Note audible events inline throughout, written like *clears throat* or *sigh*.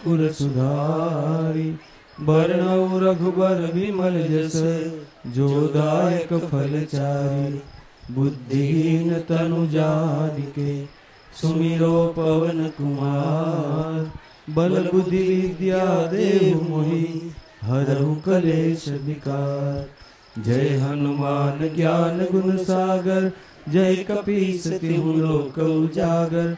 સરોજ રજ નિજ મન મુકુર સુધારી બરણવ રઘુબર વિમલ જસ જોદાયક ફલચારી બુદ્ધિહીન તનુ જાનિકે સુમિરો પવન કુમાર બલ બુદ્ધિ વિદ્યા દેવ મોહી હરહુ કલેશ વિકાર જય હનુમાન જ્ઞાન ગુણ સાગર જય કપીસ તિહુ લોક ઉજાગર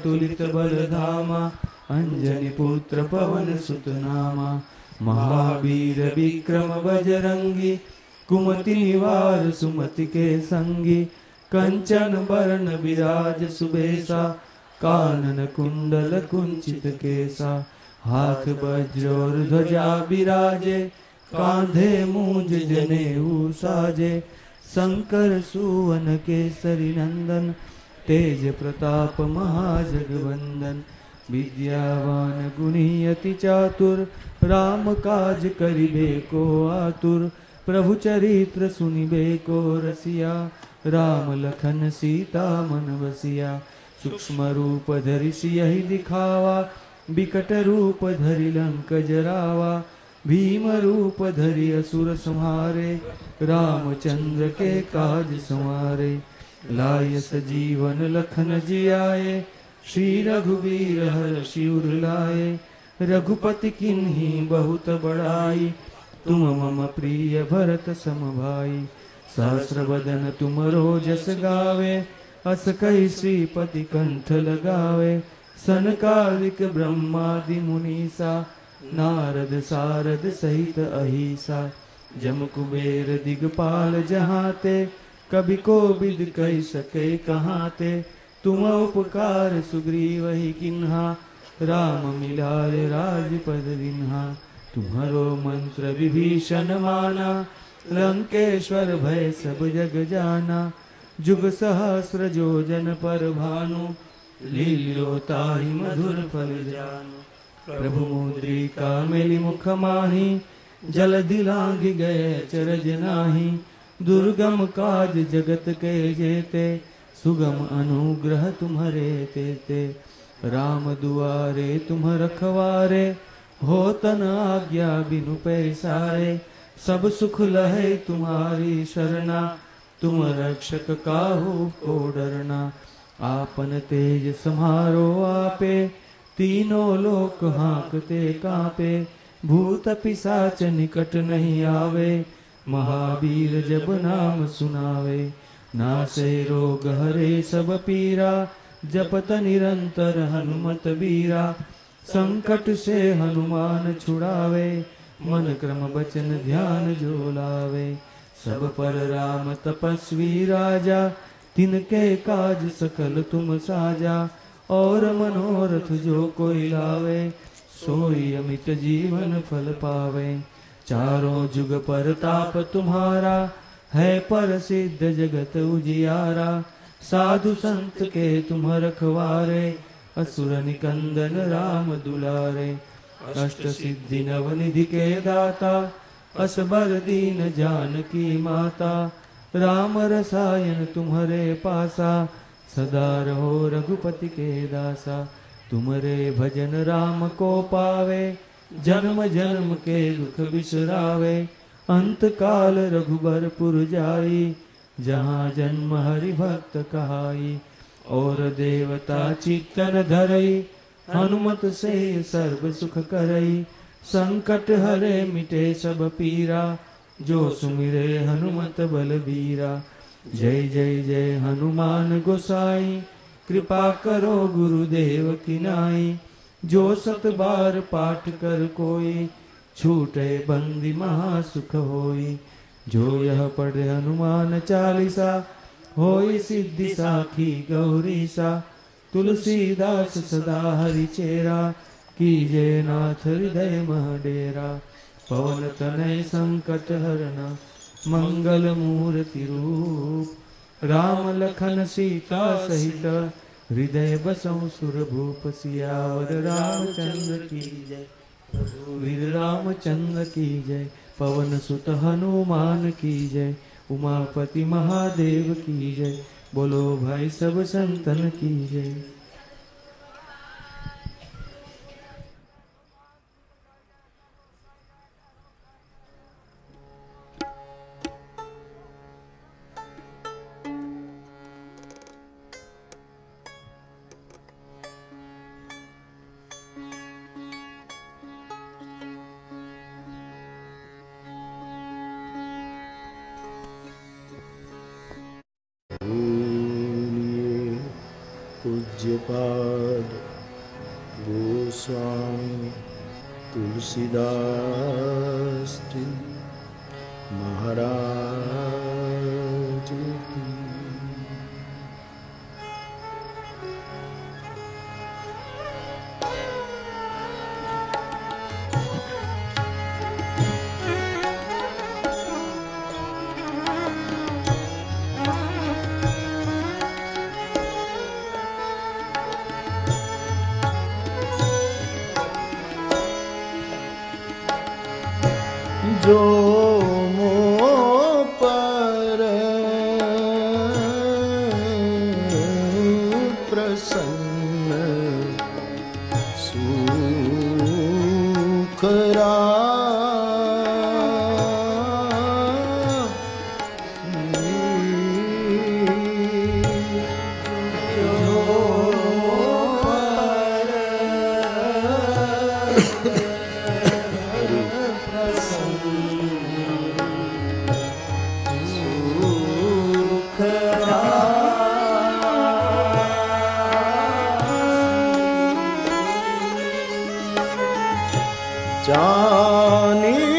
તુલિત બલધામા અંજની પુત્ર પવન સુત નામા મહાવીર વિક્રમ બજરંગી કુમતિ નિવાર સુમતિ કે સંગી કંચન બરન વિરાજ સુબેસા કાનન કુંડલ કુંચિત કેસા હાથ વજ્રોર ધ્વજા બિરાજે કાંધે મુંજ જનેઉ સાજે શંકર સુવન કેસરી નંદન તેજ પ્રતાપ મહાજગવંદન. વિદ્યાવાન ગુણી અતિ ચાતુર, રામ કાજ કરીબે કો આતુર. પ્રભુ ચરિત્ર સુનિબે કો રસિયા, રામ લખન સીતા મન વસિયા. સૂક્ષ્મ રૂપ ધરી સિયહી દિખાવા વિકટ રૂપ ધરી લંક જરાવા. ભીમ રૂપ ધરી અસુર સંહારે, રામચંદ્ર કે કાજ સંવારે. लाय सजीवन लखन जियाए श्री रघुवीर हर शिवर लाए रघुपति किन्ही बहुत बड़ाई तुम मम प्रिय भरत समभाई सहस्र बदन तुम रोजस गावे अस कही श्रीपति कंठ लगावे सनकालिक ब्रह्मादि मुनीसा नारद सारद सहित अहिसा जम कुबेर दिगपाल जहाँ ते कभी को विद कह सके कहाँ ते तुम उपकार सुग्रीव ही किन्हा राम मिलाए राजपद दिन्हा तुम्हारो मंत्र विभीषण माना लंकेश्वर भय सब जग जाना जुग सहस्र जो जन पर भानु लीलो ताहि मधुर फल जानु प्रभु मुद्रिका मेली मुख माही जल दिलांग गए चरज नाही दुर्गम काज जगत के जेते सुगम अनुग्रह तुम्हारे तेते राम दुआरे तुम रखवारे हो तन आज्ञा बिनु पैसारे सब सुख लहे तुम्हारी शरणा तुम रक्षक काहू को डरना आपन तेज समारो आपे तीनों लोक हाँकते कांपे भूत पिशाच निकट नहीं आवे महावीर जब नाम सुनावे नासे रोग हरे सब पीरा जपत निरंतर हनुमत बीरा संकट से हनुमान छुड़ावे मन क्रम बचन ध्यान जो लावे सब पर राम तपस्वी राजा तिनके काज सकल तुम साजा और मनोरथ जो कोई लावे सोई अमित जीवन फल पावे चारों जुग पर ताप तुम्हारा है पर सिद्ध जगत उजियारा साधु संत के तुम रखवारे असुर निकंदन राम दुलारे अष्ट सिद्धि नव निधि के दाता असबर दीन जानकी माता राम रसायन तुम्हारे पासा सदा रहो रघुपति के दासा तुमरे भजन राम को पावे जन्म जन्म के दुख बिसरावे अंत काल रघुबर पुर जाई जहाँ जन्म हरि भक्त कहाई और देवता चित्तन धरई हनुमत से सर्व सुख करई संकट हरे मिटे सब पीरा जो सुमिरे हनुमत बलबीरा जय जय जय हनुमान गोसाई कृपा करो गुरुदेव की જો સત બાર પાઠ કર કોઈ, છૂટે બંદી મહા સુખ હોય. જો યહ પડે હનુમાન ચાલીસા, હોય સિદ્ધિ સાખી ગૌરીસા. તુલસીદાસ સદા હરિચેરા, કીજે નાથ હૃદય મહડેરા પવન તનય સંકટ હરના મંગલ મૂર્તિ રૂપ. રામ લખન સીતા સહિત हृदय बसौ सुर भूप सियावर रामचंद्र की जय वीर रामचंद्र की जय पवन सुत हनुमान की जय उमापति महादेव की जय बोलो भाई सब संतन की जय पूज्यपाद गोस्वामी तुलसीदास महाराज जो জানি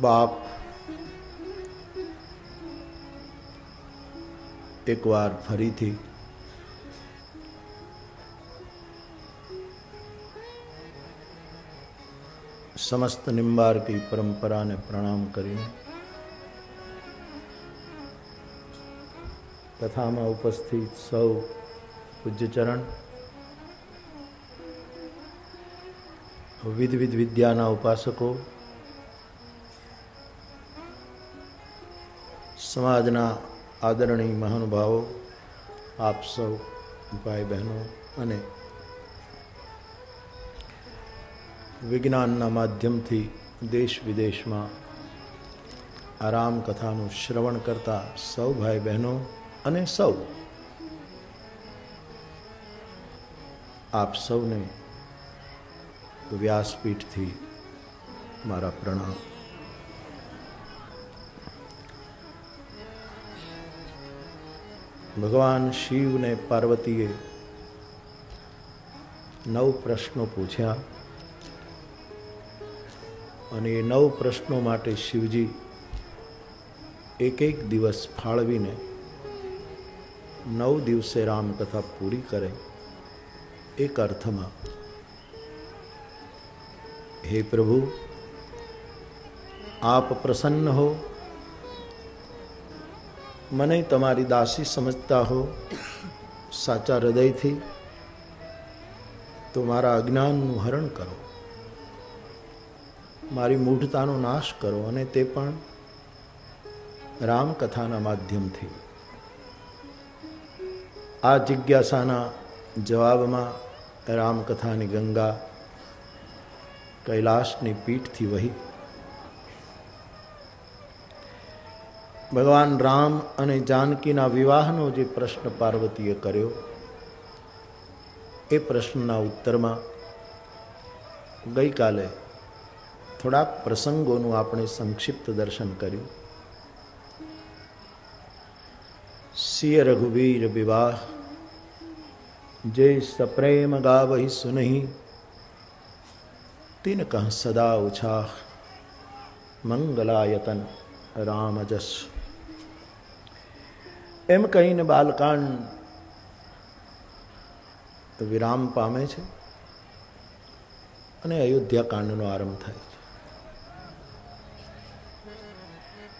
બાપ. એકવાર ફરીથી સમસ્ત નિંબારકી પરંપરાને પ્રણામ કરીને કથામાં ઉપસ્થિત સૌ પૂજ્યચરણ વિધ વિધ વિદ્યાના ઉપાસકો સમાજના આદરણીય મહાનુભાવો, આપ સૌ ભાઈ બહેનો અને વિજ્ઞાનના માધ્યમથી દેશ વિદેશમાં આ રામકથાનું શ્રવણ કરતા સૌ ભાઈ બહેનો અને સૌ, આપ સૌને વ્યાસપીઠથી મારા પ્રણામ. ભગવાન શિવને પાર્વતીએ નવ પ્રશ્નો પૂછ્યા અને એ નવ પ્રશ્નો માટે શિવજી એક એક દિવસ ફાળવીને નવ દિવસે રામકથા પૂરી કરે એક અર્થમાં, હે પ્રભુ, આપ પ્રસન્ન હો મને તમારી દાસી સમજતા હો, સાચા હૃદયથી. તો મારા અજ્ઞાનનું હરણ કરો. મારી મૂઢતાનો નાશ કરો અને તે પણ રામકથાના માધ્યમથી. આ જિજ્ઞાસાના જવાબમાં રામકથાની ગંગા કૈલાસની પીઠથી વહી. ભગવાન રામ અને જાનકીના વિવાહનો જે પ્રશ્ન પાર્વતીએ કર્યો, એ પ્રશ્નના ઉત્તરમાં ગઈકાલે થોડાક પ્રસંગોનું આપણે સંક્ષિપ્ત દર્શન કર્યું. સિય રઘુવીર વિવાહ જે સપ્રેમ ગાવહી સુનહી, તિન કહ સદા ઉછાહ, મંગલાયતન રામજસ. એમ કહીને બાલકાંડ વિરામ પામે છે અને અયોધ્યા કાંડનો આરંભ થાય છે.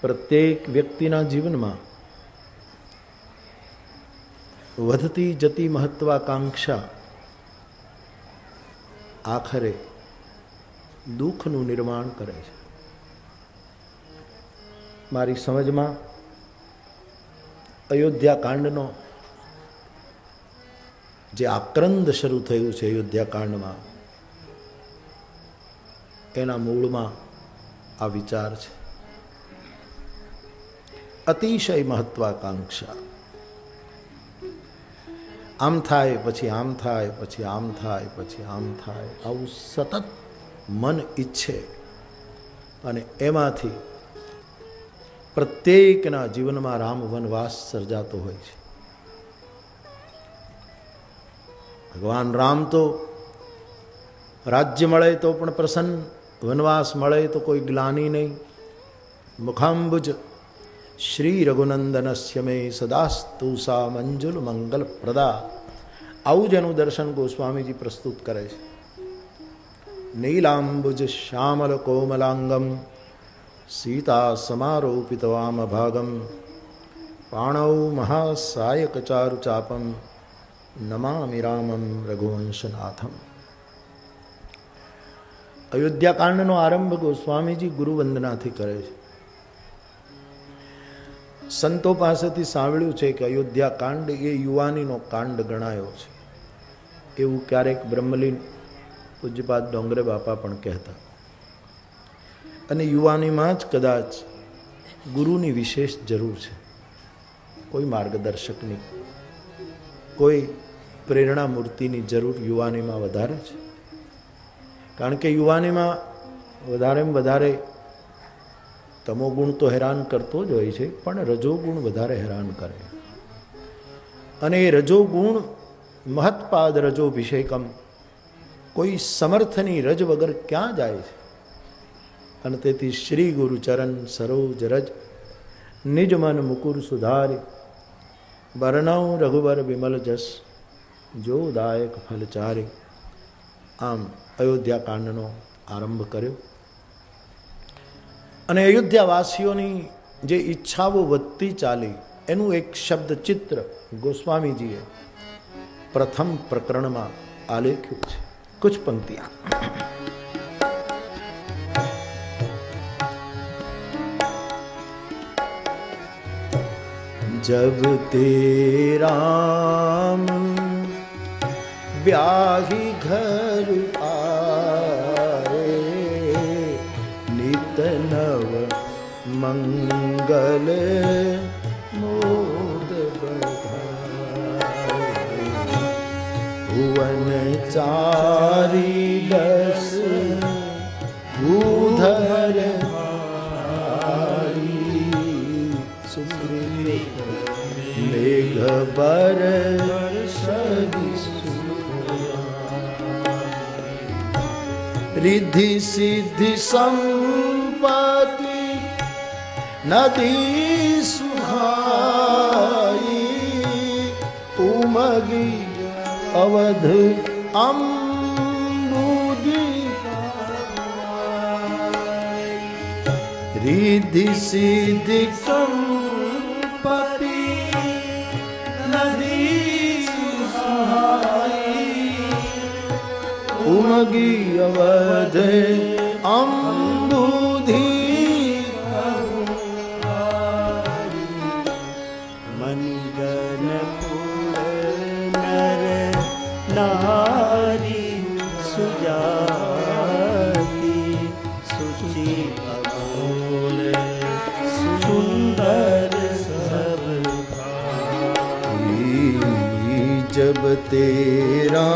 પ્રત્યેક વ્યક્તિના જીવનમાં વધતી જતી મહત્વાકાંક્ષા આખરે દુઃખનું નિર્માણ કરે છે. મારી સમજમાં અયોધ્યા કાંડનો જે આક્રંદ શરૂ થયું છે અયોધ્યા કાંડમાં એના મૂળમાં આ વિચાર છે. અતિશય મહત્વાકાંક્ષા. આમ થાય, પછી આમ થાય, પછી આમ થાય, પછી આમ થાય. આવું સતત મન ઈચ્છે અને એમાંથી પ્રત્યેકના જીવનમાં રામ વનવાસ સર્જાતો હોય છે. ભગવાન રામ તો રાજ્ય મળે તો પણ પ્રસન્ન, વનવાસ મળે તો કોઈ ગ્લાની નહીં. મુખાંબુજ શ્રી રઘુનંદનસ્ય મે સદાસ્તુ સા મંજુલ મંગલ પ્રદા. આવું જ એનું દર્શન ગોસ્વામીજી પ્રસ્તુત કરે છે. નીલાંબુજ શ્યામલ કોમલાંગમ સીતા સમારોપિતવામભાગમ પાણૌ મહાસાયક ચારુ ચાપમ નમામિ રામમ રઘુવંશનાથમ અયોધ્યાકાંડનો આરંભ ગોસ્વામીજી ગુરુવંદનાથી કરે છે। સંતો પાસેથી સાંભળ્યું છે કે અયોધ્યા કાંડ એ યુવાનીનો કાંડ ગણાયો છે. એવું ક્યારેક બ્રહ્મલીન પૂજ્યપાદ ડોંગરે બાપા પણ કહેતા અને યુવાનીમાં જ કદાચ ગુરુની વિશેષ જરૂર છે. કોઈ માર્ગદર્શકની, કોઈ પ્રેરણા મૂર્તિની જરૂર યુવાનીમાં વધારે છે. કારણ કે યુવાનીમાં વધારેમાં વધારે તમોગુણ તો હેરાન કરતો જ હોય છે, પણ રજોગુણ વધારે હેરાન કરે. અને એ રજોગુણ મહત્પાદ રજોભિષેકમ કોઈ સમર્થની રજ વગર ક્યાં જાય છે? અને તેથી શ્રી ગુરુચરણ સરોજ રજ નિજ મન મુકુર સુધારે. વર્ણવ રઘુવર વિમલ જસ. જો દાયક ફલચારે આમ અયોધ્યા કાંડનો આરંભ કર્યો. અને અયોધ્યાવાસીઓની જે ઈચ્છાઓ વધતી ચાલી, એનું એક શબ્દ ચિત્ર ગોસ્વામીજીએ પ્રથમ પ્રકરણમાં આલેખ્યું છે. કુછ પંક્તિયા. जब ते राम ब्याही घर आए नित नव मंगल मोद बधाए भुवन चारी दस भूधर बर रिद्धि सिद्धि संपत्ति नदी सुहाई उमगी अवध अम्बुदी रिद्धि सिद्धि संपत्ति उमगी अवध अम्बुधि मणिगणपुर नर नारी सुजाति सुचि अमोल सुंदर सब जब तेरा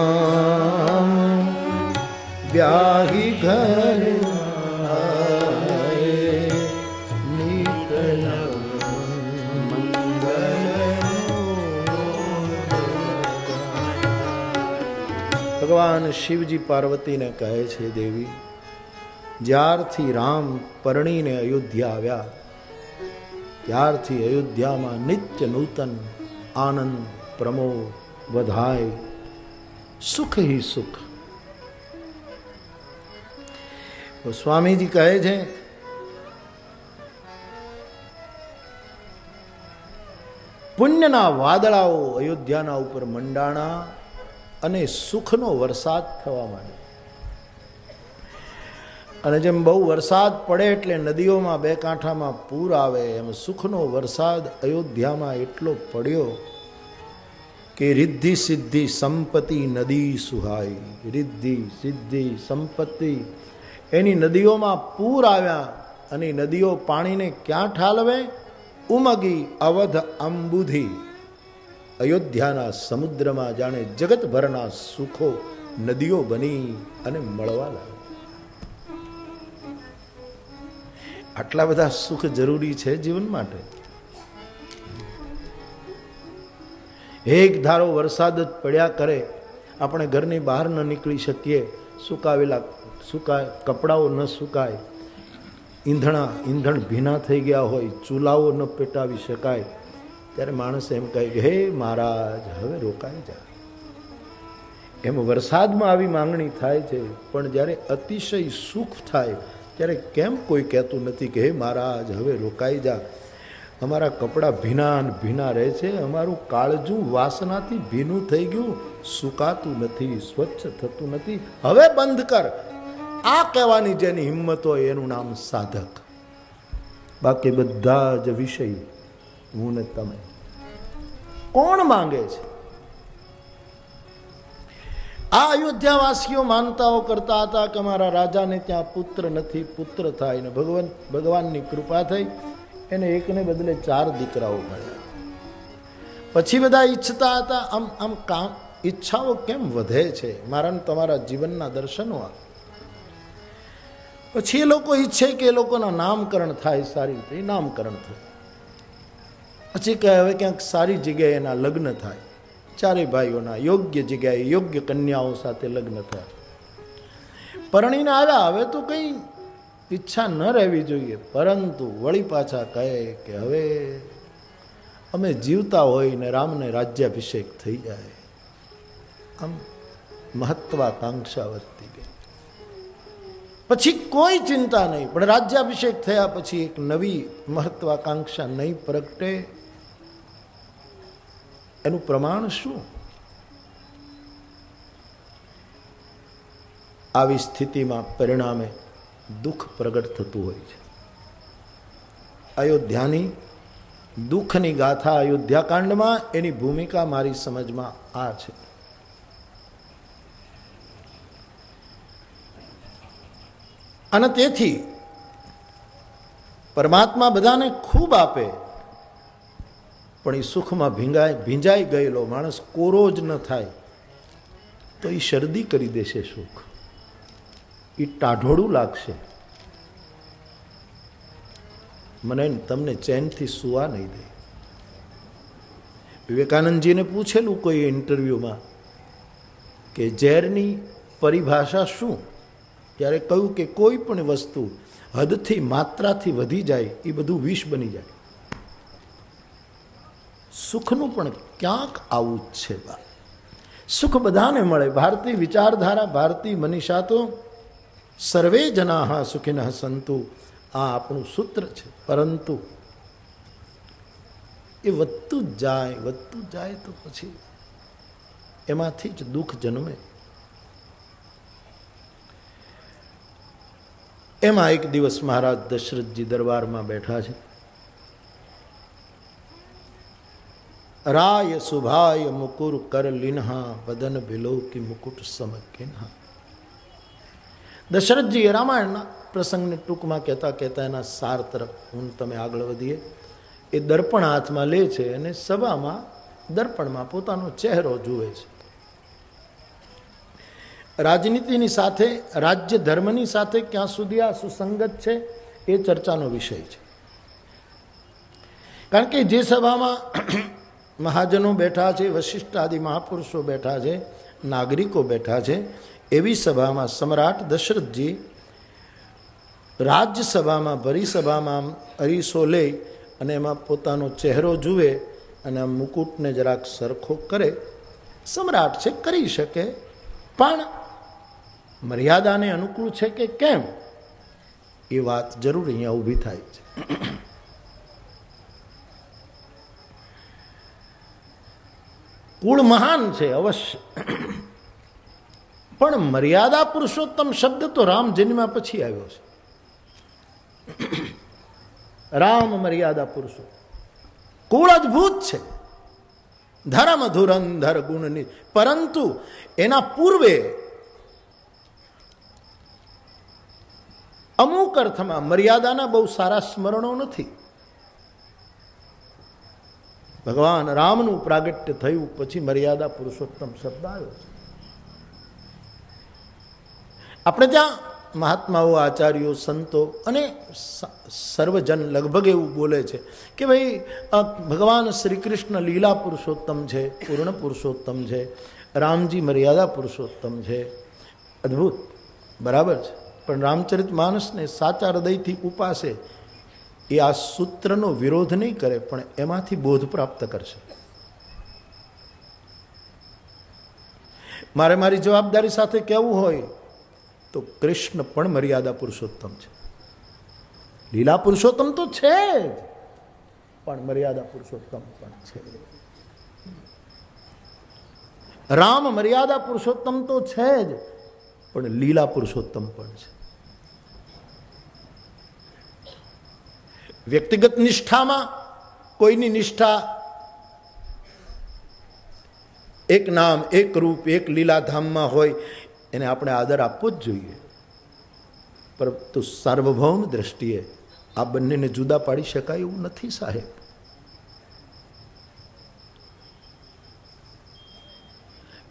ब्याही घर आए नीत नव ભગવાન શિવજી પાર્વતીને કહે છે દેવી જ્યારથી રામ પરણીને અયોધ્યા આવ્યા ત્યારથી અયોધ્યામાં નિત્ય નૂતન આનંદ પ્રમોદ વધાય સુખ હિ સુખ તો સ્વામીજી કહે છે, પુણ્યના વાદળાઓ અયોધ્યાના ઉપર મંડાણા અને સુખનો વરસાદ થવા માંડ્યો અને જેમ બહુ વરસાદ પડે એટલે નદીઓમાં બે કાંઠામાં પૂર આવે, એમ સુખનો વરસાદ અયોધ્યામાં એટલો પડ્યો કે રિદ્ધિ સિદ્ધિ સંપત્તિ નદી સુહાઈ. રિદ્ધિ સિદ્ધિ સંપત્તિ એની નદીઓમાં પૂર આવ્યા અને નદીઓ પાણીને ક્યાં ઠાલવે? ઉમગી અવધ અંબુધી. અયોધ્યાના સમુદ્રમાં જાણે જગતભરના સુખો નદીઓ બની અને મળવા લાગે આટલા બધા સુખ જરૂરી છે જીવન માટે? એક ધારો વરસાદ જ પડ્યા કરે, આપણે ઘરની બહાર ન નીકળી શકીએ, સુકાવેલા સુકાય, કપડાઓ ન સુકાય, ઈંધણા, ઈંધણ ભીના થઈ ગયા હોય, ચૂલાઓ ન પેટાવી શકાય, ત્યારે માણસ એમ કહે કે, હે મહારાજ, હવે રોકાઈ જાય એમ વરસાદમાં આવી માંગણી થાય છે, પણ જ્યારે અતિશય સુખ થાય, ત્યારે કેમ કોઈ કહેતું નથી કે, હે મહારાજ, હવે રોકાઈ જા. અમારા કપડાં ભીના ભીના રહે છે, અમારું કાળજું વાસનાથી ભીનું થઈ ગયું, સુકાતું નથી, સ્વચ્છ થતું નથી. હવે બંધ કર. આ કહેવાની જેની હિંમત હોય એનું નામ સાધક. બાકી બધા જ વિષય હું ને તમે. કોણ માંગે છે? આ અયોધ્યાવાસીઓ માનતાઓ કરતા હતા કે મારા રાજાને ત્યાં પુત્ર નથી, પુત્ર થાય ને ભગવાન, ભગવાનની કૃપા થઈ, એને એકને બદલે ચાર દીકરાઓ મળ્યા. પછી બધા ઈચ્છતા હતા, આમ આમ કામ ઈચ્છાઓ કેમ વધે છે? મારા તમારા જીવનના દર્શનો આ પછી એ લોકો ઈચ્છે કે એ લોકોના નામકરણ થાય સારી રીતે. નામકરણ થાય. પછી કહે હવે ક્યાંક સારી જગ્યાએ એના લગ્ન થાય. ચારે ભાઈઓના યોગ્ય જગ્યાએ યોગ્ય કન્યાઓ સાથે લગ્ન થયા. પરણીને આવ્યા, હવે તો કંઈ ઈચ્છા ન રહેવી જોઈએ. પરંતુ વળી પાછા કહે કે હવે અમે જીવતા હોય ને રામને રાજ્યાભિષેક થઈ જાય. આમ મહત્વાકાંક્ષા વધતી ગઈ. પછી કોઈ ચિંતા નહીં. પણ રાજ્યાભિષેક થયા પછી એક નવી મહત્વાકાંક્ષા નહીં પ્રગટે. એનું પ્રમાણ શું? આવી સ્થિતિમાં પરિણામે દુઃખ પ્રગટ થતું હોય છે. અયોધ્યાની દુઃખની ગાથા અયોધ્યાકાંડમાં એની ભૂમિકા મારી સમજમાં આ છે. અને તેથી પરમાત્મા બધાને ખૂબ આપે. પણ એ સુખમાં ભીંગાય, ભીંજાઈ ગયેલો માણસ કોરો જ ન થાય. તો એ શરદી કરી દેશે સુખ. એ ટાઢોળું લાગશે. મને તમને ચેનથી સુવા નહીં દે. વિવેકાનંદજીને પૂછેલું કોઈ ઇન્ટરવ્યૂમાં કે ઝેરની પરિભાષા શું? ત્યારે કહ્યું કે કોઈ પણ વસ્તુ હદથી, માત્રાથી વધી જાય, એ બધું વિષ બની જાય. સુખનું પણ ક્યાંક આવું જ છે સુખ બધાને મળે. ભારતીય વિચારધારા ભારતીય મનીષા તો સર્વે જના સુખિન સંતુ, આ આપણું સૂત્ર છે. પરંતુ એ વધતું જાય વધતું જાય તો પછી એમાંથી જ દુઃખ જન્મે. એમાં એક દિવસ મહારાજ દશરથજી દરબારમાં બેઠા છે. રાય સુભાય મુકુર કર લિન્હા બદન ભિલોકી મુકુટ સમકિન્હા. દશરથજી રામાયણના પ્રસંગને ટૂંકમાં કહેતા કહેતા એના સાર તરફ હું તમે આગળ વધીએ. એ દર્પણ હાથમાં લે છે અને સભામાં, દર્પણમાં પોતાનો ચહેરો જુએ છે. રાજનીતિની સાથે, રાજ્ય ધર્મની સાથે ક્યાં સુધી આ સુસંગત છે એ ચર્ચાનો વિષય છે. કારણ કે જે સભામાં *clears throat* મહાજનો બેઠા છે વશિષ્ઠ આદિ મહાપુરુષો બેઠા છે, નાગરિકો બેઠા છે, એવી સભામાં સમ્રાટ દશરથજી રાજ્યસભામાં, ભરીસભામાં અરીસો લે અને એમાં પોતાનો ચહેરો જુએ અને મુકુટને જરાક સરખો કરે. સમ્રાટ છે, કરી શકે, પણ મર્યાદાને અનુકૂળ છે કે કેમ? એ વાત જરૂર અહીંયા ઊભી થાય છે. કુળ મહાન છે અવશ્ય. પણ મર્યાદા પુરુષોત્તમ શબ્દ તો રામ જન્મ્યા પછી આવ્યો છે. રામ મર્યાદા પુરુષો. કુળ અદભુત છે. ધર્મ ધુરંધર ગુણની. પરંતુ એના પૂર્વે અમુક અર્થમાં મર્યાદાના બહુ સારા સ્મરણો નથી. ભગવાન રામનું પ્રાગટ્ય થયું, પછી મર્યાદા પુરુષોત્તમ શબ્દ આવ્યો છે. આપણે ત્યાં મહાત્માઓ, આચાર્યો, સંતો અને સર્વજન લગભગ એવું બોલે છે કે ભાઈ ભગવાન શ્રી કૃષ્ણ લીલા પુરુષોત્તમ છે, પૂર્ણ પુરુષોત્તમ છે, રામજી મર્યાદા પુરુષોત્તમ છે. અદ્ભુત. બરાબર છે. પણ રામચરિત માનસને સાચા હૃદયથી ઉપાસે એ આ સૂત્રનો વિરોધ નહીં કરે, પણ એમાંથી બોધ પ્રાપ્ત કરશે. મારે મારી જવાબદારી સાથે કહેવું હોય તો કૃષ્ણ પણ મર્યાદા પુરુષોત્તમ છે. લીલા પુરુષોત્તમ તો છે જ, પણ મર્યાદા પુરુષોત્તમ પણ છે. રામ મર્યાદા પુરુષોત્તમ તો છે જ, પણ લીલા પુરુષોત્તમ પણ છે. વ્યક્તિગત નિષ્ઠામાં કોઈની નિષ્ઠા એક નામ, એક રૂપ, એક લીલાધામમાં હોય, એને આપણે આદર આપવો જ જોઈએ. પરંતુ સાર્વભૌમ દ્રષ્ટિએ આ બંનેને જુદા પાડી શકાય એવું નથી સાહેબ.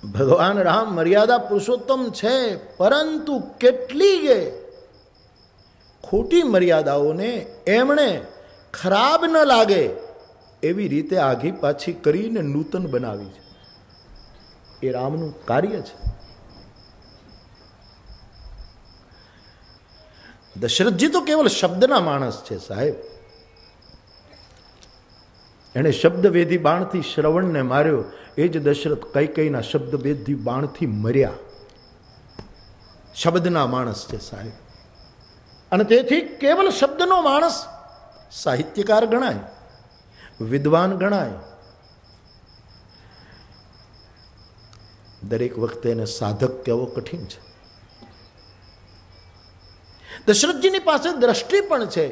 ભગવાન રામ મર્યાદા પુરુષોત્તમ છે, પરંતુ કેટલીય ખોટી મર્યાદાઓને એમણે ખરાબ ન લાગે એવી રીતે આઘી પાછી કરીને નૂતન બનાવી છે. એ રામનું કાર્ય છે. દશરથજી તો કેવલ શબ્દના માણસ છે સાહેબ. એણે શબ્દવેધી બાણથી શ્રવણને માર્યો, એ જ દશરથ કઈ કઈના શબ્દવેધી બાણથી મર્યા. શબ્દના માણસ છે સાહેબ. અને તેથી કેવલ શબ્દનો માણસ સાહિત્યકાર ગણાય, વિદ્વાન ગણાય. દરેક વખતે એને સાધક કહેવો કઠિન છે. દશરથજીની પાસે દ્રષ્ટિ પણ છે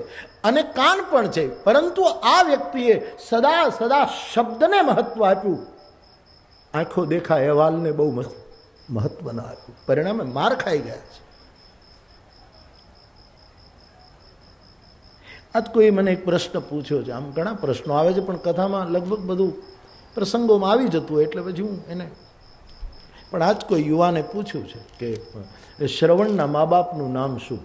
અને કાન પણ છે, પરંતુ આ વ્યક્તિએ સદા સદા શબ્દને મહત્વ આપ્યું. આંખો દેખાય, અહેવાલને બહુ મહત્વના આપ્યું. પરિણામે માર ખાઈ ગયા છે. આજ કોઈ મને એક પ્રશ્ન પૂછ્યો છે. આમ ઘણા પ્રશ્નો આવે છે, પણ કથામાં લગભગ બધું પ્રસંગોમાં આવી જતું હોય એટલે પછી હું એને પણ આજ કોઈ યુવાને પૂછ્યું છે કે શ્રવણના મા બાપનું નામ શું?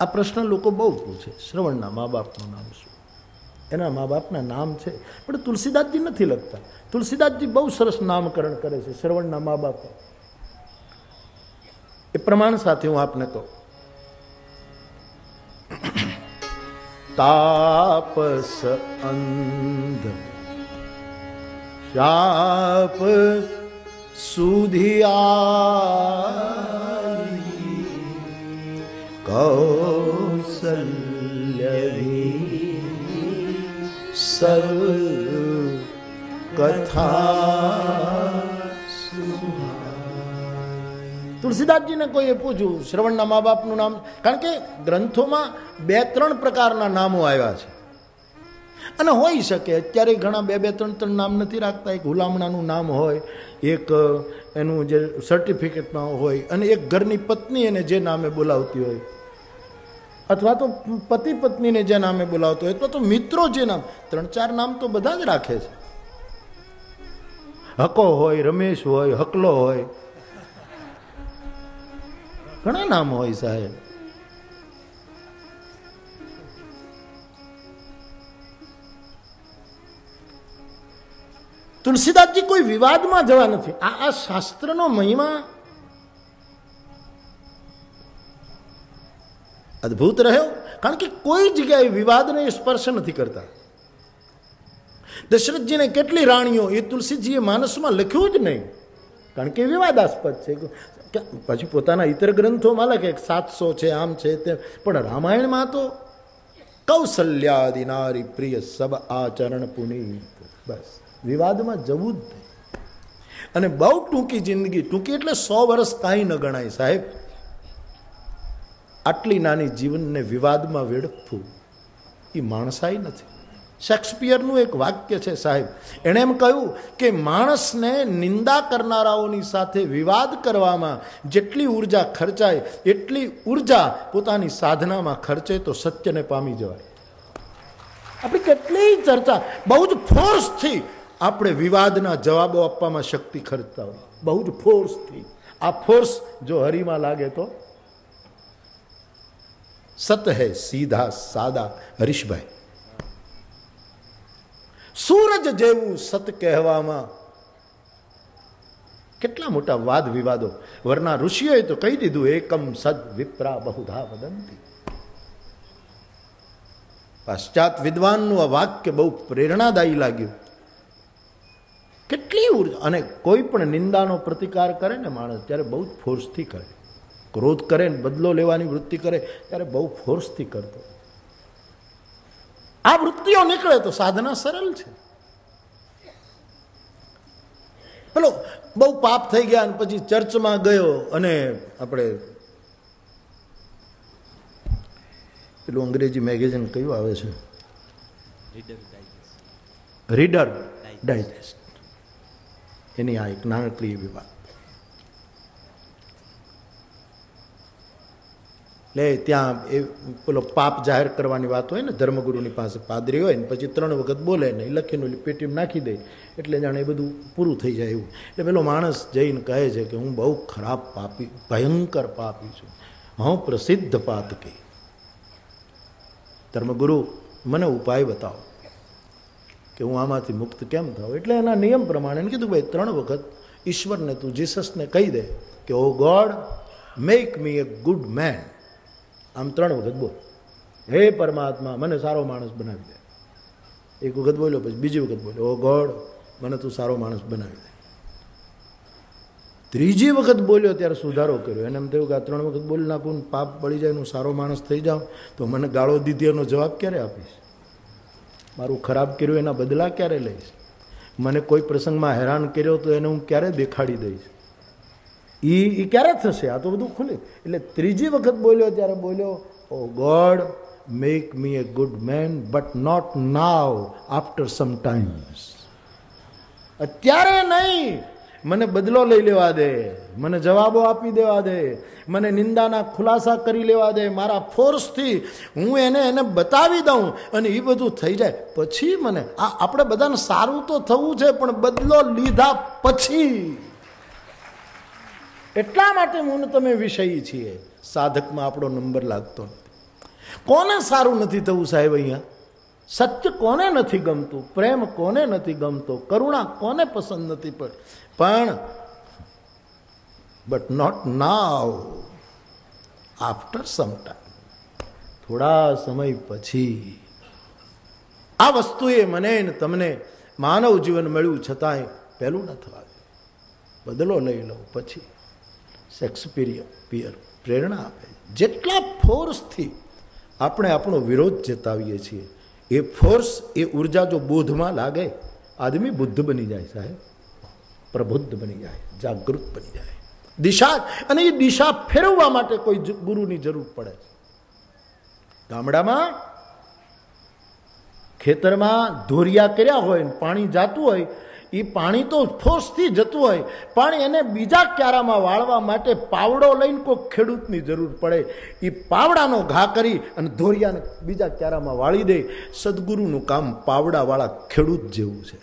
આ પ્રશ્ન લોકો બહુ પૂછે, શ્રવણના મા બાપનું નામ શું? એના મા બાપના નામ છે, પણ તુલસીદાસજી નથી લખતા. તુલસીદાસજી બહુ સરસ નામકરણ કરે છે, શ્રવણના મા બાપ એ પ્રમાણ સાથે હું આપને કહું. તાપસ અંધ શાપ સુધિયા કૌસલ્યવી સર્વ કથા તુલસીદાસજીને કોઈએ પૂછ્યું શ્રવણના મા બાપનું નામ, કારણ કે ગ્રંથોમાં બે ત્રણ પ્રકારના નામો આવ્યા છે. અને હોઈ શકે, અત્યારે ઘણા બે બે ત્રણ ત્રણ નામ નથી રાખતા, એક હુલામણાનું નામ હોય, એક એનું જે સર્ટિફિકેટમાં હોય, અને એક ઘરની પત્ની એને જે નામે બોલાવતી હોય. અથવા તો પતિ પત્નીને જે નામે બોલાવતો હોય, અથવા તો મિત્રો જે નામ, ત્રણ ચાર નામ તો બધા જ રાખે છે. હકો હોય, રમેશ હોય, હકલો હોય ઘણા નામ હોય સાહેબ. તુલસીદાસજી કોઈ વિવાદમાં જવા નથી. આ આ શાસ્ત્રનો મહિમા અદ્ભુત રહ્યો. કારણ કે કોઈ જગ્યાએ વિવાદને સ્પર્શ નથી કરતા. દશરથજીને કેટલી રાણીઓ એ તુલસીજીએ માનસમાં લખ્યું જ નહીં. કારણ કે વિવાદાસ્પદ છે. પછી પોતાના ઇતર ગ્રંથોમાં લખે સાતસો છે, આમ છે તે પણ રામાયણમાં તો કૌશલ્યાદિ નારી પ્રિય સબ આચરણ પુનીત. બસ. વિવાદમાં જવું જ નહીં. અને બહુ ટૂંકી જિંદગી, ટૂંકી એટલે સો વર્ષ કાંઈ ન ગણાય સાહેબ. આટલી નાની જીવનને વિવાદમાં વેડફવું એ માણસાઈ નથી. શેક્સપિયરનું એક વાક્ય છે સાહેબ. એણે એમ કહ્યું કે માણસને નિંદા કરનારાઓની સાથે વિવાદ કરવામાં જેટલી ઊર્જા ખર્ચાય, એટલી ઊર્જા પોતાની સાધનામાં ખર્ચે તો સત્યને પામી જવાય. આપણી કેટલી ચર્ચા, બહુ જ ફોર્સથી આપણે વિવાદના જવાબો આપવામાં શક્તિ ખર્ચતા હોય. બહુ જ ફોર્સથી આ ફોર્સ જો હરીમાં લાગે તો? સત હે સીધા સાદા હરીશભાઈ. સૂરજ જેવું સત કહેવામાં. કેટલા મોટા વાદ વિવાદો. વરના ઋષિઓએ તો કહી દીધું, એકમ સદ વિપ્રા બહુધા વદંતી. પાશ્ચાત વિદ્વાનનું આ વાક્ય બહુ પ્રેરણાદાયી લાગ્યું. કેટલી ઊર્જા. અને કોઈ પણ નિંદાનો પ્રતિકાર કરે ને માણસ, ત્યારે બહુ જ ફોર્સથી કરે. ક્રોધ કરે ને બદલો લેવાની વૃત્તિ કરે, ત્યારે બહુ ફોર્સથી કરતો. આ વૃત્તિઓ નીકળે તો સાધના સરળ છે. પેલો બહુ પાપ થઈ ગયા અને પછી ચર્ચમાં ગયો અને આપણે પેલું અંગ્રેજી મેગેઝિન કયું આવે છે? રીડર ડાયજેસ્ટ એની આ એક નાનકડી એવી વાત લે, ત્યાં એ પેલો પાપ જાહેર કરવાની વાત હોય ને, ધર્મગુરુની પાસે પાદરી હોય ને, પછી ત્રણ વખત બોલે ને, એ લખીને પેટીમ નાખી દે, એટલે જાણે એ બધું પૂરું થઈ જાય એવું. એટલે પેલો માણસ જઈને કહે છે કે, હું બહુ ખરાબ પાપી, ભયંકર પાપી છું. હું પ્રસિદ્ધ પાતકી. ધર્મગુરુ, મને ઉપાય બતાવો કે હું આમાંથી મુક્ત કેમ થાઉં? એટલે એના નિયમ પ્રમાણે એને કીધું, ભાઈ, ત્રણ વખત ઈશ્વરને તું, જીસસને કહી દે કે, ઓ God, make me a good man. આમ ત્રણ વખત બોલ. હે પરમાત્મા, મને સારો માણસ બનાવી દે. એક વખત બોલ્યો, પછી બીજી વખત બોલ્યો. ઓ ગોડ મને તું સારો માણસ બનાવી દે. ત્રીજી વખત બોલ્યો, ત્યારે સુધારો કર્યો. એને એમ થયું કે આ ત્રણ વખત બોલી નાખું પાપ પડી જાય હું સારો માણસ થઈ જાઉં, તો મને ગાળો દીધી એનો જવાબ ક્યારે આપીશ? મારું ખરાબ કર્યું એના બદલા ક્યારે લઈશ? મને કોઈ પ્રસંગમાં હેરાન કર્યો તો એને હું ક્યારે દેખાડી દઈશ? એ એ ક્યારે થશે? આ તો બધું ખુલ્લી. એટલે ત્રીજી વખત બોલ્યો, ત્યારે બોલ્યો, ઓ God, make me a good man, but not now after some times. અત્યારે નહીં. મને બદલો લઈ લેવા દે. મને જવાબો આપી દેવા દે. મને નિંદાના ખુલાસા કરી લેવા દે. મારા ફોર્સથી હું એને એને બતાવી દઉં અને એ બધું થઈ જાય. પછી મને, આ આપણે બધાને સારું તો થવું છે, પણ બદલો લીધા પછી. એટલા માટે હું તમે વિષયી છીએ? સાધકમાં આપણો નંબર લાગતો નથી. કોને સારું નથી થવું સાહેબ અહીંયા? સત્ય કોને નથી ગમતું? પ્રેમ કોને નથી ગમતો? કરુણા કોને પસંદ નથી પડતી પણ but not now after some time થોડા સમય પછી, આ વસ્તુએ મને ને તમને માનવ જીવન મળ્યું છતાંય પહેલું ન થવા બદલો લઈ લઉં પછી. શેક્સપિયર, પિયર પ્રેરણા આપે જેટલા ફોર્સથી આપણે આપણો વિરોધ જતાવીએ છીએ, એ ફોર્સ, એ ઊર્જા જો બોધમાં લાગે, આદમી બુદ્ધ બની જાય સાહેબ. પ્રબુદ્ધ બની જાય, જાગૃત બની જાય. દિશા, અને એ દિશા ફેરવવા માટે કોઈ ગુરુની જરૂર પડે ગામડામાં, ખેતરમાં ધોરિયા કર્યા હોય પાણી જાતું હોય એ પાણી તો ફોર્સથી જતું હોય, પણ એને બીજા ક્યારામાં વાળવા માટે પાવડો લઈને કોઈ ખેડૂતની જરૂર પડે. એ પાવડાનો ઘા કરી અને ધોરિયાને બીજા ક્યારામાં વાળી દે. સદગુરુનું કામ પાવડાવાળા ખેડૂત જેવું છે.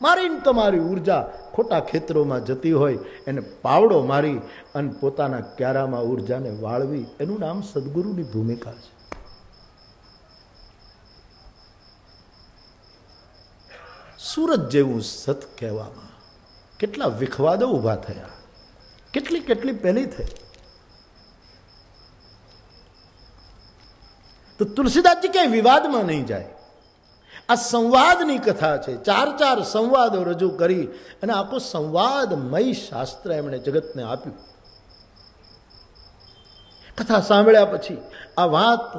મારીને તમારી ઊર્જા ખોટા ખેતરોમાં જતી હોય, એને પાવડો મારી અને પોતાના ક્યારામાં ઉર્જાને વાળવી. એનું નામ સદગુરુની ભૂમિકા છે. સુરત જેવું સત કહેવામાં. કેટલા વિખવાદો ઊભા થયા. કેટલી કેટલી પહેલી થઈ. તો તુલસીદાસજી ક્યાંય વિવાદમાં નહીં જાય. આ સંવાદની કથા છે. ચાર ચાર સંવાદો રજૂ કરી અને આખો સંવાદમય શાસ્ત્ર એમણે જગતને આપ્યું. કથા સાંભળ્યા પછી આ વાત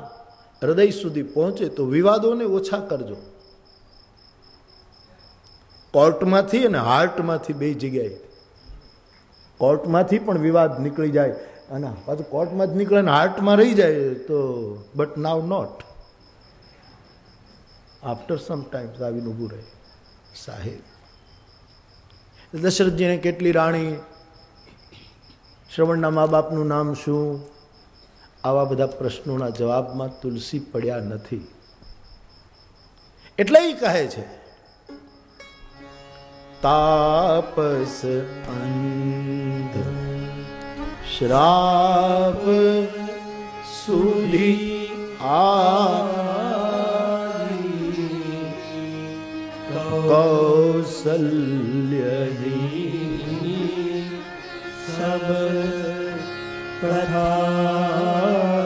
હૃદય સુધી પહોંચે તો વિવાદોને ઓછા કરજો. કોર્ટમાંથી અને હાર્ટમાંથી બે જગ્યાએ. કોર્ટમાંથી પણ વિવાદ નીકળી જાય. અને પાછું કોર્ટમાં જ નીકળે ને હાર્ટમાં રહી જાય તો but now not after some times આવીને ઊભું રહે. સાહેબ. દશરથજીને કેટલી રાણી, શ્રવણના મા બાપનું નામ શું? આવા બધા પ્રશ્નોના જવાબમાં તુલસી પડ્યા નથી. એટલે એ કહે છે तापस अन्ध। श्राप सुधि कौसल्यनि सब कथा।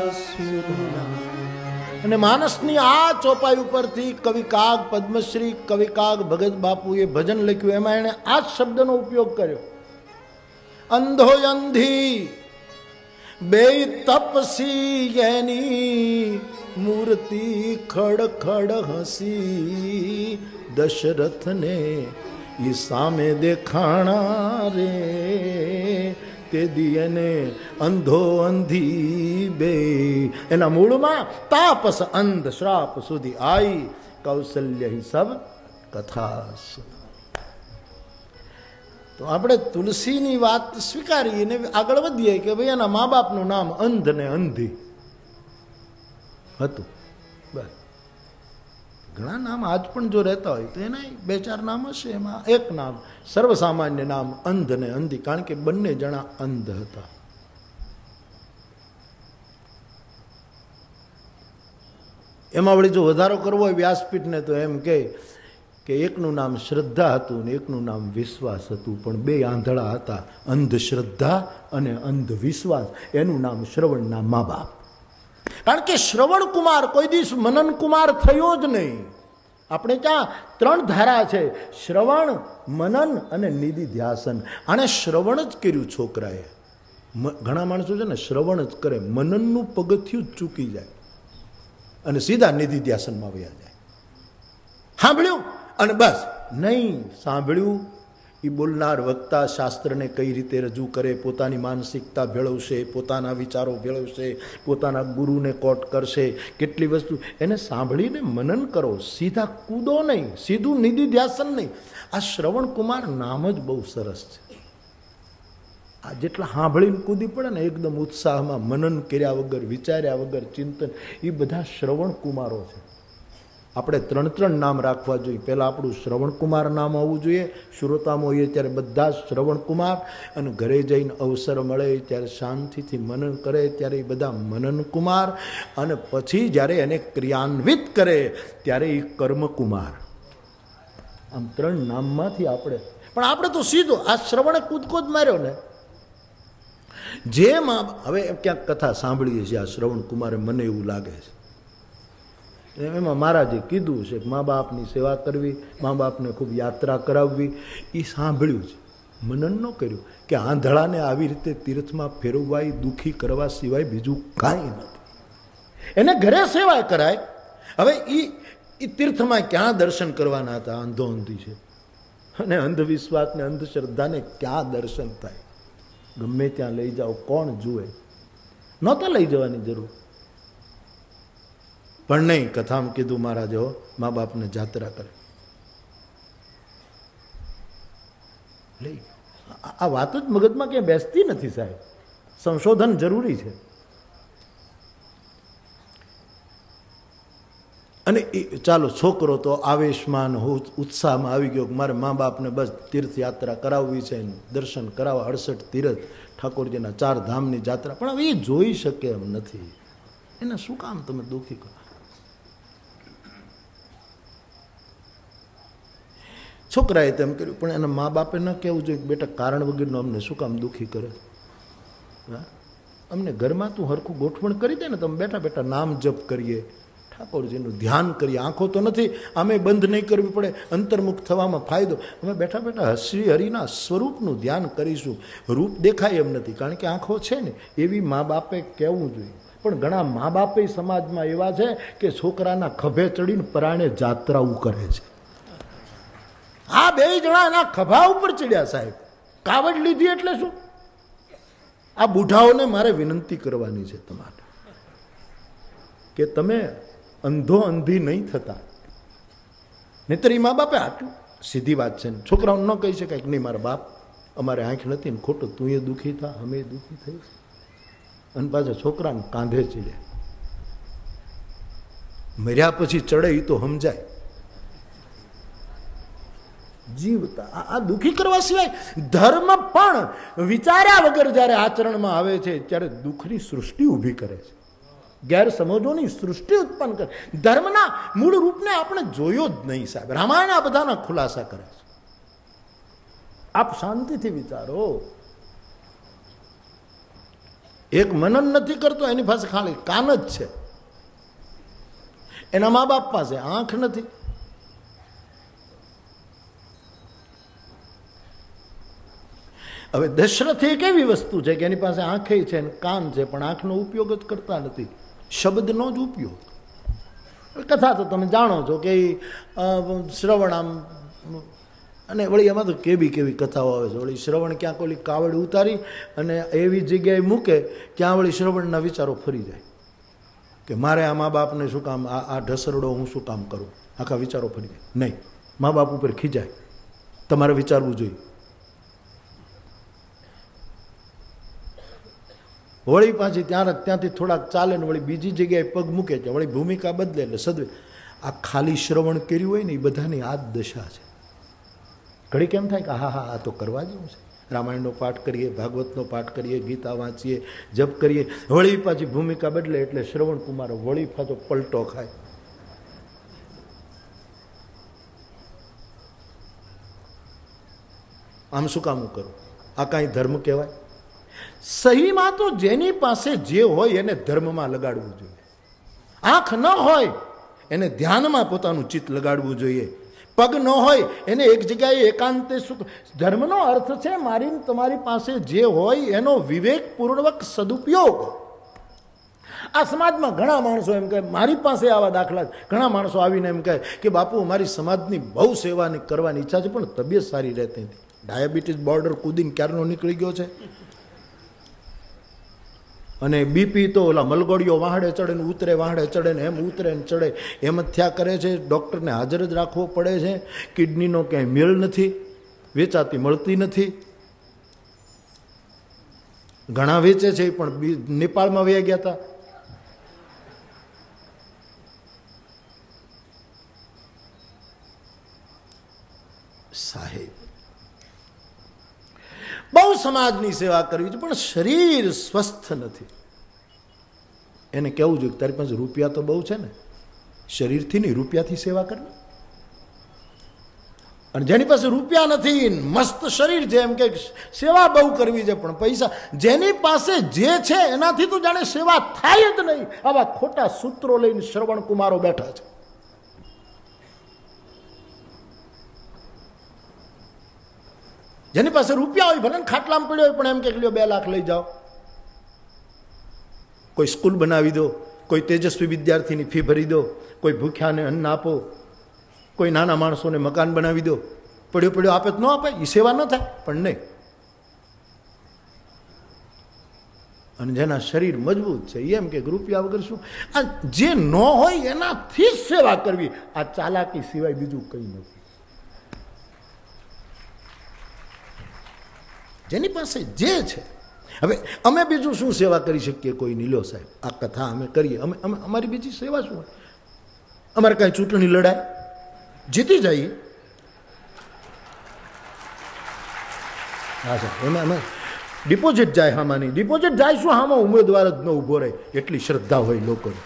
અને માનસની આ ચોપાઈ ઉપરથી કવિ કાગ પદ્મશ્રી, કવિ કાગ ભગત બાપુએ ભજન લખ્યું. એમાં એણે આ જ શબ્દનો ઉપયોગ કર્યો. અંધો અંધી બે તપસી એની મૂર્તિ ખડ ખડ હસી. દશરથને એ સામે દેખાણા રે. તે દિયને અંધો અંધી બે. એના મૂળમાં તાપસ અંધ શ્રાપ સુધી આઈ કૌશલ્ય હિ સબ કથા તો આપણે તુલસીની વાત સ્વીકારીએ ને આગળ વધીએ કે ભાઈ એના મા બાપનું નામ અંધ ને અંધી હતું. ઘણા નામ આજ પણ જો રહેતા હોય તો એના બે ચાર નામ હશે, એમાં એક નામ, સર્વસામાન્ય નામ અંધ ને અંધી, કારણ કે બંને જણા અંધ હતા. એમાં વળી જો વધારો કરવો હોય વ્યાસપીઠને તો એમ કહે કે એકનું નામ શ્રદ્ધા હતું ને એકનું નામ વિશ્વાસ હતું, પણ બે આંધળા હતા, અંધશ્રદ્ધા અને અંધવિશ્વાસ. એનું નામ શ્રવણના મા બાપ. કારણ કે શ્રવણ કુમાર કોઈ દિવસ મનન કુમાર થયો જ નહીં. આપણે ત્યાં ત્રણ ધારા છે. શ્રવણ, મનન અને નિધિ ધ્યાસન. આણે શ્રવણ જ કર્યું છોકરાએ. ઘણા માણસો છે ને શ્રવણ જ કરે. મનનનું પગથિયું જ ચૂકી જાય. અને સીધા નિધિ ધ્યાસનમાં વયા જાય. સાંભળ્યું? અને બસ. નહીં, સાંભળ્યું એ બોલનાર વક્તા શાસ્ત્રને કઈ રીતે રજૂ કરે, પોતાની માનસિકતા ભેળવશે, પોતાના વિચારો ભેળવશે, પોતાના ગુરુને કોટ કરશે, કેટલી વસ્તુ. એને સાંભળીને મનન કરો, સીધા કૂદો નહીં, સીધું નિધિ ધ્યાસન નહીં. આ શ્રવણ કુમાર નામ જ બહુ સરસ છે. આ જેટલા સાંભળીને કૂદી પડે ને, એકદમ ઉત્સાહમાં મનન કર્યા વગર, વિચાર્યા વગર, ચિંતન એ બધા શ્રવણ કુમારો છે. આપણે ત્રણ ત્રણ નામ રાખવા જોઈએ. પહેલાં આપણું શ્રવણ કુમાર નામ હોવું જોઈએ. શ્રોતામાં હોઈએ ત્યારે બધા શ્રવણકુમાર શ્રવણ કુમાર અને ઘરે જઈને અવસર મળે ત્યારે શાંતિથી મનન કરે ત્યારે એ બધા મનન કુમાર અને પછી જ્યારે એને ક્રિયાન્વિત કરે ત્યારે એ કર્મકુમાર. આમ ત્રણ નામમાંથી આપણે. પણ આપણે તો સીધો આ શ્રવણે કૂદકો જ માર્યો ને. જે માં હવે ક્યાંક કથા સાંભળીએ છીએ, આ શ્રવણ કુમારે મને એવું લાગે છે. એમાં મહારાજે કીધું છે મા બાપની સેવા કરવી, મા બાપને ખૂબ યાત્રા કરાવવી એ સાંભળ્યું છે. મનન ન કર્યું કે આંધળાને આવી રીતે તીર્થમાં ફેરવવાય દુઃખી કરવા સિવાય બીજું કાંઈ નથી. એને ઘરે સેવા કરાય. હવે એ એ તીર્થમાં ક્યાં દર્શન કરવાના હતા? અંધો અંધી છે. અને અંધવિશ્વાસને, અંધશ્રદ્ધાને ક્યાં દર્શન થાય? ગમે ત્યાં લઈ જાઓ, કોણ જુએ? નહોતા લઈ જવાની જરૂર. પણ નહીં, કથામાં કીધું મારા જો મા બાપને જાત્રા કરે. લઈ આ- વાત જ મગજમાં ક્યાંય બેસતી નથી સાહેબ. સંશોધન જરૂરી છે. અને ચાલો, છોકરો તો આવેશમાં ઉત્સાહમાં આવી ગયો મારે મા બાપને બસ તીર્થયાત્રા કરાવવી છે દર્શન કરાવવા, અડસઠ તીર્થ, ઠાકોરજીના ચાર ધામની જાત્રા. પણ હવે એ જોઈ શકે એમ નથી. એને શું કામ તમે દુઃખી કરો? છોકરાએ તેમ કર્યું, પણ એના મા બાપે ન કહેવું જોઈએ બેટા કારણ વગરનું અમને શું કામ દુઃખી કરે? હા? અમને ઘરમાં તું હરખું ગોઠવણ કરી દે ને તમે બેઠા બેઠા નામ જપ કરીએ. ઠાકોરજીનું ધ્યાન કરીએ. આંખો તો નથી, આમે બંધ નહીં કરવી પડે. અંતર્મુખ થવામાં ફાયદો. અમે બેઠા બેઠા શ્રી હરિના સ્વરૂપનું ધ્યાન કરીશું. રૂપ દેખાય એમ નથી, કારણ કે આંખો છે ને, એવી મા બાપે કહેવું જોઈએ. પણ ઘણા મા બાપે સમાજમાં એવા છે કે છોકરાના ખભે ચડીને પરાણે જાત્રાઓ કરે છે. આ બે જણા એના ખભા ઉપર ચડ્યા સાહેબ. કાવડ લીધી એટલે શું? આ બુઢાઓને મારે વિનંતી કરવાની છે તમારે. કે તમે અંધો અંધી નહીં થતા. નહીતર એ મા બાપે આટલું સીધી વાત છે ને. છોકરાઓને ન કહી શકાય કે નહીં, મારા બાપ, અમારે આંખ નથી ને ખોટું. તું એ દુઃખી થા, અમે દુઃખી થઈ અને પાછા છોકરાને કાંધે ચીડે મર્યા પછી ચડે એ તો સમજાય. જીવતા. આ- દુઃખી કરવા સિવાય ધર્મ પણ વિચાર્યા વગર જ્યારે આચરણમાં આવે છે, ત્યારે દુઃખની સૃષ્ટિ ઊભી કરે છે. ગેરસમજોની સૃષ્ટિ ઉત્પન્ન કરે. ધર્મના મૂળ રૂપને આપણે જોયો જ નહીં સાહેબ. રામાયણ આ બધાના ખુલાસા કરે છે. આપ શાંતિથી વિચારો. એક મનન નથી કરતો, એની પાસે ખાલી કાન જ છે. એના મા બાપ પાસે આંખ નથી. હવે દશરથ એક એવી વસ્તુ છે કે એની પાસે આંખે છે ને કાન છે, પણ આંખનો ઉપયોગ જ કરતા નથી. શબ્દનો જ ઉપયોગ. કથા તો તમે જાણો છો કે શ્રવણ આમ અને વળી એમાં તો કેવી કેવી કથાઓ આવે છે. વળી શ્રવણ ક્યાંક ઓલી કાવડ ઉતારી અને એવી જગ્યાએ મૂકે, ત્યાં વળી શ્રવણના વિચારો ફરી જાય. કે મારે આ મા બાપને શું કામ, આ આ ઢસરડો હું શું કામ કરું? આખા વિચારો ફરી જાય. નહીં. મા બાપ ઉપર ખીજાય. તમારે વિચારવું જોઈએ. વળી પાછી ત્યાં ત્યાંથી થોડાક ચાલે ને વળી બીજી જગ્યાએ પગ મૂકે છે. વળી ભૂમિકા બદલે એટલે સદવે. આ ખાલી શ્રવણ કર્યું હોય ને એ બધાની આ દશા છે. ઘડી કેમ થાય કે હા હા, આ તો કરવા જેવું છે. રામાયણનો પાઠ કરીએ, ભાગવતનો પાઠ કરીએ, ગીતા વાંચીએ, જપ કરીએ. વળી પાછી ભૂમિકા બદલે એટલે શ્રવણ કુમાર વળી પાછો પલટો ખાય. આમ શું કામ કરું? આ કાંઈ ધર્મ કહેવાય? સહીમાં તો જેની પાસે જે હોય એને ધર્મમાં લગાડવું જોઈએ. આંખ ન હોય, એને ધ્યાનમાં પોતાનું ચિત્ત લગાડવું જોઈએ. પગ ન હોય, એને એક જગ્યાએ એકાંતે સુખ ધર્મનો અર્થ છે મારી તમારી પાસે જે હોય એનો વિવેકપૂર્વક સદુપયોગ. આ સમાજમાં ઘણા માણસો એમ કહે, મારી પાસે આવા દાખલા ઘણા માણસો આવીને એમ કહે કે, બાપુ, મારી સમાજની બહુ સેવાની કરવાની ઈચ્છા છે, પણ તબિયત સારી રહેતી નથી. ડાયાબિટીસ બોર્ડર કૂદીને ક્યારનો નીકળી ગયો છે? અને બીપી તો ઓલા મલગોડીઓ વાહડે ચડે ને ઉતરે, વાહડે ચડે ને એમ ઉતરે ને ચડે, એમ જ થયા કરે છે. ડૉક્ટરને હાજર જ રાખવો પડે છે. કિડનીનો ક્યાંય મેળ નથી, વેચાતી મળતી નથી. ઘણા વેચે છે પણ નેપાળમાં વયા ગયા હતા સાહેબ બહુ સમાજની સેવા કરવી છે, પણ શરીર સ્વસ્થ નથી. એને કેવું જોઈએ તારી પાસે રૂપિયા તો બહુ છે ને? શરીરથી નહીં, રૂપિયાથી સેવા કરવી. અને જેની પાસે રૂપિયા નથી, મસ્ત શરીર છે, એમ કે સેવા બહુ કરવી છે, પણ પૈસા જેની પાસે જે છે, એનાથી તો જાણે સેવા થાય જ નહીં. આવા ખોટા સૂત્રો લઈને શ્રવણ કુમારો બેઠા છે. જેની પાસે રૂપિયા હોય, ભલે ખાટલામાં પડ્યો હોય, પણ એમ કે લ્યો બે લાખ લઈ જાઓ. કોઈ સ્કૂલ બનાવી દો, કોઈ તેજસ્વી વિદ્યાર્થીની ફી ભરી દો, કોઈ ભૂખ્યાને અન્ન આપો, કોઈ નાના માણસોને મકાન બનાવી દો. પડ્યો પડ્યો આપે તો ન આપે એ સેવા ન થાય, પણ નહીં. અને જેના શરીર મજબૂત છે એમ કે રૂપિયા વગર શું? આ જે ન હોય, એનાથી જ સેવા કરવી. આ ચાલાકી સિવાય બીજું કંઈ નથી. જેની પાસે જે છે. હવે અમે બીજું શું સેવા કરી શકીએ કોઈ નીલો સાહેબ? આ કથા અમે કરીએ. અમે અમે અમારી બીજી સેવા શું હોય? અમારે કાંઈ ચૂંટણી લડાય? જીતી જઈએ. હા, સાહેબ. એમાં અમે ડિપોઝિટ જાય હામાની. ડિપોઝિટ જાય શું? હામાં ઉમેદવાર જ ન ઊભો રહે. એટલી શ્રદ્ધા હોય લોકોની.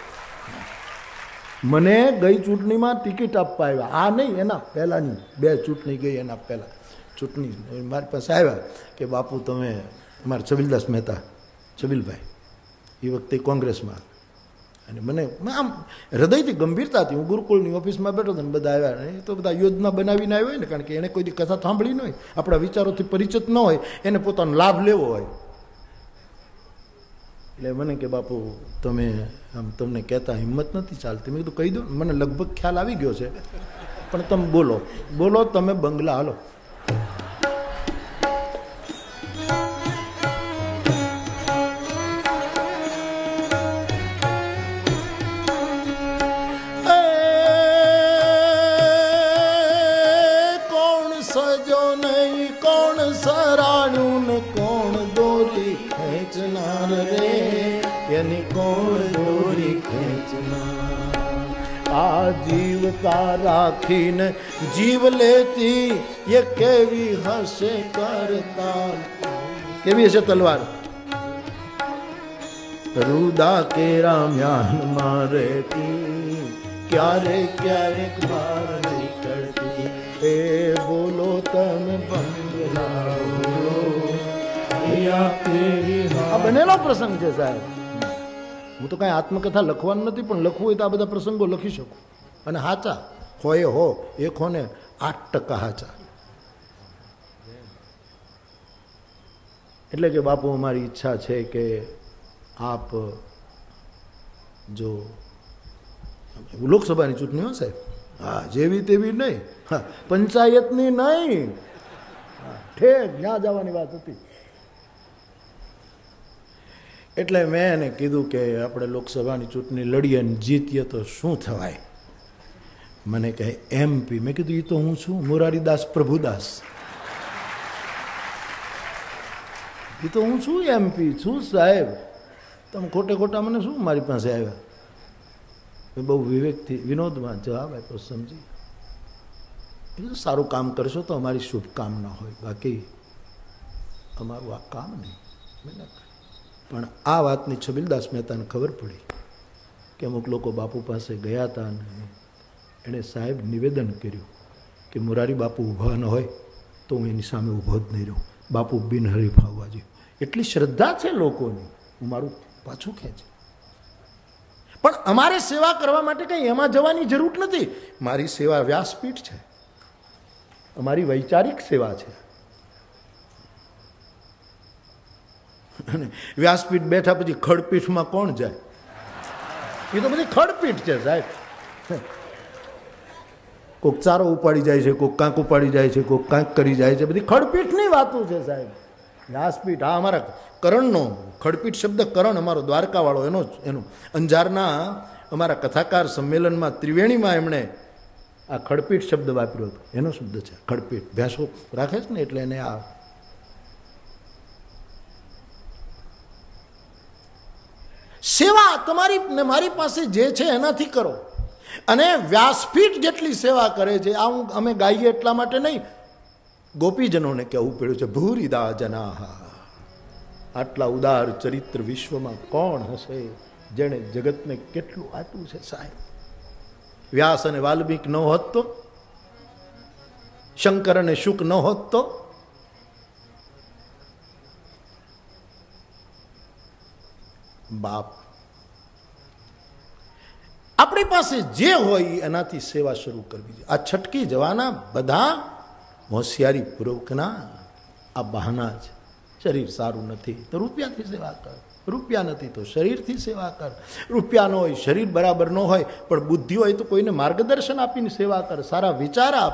મને ગઈ ચૂંટણીમાં ટિકિટ આપવા આવ્યા. આ નહીં, એના પહેલાંની બે ચૂંટણી ગઈ એના પહેલાં. ચૂંટણી. મારી પાસે આવ્યા કે, બાપુ, તમે અમારા છબીલદાસ મહેતા, છબીલભાઈ, એ વખતે કોંગ્રેસમાં. અને મને આમ હૃદયથી ગંભીરતાથી હું ગુરુકુળની ઓફિસમાં બેઠો હતો ને, બધા આવ્યા. એ તો બધા યોજના બનાવીને આવ્યો હોય ને, કારણ કે એને કોઈ દી કથા સાંભળી ન હોય, આપણા વિચારોથી પરિચિત ન હોય, એને પોતાનો લાભ લેવો હોય. એટલે મને કે, બાપુ, તમે આમ તમને કહેતા હિંમત નથી ચાલતી. મેં કીધું, કહી દો મને લગભગ ખ્યાલ આવી ગયો છે, પણ તમે બોલો. બોલો, તમે બંગલા હાલો. એની કોણ દોરી ખેંચનાર આ જીવ મમતા રાખીને જીવ લેતી એ કેવી હશે કરતા? કેવી હશે તલવાર? રુદા કેરા મ્યાન મારેતી ક્યારે ક્યારેક બહાર નીકળતી એ બોલો તમે આ બનેલો પ્રસંગ છે સાહેબ. હું તો કાંઈ આત્મકથા લખવાનું નથી પણ લખવું હોય તો આ બધા પ્રસંગો લખી શકું. અને હાચા. હોય હો, એ હો ને આઠ ટકા હાચા. એટલે કે બાપુ, અમારી ઈચ્છા છે કે આપ જો લોકસભાની ચૂંટણી હશે? હા, જેવી તેવી નહીં. હા, પંચાયતની નહીં. ઠેક જ્યાં જવાની વાત હતી. એટલે મેં એને કીધું કે આપણે લોકસભાની ચૂંટણી લડીએ અને જીતીએ તો શું થવાય? મને કહે એમપી મેં કીધું એ તો હું છું, મોરારીદાસ પ્રભુદાસ. એ તો હું છું એમપી છું સાહેબ? તમે ખોટે ખોટા મને શું મારી પાસે આવ્યા? મેં બહુ વિવેકથી, વિનોદમાં જવાબ આપ્યો, સમજી. એટલું સારું કામ કરશો તો અમારી શુભકામના હોય, બાકી અમારું આ કામ નહીં. પણ આ વાતની છબીલદાસ મહેતાને ખબર પડી કે અમુક લોકો બાપુ પાસે ગયા હતા અને એણે સાહેબ નિવેદન કર્યું કે મુરારી બાપુ ઊભા ન હોય તો હું એની સામે ઊભો જ નહીં રહું. બાપુ બિનહરીફ આવવા જોઈએ. એટલી શ્રદ્ધા છે લોકોની. હું મારું પાછું ખેંચે. પણ અમારે સેવા કરવા માટે કંઈ એમાં જવાની જરૂર નથી. મારી સેવા વ્યાસપીઠ છે. અમારી વૈચારિક સેવા છે. અને વ્યાસપીઠ બેઠા પછી ખડપીઠમાં કોણ જાય? એ તો બધી ખડપીઠ છે સાહેબ. કોક ચારો ઉપાડી જાય છે કોઈક કાંક ઉપાડી જાય છે કોઈક કાંક કરી જાય છે. બધી ખડપીઠની વાતો છે સાહેબ. વ્યાસપીઠ આ અમારા કરણનો ખડપીઠ શબ્દ કરણ અમારો દ્વારકાવાળો, એનો જ, એનો. અંજારના અમારા કથાકાર સંમેલનમાં ત્રિવેણીમાં એમણે આ ખડપીઠ શબ્દ વાપર્યો હતો. એનો શબ્દ છે, ખડપીઠ. ભેંસો રાખે છે ને એટલે એને આ સેવા તમારી ને મારી પાસે જે છે એનાથી કરો. અને વ્યાસપીઠ જેટલી સેવા કરે છે આ હું અમે ગાઈએ એટલા માટે નહીં. ગોપીજનોને કહેવું પડ્યું છે ભૂરિદા જનાહા આટલા ઉદાર ચરિત્ર વિશ્વમાં કોણ હશે? જેણે જગતને કેટલું આપ્યું છે સાહેબ? વ્યાસ અને વાલ્મિક ન હોત તો? શંકર અને શુક ન હોત તો? બાપ આપણી પાસે જે હોય એનાથી સેવા શરૂ કરવી જોઈએ. આ છટકી જવાના બધા હોશિયારી પૂર્વકના આ બહાના છે. શરીર સારું નથી તો રૂપિયાથી સેવા કર. રૂપિયા નથી તો શરીરથી સેવા કર. રૂપિયા ન હોય, શરીર બરાબર ન હોય, પણ બુદ્ધિ હોય તો કોઈને માર્ગદર્શન આપીને સેવા કર. સારા વિચાર આપ.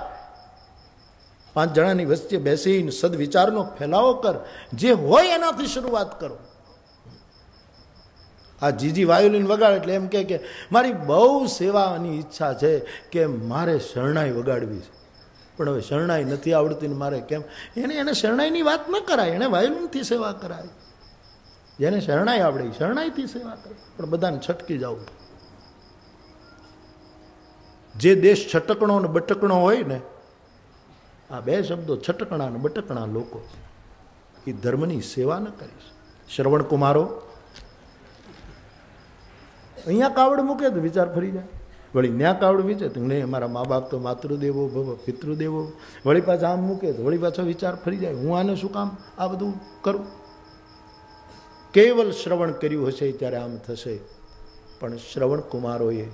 પાંચ જણાની વચ્ચે બેસીને સદવિચારનો ફેલાવો કર. જે હોય એનાથી શરૂઆત કરો. આ જીજી વાયોલિન વગાડે એટલે એમ કહે કે મારી બહુ સેવાની ઈચ્છા છે કે મારે શરણાઈ વગાડવી છે. પણ હવે શરણાઈ નથી આવડતી ને મારે કેમ? એને એને શરણાઈની વાત ન કરાય, એને વાયોલિનથી સેવા કરાય જેને શરણાઈ આવડે શરણાઈથી સેવા કરે. પણ બધાને છટકી જવું. જે દેશ છટકણો ને બટકણો હોય ને, આ બે શબ્દો છટકણા ને બટકણા લોકો એ ધર્મની સેવા ન કરીશ શ્રવણ કુમારો અહીંયા કાવડ મૂકે તો વિચાર ફરી જાય. વળી ન્યા કાવડ વીચે તો નહીં મારા મા બાપ તો માતૃદેવો, ભવ, પિતૃદેવો. વળી પાછા આમ મૂકે તો વળી પાછો વિચાર ફરી જાય. હું આને શું કામ આ બધું કરું? કેવલ શ્રવણ કર્યું હશે ત્યારે આમ થશે. પણ શ્રવણ કુમારોએ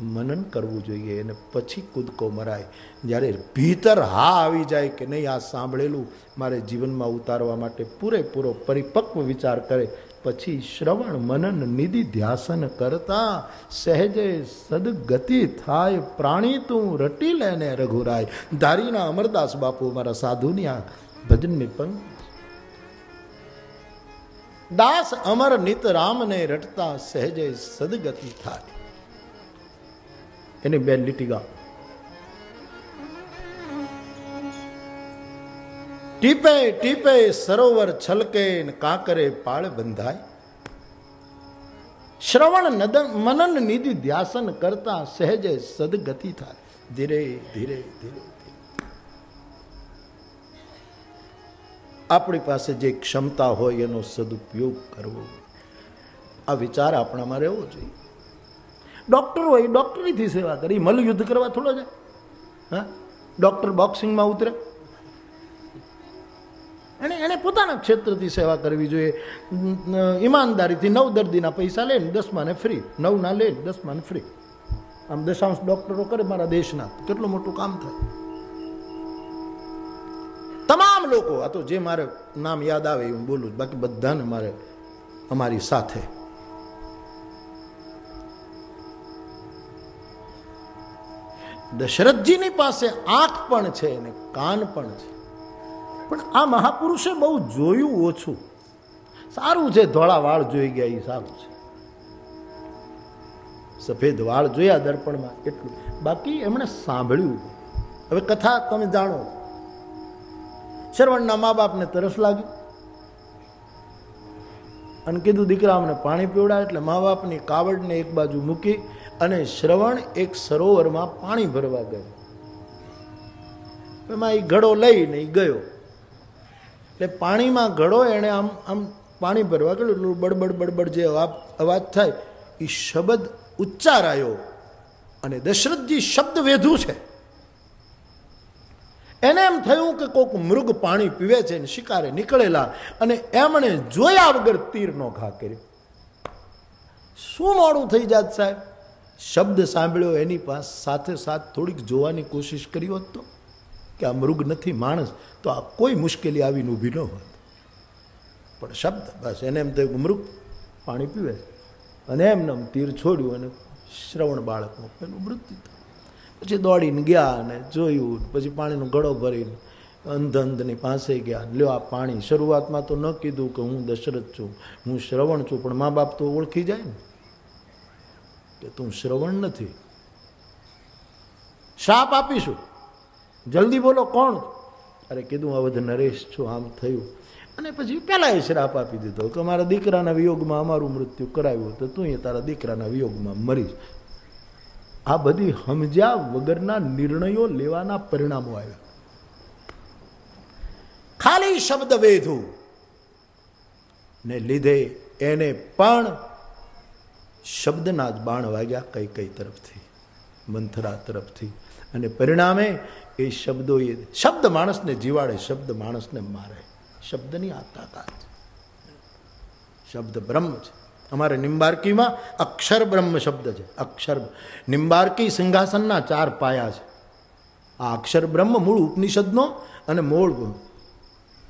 મનન કરવું જોઈએ અને પછી કૂદકો મરાય. જ્યારે ભીતર હા આવી જાય કે નહીં આ સાંભળેલું, મારે જીવનમાં ઉતારવા માટે પૂરેપૂરો પરિપક્વ વિચાર કરે પછી શ્રવણ મનન નિધિ ધ્યાસન કરતા સહેજે સદગતિ થાય, પ્રાણી તું રટી લેને રઘુરાય. ધારીના અમરદાસ બાપુ મારા સાધુની આ ભજનની પંક્તિ. દાસ અમર નિત રામને રટતા સહેજે સદગતિ થાય. એની બે લીટી ગાઓ. ટીપે ટીપે સરોવર છલકે કાંકરે પાળ બંધાય. શ્રવણ નદન મનન નિધિ ધ્યાસન કરતા સહેજે સદગતિ થાય. ધીરે ધીરે ધીરે આપણી પાસે જે ક્ષમતા હોય એનો સદુપયોગ કરવો આ વિચાર આપણામાં રહેવો જોઈએ. ડૉક્ટર હોય ડૉક્ટરીથી સેવા કરી. મલ યુદ્ધ કરવા થોડો જાય. હા? ડૉક્ટર બોક્સિંગમાં ઉતરે. એને એને પોતાના ક્ષેત્રથી સેવા કરવી જોઈએ. ઈમાનદારીથી નવ દર્દીના પૈસા લે દસમાને ફ્રી નવના લે ને દસમાને ફ્રી આમ દશાંશ ડૉક્ટરો કરે મારા દેશના. કેટલું મોટું કામ થાય. તમામ લોકો, આ તો જે મારે નામ યાદ આવે એ હું બોલું બાકી બધાને મારે અમારી સાથે. દશરથજીની પાસે આંખ પણ છે અને કાન પણ છે. પણ આ મહાપુરુષે બહુ જોયું ઓછું. સારું છે, ધોળા વાળ જોઈ ગયા એ સારું છે. સફેદ વાળ જોયા દર્પણમાં એટલું. બાકી એમણે સાંભળ્યું. હવે કથા તમે જાણો. શ્રવણના મા બાપને તરસ લાગી. અને કીધું, દીકરા, અમને પાણી પીવડા એટલે મા બાપની કાવડને એક બાજુ મૂકી અને શ્રવણ એક સરોવરમાં પાણી ભરવા ગયો. એમાં એ ઘડો લઈને ગયો. એટલે પાણીમાં ઘડો એણે આમ આમ પાણી ભરવા ગયો, એટલું બડબડ બડબડ જે અવાજ થાય, એ શબ્દ ઉચ્ચારાયો અને દશરથજી શબ્દ વેધું છે. એને એમ થયું કે કોઈક મૃગ પાણી પીવે છે ને શિકારે નીકળેલા અને એમણે જોયા વગર તીરનો ઘા કર્યો. શું મોડું થઈ જાત સાહેબ? શબ્દ સાંભળ્યો એની પાસે સાથે સાથ થોડીક જોવાની કોશિશ કરી હોત તો? કે આ મૃગ નથી, માણસ, તો આ કોઈ મુશ્કેલી આવીને ઊભી ન હોત પણ શબ્દ, બસ એને એમ થયું મૃગ પાણી પીવે અને એમને આમ તીર છોડ્યું અને શ્રવણ બાળકનું પેલું મૃત્યુ પછી દોડીને ગયા અને જોયું, પછી પાણીનો ગળો ભરીને અંધ અંધની પાસે ગયા. લ્યો, આ પાણી શરૂઆતમાં તો ન કીધું કે હું દશરથ છું, હું શ્રવણ છું, પણ મા બાપ તો ઓળખી જાય ને. કે તું શ્રવણ નથી. શાપ આપીશું. જલ્દી બોલો, કોણ? અરે કીધું અવધ નરેશ છું, આમ થયું. અને પછી પહેલાં એ શ્રાપ આપી દીધો કે, મારા દીકરાના વિયોગમાં અમારું મૃત્યુ કરાવ્યું તો તું એ તારા દીકરાના વિયોગમાં મરીશ. આ બધી સમજ્યા વગરના નિર્ણયો લેવાના પરિણામો આવ્યા. ખાલી શબ્દ વેધું. ને લીધે એને પણ શબ્દના જ બાણ વાગ્યા કઈ કઈ તરફથી, મંથરા તરફથી. અને પરિણામે એ શબ્દો એ શબ્દ માણસને જીવાડે, શબ્દ માણસને મારે. શબ્દની આ શબ્દ બ્રહ્મ છે. અમારે નિંબાર્કીમાં અક્ષર બ્રહ્મ શબ્દ છે. અક્ષર નિંબાર્કી સિંહાસનના ચાર પાયા છે. આ અક્ષર બ્રહ્મ મૂળ ઉપનિષદનો અને મૂળ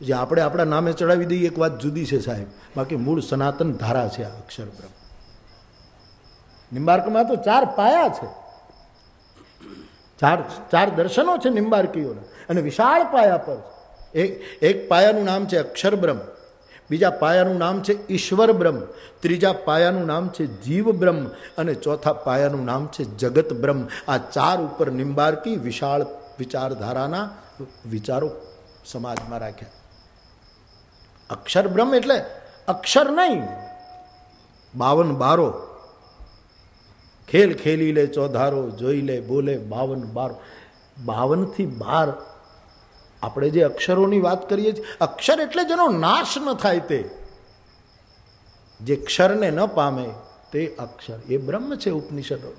જે આપણે આપણા નામે ચડાવી દઈએ, એક વાત જુદી છે સાહેબ. બાકી મૂળ સનાતન ધારા છે આ અક્ષર બ્રહ્મ. નિંબાર્કમાં તો ચાર પાયા છે. ચાર ચાર દર્શનો છે નિંબાર્કીઓના. અને વિશાળ પાયા પર એક એક પાયાનું નામ છે અક્ષર બ્રહ્મ બીજા પાયાનું નામ છે ઈશ્વર બ્રહ્મ ત્રીજા પાયાનું નામ છે જીવ બ્રહ્મ અને ચોથા પાયાનું નામ છે જગત બ્રહ્મ આ ચાર ઉપર નિંબાર્કી વિશાળ વિચારધારાના વિચારો સમાજમાં રાખ્યા. અક્ષર બ્રહ્મ એટલે અક્ષર નહીં, બાવન બારો. ખેલ ખેલી લે ચોધારો જોઈ લે બોલે બાવન બાર. બાવનથી બાર આપણે જે અક્ષરોની વાત કરીએ છીએ, અક્ષર એટલે જેનો નાશ ન થાય તે. જે ક્ષરને ન પામે તે અક્ષર. એ બ્રહ્મ છે ઉપનિષદો.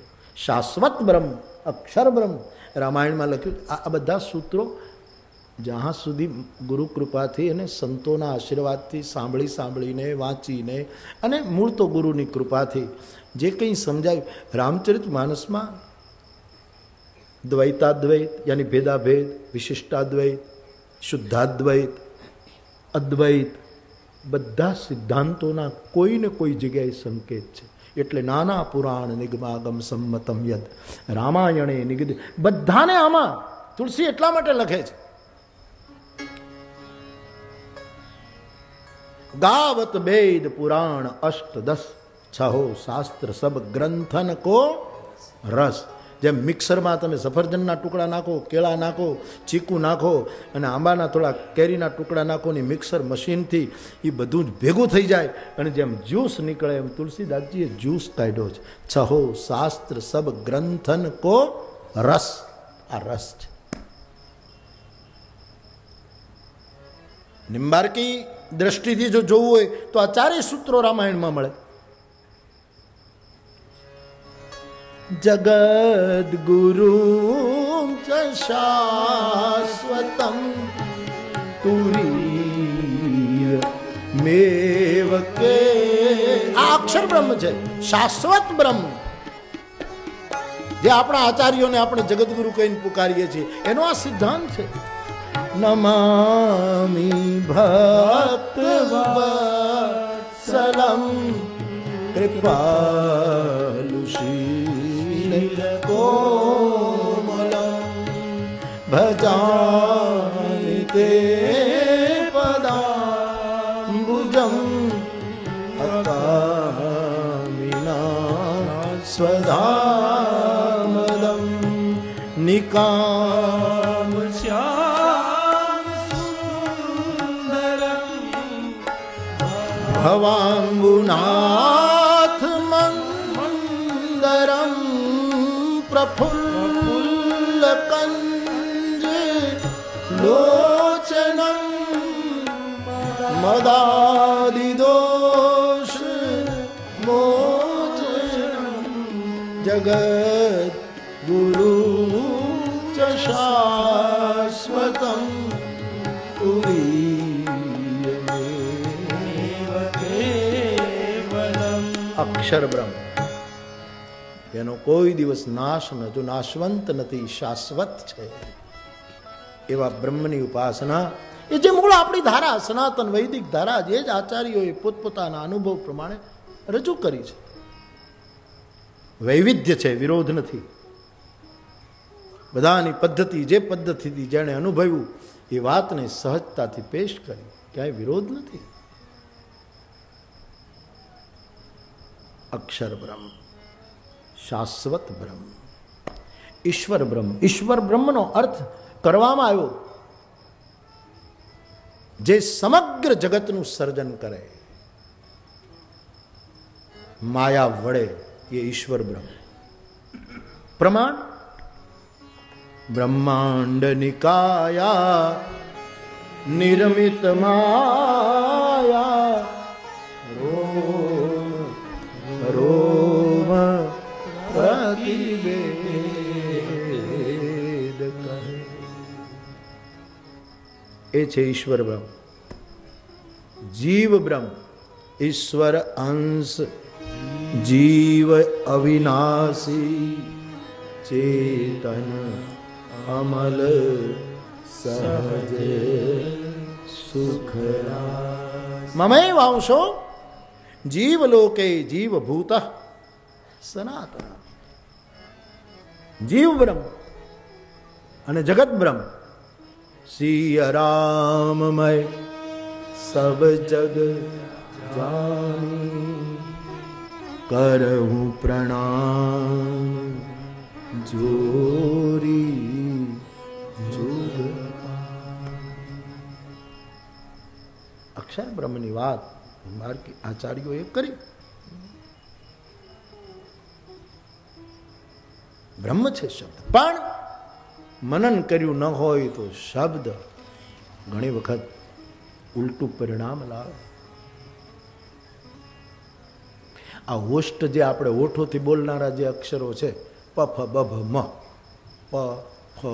શાશ્વત બ્રહ્મ, અક્ષર બ્રહ્મ. રામાયણમાં લખ્યું આ બધા સૂત્રો જ્યાં સુધી ગુરુ કૃપાથી અને સંતોના આશીર્વાદથી સાંભળી સાંભળીને વાંચીને અને મૂળ તો ગુરુની કૃપાથી જે કંઈ સમજાયું, રામચરિત માનસમાં દ્વૈતાદ્વૈત, યાની ભેદાભેદ, વિશિષ્ટાદ્વૈત, શુદ્ધાદ્વૈત, અદ્વૈત, બધા સિદ્ધાંતોના કોઈને કોઈ જગ્યાએ સંકેત છે. એટલે નાના પુરાણ નિગમાગમ સંમતમ યદ. રામાયણે નિગદ બધાને આમાં તુલસી એટલા માટે લખે છે. ગાવત બેદ પુરાણ અષ્ટ દસ છહો શાસ્ત્ર સબ ગ્રંથન કો રસ. જેમ મિક્સરમાં તમે સફરજનના ટુકડા નાખો, કેળા નાખો, ચીકુ નાખો અને આંબાના થોડા કેરીના ટુકડા નાખો ને મિક્સર મશીનથી એ બધું જ ભેગું થઈ જાય અને જેમ જ્યુસ નીકળે એમ તુલસીદાસજીએ જ્યુસ કાઢ્યો છે. છહો શાસ્ત્ર સબ ગ્રંથન કો રસ. આ રસ છે. નિંબાર્કી દ્રષ્ટિથી જો જોવું હોય તો આ ચારેય સૂત્રો રામાયણમાં મળે. શાશ્વતમ તુરી મેવ કે આ અક્ષર બ્રહ્મ છે શાશ્વત બ્રહ્મ જે આપણા આચાર્યોને આપણે જગદગુરુ કહીને પુકારીએ છીએ, એનો આ સિદ્ધાંત છે, નમામી ભક્ત સલમ કૃપાલુ શીલ કોમલમ ભજામિ તે પદાંબુજમ અકામિના સ્વધામદમ નિકામ લોચનમ મદાદિદોષ મોચનમ જગત ગુરુ ચ શાશ્વતમ અક્ષર બ્રહ્મ એનો કોઈ દિવસ નાશ ન જો નાશવંત નથી, શાશ્વત છે. એવા બ્રહ્મની ઉપાસના, એ જે મૂળ આપણી ધારા, સનાતન વૈદિક ધારા, જે જ આચાર્યોએ પોતપોતાના અનુભવ પ્રમાણે રજૂ કરી છે. વૈવિધ્ય છે, વિરોધ નથી. બધાની પદ્ધતિ, જે પદ્ધતિથી જેણે અનુભવ્યું, એ વાતને સહજતાથી પેશ કરી. ક્યાંય વિરોધ નથી. અક્ષર બ્રહ્મ. શાશ્વત બ્રહ્મ. ઈશ્વર બ્રહ્મ. ઈશ્વર બ્રહ્મનો અર્થ કરવામાં આવ્યો. જે સમગ્ર જગતનું સર્જન કરે. માયા વડે એ ઈશ્વર બ્રહ્મ. પ્રમાણ? બ્રહ્માંડ નિકાયા, નિર્મિત માયા. રો રોમ એ છે ઈશ્વર બ્રહ્મ. જીવ બ્રહ્મ, ઈશ્વર અંશ, જીવ અવિનાશી, ચેતન અમલ સહજ સુખરા મમૈ વાંશો? જીવલોકે જીવભૂત સનાતન. જીવ બ્રહ્મ અને જગત બ્રહ્મ સિય રામમય સબ જગ જાની. કરહું પ્રણામ જોરી જોગ અક્ષર બ્રહ્મની વાત માર્કી આચાર્યોએ કરી. બ્રહ્મ છે શબ્દ. પણ મનન કર્યું ન હોય તો શબ્દ ઘણી વખત ઉલટું પરિણામ લાવે. આ હોસ્ટ જે આપણે ઓઠોથી બોલનારા જે અક્ષરો છે, પ, ફ, બ ભ મ, પ, ફ,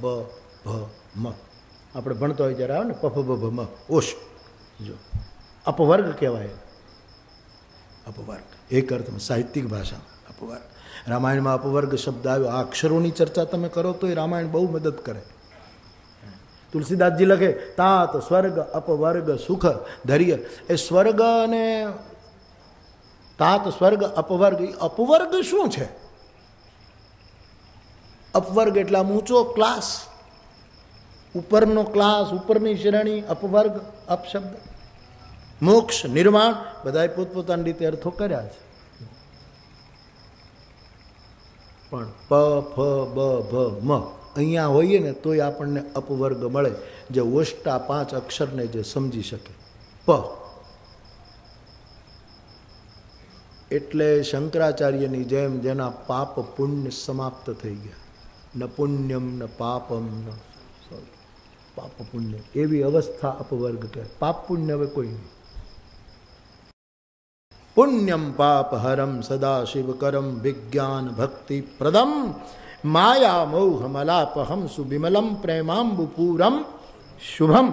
બ ભ મ. આપણે ભણતો હોય જ્યારે આવે ને, પ, ફ, બ ભ મ, ઓશ. જો, અપવર્ગ કહેવાય. અપવર્ગ. એક અર્થમાં સાહિત્યિક ભાષા, અપવર્ગ. રામાયણમાં અપવર્ગ શબ્દ આવ્યો. આ અક્ષરોની ચર્ચા તમે કરો તો એ રામાયણ બહુ મદદ કરે. તુલસીદાસજી લખે, તાત સ્વર્ગ, અપવર્ગ, સુખ, ધૈર્ય. એ સ્વર્ગ અને તાત સ્વર્ગ, અપવર્ગ એ અપવર્ગ શું છે? અપવર્ગ એટલે ઊંચો ક્લાસ. ઉપરનો ક્લાસ, ઉપરની શ્રેણી, અપવર્ગ, અપશબ્દ. મોક્ષ, નિર્માણ, બધાએ પોતપોતાની રીતે અર્થો કર્યા છે. પણ પ, ફ, બ ભ મ. અહીંયા હોઈએ ને તોય આપણને અપવર્ગ મળે જે ઓષ્ટા પાંચ અક્ષરને જે સમજી શકે. પ. એટલે શંકરાચાર્યની જેમ જેના પાપ પુણ્ય સમાપ્ત થઈ ગયા. ન પુણ્યમ, ન પાપમ, ન પાપ પુણ્ય. એવી અવસ્થા અપવર્ગ કહે પાપ પુણ્ય હવે કોઈ નહીં. પુણ્યમ પાપ હરમ સદા શિવકરમ વિજ્ઞાન ભક્તિ પ્રદમ માયા મોહ મલાપહમ સુબિમલમ પ્રેમાંબુપૂરમ શુભમ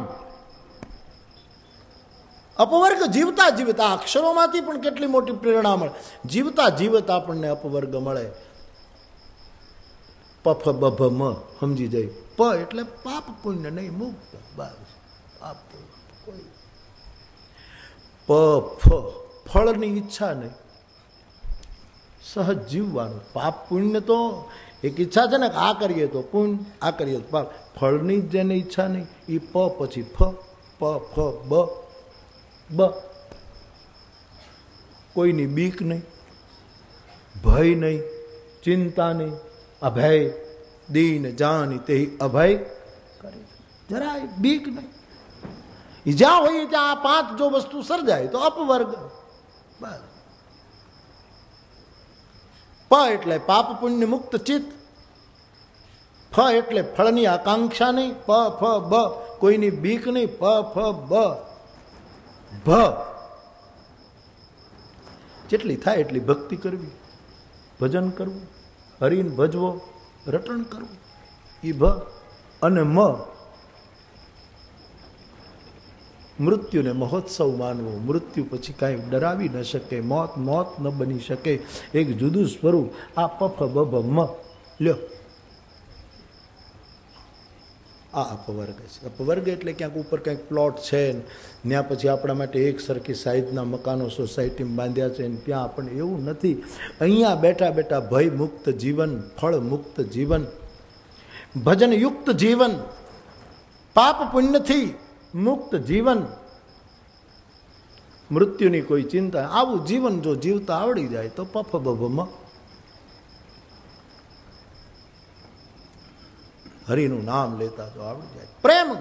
અપવર્ગ જીવતા જીવતા અક્ષરોમાંથી પણ કેટલી મોટી પ્રેરણા મળે જીવતા જીવતા આપણને અપવર્ગ મળે પફ બભ મ સમજી જાય પ એટલે પાપ પુણ્ય નહીં મુક્ત બસ પાપ કોઈ પ ફળની ઈચ્છા નહીં. સહજ જીવવાનું. પાપ પુણ્ય તો એક ઈચ્છા છે ને આ કરીએ તો પુણ્ય, આ કરીએ તો પાપ. ફળની જ જેને ઈચ્છા નહીં એ પ પછી ફ, પ, ફ, બ બ. કોઈની બીક નહીં, ભય નહીં, ચિંતા નહીં, અભય દીન જાની તે અભય કરે જરાય બીક નહીં. જ્યાં હોય ત્યાં પાંચ જો વસ્તુ સર્જાય તો અપવર્ગ. બસ. પ એટલે પાપ પુણ્ય મુક્ત ચિત્ત. ફ એટલે ફળની આકાંક્ષા નહીં. પ, ફ, બ. કોઈની બીક નહીં. પ, ફ, બ. ભ જેટલી થાય એટલી ભક્તિ કરવી. ભજન કરવું. હરિન ભજવો. રટણ કરવું. એ ભ અને મ. મૃત્યુને મહોત્સવ માનવો. મૃત્યુ પછી કાંઈ ડરાવી ન શકે, મોત મોત ન બની શકે. એક જુદું સ્વરૂપ, આ પફ બભ મ. લ્યો. આ અપવર્ગ છે. અપવર્ગ એટલે ક્યાંક ઉપર કંઈક પ્લોટ છે ત્યાં પછી આપણા માટે એક સરખી સાઈઝના મકાનો સોસાયટીમાં બાંધ્યા છે ને, ત્યાં આપણને એવું નથી. અહીંયા બેઠા બેઠા ભય મુક્ત જીવન, ફળ મુક્ત જીવન ભજનયુક્ત જીવન, પાપ પુણ્યથી મુક્ત જીવન. મૃત્યુની કોઈ ચિંતા. આવું જીવન જો જીવતા આવડી જાય તો પફ બભમાં હરિનું નામ લેતા જો આવડી જાય. પ્રેમ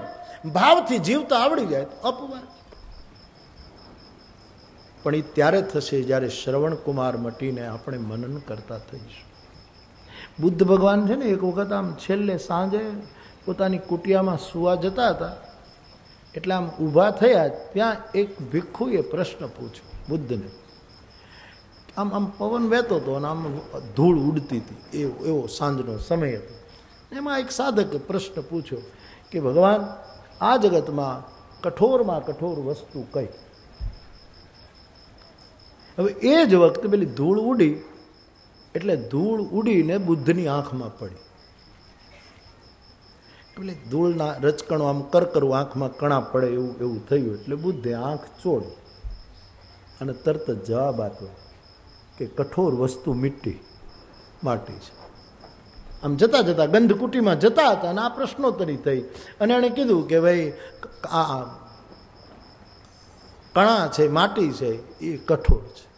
ભાવથી જીવતા આવડી જાય તો અપવાદ પણ એ ત્યારે થશે જ્યારે શ્રવણ કુમાર મટીને આપણે મનન કરતા થઈશું. બુદ્ધ ભગવાન છે ને એક વખત આમ છેલ્લે સાંજે પોતાની કુટિયામાં સુવા જતા હતા. એટલે આમ ઊભા થયા ત્યાં એક ભિક્ષુએ પ્રશ્ન પૂછ્યો બુદ્ધને. આમ આમ પવન વહેતો હતો અને આમ ધૂળ ઉડતી હતી. એવો એવો સાંજનો સમય હતો. એમાં એક સાધકે પ્રશ્ન પૂછ્યો કે ભગવાન, આ જગતમાં કઠોરમાં કઠોર વસ્તુ કઈ? હવે એ જ વખતે પેલી ધૂળ ઉડી, એટલે ધૂળ ઉડીને બુદ્ધની આંખમાં પડી. એટલે ધૂળના રચકણો આમ કરકરું આંખમાં કણા પડે એવું એવું થયું એટલે બુદ્ધે આંખ ચોડી અને તરત જ જવાબ આપ્યો કે કઠોર વસ્તુ મીઠી માટી છે. આમ જતા જતા ગંધકુટીમાં જતા હતા અને આ પ્રશ્નોત્તરી થઈ અને એણે કીધું કે ભાઈ આ કણા છે, માટી છે, એ કઠોર છે.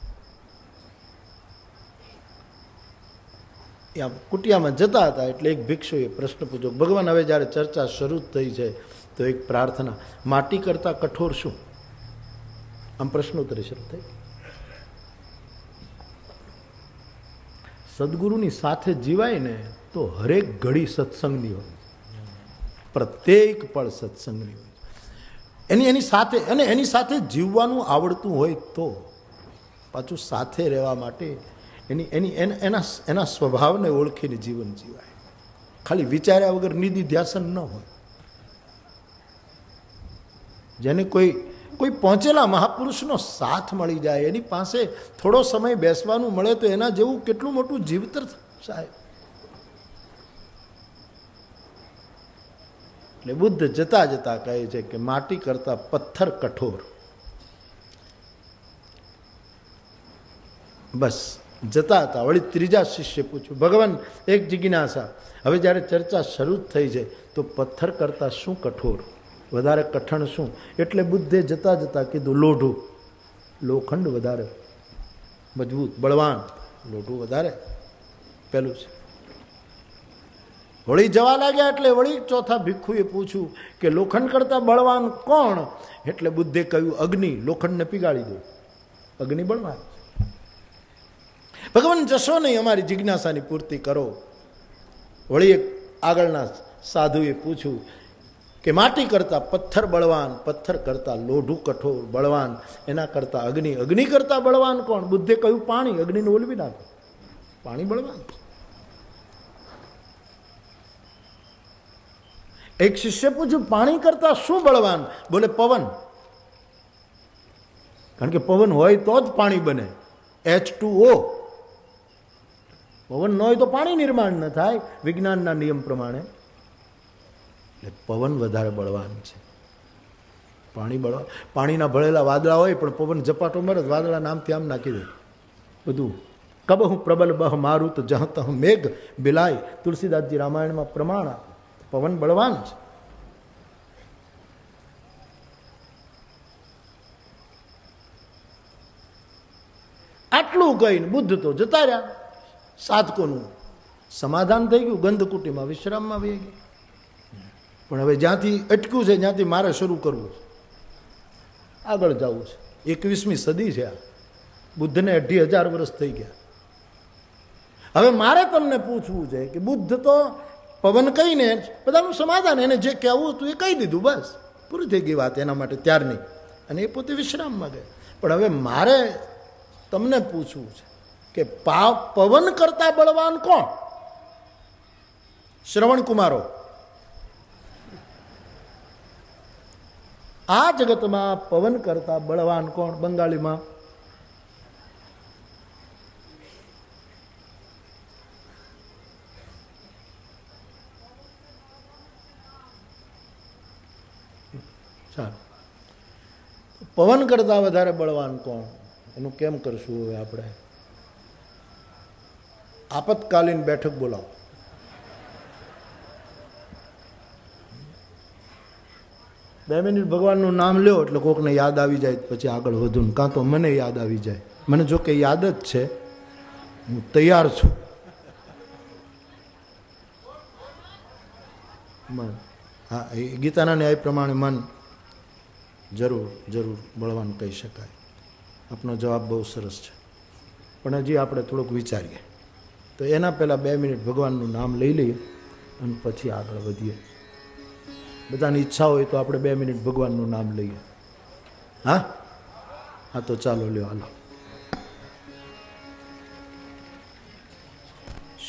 આમ કુટિયામાં જતા હતા એટલે એક ભિક્ષુએ પ્રશ્ન પૂછ્યો, ભગવાન, હવે જ્યારે ચર્ચા શરૂ થઈ છે, તો એક પ્રાર્થના, માટી કરતાં કઠોર શું? આમ પ્રશ્નોત્તરી શરૂ થઈ. સદગુરુની સાથે જીવાય ને તો હરેક ઘડી સત્સંગની હોય પ્રત્યેક પળ સત્સંગની હોય એની એની સાથે, અને એની સાથે જીવવાનું આવડતું હોય તો પાછું સાથે રહેવા માટે એની એની, એના એના સ્વભાવને ઓળખીને જીવન જીવાય. ખાલી વિચાર્યા વગર નિધિ ધ્યાસન ન હોય. જેને કોઈ કોઈ પહોંચેલા મહાપુરુષનો સાથ મળી જાય, એની પાસે થોડો સમય બેસવાનું મળે તો એના જેવું કેટલું મોટું જીવતર સાહેબ. એટલે બુદ્ધ જતા જતા કહે છે કે માટી કરતા પથ્થર કઠોર. બસ. જતા હતા. વળી ત્રીજા શિષ્ય પૂછ્યું, ભગવાન, એક જિજ્ઞાસા. હવે જ્યારે ચર્ચા શરૂ થઈ છે, તો પથ્થર કરતાં શું કઠોર? વધારે કઠણ શું? એટલે બુદ્ધે જતા જતાં કીધું, લોઢું. લોખંડ વધારે. મજબૂત, બળવાન. લોઢું વધારે. પહેલું છે. વળી જવા લાગ્યા એટલે વળી ચોથા ભીખુએ પૂછ્યું કે, લોખંડ કરતાં બળવાન કોણ? એટલે બુદ્ધે કહ્યું, અગ્નિ. લોખંડને પીગાળી દો. અગ્નિ બળવાન. ભગવાન જશો નહીં, અમારી જિજ્ઞાસાની પૂર્તિ કરો. વળી એક આગળના સાધુએ પૂછ્યું કે માટી કરતા પથ્થર બળવાન, પથ્થર કરતા લોઢું કઠોર બળવાન, એના કરતાં અગ્નિ અગ્નિ કરતા બળવાન કોણ? બુદ્ધે કહ્યું, પાણી, અગ્નિને ઓલવી નાખો. પાણી બળવાન એક શિષ્ય પૂછ્યું, પાણી કરતા શું બળવાન? બોલે, પવન. કારણ કે પવન હોય તો જ પાણી બને. એચ ટુ ઓ પવન ન હોય તો પાણી નિર્માણ ન થાય, વિજ્ઞાનના નિયમ પ્રમાણે. એટલે પવન વધારે બળવાન છે. પાણી બળવા, પાણીના ભળેલા વાદળા હોય, પણ પવન ઝપાટો મરે તો વાદળા નામ ત્યાં નાખી દે. બધું. કબહું પ્રબલ બહ મારુત જહત મેઘ બિલાય. તુલસીદાસજી રામાયણમાં પ્રમાણ. પવન બળવાન છે. આટલું કહીને બુદ્ધ તો જતા રહ્યા. સાધકોનું સમાધાન થઈ ગયું, ગંધકુટીમાં, વિશ્રામમાં વહી ગઈ. પણ હવે જ્યાંથી અટક્યું છે જ્યાંથી મારે શરૂ કરવું છે. આગળ જવું છે. એકવીસમી સદી છે આ. બુદ્ધને અઢી હજાર વર્ષ થઈ ગયા. હવે મારે તમને પૂછવું છે કે બુદ્ધ તો પવન કહીને બધાનું સમાધાન એને જે કહેવું હતું એ કહી દીધું બસ. પૂરી થઈ ગઈ વાત એના માટે ત્યારની. અને એ પોતે વિશ્રામમાં ગયા પણ હવે મારે તમને પૂછવું છે કે પાવ પવન કરતા બળવાન કોણ? શ્રવણ કુમારો. આ જગતમાં પવન કરતા બળવાન કોણ બંગાળીમાં? પવન કરતા વધારે બળવાન કોણ? એનું કેમ કરશું હવે આપણે? આપતકાલીન બેઠક બોલાવો. બે મિનિટ ભગવાનનું નામ લ્યો એટલે કોકને યાદ આવી જાય પછી આગળ વધુ. કાં તો મને યાદ આવી જાય. મને જો કે યાદ જ છે, હું તૈયાર છું. મન. હા, એ ગીતાના ન્યાય પ્રમાણે મન જરૂર જરૂર બળવાન કહી શકાય. આપનો જવાબ બહુ સરસ છે. પણ હજી આપણે થોડુંક વિચારીએ. તો એના પહેલાં બે મિનિટ ભગવાનનું નામ લઈ લઈએ અને પછી આગળ વધીએ. બધાની ઈચ્છા હોય તો આપણે બે મિનિટ ભગવાનનું નામ લઈએ. હા? હા, તો ચાલો, લ્યો, હાલો.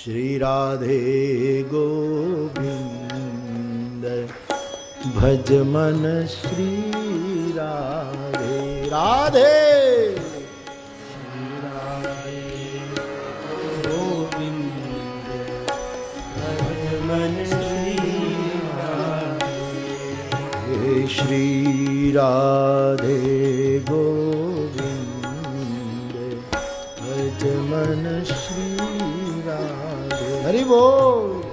શ્રી રાધે ગોવિંદ. ભજ મન શ્રી રાધે રાધે. શ્રી રાધે ગોવિંદ ભજ મન શ્રી રાધે હરિ બોલ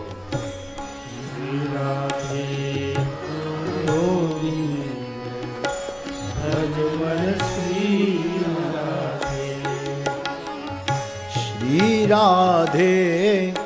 શ્રી રાધે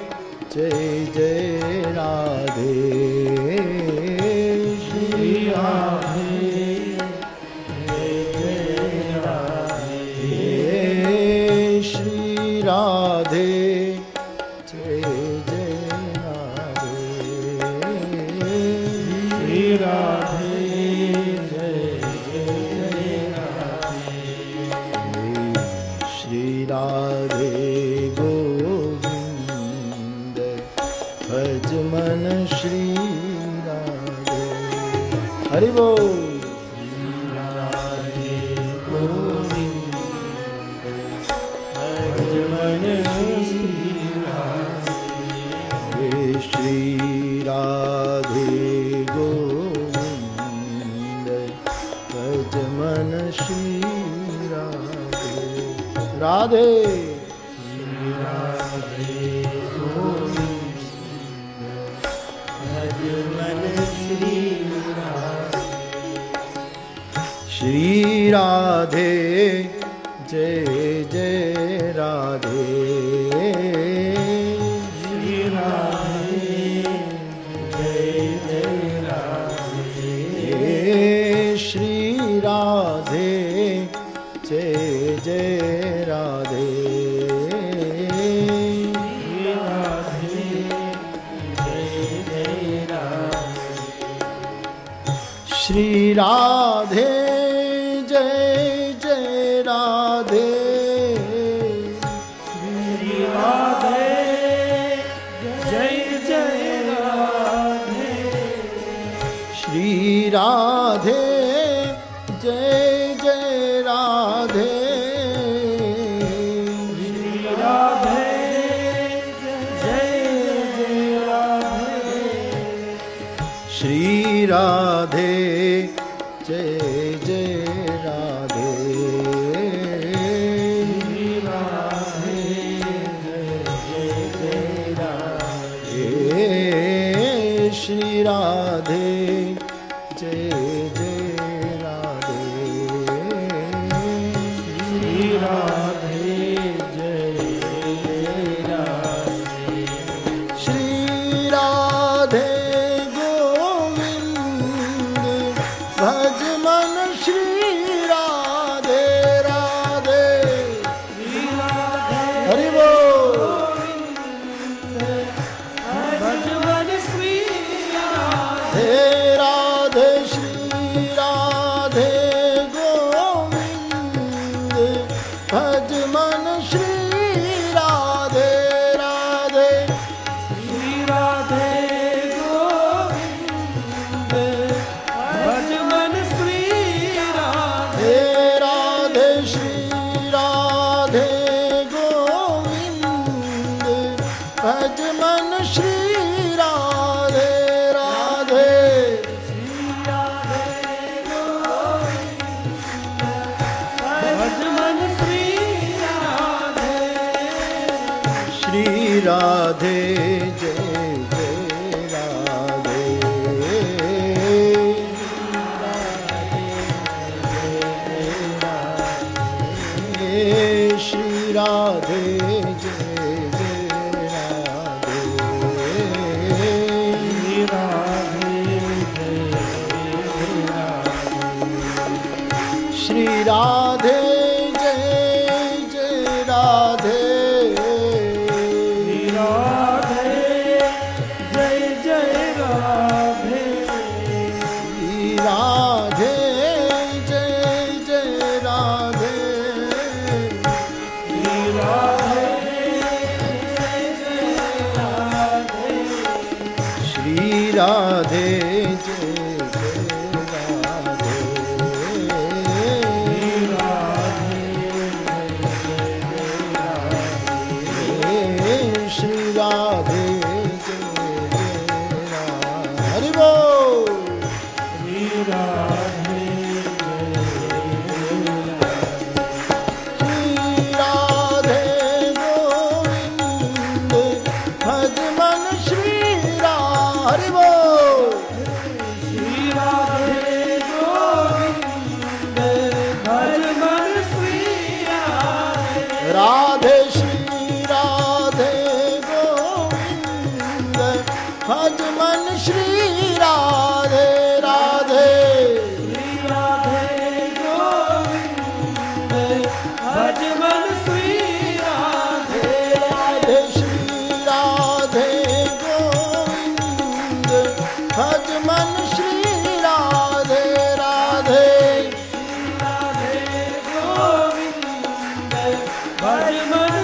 બોલ શ્રી રાધે ગોવિંદ ભજ મન શ્રી રાધે રાધે भजवन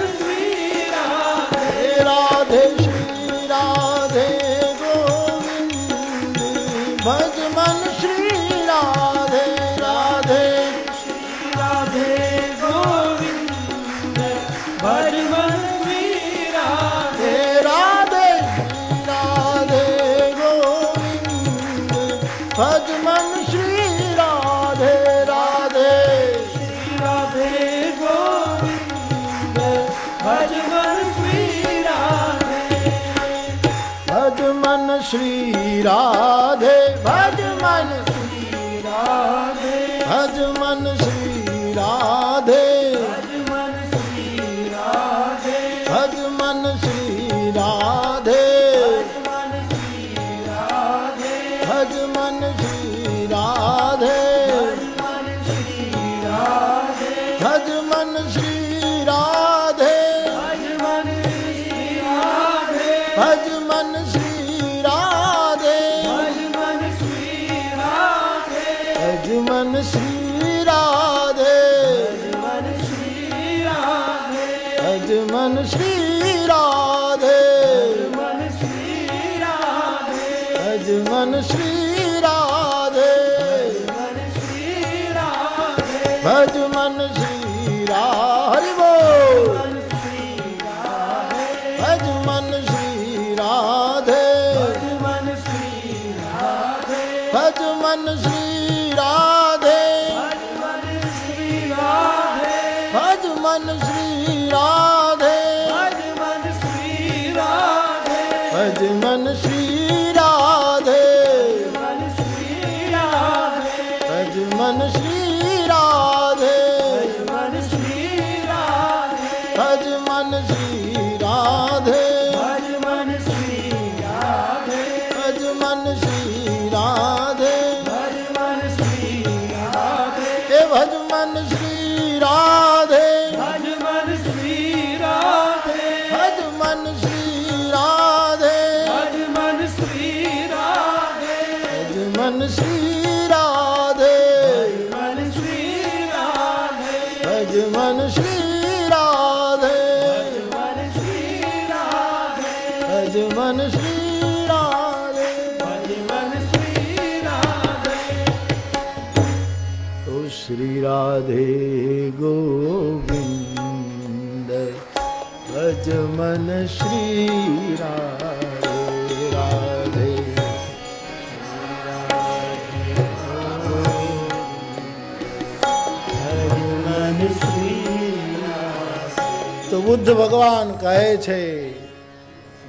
બુદ્ધ ભગવાન કહે છે,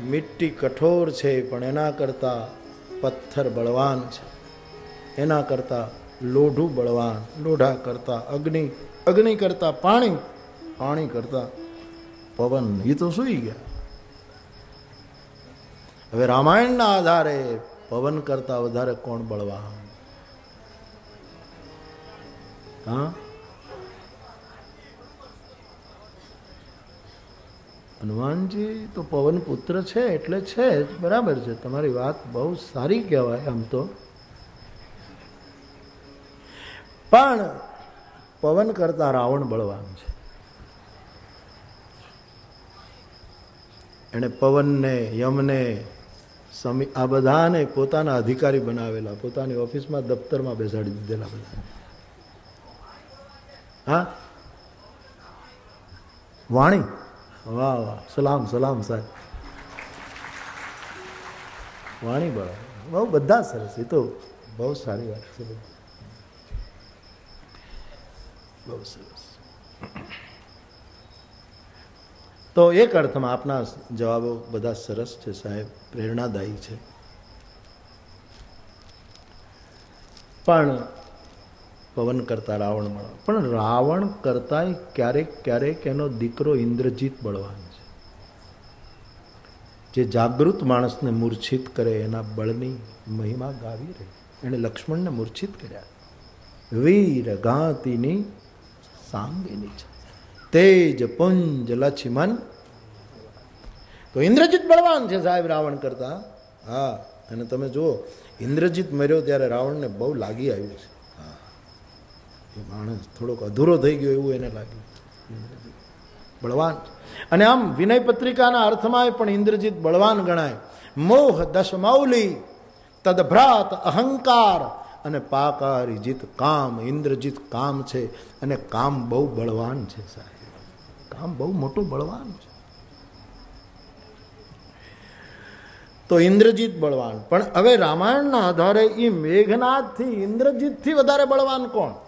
મિટ્ટી કઠોર છે, પણ એના કરતા પથ્થર બળવાન છે. એના કરતા લોઢું બળવાન, લોઢા કરતા અગ્નિ અગ્નિ કરતા પાણી પાણી કરતા પવન. એ તો સુઈ ગયા. હવે રામાયણના આધારે પવન કરતા વધારે કોણ બળવાન? હા? હનુમાનજી તો પવન પુત્ર છે, એટલે છે જ. બરાબર છે. તમારી વાત બહુ સારી કહેવાય આમ તો. પણ પવન કરતા રાવણ બળવાન છે. એણે પવનને, યમને, સમી, આ બધાને પોતાના અધિકારી બનાવેલા, પોતાની ઓફિસમાં દફતરમાં બેસાડી દીધેલા બધા હા? વાણી? વાહ વાહ. સલામ સલામ, સાહેબ. વાણી બળ. બહુ બધા સરસ. એ તો બહુ સારી વાત છે. બહુ સરસ. તો એક અર્થમાં આપના જવાબો બધા સરસ છે, સાહેબ. પ્રેરણાદાયી છે. પણ પવન કરતા રાવણ મળવા પણ રાવણ કરતાંય ક્યારેક ક્યારેક એનો દીકરો ઇન્દ્રજીત બળવાન છે. જે જાગૃત માણસને મૂર્છિત કરે એના બળની મહિમા ગાવી રહી. એણે લક્ષ્મણને મૂર્છિત કર્યા. વીર ગાતિની સાંગીની છે તેજ, પુંજ, લક્ષ્મણ. તો ઇન્દ્રજીત બળવાન છે સાહેબ રાવણ કરતા. હા, અને તમે જુઓ, ઇન્દ્રજીત મર્યો ત્યારે રાવણને બહુ લાગી આવ્યું છે. એ માણસ થોડોક અધૂરો થઈ ગયો એવું એને લાગ્યું. બળવાન. અને આમ વિનય પત્રિકાના અર્થમાં પણ ઇન્દ્રજીત બળવાન ગણાય. મોહ દશમાઉલી તદભ્રાત અહંકાર અને પાકારી જીત કામ. ઇન્દ્રજીત કામ છે અને કામ બહુ બળવાન છે સાહેબ. કામ બહુ મોટું બળવાન છે. તો ઇન્દ્રજીત બળવાન. પણ હવે રામાયણના આધારે એ મેઘનાથથી ઇન્દ્રજીતથી વધારે બળવાન કોણ?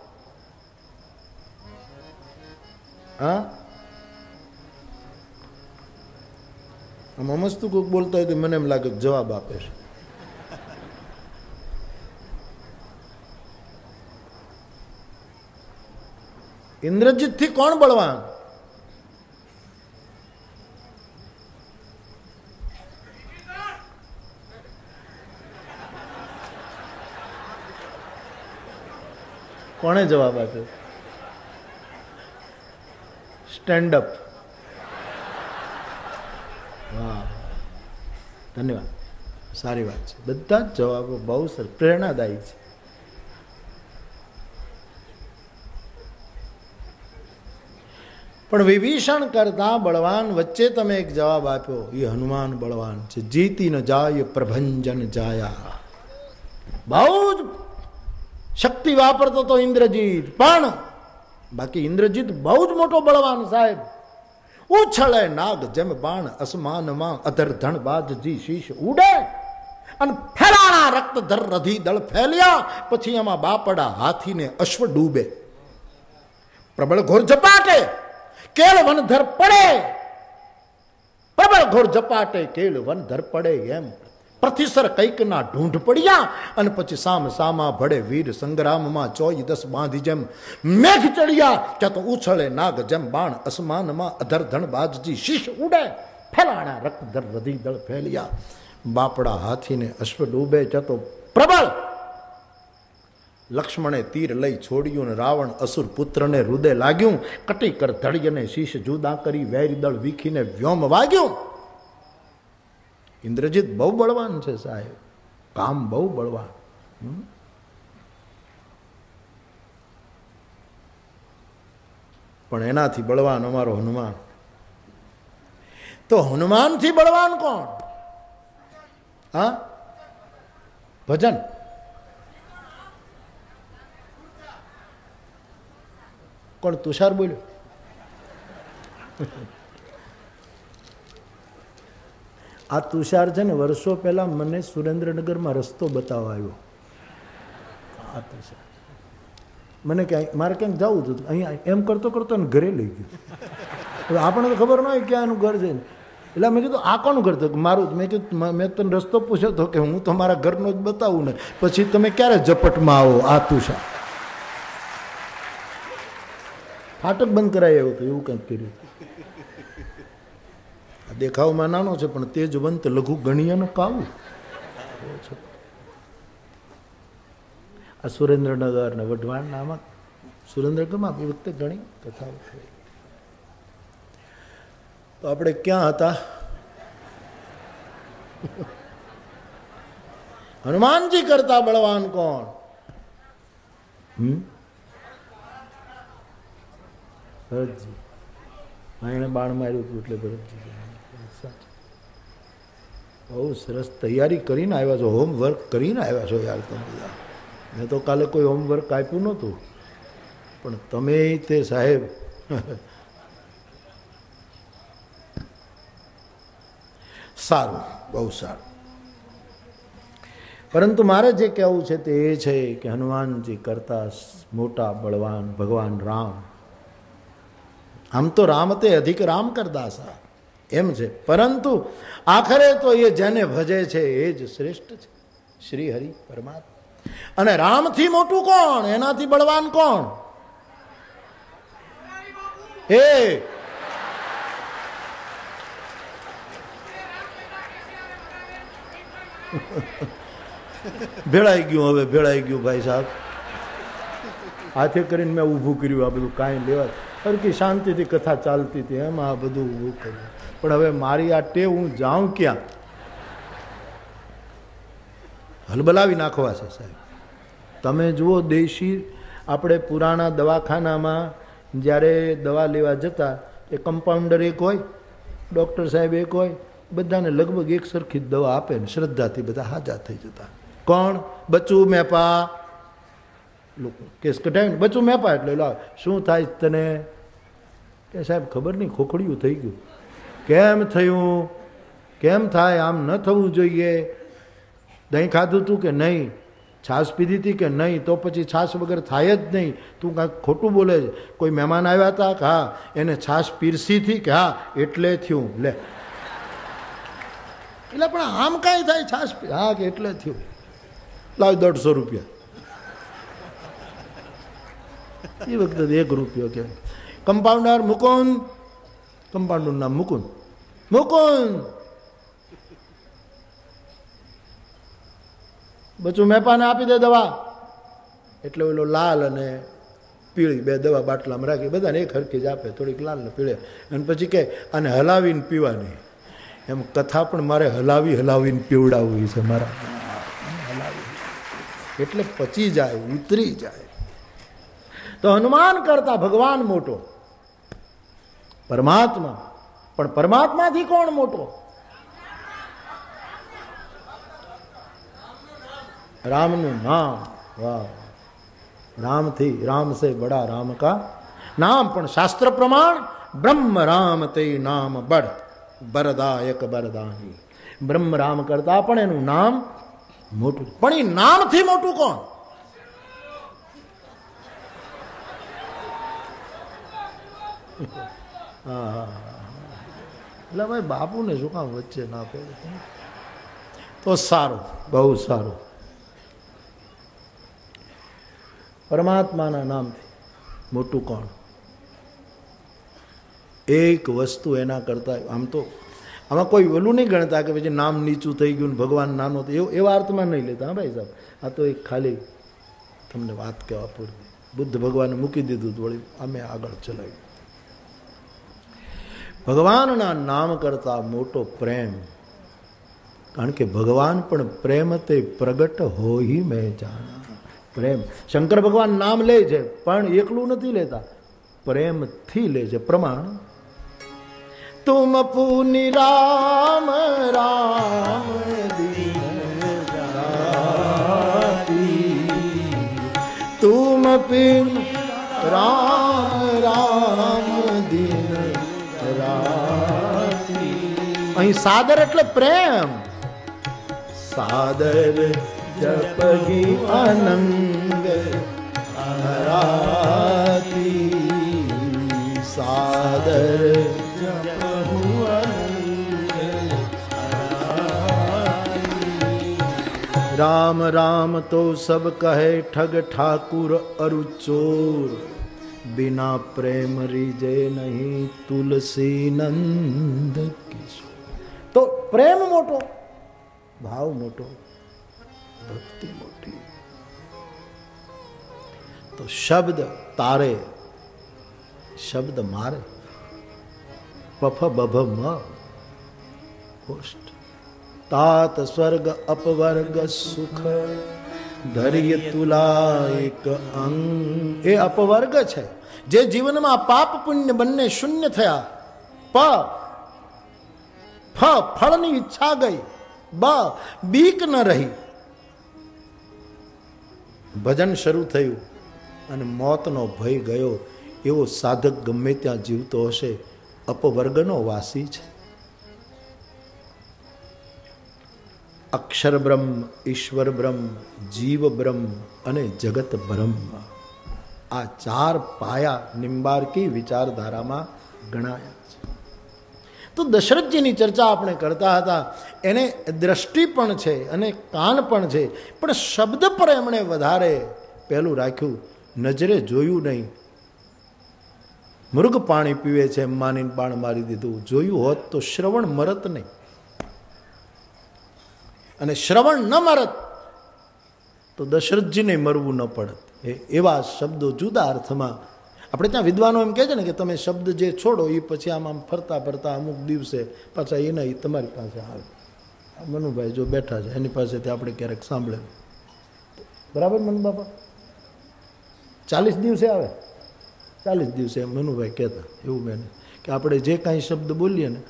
હા? આમ અમસ્તુ કોઈક બોલતા હોય તો મને એમ લાગે જવાબ આપે છે. ઇન્દ્રજીતથી કોણ બળવાન? કોણે જવાબ આપ્યો? સ્ટેન્ડઅપ. વાહ ધન્યવાદ. સારી વાત છે. બધા જ જવાબો બહુ સર, પ્રેરણાદાયી છે. પણ વિભીષણ કરતા બળવાન વચ્ચે તમે એક જવાબ આપ્યો. એ હનુમાન બળવાન છે. જીતી ન જાય, પ્રભંજન જાયા. બહુ જ શક્તિ વાપરતો તો ઇન્દ્રજીત. પણ બાકી ઇન્દ્રજીત બહુ જ મોટો બળવાન સાહેબ. ઉછળે નાગ જેમ બાણ અસમાનમાં અધર ધણ બાદજી શીશ ઉડે. અને ફેલાણા રક્તધર રધી દળ ફેલ્યા, પછી એમાં બાપડા હાથીને અશ્વ ડૂબે. પ્રબળ ઘોર ઝપાટે, કેળ વનધર પડે. પ્રબળ ઘોર ઝપાટે, કેળ વનધર પડે એમ પ્રતિસર કઈકના ઢૂંઢ પડ્યા અને પછી સામ સામા ભળે વીર સંગ્રામમાં ચોઈ દસ બાંધી જેમ મેઘ ચડ્યા, ત્યાં તો ઉછળે નાગ જેમ બાણ અસમાનમાં અધર ધણ બાજજી શીશ ઉડે, ફેલાણા રક્તધર રધી દળ ફેલ્યા. બાપડા હાથીને અશ્વ ડૂબે ચા તો પ્રબળ લક્ષ્મણે તીર લઈ છોડ્યું ને રાવણ અસુર પુત્રને હૃદય લાગ્યું. કટી કર ધડિયને શીશ જુદા કરી વેરી દળ વીખીને વ્યોમ વાગ્યું. ઇન્દ્રજીત બહુ બળવાન છે સાહેબ. કામ બહુ બળવાન. પણ એનાથી બળવાન અમારો હનુમાન. તો હનુમાનથી બળવાન કોણ? હા? ભજન. કોણ તુષાર બોલ્યો? આ તુષાર છે ને વર્ષો પહેલાં મને સુરેન્દ્રનગરમાં રસ્તો બતાવવા આવ્યો. આ તુષાર. મને ક્યાંય મારે ક્યાંક જવું હતું. અહીંયા એમ કરતો કરતો અને ઘરે લઈ ગયો. હવે આપણને તો ખબર ન હોય ક્યાં એનું ઘર છે એટલે મેં કીધું આ કોનું ઘર તો મારું મેં કીધું મેં તને રસ્તો પૂછ્યો હતો કે હું તો મારા ઘરનો જ બતાવું ને. પછી તમે ક્યારે ઝપટમાં આવો આ તુષાર? ફાટક બંધ કરાય એવું હતું એવું કંઈક કર્યું. દેખાવમાં નાનો છે, પણ તેજવંત લઘુ ગણ્યનું કાવું આ સુરેન્દ્રનગર ને વઢવાણ નામક સુરેન્દ્રનગરમાં એ વખતે ઘણી કથાઓ થઈ. તો આપણે ક્યાં હતા? હનુમાનજી કરતા બળવાન કોણ? હમ? ભરતજી. એણે બાણ માર્યું હતું એટલે ભરતજી. બહુ સરસ તૈયારી કરીને આવ્યા છો હોમવર્ક કરીને આવ્યા છો યાર તમે બધા. મેં તો કાલે કોઈ હોમવર્ક આપ્યું નહોતું. પણ તમે તે સાહેબ *laughs* સારું, બહુ સારું. પરંતુ મારે જે કહેવું છે તે એ છે કે હનુમાનજી કરતા મોટા બળવાન ભગવાન રામ. આમ તો રામ તે અધિક રામ કર દાસા એમ છે. પરંતુ આખરે તો એ જેને ભજે છે એ જ શ્રેષ્ઠ છે. શ્રી હરિ પરમાત્મા. અને રામથી મોટું કોણ? એનાથી બળવાન કોણ? એ! ભેળાઈ ગયું હવે, ભેળાઈ ગયું ભાઈ સાહેબ. હાથે કરીને મેં ઊભું કર્યું આ બધું કાંઈ લેવા. હરકી શાંતિથી કથા ચાલતી હતી, એમાં આ બધું ઊભું કર્યું. પણ હવે મારી આ ટેવ હું જાઉં ક્યાં? હલબલાવી નાખવા છે સાહેબ. તમે જુઓ દેશી, આપણે પુરાણા દવાખાનામાં જ્યારે દવા લેવા જતા, એ કમ્પાઉન્ડર એક હોય ડૉક્ટર સાહેબ એક હોય, બધાને લગભગ એક સરખી જ દવા આપે ને શ્રદ્ધાથી બધા હાજા થઈ જતા. કોણ? બચ્ચું મેપા. લોકો કેસ કઢાવીને બચ્ચું મેપા એટલે શું થાય તને? કે સાહેબ ખબર નહીં, ખોખડિયું થઈ ગયું. કેમ થયું? કેમ થાય? આમ ન થવું જોઈએ. દહીં ખાધું તું કે નહીં? છાશ પીધી હતી કે નહીં? તો પછી છાશ વગર થાય જ નહીં. તું કાંઈક ખોટું બોલે છે. કોઈ મહેમાન આવ્યા હતા કે હા, એને છાશ પીરસી હતી કે હા, એટલે થયું. લે. એટલે પણ આમ કાંઈ થાય છાશ હા, કે એટલે થયું. લાવ દોઢસો રૂપિયા. એ વખતે એક રૂપિયો કે. કમ્પાઉન્ડર મુકુંદ કમ્પાઉન્ડર નામ મુકુંદ મુકુંદ બચ્ચું મેપાને આપી દે દવા એટલે ઓલો લાલ અને પીળી બે દવા બાટલામાં રાખી બધાને એક હરખી જ આપે થોડીક લાલ ને પીળે અને પછી કહે અને હલાવીને પીવાની એમ કથા પણ મારે હલાવી હલાવીને પીવડાવવી છે મારા એટલે પચી જાય ઉતરી જાય તો હનુમાન કરતા ભગવાન મોટો પરમાત્મા. પણ પરમાત્માથી કોણ મોટો? રામનું નામ. વાહ. રામથી રામ સે બડા રામ કા નામ. પણ શાસ્ત્ર પ્રમાણ બ્રહ્મ રામ તે નામ બળ. બરદાયક બરદાની. બ્રહ્મ રામ કરતા પણ એનું નામ મોટું. પણ એ નામથી મોટું કોણ? હા હા એટલે ભાઈ બાપુને શું કામ વચ્ચે ના પડે તો સારું, બહુ સારું. પરમાત્માના નામથી મોટું કોણ? એક વસ્તુ એના કરતા, આમ તો આમાં કોઈ ઓલું નહીં ગણતા કે પછી નામ નીચું થઈ ગયું ને ભગવાન નાનો તો એવો અર્થમાં નહીં લેતા, હા ભાઈ સાહેબ? આ તો એક ખાલી તમને વાત કહેવા પૂરતી. બુદ્ધ ભગવાને મૂકી દીધું વળી અમે આગળ ચલાવ્યું ભગવાનના નામ કરતા મોટો પ્રેમ. કારણ કે ભગવાન પણ પ્રેમ તે પ્રગટ હોઈ મેં જાણા પ્રેમ. શંકર ભગવાન નામ લે છે, પણ એકલું નથી લેતા. પ્રેમથી લે છે. પ્રમાણ. તુમ પુનિ રામ રામ. તુમ પિન રામ રામ અહીં સાદર એટલે પ્રેમ. સાદર જપગી અનંગ હરાતી સાદર જપહુ રામ રામ તો સબ કહે ઠગ ઠાકુર અરુ ચોર બિના પ્રેમ રીજે નહીં તુલસી નંદ કિશોર તો પ્રેમ મોટો, ભાવ મોટો, ભક્તિ મોટી. તો શબ્દ તારે, શબ્દ મારે. પફ બભ મ તાત સ્વર્ગ અપવર્ગ સુખ, ધૈર્ય તુલા એક અંગ. એ અપવર્ગ છે. જે જીવનમાં પાપ પુણ્ય બંને શૂન્ય થયા. પ ફ, ફળની ઈચ્છા ગઈ. બ, બીક ન રહી. ભજન શરૂ થયું અને મોતનો ભય ગયો. એવો સાધક ગમે ત્યાં જીવતો હશે. અપવર્ગનો વાસી છે. અક્ષર બ્રહ્મ, ઈશ્વર બ્રહ્મ, જીવ બ્રહ્મ અને જગત બ્રહ્મ. આ ચાર પાયા નિંબાર્કી વિચારધારામાં ગણાયા. તો દશરથજીની ચર્ચા આપણે કરતા હતા. એને દ્રષ્ટિ પણ છે અને કાન પણ છે, પણ શબ્દ પર એમણે વધારે પહેલું રાખ્યું, નજરે જોયું નહીં. મૃગ પાણી પીવે છે એમ માનીને બાણ મારી દીધું. જોયું હોત તો શ્રવણ મરત નહીં. અને શ્રવણ ન મરત તો દશરથજીને મરવું ન પડત. એ એવા શબ્દો જુદા અર્થમાં આપણે ત્યાં વિદ્વાનો એમ કહે છે ને કે તમે શબ્દ જે છોડો એ પછી આમ આમ ફરતા ફરતા અમુક દિવસે પાછા એના એ તમારી પાસે આવે. મનુભાઈ જો બેઠા છે, એની પાસેથી આપણે ક્યારેક સાંભળે બરાબર મનુ બાપા? ચાલીસ દિવસે આવે. ચાલીસ દિવસે મનુભાઈ કહેતા, એવું મેં કે આપણે જે કાંઈ શબ્દ બોલીએ ને,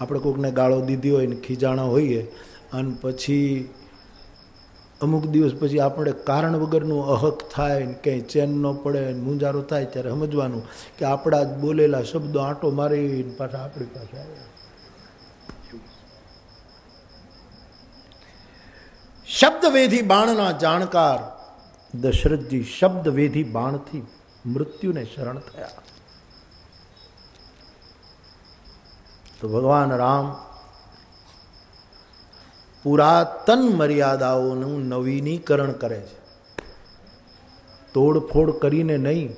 આપણે કોઈકને ગાળો દીધી હોય ને ખીજાણા હોઈએ, અને પછી અમુક દિવસ પછી આપણે કારણ વગરનું અહક થાય ને ક્યાંય ચેન ન પડે ને મૂંઝારો થાય ત્યારે સમજવાનું કે આપણા જ બોલેલા શબ્દો આંટો મારીને પાછા આપણી પાસે આવ્યા. શબ્દવેધી બાણના જાણકાર દશરથજી શબ્દવેધી બાણથી મૃત્યુને શરણ થયા. તો ભગવાન રામ પુરાતન મર્યાદાઓનું નવીનીકરણ કરે છે. તોડફોડ કરીને નહીં,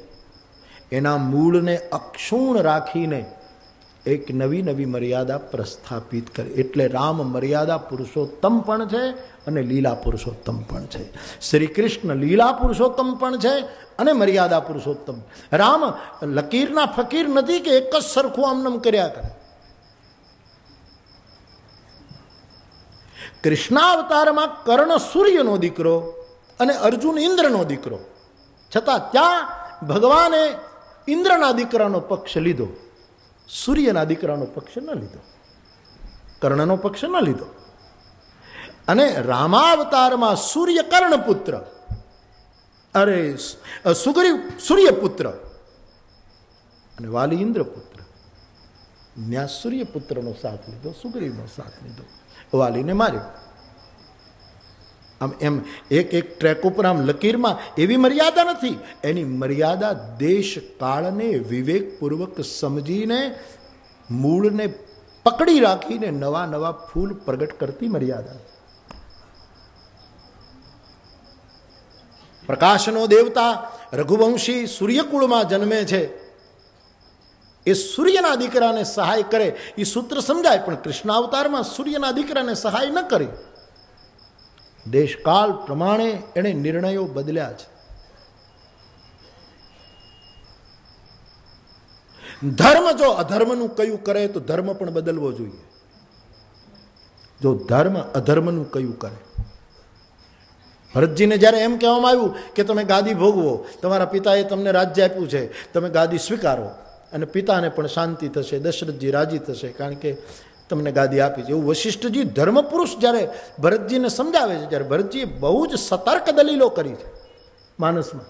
એના મૂળને અક્ષુણ રાખીને એક નવી નવી મર્યાદા પ્રસ્થાપિત કરે. એટલે રામ મર્યાદા પુરુષોત્તમ પણ છે અને લીલા પુરુષોત્તમ પણ છે. શ્રી કૃષ્ણ લીલા પુરુષોત્તમ પણ છે અને મર્યાદા પુરુષોત્તમ. રામ લકીરના ફકીર નથી કે એક જ સરખું આમનમ કર્યા કરે. કૃષ્ણાવતારમાં કર્ણ સૂર્યનો દીકરો અને અર્જુન ઇન્દ્રનો દીકરો. છતાં ત્યાં ભગવાને ઇન્દ્રના દીકરાનો પક્ષ લીધો. સૂર્યના દીકરાનો પક્ષ ન લીધો. કર્ણનો પક્ષ ન લીધો. અને રામાવતારમાં સૂર્ય કર્ણપુત્ર અરે સુગ્રીવ સૂર્યપુત્ર. અને વાલી ઇન્દ્રપુત્ર. ત્યાં સૂર્યપુત્રનો સાથ લીધો સુગ્રીવનો સાથ લીધો. વાલીને માર્યો. આમ એમ એક એક ટ્રેક ઉપર આમ લકીરમાં એવી મર્યાદા નથી. એની મર્યાદા દેશ કાળને વિવેકપૂર્વક સમજીને, મૂળને પકડી રાખીને નવા નવા ફૂલ પ્રગટ કરતી મર્યાદા. પ્રકાશનો દેવતા રઘુવંશી સૂર્યકુળમાં જન્મે છે. એ સૂર્યના દીકરાને સહાય કરે. એ સૂત્ર સમજાય, પણ કૃષ્ણાવતારમાં સૂર્યના દીકરાને સહાય ન કરી. દેશકાળ પ્રમાણે એણે નિર્ણયો બદલ્યા છે. ધર્મ જો અધર્મનું કયું કરે, તો ધર્મ પણ બદલવો જોઈએ. જો ધર્મ અધર્મનું કયું કરે. ભરતજીને જ્યારે એમ કહેવામાં આવ્યું કે તમે ગાદી ભોગવો, તમારા પિતાએ તમને રાજ્ય આપ્યું છે, તમે ગાદી સ્વીકારો. અને પિતાને પણ શાંતિ થશે, દશરથજી રાજી થશે, કારણ કે તમને ગાદી આપી છે. એવું વશિષ્ઠજી ધર્મપુરુષ જ્યારે ભરતજીને સમજાવે છે, ત્યારે ભરતજીએ બહુ જ સતર્ક દલીલો કરી છે માનસમાં.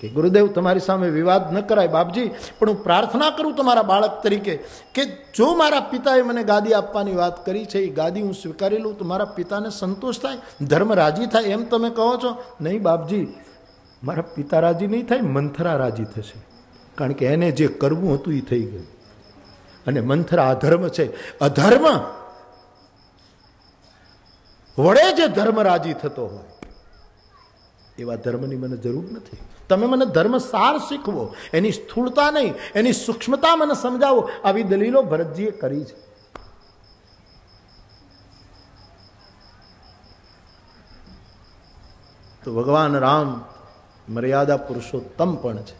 કે ગુરુદેવ, તમારી સામે વિવાદ ન કરાય બાપજી, પણ હું પ્રાર્થના કરું તમારા બાળક તરીકે કે જો મારા પિતાએ મને ગાદી આપવાની વાત કરી છે, એ ગાદી હું સ્વીકારી લઉં તો મારા પિતાને સંતોષ થાય, ધર્મ રાજી થાય, એમ તમે કહો છો? નહીં બાપજી. મારા પિતા રાજી નહીં થાય, મંથરા રાજી થશે. કારણ કે એને જે કરવું હતું એ થઈ ગયું. અને મંથરા અધર્મ છે. અધર્મ વડે જે ધર્મ રાજી થતો હોય. એવા ધર્મની મને જરૂર નથી. તમે મને ધર્મ સાર શીખવો, એની સ્થૂળતા નહીં, એની સૂક્ષ્મતા મને સમજાવો. આવી દલીલો ભરતજીએ કરી છે. તો ભગવાન રામ મર્યાદા પુરુષોત્તમ પણ છે.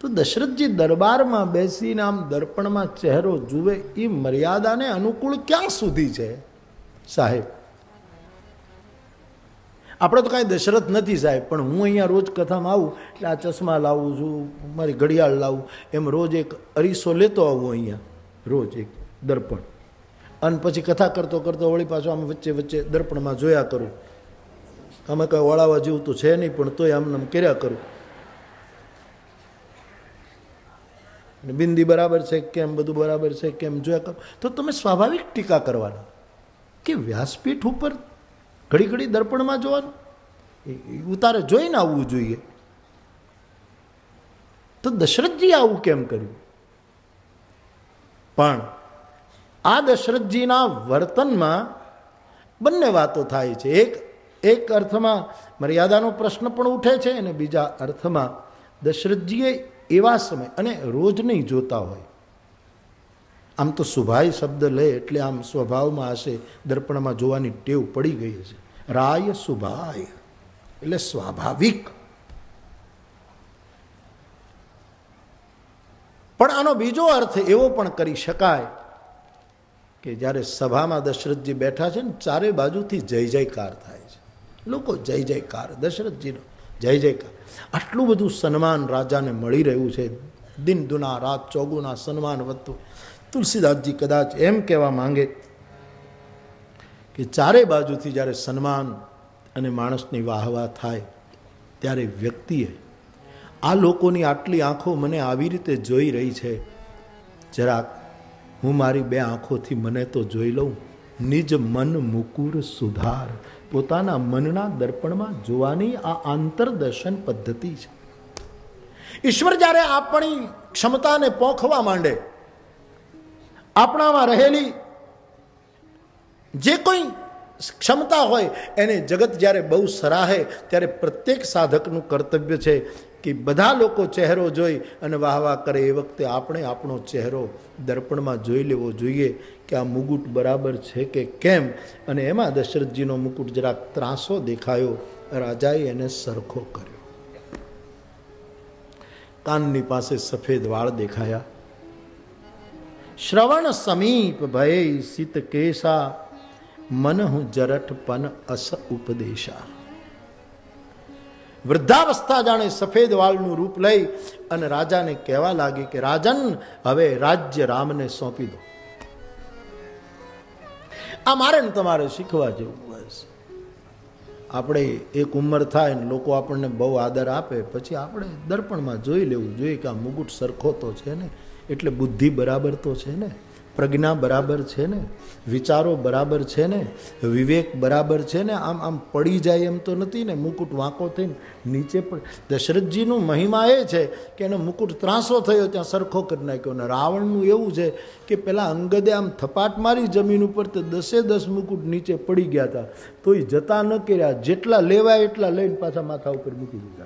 તો દશરથજી દરબારમાં બેસીને આમ દર્પણમાં ચહેરો જુએ એ મર્યાદાને અનુકૂળ ક્યાં સુધી છે? સાહેબ, આપણે તો કાંઈ દશરથ નથી સાહેબ, પણ હું અહીંયા રોજ કથામાં આવું, એટલે આ ચશ્મા લાવું છું, મારી ઘડિયાળ લાવું, એમ રોજ એક અરીસો લેતો આવું અહીંયા, રોજ એક દર્પણ. અને પછી કથા કરતો કરતો વળી પાછો આમ વચ્ચે વચ્ચે દર્પણમાં જોયા કરું. અમે કાંઈ વળાવા જેવું તો છે નહીં, પણ તોય આમને આમ કર્યા કરું. બિંદી બરાબર છે કેમ, બધું બરાબર છે કેમ, જોયા કરો. તો તમે સ્વાભાવિક ટીકા કરવાના. કે વ્યાસપીઠ ઉપર ઘડી ઘડી દર્પણમાં જોવાનું? ઉતારે જોઈને આવવું જોઈએ. તો દશરથજી આવું કેમ કર્યું? પણ આ દશરથજીના વર્તનમાં બંને વાતો થાય છે. એક એક અર્થમાં મર્યાદાનો પ્રશ્ન પણ ઉઠે છે અને બીજા અર્થમાં દશરથજીએ એવા સમય અને રોજ નહીં જોતા હોય. આમ તો સુભાઈ શબ્દ લે એટલે આમ સ્વભાવમાં હશે, દર્પણમાં જોવાની ટેવ પડી ગઈ છે રાય સુભાય, એટલે સ્વાભાવિક. પણ આનો બીજો અર્થ એવો પણ કરી શકાય કે જ્યારે સભામાં દશરથજી બેઠા છે ને, ચારે બાજુથી જય જયકાર થાય. લોકો જય જયકાર દશરથજીનો જય જયકાર. આટલું બધું સન્માન રાજાને મળી રહ્યું છે. દિન દુના, રાત ચોગુના સન્માન વધતું. તુલસીદાસજી કદાચ એમ કહેવા માંગે કે ચારે બાજુથી જ્યારે સન્માન અને માણસની વાહવા થાય, ત્યારે વ્યક્તિએ આ લોકોની આટલી આંખો મને આવી રીતે જોઈ રહી છે. જરાક હું મારી બે આંખોથી મને તો જોઈ લઉં. નિજ મન મુકુર સુધાર. પોતાના મનના દર્પણમાં જોવાની આ આંતરદર્શન પદ્ધતિ છે. ઈશ્વર જ્યારે આપણી ક્ષમતાને પોખવા માંડે, આપણામાં રહેલી જે કોઈ ક્ષમતા હોય, એને જગત જ્યારે બહુ સરાહે, ત્યારે પ્રત્યેક સાધકનું કર્તવ્ય છે કે બધા લોકો ચહેરો જોઈ અને વાહ વાહ કરે એ વખતે આપણે આપણો ચહેરો દર્પણમાં જોઈ લેવો જોઈએ. કે આ મુગુટ બરાબર છે કે કેમ? અને એમાં દશરથજીનો મુકુટ જરાક ત્રાસો દેખાયો. રાજાએ એને સરખો કર્યો. કાનની પાસે સફેદ વાળ દેખાયા. શ્રવણ સમીપ ભય સિત કેસા, મન હું જરઠ પન અસ ઉપદેશા. વૃદ્ધાવસ્થા જાણે સફેદ વાળનું રૂપ લઈ અને રાજાને કહેવા લાગી કે, રાજન, હવે રાજ્ય રામને સોંપી દો. આ મારે ને તમારે શીખવા જેવું બસ. આપણે એક ઉંમર થાય ને લોકો આપણને બહુ આદર આપે, પછી આપણે દર્પણમાં જોઈ લેવું જોઈએ કે આ મુગુટ સરખો તો છે ને? એટલે બુદ્ધિ બરાબર તો છે ને? પ્રજ્ઞા બરાબર છે ને? વિચારો બરાબર છે ને? વિવેક બરાબર છે ને? આમ આમ પડી જાય એમ તો નથી ને? મુકુટ વાંકો થઈને નીચે પણ દશરથજીનું મહિમા એ છે કે એનો મુકુટ ત્રાસો થયો, ત્યાં સરખો કરી નાખ્યો. ને રાવણનું એવું છે કે પેલા અંગદે આમ થપાટ મારી જમીન ઉપર તો દસે દસ મુકુટ નીચે પડી ગયા હતા. તોય જતા ન કર્યા. જેટલા લેવાય એટલા લઈને પાછા માથા ઉપર મૂકી દીધા.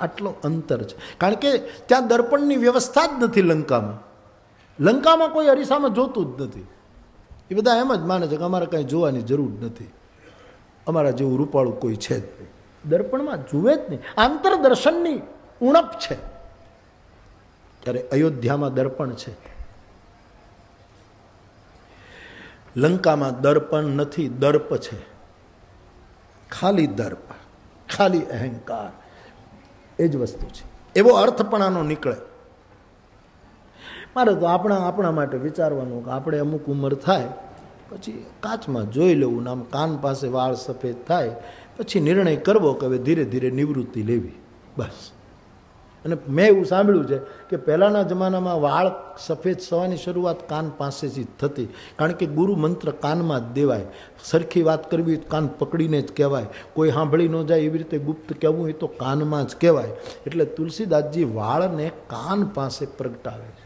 આટલો અંતર છે. કારણ કે ત્યાં દર્પણની વ્યવસ્થા જ નથી લંકામાં. લંકામાં કોઈ અરીસામાં જોતું જ નથી. એ બધા એમ જ માને છે કે અમારે કાંઈ જોવાની જરૂર નથી. અમારા જેવું રૂપાળું કોઈ છે જ નહીં. દર્પણમાં જુએ જ નહીં. આંતરદર્શનની ઉણપ છે. ત્યારે અયોધ્યામાં દર્પણ છે. લંકામાં દર્પણ નથી, દર્પ છે. ખાલી દર્પ, ખાલી અહંકાર. એ જ વસ્તુ છે. એવો અર્થપણાનો નીકળે. મારે તો આપણા આપણા માટે વિચારવાનું કે આપણે અમુક ઉંમર થાય, પછી કાચમાં જોઈ લેવું આમ કાન પાસે વાળ સફેદ થાય, પછી નિર્ણય કરવો કે હવે ધીરે ધીરે નિવૃત્તિ લેવી. બસ. અને મેં એવું સાંભળ્યું છે કે પહેલાંના જમાનામાં વાળ સફેદ થવાની શરૂઆત કાન પાસેથી જ થતી. કારણ કે ગુરુ મંત્ર કાનમાં જ દેવાય. સરખી વાત કરવી કાન પકડીને જ કહેવાય. કોઈ સાંભળી ન જાય એવી રીતે ગુપ્ત કહેવું એ તો કાનમાં જ કહેવાય. એટલે તુલસીદાસજી વાળને કાન પાસે પ્રગટાવે છે.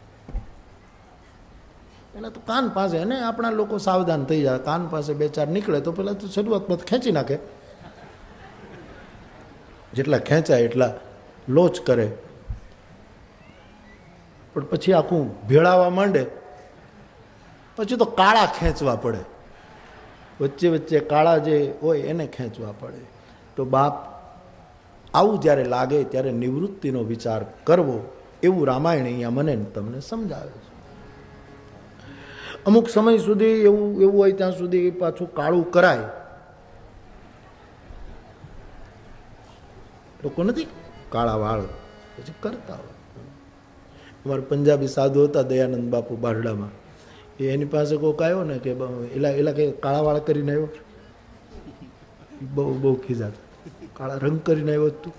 પહેલાં તો કાન પાસે અને આપણા લોકો સાવધાન થઈ જાય. કાન પાસે બે ચાર નીકળે તો પહેલાં તો શરૂઆતમાં ખેંચી નાખે. જેટલા ખેંચાય એટલા લોચ કરે. પણ પછી આખું ભેળાવા માંડે. પછી તો કાળા ખેંચવા પડે. વચ્ચે વચ્ચે કાળા જે હોય એને ખેંચવા પડે. તો બાપ આવું જ્યારે લાગે ત્યારે નિવૃત્તિનો વિચાર કરવો એવું રામાયણ અહીંયા મને તમને સમજાવે છે. અમુક સમય સુધી એવું એવું હોય ત્યાં સુધી પાછું કાળું કરાય. લોકો નથી કાળા વાળ, પછી કરતા હોય. અમારા પંજાબી સાધુ હતા દયાનંદ બાપુ બારડામાં. એ એની પાસે કોઈક આવ્યો ને કે એલા એલા કે કાળા વાળ કરીને આવ્યો. બહુ બહુ ખીજાતા કાળા રંગ કરીને આવ્યો તું,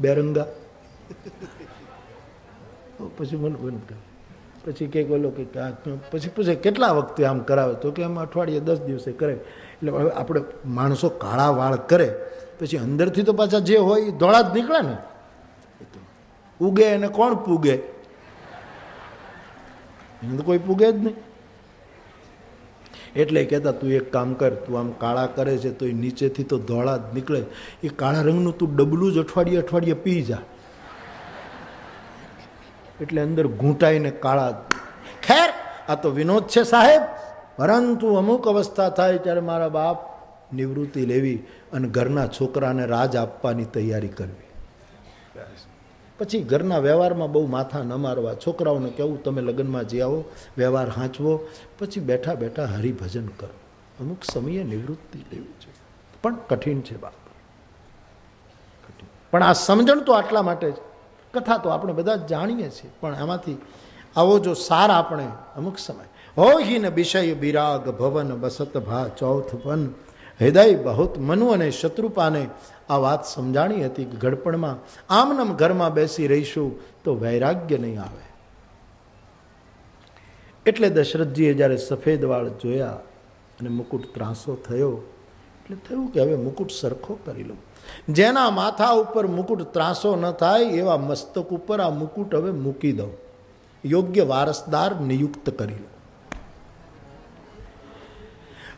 બે રંગા. પછી મને મને કહે પછી કંઈક ઓલો કે પછી પૂછે કેટલા વખતે આમ કરાવે? તો કે આમ અઠવાડિયે દસ દિવસે કરે. એટલે હવે આપણે માણસો કાળા વાળ કરે, પછી અંદરથી તો પાછા જે હોય એ ધોળા જ નીકળે ને. ઉગે અને કોણ પૂગે? એને તો કોઈ પૂગે જ નહીં. એટલે કહેતા, તું એક કામ કર, તું આમ કાળા કરે છે તો એ નીચેથી તો ધોળા જ નીકળે. એ કાળા રંગનું તું ડબલું જ અઠવાડિયે અઠવાડિયે પી જા. એટલે અંદર ઘૂંટાઈને કાળા ખેર, આ તો વિનોદ છે સાહેબ. પરંતુ અમુક અવસ્થા થાય ત્યારે મારા બાપ નિવૃત્તિ લેવી અને ઘરના છોકરાને રાજ આપવાની તૈયારી કરવી. પછી ઘરના વ્યવહારમાં બહુ માથા ન મારવા. છોકરાઓને કહેવું તમે લગ્નમાં જે આવો, વ્યવહાર હાંચવો, પછી બેઠા બેઠા હરિભજન કરો. અમુક સમયે નિવૃત્તિ લેવી છે. પણ કઠિન છે બાપ. પણ આ સમજણ તો આટલા માટે જ. કથા તો આપણે બધા જાણીએ છીએ, પણ આમાંથી આવો જો સાર આપણે અમુક સમય. હોહીન બિષય બિરાગ ભવન બસત ભા ચૌથ પન. હૃદય બહુત મનુ અને શત્રુપાને આ વાત સમજાણી હતી કે ગડપણમાં આમનમ ઘરમાં બેસી રહીશું તો વૈરાગ્ય નહીં આવે. એટલે દશરથજીએ જ્યારે સફેદ વાળ જોયા અને મુકુટ ત્રાસો થયો, એટલે થયું કે હવે મુકુટ સરખો કરી લઉં. જેના માથા ઉપર મુકુટ ત્રાસો ન થાય એવા મસ્તક ઉપર આ મુકુટ હવે મૂકી દઉં. યોગ્ય વારસદાર નિયુક્ત કરી લો.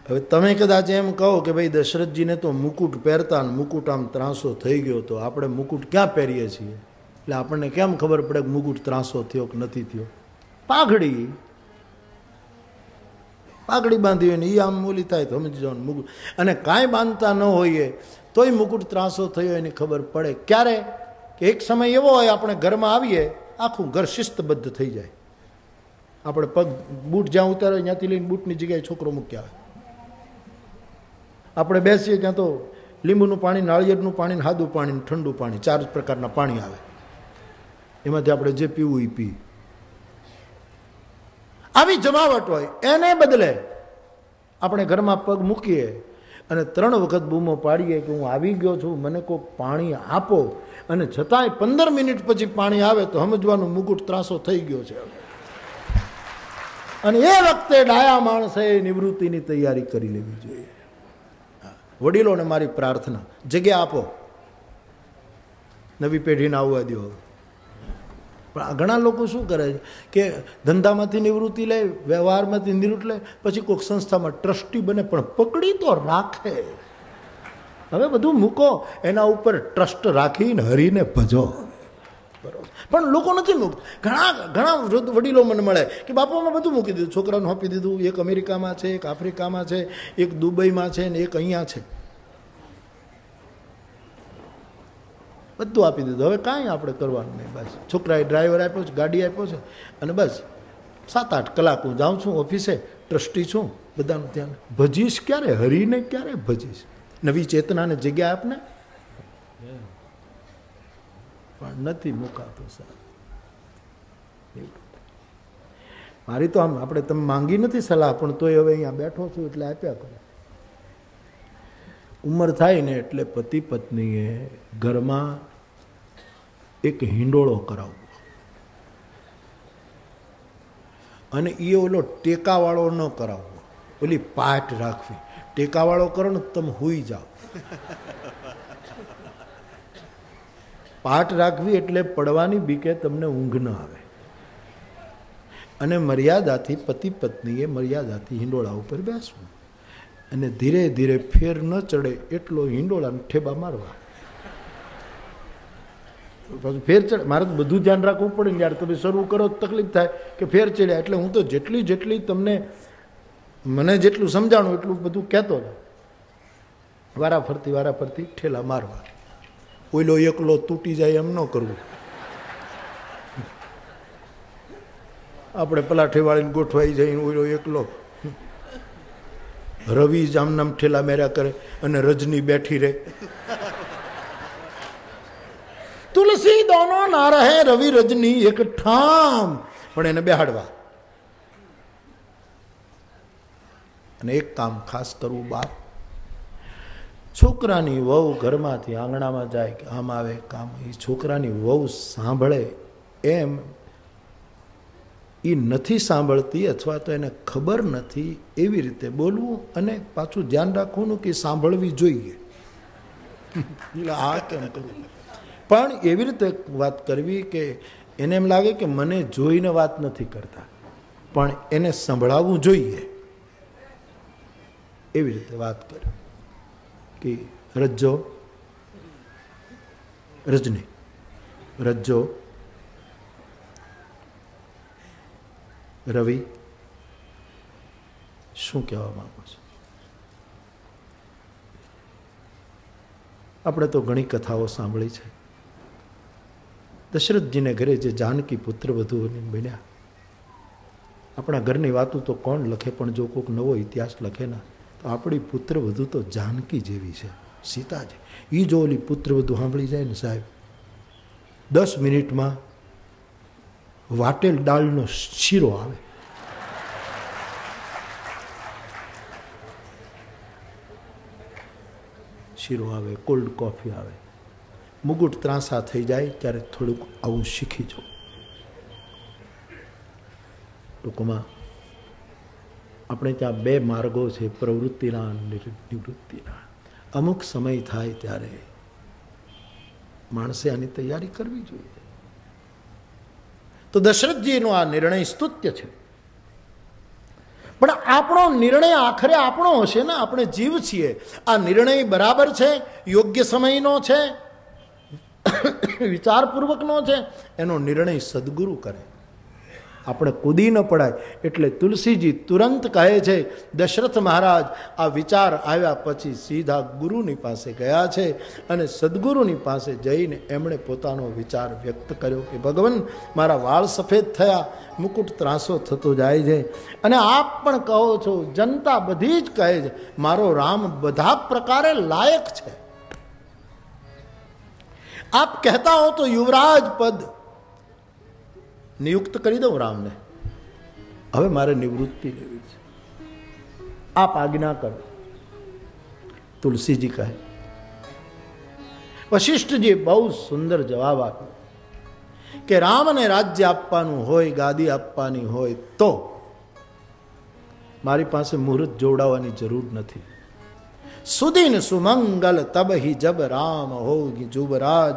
હવે તમે કદાચ એમ કહો કે ભાઈ દશરથજીને તો મુકુટ પહેરતા ને મુકુટ આમ ત્રાસો થઈ ગયો તો આપણે મુકુટ ક્યાં પહેરીએ છીએ? એટલે આપણને કેમ ખબર પડે કે મુકુટ ત્રાસો થયો કે નથી થયો? પાઘડી. પાઘડી બાંધી હોય ને એ આમ મોલી થાય સમજી મુગુટ અને કાંઈ બાંધતા ન હોઈએ તોય મુકુટ ત્રાસો થયો એની ખબર પડે. ક્યારે? કે એક સમય એવો હોય આપણે ઘરમાં આવીએ, આખું ઘર શિસ્તબદ્ધ થઈ જાય. આપણે પગ બૂટ જ્યાં ઉતારે ત્યાંથી લઈને બૂટની જગ્યાએ છોકરો મૂકી આવે આપણે બેસીએ ત્યાં તો લીંબુનું પાણી, નાળિયેરનું પાણી હાદું પાણી ઠંડુ પાણી, ચાર પ્રકારના પાણી આવે. એમાંથી આપણે જે પીવું એ પી આવી જમાવટ હોય, એને બદલે આપણે ઘરમાં પગ મૂકીએ અને ત્રણ વખત બૂમો પાડીએ કે હું આવી ગયો છું, મને કોઈક પાણી આપો. અને છતાંય પંદર મિનિટ પછી પાણી આવે તો સમજવાનું મુકુટ ત્રાસો થઈ ગયો છે અને એ વખતે ડાયા માણસે નિવૃત્તિની તૈયારી કરી લેવી જોઈએ. વડીલોને મારી પ્રાર્થના. જગ્યા આપો. નવી પેઢીને આવવા દો પણ ઘણા લોકો શું કરે છે? કે ધંધામાંથી નિવૃત્તિ લે, વ્યવહારમાંથી નિવૃત્તિ લે, પછી કોઈક સંસ્થામાં ટ્રસ્ટી બને, પણ પકડી તો રાખે. હવે બધું મૂકો, એના ઉપર ટ્રસ્ટ રાખીને હરીને ભજો. પણ લોકો નથી મૂકતા. ઘણા ઘણા વડીલો મને મળે કે બાપુમાં બધું મૂકી દીધું. છોકરાને આપી દીધું. એક અમેરિકામાં છે, એક આફ્રિકામાં છે, એક દુબઈમાં છે ને એક અહીંયા છે. બધું આપી દીધું. હવે કાંઈ આપણે કરવાનું નહીં, બસ. છોકરાએ ડ્રાઈવર આપ્યો છે, ગાડી આપ્યો છે, અને બસ. સાત આઠ કલાક હું જાઉં છું ઓફિસે ટ્રસ્ટી છું, બધાનું ત્યાં ભજીશ ક્યારે? હરીને ક્યારે ભજીશ? નવી ચેતનાને જગ્યા આપને? પણ નથી મુકાતો, સાહેબ. મારી તો આમ, આપણે તમે માંગી નથી સલાહ, પણ તોય હવે અહીંયા બેઠો છું એટલે આપ્યા કરે. ઉંમર થાય ને એટલે પતિ પત્નીએ ઘરમાં એક હિંડોળો કરાવવો અને એ ઓલો ટેકાવાળો ન કરાવવો ઓલી પાટ રાખવી. ટેકાવાળો કરો ને તમે હોઈ જાઓ. પાટ રાખવી એટલે પડવાની બીકે તમને ઊંઘ ન આવે. અને મર્યાદાથી પતિ પત્નીએ મર્યાદાથી હિંડોળા ઉપર બેસવું. અને ધીરે ધીરે ફેર ન ચડે એટલો હિંડોળાને ઠેબા મારવા. પાછું ફેર ચડે, મારે તો બધું ધ્યાન રાખવું પડે ને યાર, તમે શરૂ કરો તકલીફ થાય કે ફેર ચડ્યા. એટલે હું તો જેટલી જેટલી તમને મને જેટલું સમજાણું એટલું બધું કહેતો હતો વારા ફરતી વારા ફરતી ઠેલા મારવા. ઓઈલો એકલો તૂટી જાય એમ ન કરવું. આપણે પલાઠી વાળીને ગોઠવાઈ જઈને ઓઈલો એકલો રવિ જામનામ ઠેલા મેર્યા કરે અને રજની બેઠી રહે. તુલસી દોનો ના રહે, રવિ રજની એક ઠામ. પણ એને બેહાડવા. અને એક કામ ખાસ કરવું બાપ. છોકરાની વહુ ઘરમાંથી આંગણામાં જાય કે આમ આવે કામ એ છોકરાની વહુ સાંભળે એમ એ નથી સાંભળતી અથવા તો એને ખબર નથી એવી રીતે બોલવું અને પાછું ધ્યાન રાખવાનું કે સાંભળવી જોઈએ. *laughs* એટલે આ કેમ કરવું પણ એવી રીતે વાત કરવી કે એને એમ લાગે કે મને જોઈને વાત નથી કરતા. પણ એને સંભળાવવું જોઈએ. એવી રીતે વાત કરી. કે રજ્જો. રજની. રજ્જો. રવિ. શું કહેવા માંગો છો? આપણે તો ઘણી કથાઓ સાંભળી છે. દશરથજીને ઘરે જે જાનકી પુત્ર વધુ બન્યા. આપણા ઘરની વાતો તો કોણ લખે પણ જો કોઈક નવો ઇતિહાસ લખે ના, તો આપણી પુત્ર વધુ તો જાનકી જેવી છે, સીતાજી. એ જો ઓલી પુત્ર વધુ સાંભળી જાય ને સાહેબ, દસ મિનિટમાં વાટેલ દાળનો શીરો આવે. શીરો આવે, કોલ્ડ કોફી આવે. મુગુટ ત્રાંસા થઈ જાય ત્યારે થોડુંક આવું શીખી જાઉં ટૂંકમાં આપણે ત્યાં બે માર્ગો છે, પ્રવૃત્તિના નિવૃત્તિના. અમુક સમય થાય ત્યારે માણસે આની તૈયારી કરવી જોઈએ. તો દશરથજીનો આ નિર્ણય સ્તુત્ય છે. પણ આપણો નિર્ણય આખરે આપણો હશે ને? આપણે જીવ છીએ. આ નિર્ણય બરાબર છે? યોગ્ય સમયનો છે? વિચારપૂર્વકનો છે, એનો નિર્ણય સદગુરુ કરે. આપણે કૂદી ન પડાય. એટલે તુલસીજી તુરંત કહે છે, દશરથ મહારાજ, આ વિચાર આવ્યા પછી સીધા ગુરુની પાસે ગયા છે અને સદગુરુની પાસે જઈને એમણે પોતાનો વિચાર વ્યક્ત કર્યો કે, ભગવાન, મારા વાળ સફેદ થયા, મુકુટ ત્રાસો થતો જાય છે. અને આપ પણ કહો છો, જનતા બધી જ કહે છે, મારો રામ બધા પ્રકારે લાયક છે. આપ કહેતા હો તો યુવરાજ પદ નિયુક્ત કરી દઉં રામને હવે મારે નિવૃત્તિ લેવી છે. આપ આજ્ઞા કરો. તુલસીજી કહે, વશિષ્ઠજી, બહુ સુંદર જવાબ આપ્યો કે રામને રાજ્ય આપવાનું હોય, ગાદી આપવાની હોય તો મારી પાસે મુહૂર્ત જોડાવાની જરૂર નથી. સુદીન સુમંગલ તબહી જબ રામ હોગી જુબરાજ.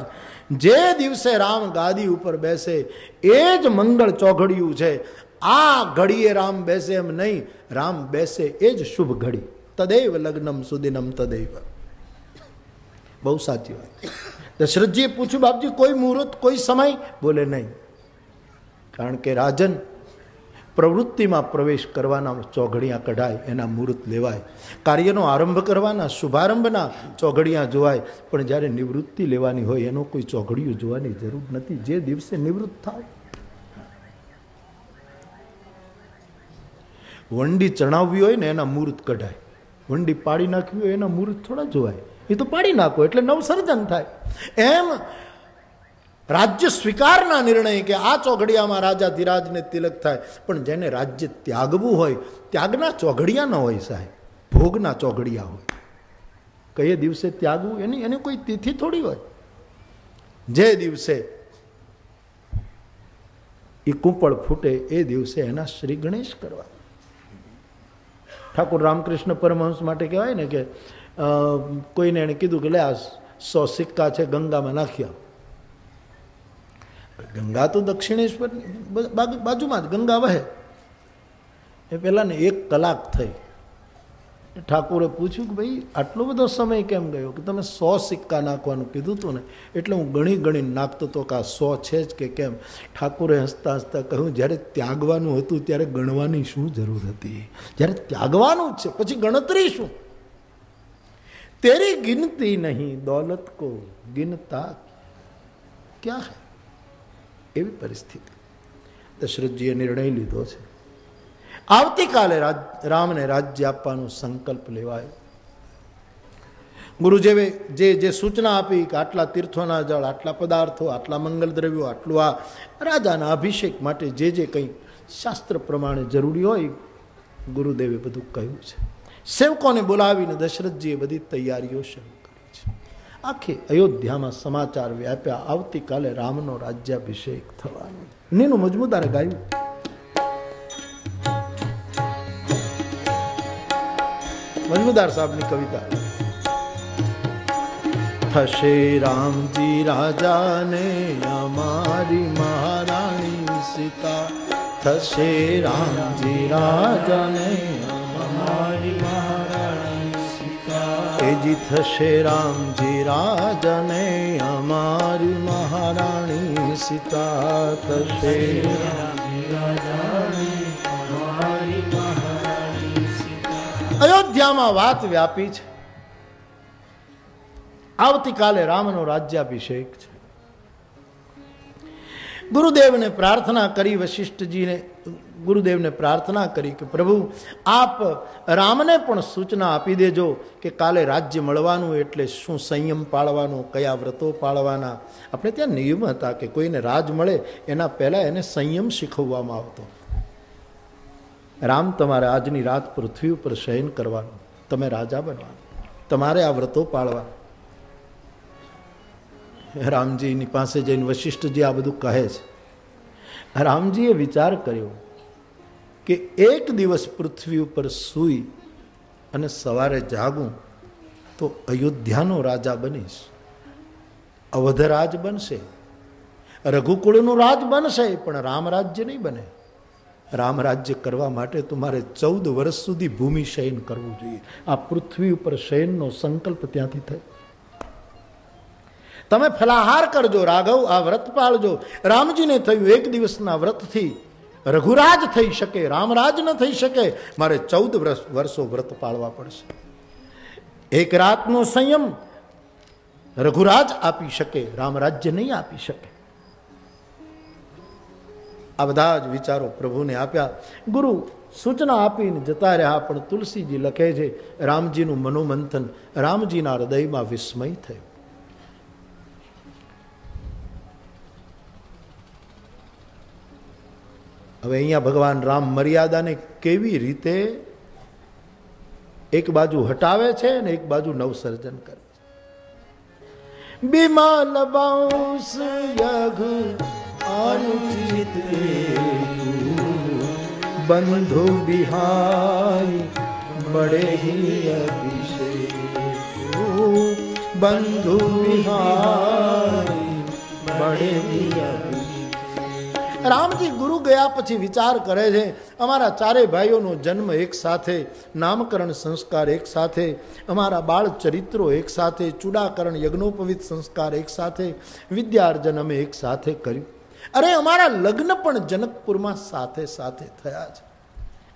જે દિવસે રામ ગાદી ઉપર બેસે, એ જ મંગળ ચોઘડિયું છે. આ ઘડીએ રામ બેસે એમ નહીં, રામ બેસે એ જ શુભ ઘડી. તદૈવ લગ્નમ સુદિનમ તદૈવ. બહુ સાચી વાત. દશરથજીએ પૂછ્યું, બાપજી, કોઈ મુહૂર્ત, કોઈ સમય? બોલે, નહીં. કારણ કે રાજન પ્રવૃત્તિમાં પ્રવેશ કરવાના ચોઘડિયા કઢાય, એના મુહૂર્ત લેવાય. કાર્યનો આરંભ કરવાના, શુભારંભના ચોઘડિયા જોવાય. પણ જ્યારે નિવૃત્તિ લેવાની હોય, એનો કોઈ ચોઘડિયું જોવાની જરૂર નથી. જે દિવસે નિવૃત્ત થાય. વંડી ચણાવવી હોય ને, એના મુહૂર્ત કઢાય. વંડી પાડી નાખવી હોય, એના મુહૂર્ત થોડા જોવાય. એ તો પાડી નાખો, એટલે નવસર્જન થાય. એમ રાજ્ય સ્વીકારના નિર્ણય કે આ ચોઘડિયામાં રાજા ધીરાજને તિલક થાય. પણ જેને રાજ્ય ત્યાગવું હોય, ત્યાગના ચોઘડિયા ન હોય સાહેબ. ભોગના ચોઘડિયા હોય. કયે દિવસે ત્યાગવું? એની એની કોઈ તિથિ થોડી હોય. જે દિવસે એ કૂંપળ ફૂટે, એ દિવસે એના શ્રી ગણેશ કરવા. ઠાકોર રામકૃષ્ણ પરમહંસ માટે કહેવાય ને કે કોઈને એણે કીધું કે, લે આ સો સિક્કા છે ગંગામાં નાખ્યા. ગંગા તો દક્ષિણેશ્વર બાજુમાં જ, ગંગા વહે. એ પહેલાં ને એક કલાક થઈ. ઠાકોરે પૂછ્યું કે ભાઈ, આટલો બધો સમય કેમ ગયો? કે તમે સો સિક્કા નાખવાનું કીધું હતું ને, એટલે હું ગણી ગણી નાખતો હતો કે આ સો છે જ કે કેમ? ઠાકોરે હસતા હસતા કહ્યું, જ્યારે ત્યાગવાનું હતું ત્યારે ગણવાની શું જરૂર હતી? જ્યારે ત્યાગવાનું જ છે, પછી ગણતરી શું? તેરી ગિનતી નહીં, દોલત કો ગિનતા ક્યાં હૈ? એવી પરિસ્થિતિ. દશરથજીએ નિર્ણય લીધો છે. આવતીકાલે રામને રાજ્ય આપવાનો સંકલ્પ લેવાયો. ગુરુજેવે જે જે સૂચના આપી કે આટલા તીર્થોના જળ, આટલા પદાર્થો, આટલા મંગલ દ્રવ્યો આટલું આ રાજાના અભિષેક માટે જે જે કંઈ શાસ્ત્ર પ્રમાણે જરૂરી હોય, ગુરુદેવે બધું કહ્યું છે. સેવકોને બોલાવીને દશરથજીએ બધી તૈયારીઓ શરૂ કરી છે. આખી અયોધ્યામાં સમાચાર વ્યાપ્યા. આવતીકાલે રામનો રાજ્યાભિષેક થવાનો. નીનું મજમુદારે ગાયું. મજમુદાર સાહેબની કવિતા. થશે રામજી રાજાને અમારી મહારાણી સીતા. થશે રામજી રાજાને અમારી મહારાણી એજી થશે રામજી રાજાને, અમારી મહારાણી સીતા થશે અયોધ્યામાં વાત વ્યાપી છે. આવતીકાલે રામનો રાજ્યાભિષેક છે. ગુરુદેવને પ્રાર્થના કરી વશિષ્ઠજીને ગુરુદેવને પ્રાર્થના કરી કે પ્રભુ, આપ રામને પણ સૂચના આપી દેજો કે કાલે રાજ્ય મળવાનું એટલે શું સંયમ પાળવાનો, કયા વ્રતો પાળવાના. આપણે ત્યાં નિયમ હતા કે કોઈને રાજ મળે એના પહેલાં એને સંયમ શીખવવામાં આવતો. રામ, તમારે આજની રાત પૃથ્વી ઉપર શયન કરવાનું. તમે રાજા બનવાનું તમારે આ વ્રતો પાળવા. રામજીની પાસે જઈને વશિષ્ઠજી આ બધું કહે છે. રામજીએ વિચાર કર્યો. કે એક દિવસ પૃથ્વી ઉપર સૂઈ અને સવારે જાગું, તો અયોધ્યાનો રાજા બનીશ. અવધરાજ બનશે. રઘુકુળનું રાજ બનશે, પણ રામ રાજ્ય નહીં બને. રામ રાજ્ય કરવા માટે તમારે ચૌદ વર્ષ સુધી ભૂમિ શયન કરવું જોઈએ. આ પૃથ્વી ઉપર શયનનો સંકલ્પ ત્યાંથી થયો. તમે ફલાહાર કરજો, રાઘવ, આ વ્રત પાળજો. રામજીને થયું એક દિવસના વ્રતથી રઘુરાજ થઈ શકે, રામરાજ ન થઈ શકે, મારે ચૌદ વર્ષો વ્રત પાળવા પડશે. એક રાતનો સંયમ રઘુરાજ આપી શકે, રામરાજ્ય નહીં આપી શકે. આ બધા જ વિચારો પ્રભુને આપ્યા. ગુરુ સૂચના આપીને જતા રહ્યા, પણ તુલસીજી લખે છે, રામજીનું મનોમંથન રામજીના હૃદયમાં વિસ્મય થયું. હવે અહીંયા ભગવાન રામ મર્યાદાને કેવી રીતે એક બાજુ હટાવે છે અને એક બાજુ નવસર્જન કરે છે. બિમાલ બાંસ યઘ બંધુ બિહાર બડે બંધુ બિહાઈ બડે અભિષેક. રામજી ગુરુ ગયા પછી વિચાર કરે છે, અમારા ચારેય ભાઈઓનો જન્મ એક સાથે, નામકરણ સંસ્કાર એક સાથે, અમારા બાળ ચરિત્રો એક સાથે, ચૂડાકરણ યજ્ઞોપવિત સંસ્કાર એક સાથે વિદ્યાર્જન અમે એક સાથે કર્યું. અરે અમારા લગ્ન પણ જનકપુરમાં સાથે સાથે થયા છે.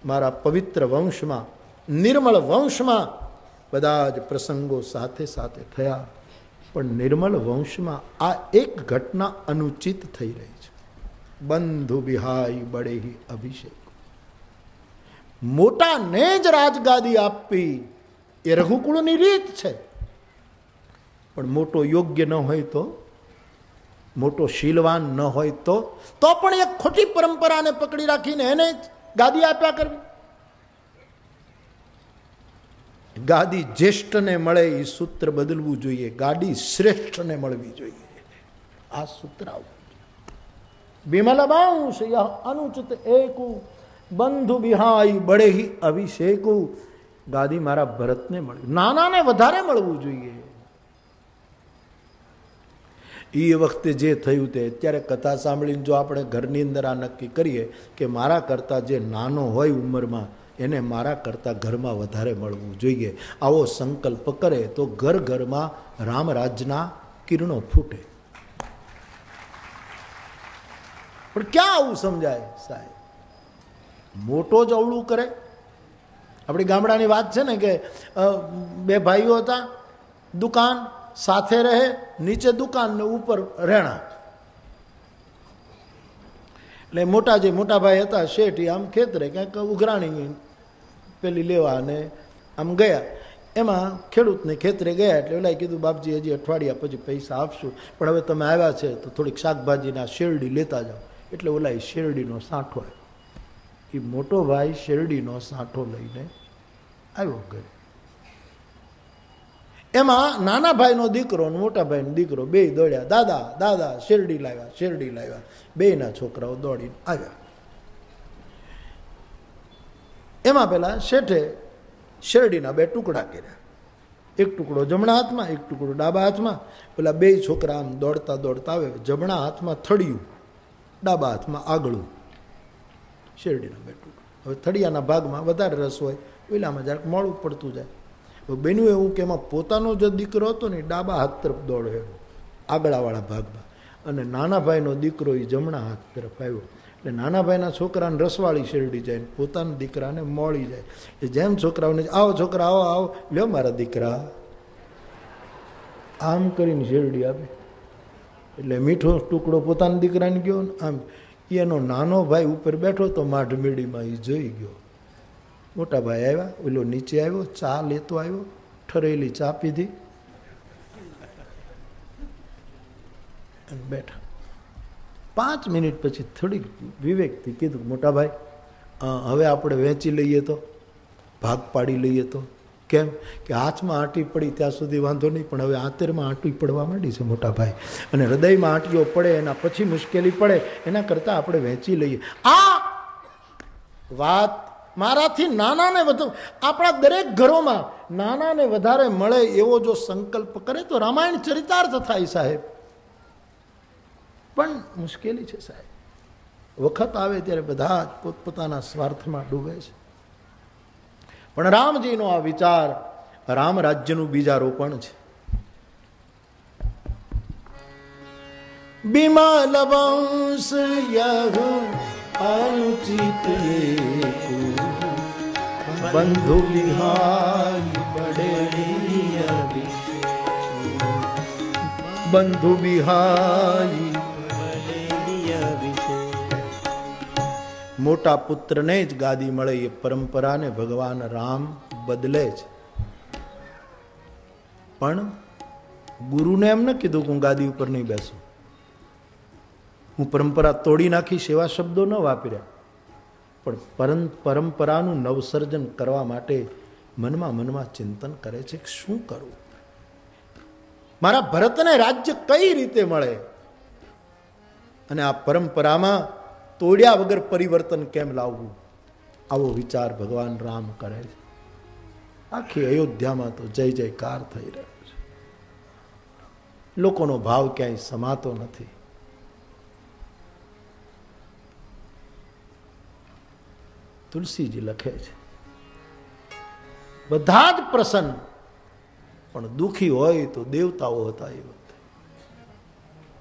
મારા પવિત્ર વંશમાં, નિર્મળ વંશમાં બધા જ પ્રસંગો સાથે સાથે થયા. પણ નિર્મળ વંશમાં આ એક ઘટના અનુચિત થઈ રહી. બંધુ બિહાઈ બળે અભિષેક. મોટાને જ રાજગાદી આપવી એ રઘુકુળની રીત છે. પણ મોટો યોગ્ય ન હોય તો, મોટો શીલવાન ન હોય તો તો પણ એક ખોટી પરંપરાને પકડી રાખીને એને જ ગાદી આપ્યા કરવી. ગાદી જ્યેષ્ઠને મળે એ સૂત્ર બદલવું જોઈએ ગાડી શ્રેષ્ઠને મળવી જોઈએ. આ સૂત્ર આવું. બાંશ અનુચિત એકુ બંધુ બિહાઈ બળેહી અભિષેકું ગાદી મારા ભરતને મળ્યું નાનાને વધારે મળવું જોઈએ એ વખતે જે થયું તે અત્યારે કથા સાંભળીને જો આપણે ઘરની અંદર આ નક્કી કરીએ કે મારા કરતાં જે નાનો હોય ઉંમરમાં, એને મારા કરતાં ઘરમાં વધારે મળવું જોઈએ. આવો સંકલ્પ કરે તો ઘર ઘરમાં રામરાજના કિરણો ફૂટે. પણ ક્યાં આવું સમજાય, સાહેબ? મોટો જ અવળું કરે. આપણી ગામડાની વાત છે ને કે બે ભાઈઓ હતા, દુકાન સાથે રહે, નીચે દુકાન ને ઉપર રહેણા. એટલે મોટા જે મોટા ભાઈ હતા, શેઠ આમ ખેતરે ક્યાંક ઉઘરાણી પેલી લેવા અને આમ ગયા. એમાં ખેડૂતને ખેતરે ગયા એટલે ઓલાએ કીધું, બાપજી, હજી અઠવાડિયા પછી પૈસા આપશું. પણ હવે તમે આવ્યા છે, તો થોડીક શાકભાજીના શેરડી લેતા જાઓ. એટલે ઓલા એ શેરડીનો સાંઠો આવ્યો એ મોટો ભાઈ શેરડીનો સાંઠો લઈને આવ્યો ઘરે. એમાં નાના ભાઈનો દીકરો અને મોટા ભાઈનો દીકરો બે દોડ્યા. દાદા દાદા, શેરડી લાવ્યા શેરડી લાવ્યા. બેના છોકરાઓ દોડીને આવ્યા. એમાં પેલા શેઠે શેરડીના બે ટુકડા કર્યા. એક ટુકડો જમણા હાથમાં, એક ટુકડો ડાબા હાથમાં. પેલા બે છોકરા આમ દોડતા દોડતા આવે, જમણા હાથમાં થળિયું ડાબા હાથમાં આગળું. શેરડીના બેઠું હવે થળિયાના ભાગમાં વધારે રસ હોય, ઓલામાં જરાક મોડું પડતું જાય. બન્યું એવું કે એમાં પોતાનો જે દીકરો હતો ને ડાબા હાથ તરફ દોડ્યો આગળવાળા ભાગમાં. અને નાના ભાઈનો દીકરો એ જમણા હાથ તરફ આવ્યો. એટલે નાના ભાઈના છોકરાને રસવાળી શેરડી જાય પોતાના દીકરાને મોળી જાય. એ જેમ છોકરાઓને આવો છોકરા, આવો આવો. લ્યો મારા દીકરા. આમ કરીને શેરડી આપે. એટલે મીઠો ટુકડો પોતાના દીકરાને ગયો ને આમ એનો નાનો ભાઈ ઉપર બેઠો તો માઢ મેળીમાં એ જોઈ ગયો. મોટા ભાઈ આવ્યા, ઓલો નીચે આવ્યો, ચા લેતો આવ્યો, ઠરેલી ચા પીધી. બેઠા. પાંચ મિનિટ પછી થોડીક વિવેકથી કીધું મોટા ભાઈ હવે આપણે વેચી લઈએ તો, ભાગ પાડી લઈએ તો. કેમ કે હાથમાં આંટી પડી ત્યાં સુધી વાંધો નહીં, પણ હવે આંતરમાં આંટી પડવા માંડી છે મોટા ભાઈ. અને હૃદયમાં આંટીઓ પડે, એના પછી મુશ્કેલી પડે, એના કરતાં આપણે વહેંચી લઈએ. આ વાત મારાથી નાનાને વધુ, આપણા દરેક ઘરોમાં નાનાને વધારે મળે એવો જો સંકલ્પ કરે તો રામાયણ ચરિતાર્થ થાય સાહેબ. પણ મુશ્કેલી છે સાહેબ. વખત આવે ત્યારે બધા જ પોતપોતાના સ્વાર્થમાં ડૂબે છે. પણ રામજીનો આ વિચાર રામ રાજ્યનું બીજારોપણ છે बिमल वंश यह अनुचित एकु बंधु बिहारी बड़े बंधु बिहारी મોટા પુત્રને જ ગાદી મળે એ પરંપરાને ભગવાન રામ બદલે જ પણ ગુરુને એમ ન કીધું કે હું ગાદી ઉપર નહીં બેસું. હું પરંપરા તોડી નાખી સેવા શબ્દો ન વાપર્યા. પણ પરંપરાનું નવસર્જન કરવા માટે મનમાં મનમાં ચિંતન કરે છે કે શું કરવું મારા ભરતને રાજ્ય કઈ રીતે મળે? અને આ પરંપરામાં તોડ્યા વગર પરિવર્તન કેમ લાવવું? આવો વિચાર ભગવાન રામ કરે છે. આખી અયોધ્યામાં તો જય જયકાર થઈ રહ્યો છે. લોકોનો ભાવ ક્યાંય સમાતો નથી. તુલસીજી લખે છે, બધા જ પ્રસન્ન, પણ દુખી હોય તો દેવતાઓ હતા એ વખતે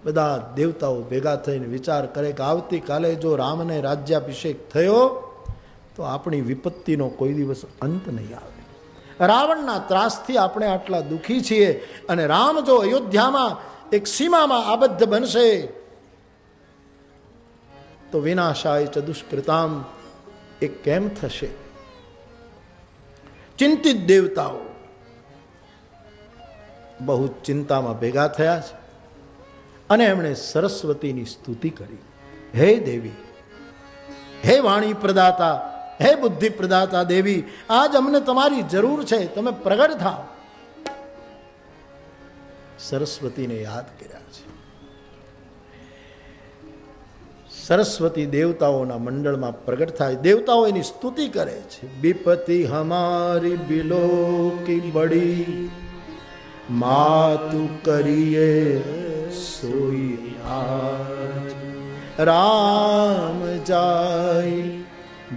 બધા દેવતાઓ ભેગા થઈને વિચાર કરે કે આવતીકાલે જો રામને રાજ્યાભિષેક થયો, તો આપણી વિપત્તિનો કોઈ દિવસ અંત નહીં આવે. રાવણના ત્રાસથી આપણે આટલા દુઃખી છીએ અને રામ જો અયોધ્યામાં એક સીમામાં આબદ્ધ બનશે, તો વિનાશાય ચ એ કેમ થશે? ચિંતિત દેવતાઓ બહુ ચિંતામાં ભેગા થયા છે. અને એમણે સરસ્વતીની સ્તુતિ કરી. હે દેવી, હે વાણી પ્રદાતા, હે બુદ્ધિ પ્રદાતા દેવી, આજ અમને તમારી જરૂર છે, તમે પ્રગટ થાઓ સરસ્વતીને યાદ કર્યા છે. સરસ્વતી દેવતાઓના મંડળમાં પ્રગટ થાય, દેવતાઓ એની સ્તુતિ કરે છે. બિપતિ હમારી બિલો કી બડી માતુ કરીએ સોઈ આજ. રામ જાય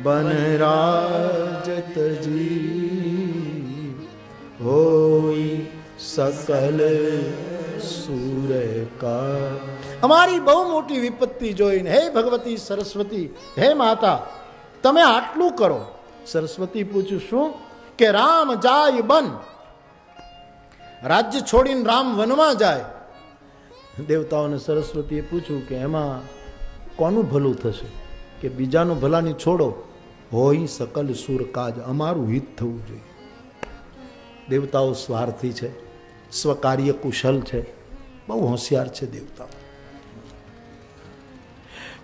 બન રાજ તજી હોય સકલ સુર કા અમારી બહુ મોટી વિપત્તિ જોઈને, હે ભગવતી સરસ્વતી, હે માતા, તમે આટલું કરો. સરસ્વતી પૂછ્યું, શું? કે રામ જાય બન રાજ્ય છોડીને રામ વનમાં જાય. દેવતાઓને સરસ્વતીએ પૂછ્યું કે, એમાં કોનું ભલું થશે? કે બીજાનું ભલાની છોડો? હોય સકલ સુર કાજ અમારું હિત થવું જોઈએ. દેવતાઓ સ્વાર્થી છે, સ્વકાર્ય કુશલ છે, બહુ હોશિયાર છે દેવતાઓ.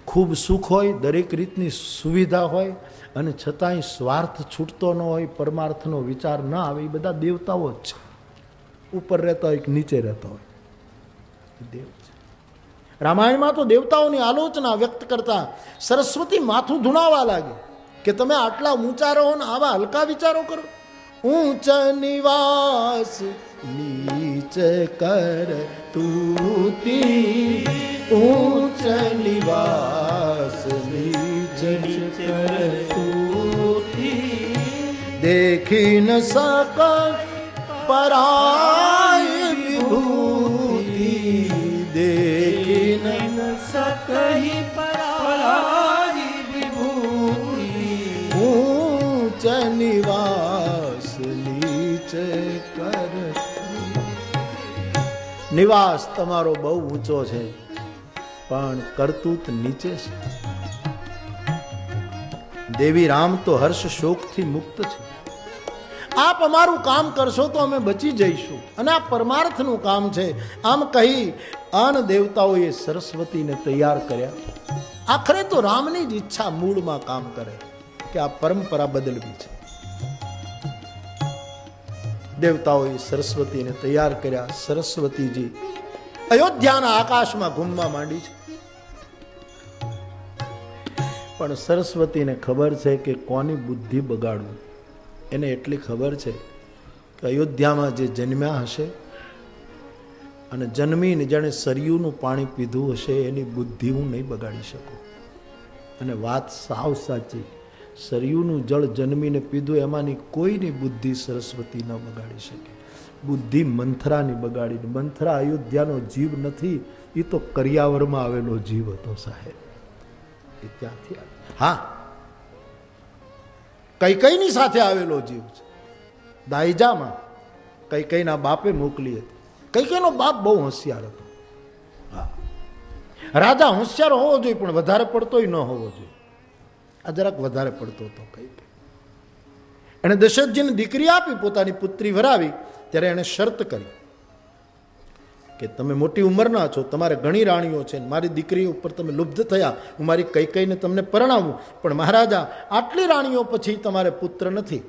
ખૂબ સુખ હોય, દરેક રીતની સુવિધા હોય, અને છતાંય સ્વાર્થ છૂટતો ન હોય, પરમાર્થનો વિચાર ના આવે, એ બધા દેવતાઓ જ છે. ઉપર રહેતા હોય કે નીચે રહેતા હોય? દેવ છે. રામાયણમાં તો દેવતાઓની આલોચના વ્યક્ત કરતા સરસ્વતી માથું ધૂણાવા લાગે કે તમે આટલા ઊંચા રહો ને આવા હલકા વિચારો કરો. ઊંચ નિવાસ, નીચ કર તુતી. ઊંચ નિવાસ, નીચ કર તુતી. દેખી ન સક પરાય વિભૂતિ દેખી ન સકહી પરાય વિભૂતિ ઊંચ નિવાસ નીચે કર નિવાસ તમારો બહુ ઊંચો છે, પણ કરતૂત નીચે છે। દેવી રામ તો હર્ષ શોકથી મુક્ત છે। આપ અમારું કામ કરશો તો અમે બચી જઈશું. અને આ પરમાર્થનું કામ છે. આમ કહી અન દેવતાઓએ સરસ્વતીને તૈયાર કર્યા. આખરે તો રામની જ ઈચ્છા મૂળમાં કામ કરે કે આ પરંપરા બદલવી છે. દેવતાઓએ સરસ્વતીને તૈયાર કર્યા. સરસ્વતીજી અયોધ્યાના આકાશમાં ઘૂમવા માંડી છે. પણ સરસ્વતીને ખબર છે કે કોની બુદ્ધિ બગાડવું? એને એટલી ખબર છે કે અયોધ્યામાં જે જન્મ્યા હશે અને જન્મીને જેણે સરયુનું પાણી પીધું હશે એની બુદ્ધિ હું નહીં બગાડી શકું. અને વાત સાવ સાચી. સરયુનું જળ જન્મીને પીધું એમાંની કોઈની બુદ્ધિ સરસ્વતી ન બગાડી શકે. બુદ્ધિ મંથરાની બગાડીને. મંથરા અયોધ્યાનો જીવ નથી એ તો કરિયાવરમાં આવેલો જીવ હતો સાહેબ. એ ત્યાંથી હા કઈ કઈની સાથે આવેલો જીવ છે? દાયજામાં કઈ કઈના બાપે મોકલી હતી. કઈ કઈનો બાપ બહુ હોશિયાર હતો. હા. રાજા હોશિયાર હોવો જોઈએ, પણ વધારે પડતોય ન હોવો જોઈએ. આ જરાક વધારે પડતો હતો કઈ એણે દશરથજીને દીકરી આપી, પોતાની પુત્રી વરાવી, ત્યારે એણે શરત કરી. કે તમે મોટી ઉંમરના છો, તમારે ઘણી રાણીઓ છે મારી દીકરી ઉપર તમે લુબ્ધ થયા, હું મારી કઈ કઈને તમને પરણાવું. પણ મહારાજા, આટલી રાણીઓ પછી તમારે પુત્ર નથી.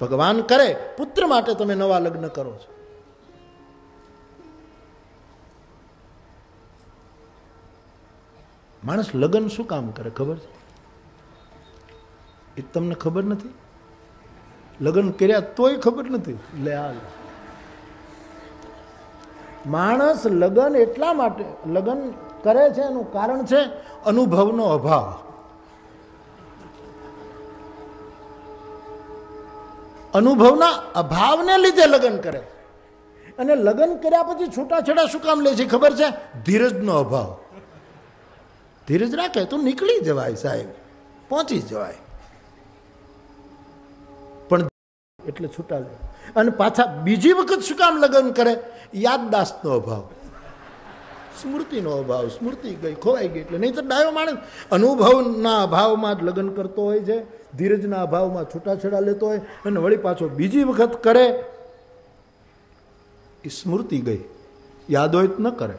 ભગવાન કરે, પુત્ર માટે તમે નવા લગ્ન કરો છો. માણસ લગ્ન શું કામ કરે ખબર છે? એ તમને ખબર નથી? લગ્ન કર્યા તોય ખબર નથી? લે આ. માણસ લગ્ન એટલા માટે, લગ્ન કરે છે, એનું કારણ છે અનુભવનો અભાવ. અનુભવના અભાવને લીધે લગ્ન કરે. અને લગ્ન કર્યા પછી છૂટાછેડા શું કામ લે છે, ખબર છે? ધીરજનો અભાવ. ધીરજ રાખે તો નીકળી જવાય સાહેબ, પહોંચી જવાય. પણ એટલે છૂટા લે. અને પાછા બીજી વખત શું કામ લગ્ન કરે? યાદદાસ્તનો અભાવ. સ્મૃતિનો અભાવ. સ્મૃતિ ગઈ, ખોવાઈ ગઈ એટલે નહીં તો ડાયો માણસ અનુભવના અભાવમાં જ લગ્ન કરતો હોય છે, ધીરજના અભાવમાં છૂટાછેડા લેતો હોય અને વળી પાછો બીજી વખત કરે, એ સ્મૃતિ ગઈ. યાદ હોય ન કરે.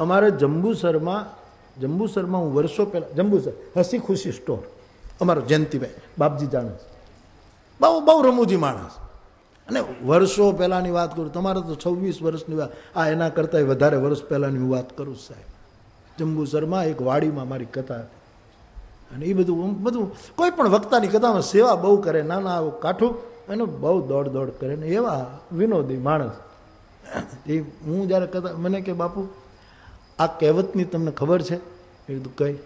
અમારે જંબુસરમાં જંબુસરમાં હું વર્ષો પહેલાં, જંબુસર હસી ખુશી સ્ટોર. અમારો જયંતિભાઈ, બાપજી જાણે છે. બહુ બહુ રમૂજી માણસ. અને વર્ષો પહેલાંની વાત કરું, તમારે તો છવ્વીસ વર્ષની વાત, આ એના કરતાં વધારે વર્ષ પહેલાંની હું વાત કરું સાહેબ. સાહેબ જંબુસરમાં એક વાડીમાં મારી કથા હતી. અને એ બધું બધું, કોઈ પણ વક્તાની કથામાં સેવા બહુ કરે, નાના આવું કાઠું, એનો બહુ દોડ દોડ કરે. ને એવા વિનોદી માણસ. એ હું જ્યારે કથા, મને કે, બાપુ, આ કહેવતની તમને ખબર છે? એ કીધું કહી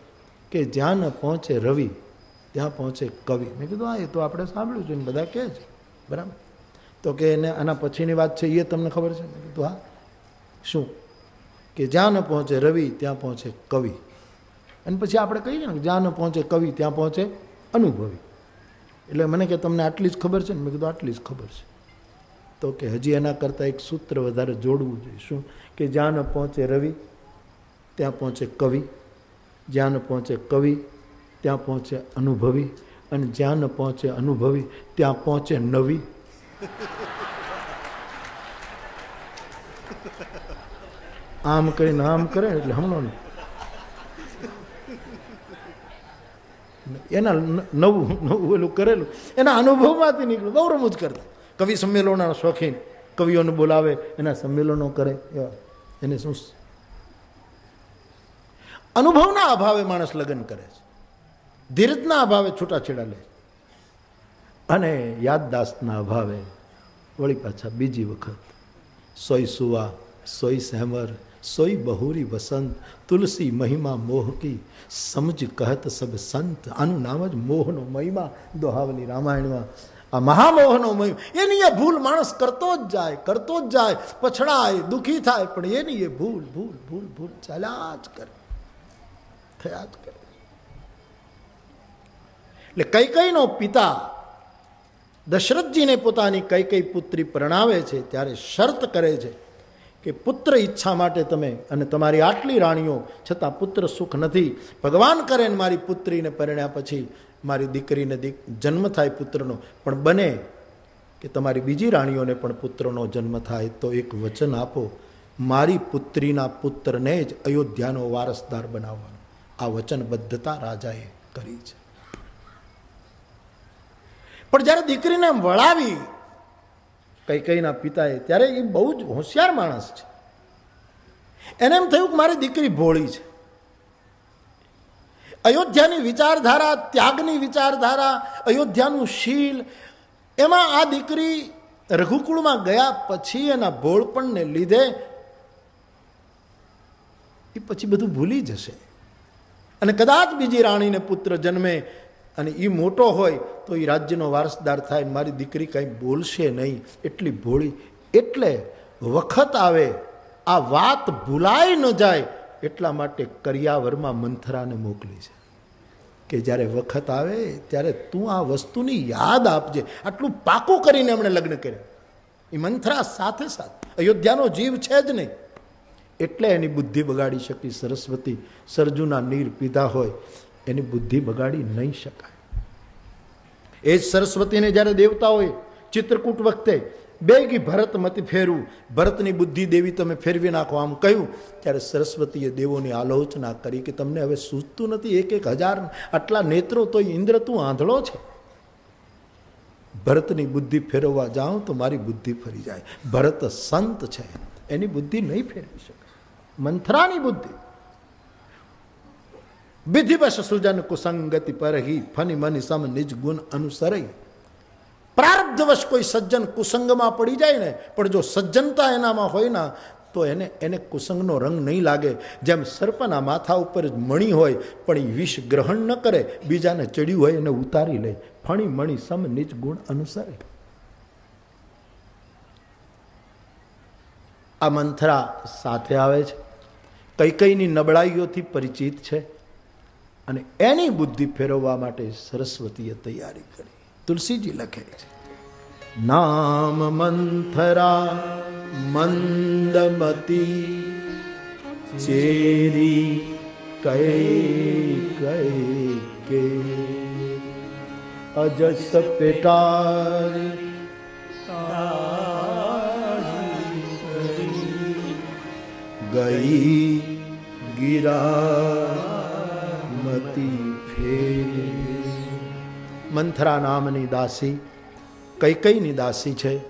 કે જ્યાં ન પહોંચે રવિ ત્યાં પહોંચે કવિ. મેં કીધું, હા, એ તો આપણે સાંભળ્યું છે બધા કહે છે. બરાબર. તો કે એને, આના પછીની વાત છે એ તમને ખબર છે? મેં કીધું, હા. શું? કે જ્યાં ન પહોંચે રવિ, ત્યાં પહોંચે કવિ. અને પછી આપણે કહીએ ને જ્યાં ન પહોંચે કવિ, ત્યાં પહોંચે અનુભવી. એટલે મને કે, તમને આટલી જ ખબર છે? ને મેં કીધું, આટલી જ ખબર છે. તો કે, હજી એના કરતાં એક સૂત્ર વધારે જોડવું જોઈએ. શું? કે જ્યાં ન પહોંચે રવિ, ત્યાં પહોંચે કવિ. જ્યાં ન પહોંચે કવિ ત્યાં પહોંચે અનુભવી અને જ્યાં ન પહોંચે અનુભવી, ત્યાં પહોંચે નવી. આમ કરીને આમ કરે એટલે હમણાં એના નવું નવું એલું કરેલું. એના અનુભવમાંથી નીકળ્યું. બહુ રમૂજ કરતા. કવિ સંમેલનોના શોખીન. કવિઓને બોલાવે, એના સંમેલનો કરે. એવા. એને શું અનુભવના અભાવે માણસ લગ્ન કરે છે. ધીરજના અભાવે છૂટાછેડા લે અને યાદદાસ્તના અભાવે વળી પાછા બીજી વખત સોય સુવા, સોય સહેમર સોય બહુરી વસંત, તુલસી મહિમા મોહકી સમજ કહત સબ સંત, આનું નામ જ મોહનો મહિમા, દોહાવલી રામાયણમાં. આ મહામોહનો મહિમા, એની એ ભૂલ માણસ કરતો જ જાય, કરતો જ જાય, પછડાય, દુઃખી થાય, પણ એની એ ભૂલ ભૂલ ભૂલ ભૂલ ચાલ્યા જ કરે, થયા જ કરે. એટલે કઈ કઈનો પિતા દશરથજીને પોતાની કઈ કઈ પુત્રી પરણાવે છે, ત્યારે શરત કરે છે કે પુત્ર ઈચ્છા માટે તમે અને તમારી આટલી રાણીઓ છતાં પુત્ર સુખ નથી. ભગવાન કરે ને મારી પુત્રીને પરણ્યા પછી મારી દીકરીને દીક, જન્મ થાય પુત્રનો. પણ બને કે તમારી બીજી રાણીઓને પણ પુત્રનો જન્મ થાય તો એક વચન આપો, મારી પુત્રીના પુત્રને જ અયોધ્યાનો વારસદાર બનાવવાનો. આ વચનબદ્ધતા રાજાએ કરી છે. પણ જ્યારે દીકરીને વળાવી કઈ કઈના પિતાએ, ત્યારે એ બહુ જ હોશિયાર માણસ છે. એને એમ થયું કે મારી દીકરી ભોળી છે. અયોધ્યાની વિચારધારા, ત્યાગની વિચારધારા, અયોધ્યાનું શીલ, એમાં આ દીકરી રઘુકુળમાં ગયા પછી એના ભોળપણને લીધે એ પછી બધું ભૂલી જશે. અને કદાચ બીજી રાણીને પુત્ર જન્મે અને એ મોટો હોય તો એ રાજ્યનો વારસદાર થાય, મારી દીકરી કંઈ બોલશે નહીં. એટલી ભોળી. એટલે વખત આવે, આ વાત ભૂલાય ન જાય, એટલા માટે કરિયાવરમાં મંથરાને મોકલી છે. કે જ્યારે વખત આવે, ત્યારે તું આ વસ્તુની યાદ આપજે. આટલું પાકું કરીને એમણે લગ્ન કર્યા. એ મંથરા સાથે સાથે. અયોધ્યાનો જીવ છે જ નહીં. એટલે એની બુદ્ધિ બગાડી શકી સરસ્વતી. સરજુના નીર પીધા હોય. એની બુદ્ધિ બગાડી નહીં શકાય. એ સરસ્વતીને જ્યારે દેવતાઓએ ચિત્રકૂટ વખતે બેગી ભરત મત ફેરવું, ભરતની બુદ્ધિ દેવી તમે ફેરવી નાખો, આમ કહ્યું, ત્યારે સરસ્વતીએ દેવોની આલોચના કરી કે તમને હવે સૂચતું નથી એક એક હજાર આટલા નેત્રો તો ઇન્દ્ર તું આંધળો છે. ભરતની બુદ્ધિ ફેરવવા જાઉં તો મારી બુદ્ધિ ફરી જાય. ભરત સંત છે, એની બુદ્ધિ નહીં ફેરવી શકે. મંથરાની બુદ્ધિ વિધિવશ સુજન કુસંગતિ પરહી ફની મની સમ નિજ ગુણ અનુસરઈ પ્રારબ્ધવશ કોઈ સજ્જન કુસંગમાં પડી જાય ને પણ જો સજ્જનતા એનામાં હોય ને તો એને એને કુસંગનો રંગ નહીં લાગે જેમ સર્પના માથા ઉપર મણી હોય પણ એ વિષ ગ્રહણ ન કરે બીજાને ચડ્યું હોય એને ઉતારી લે ફણી મણી સમ નિજ ગુણ અનુસરે આ મંથરા સાથે આવે છે કઈ કઈની નબળાઈઓથી પરિચિત છે અને એની બુદ્ધિ ફેરવવા માટે સરસ્વતીએ તૈયારી કરી. તુલસીજી લખે છે, નામ મંથરા મંદમતી ચેરી કઈ કઈ કે અજસ પેટારી ગઈ ગિરામતી ફેર. મંથરા નામની દાસી કઈ કઈની દાસી છે.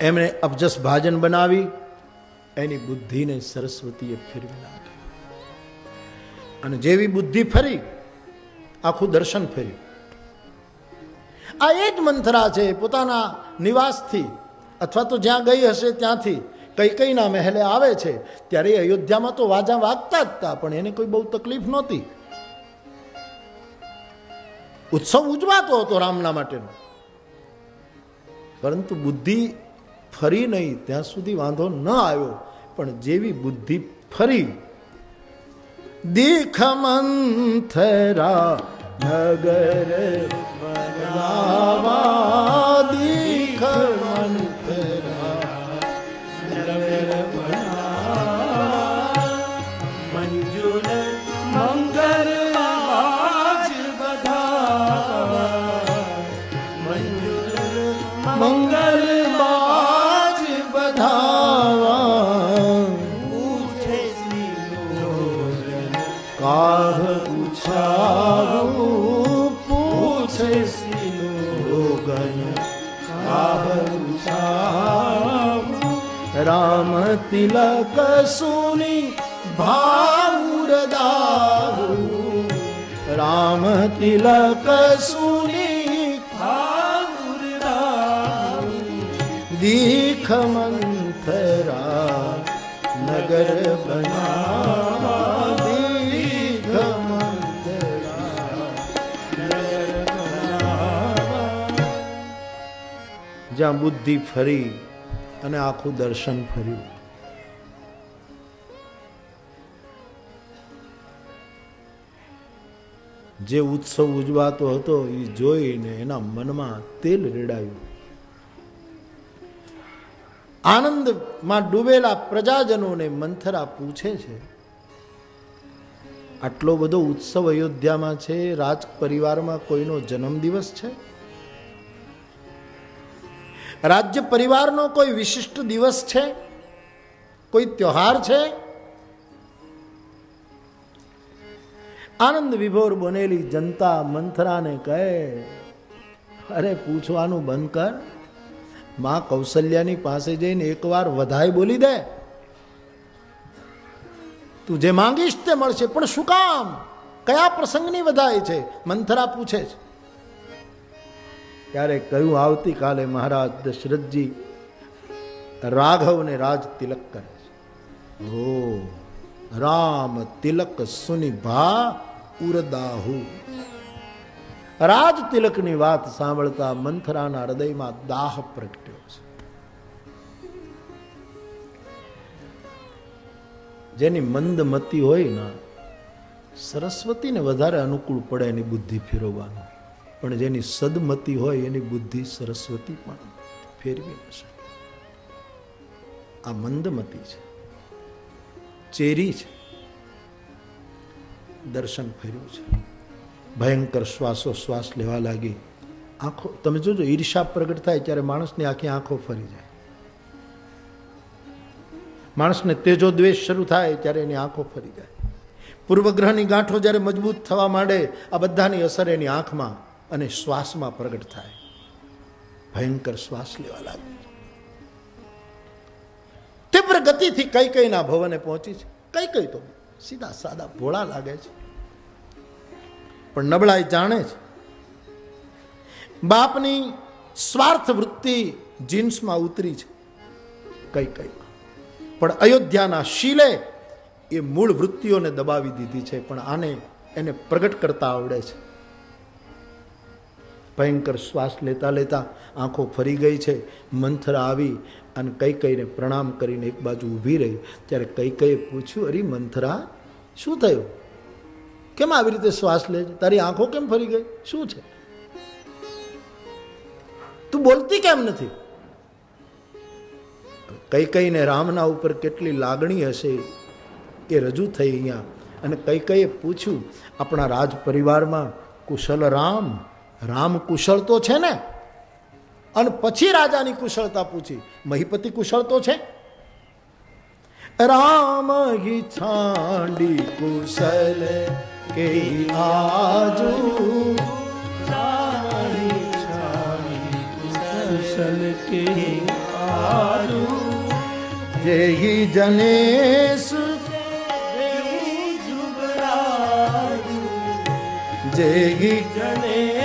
એમણે અબજસ ભાજન બનાવી, એની બુદ્ધિને સરસ્વતીએ ફેરવી નાખી. અને જેવી બુદ્ધિ ફરી, આખું દર્શન ફર્યું. આ એ જ મંથરા છે, પોતાના નિવાસથી, અથવા તો જ્યાં ગઈ હશે ત્યાંથી કઈ કઈના મહેલે આવે છે, ત્યારે અયોધ્યામાં તો વાજા વાગતા જ હતા પણ એને કોઈ બહુ તકલીફ નહોતી. ઉત્સવ ઉજવાતો હતો રામના માટેનો. પરંતુ બુદ્ધિ ફરી નહીં, ત્યાં સુધી વાંધો ન આવ્યો, પણ જેવી બુદ્ધિ ફરી, દીખ મંથરા નગર બનાવા રામ તિલક સુની ભાવુરદાહુ રામ તિલક સુની દીખ નગર બનાવા દીખ મંથરા નગર બનાવા જ્યાં બુદ્ધિ ફરી અને આખું દર્શન ફર્યું. જે ઉત્સવ ઉજવાતો હતો એ જોઈને એના મનમાં તેલ રેડાયું. આનંદમાં ડૂબેલા પ્રજાજનોને મંથરા પૂછે છે, આટલો બધો ઉત્સવ અયોધ્યામાં છે? રાજ પરિવારમાં કોઈનો જન્મદિવસ છે? રાજ્ય પરિવારનો કોઈ વિશિષ્ટ દિવસ છે? કોઈ ત્યોહાર છે? આનંદ વિભોર બનેલી જનતા મંથરાને કહે, અરે, પૂછવાનું બંધ કર. માં કૌશલ્યાની પાસે જઈને એકવાર વધાય બોલી દે. તું જે માંગીશ તે મળશે, પણ શું કામ? કયા પ્રસંગની વધાય છે? મંથરા પૂછે છે. ત્યારે કહ્યું, આવતીકાલે મહારાજ દશરથજી રાઘવને રાજ તિલક કરે છે. હો, રામ તિલક સુનિભા ઉરદાહુ. રાજ તિલકની વાત સાંભળતા મંથરાના હૃદયમાં દાહ પ્રગટ્યો છે. જેની મંદમતી હોય ને, સરસ્વતીને વધારે અનુકૂળ પડે એની બુદ્ધિ ફેરવવાનું. પણ જેની સદમતી હોય એની બુદ્ધિ સરસ્વતી પણ ફેરવી ન શકે. આ મંદમતી છે. ચેરી છે. દર્શન ફેર્યું છે. ભયંકર શ્વાસો શ્વાસ લેવા લાગી. આંખો, તમે જોજો, ઈર્ષા પ્રગટ થાય ત્યારે માણસની આખી આંખો ફરી જાય. માણસને તેજો દ્વેષ શરૂ થાય ત્યારે એની આંખો ફરી જાય. પૂર્વગ્રહની ગાંઠો જ્યારે મજબૂત થવા માંડે, આ બધાની અસર એની આંખમાં અને શ્વાસમાં પ્રગટ થાય. ભયંકર શ્વાસ લેવા લાગે. તીવ્ર ગતિથી કઈ કઈના ભવને પહોંચી છે? કઈ કઈ તો સીધા સાદા ભોળા લાગે છે. પણ નબળાઈ જાણે છે. બાપની સ્વાર્થ વૃત્તિ જીન્સમાં ઉતરી છે. કઈ કઈ. પણ અયોધ્યાના શીલે એ મૂળ વૃત્તિઓને દબાવી દીધી છે, પણ આને એને પ્રગટ કરતા આવડે છે. ભયંકર શ્વાસ લેતા લેતા આંખો ફરી ગઈ છે, મંથરા આવી અને કઈ કઈને પ્રણામ કરીને એક બાજુ ઊભી રહી. ત્યારે કઈ કઈએ પૂછ્યું, અરે મંથરા, શું થયું? કેમ આવી રીતે શ્વાસ લે છે? તારી આંખો કેમ ફરી ગઈ? શું છે? તું બોલતી કેમ નથી? કઈ કઈને રામના ઉપર કેટલી લાગણી હશે એ રજૂ થઈ અહીંયા. અને કઈ કઈએ પૂછ્યું, આપણા રાજ પરિવારમાં કુશલ રામ રામ કુશળ તો છે ને? અને પછી રાજાની કુશળતા પૂછી, મહીપતિ કુશળ તો છે? રામ હી છાંડી કુશલ કે આજુ? કુશલ કે આજુ જેહી જનેશ જેહી જનેશુ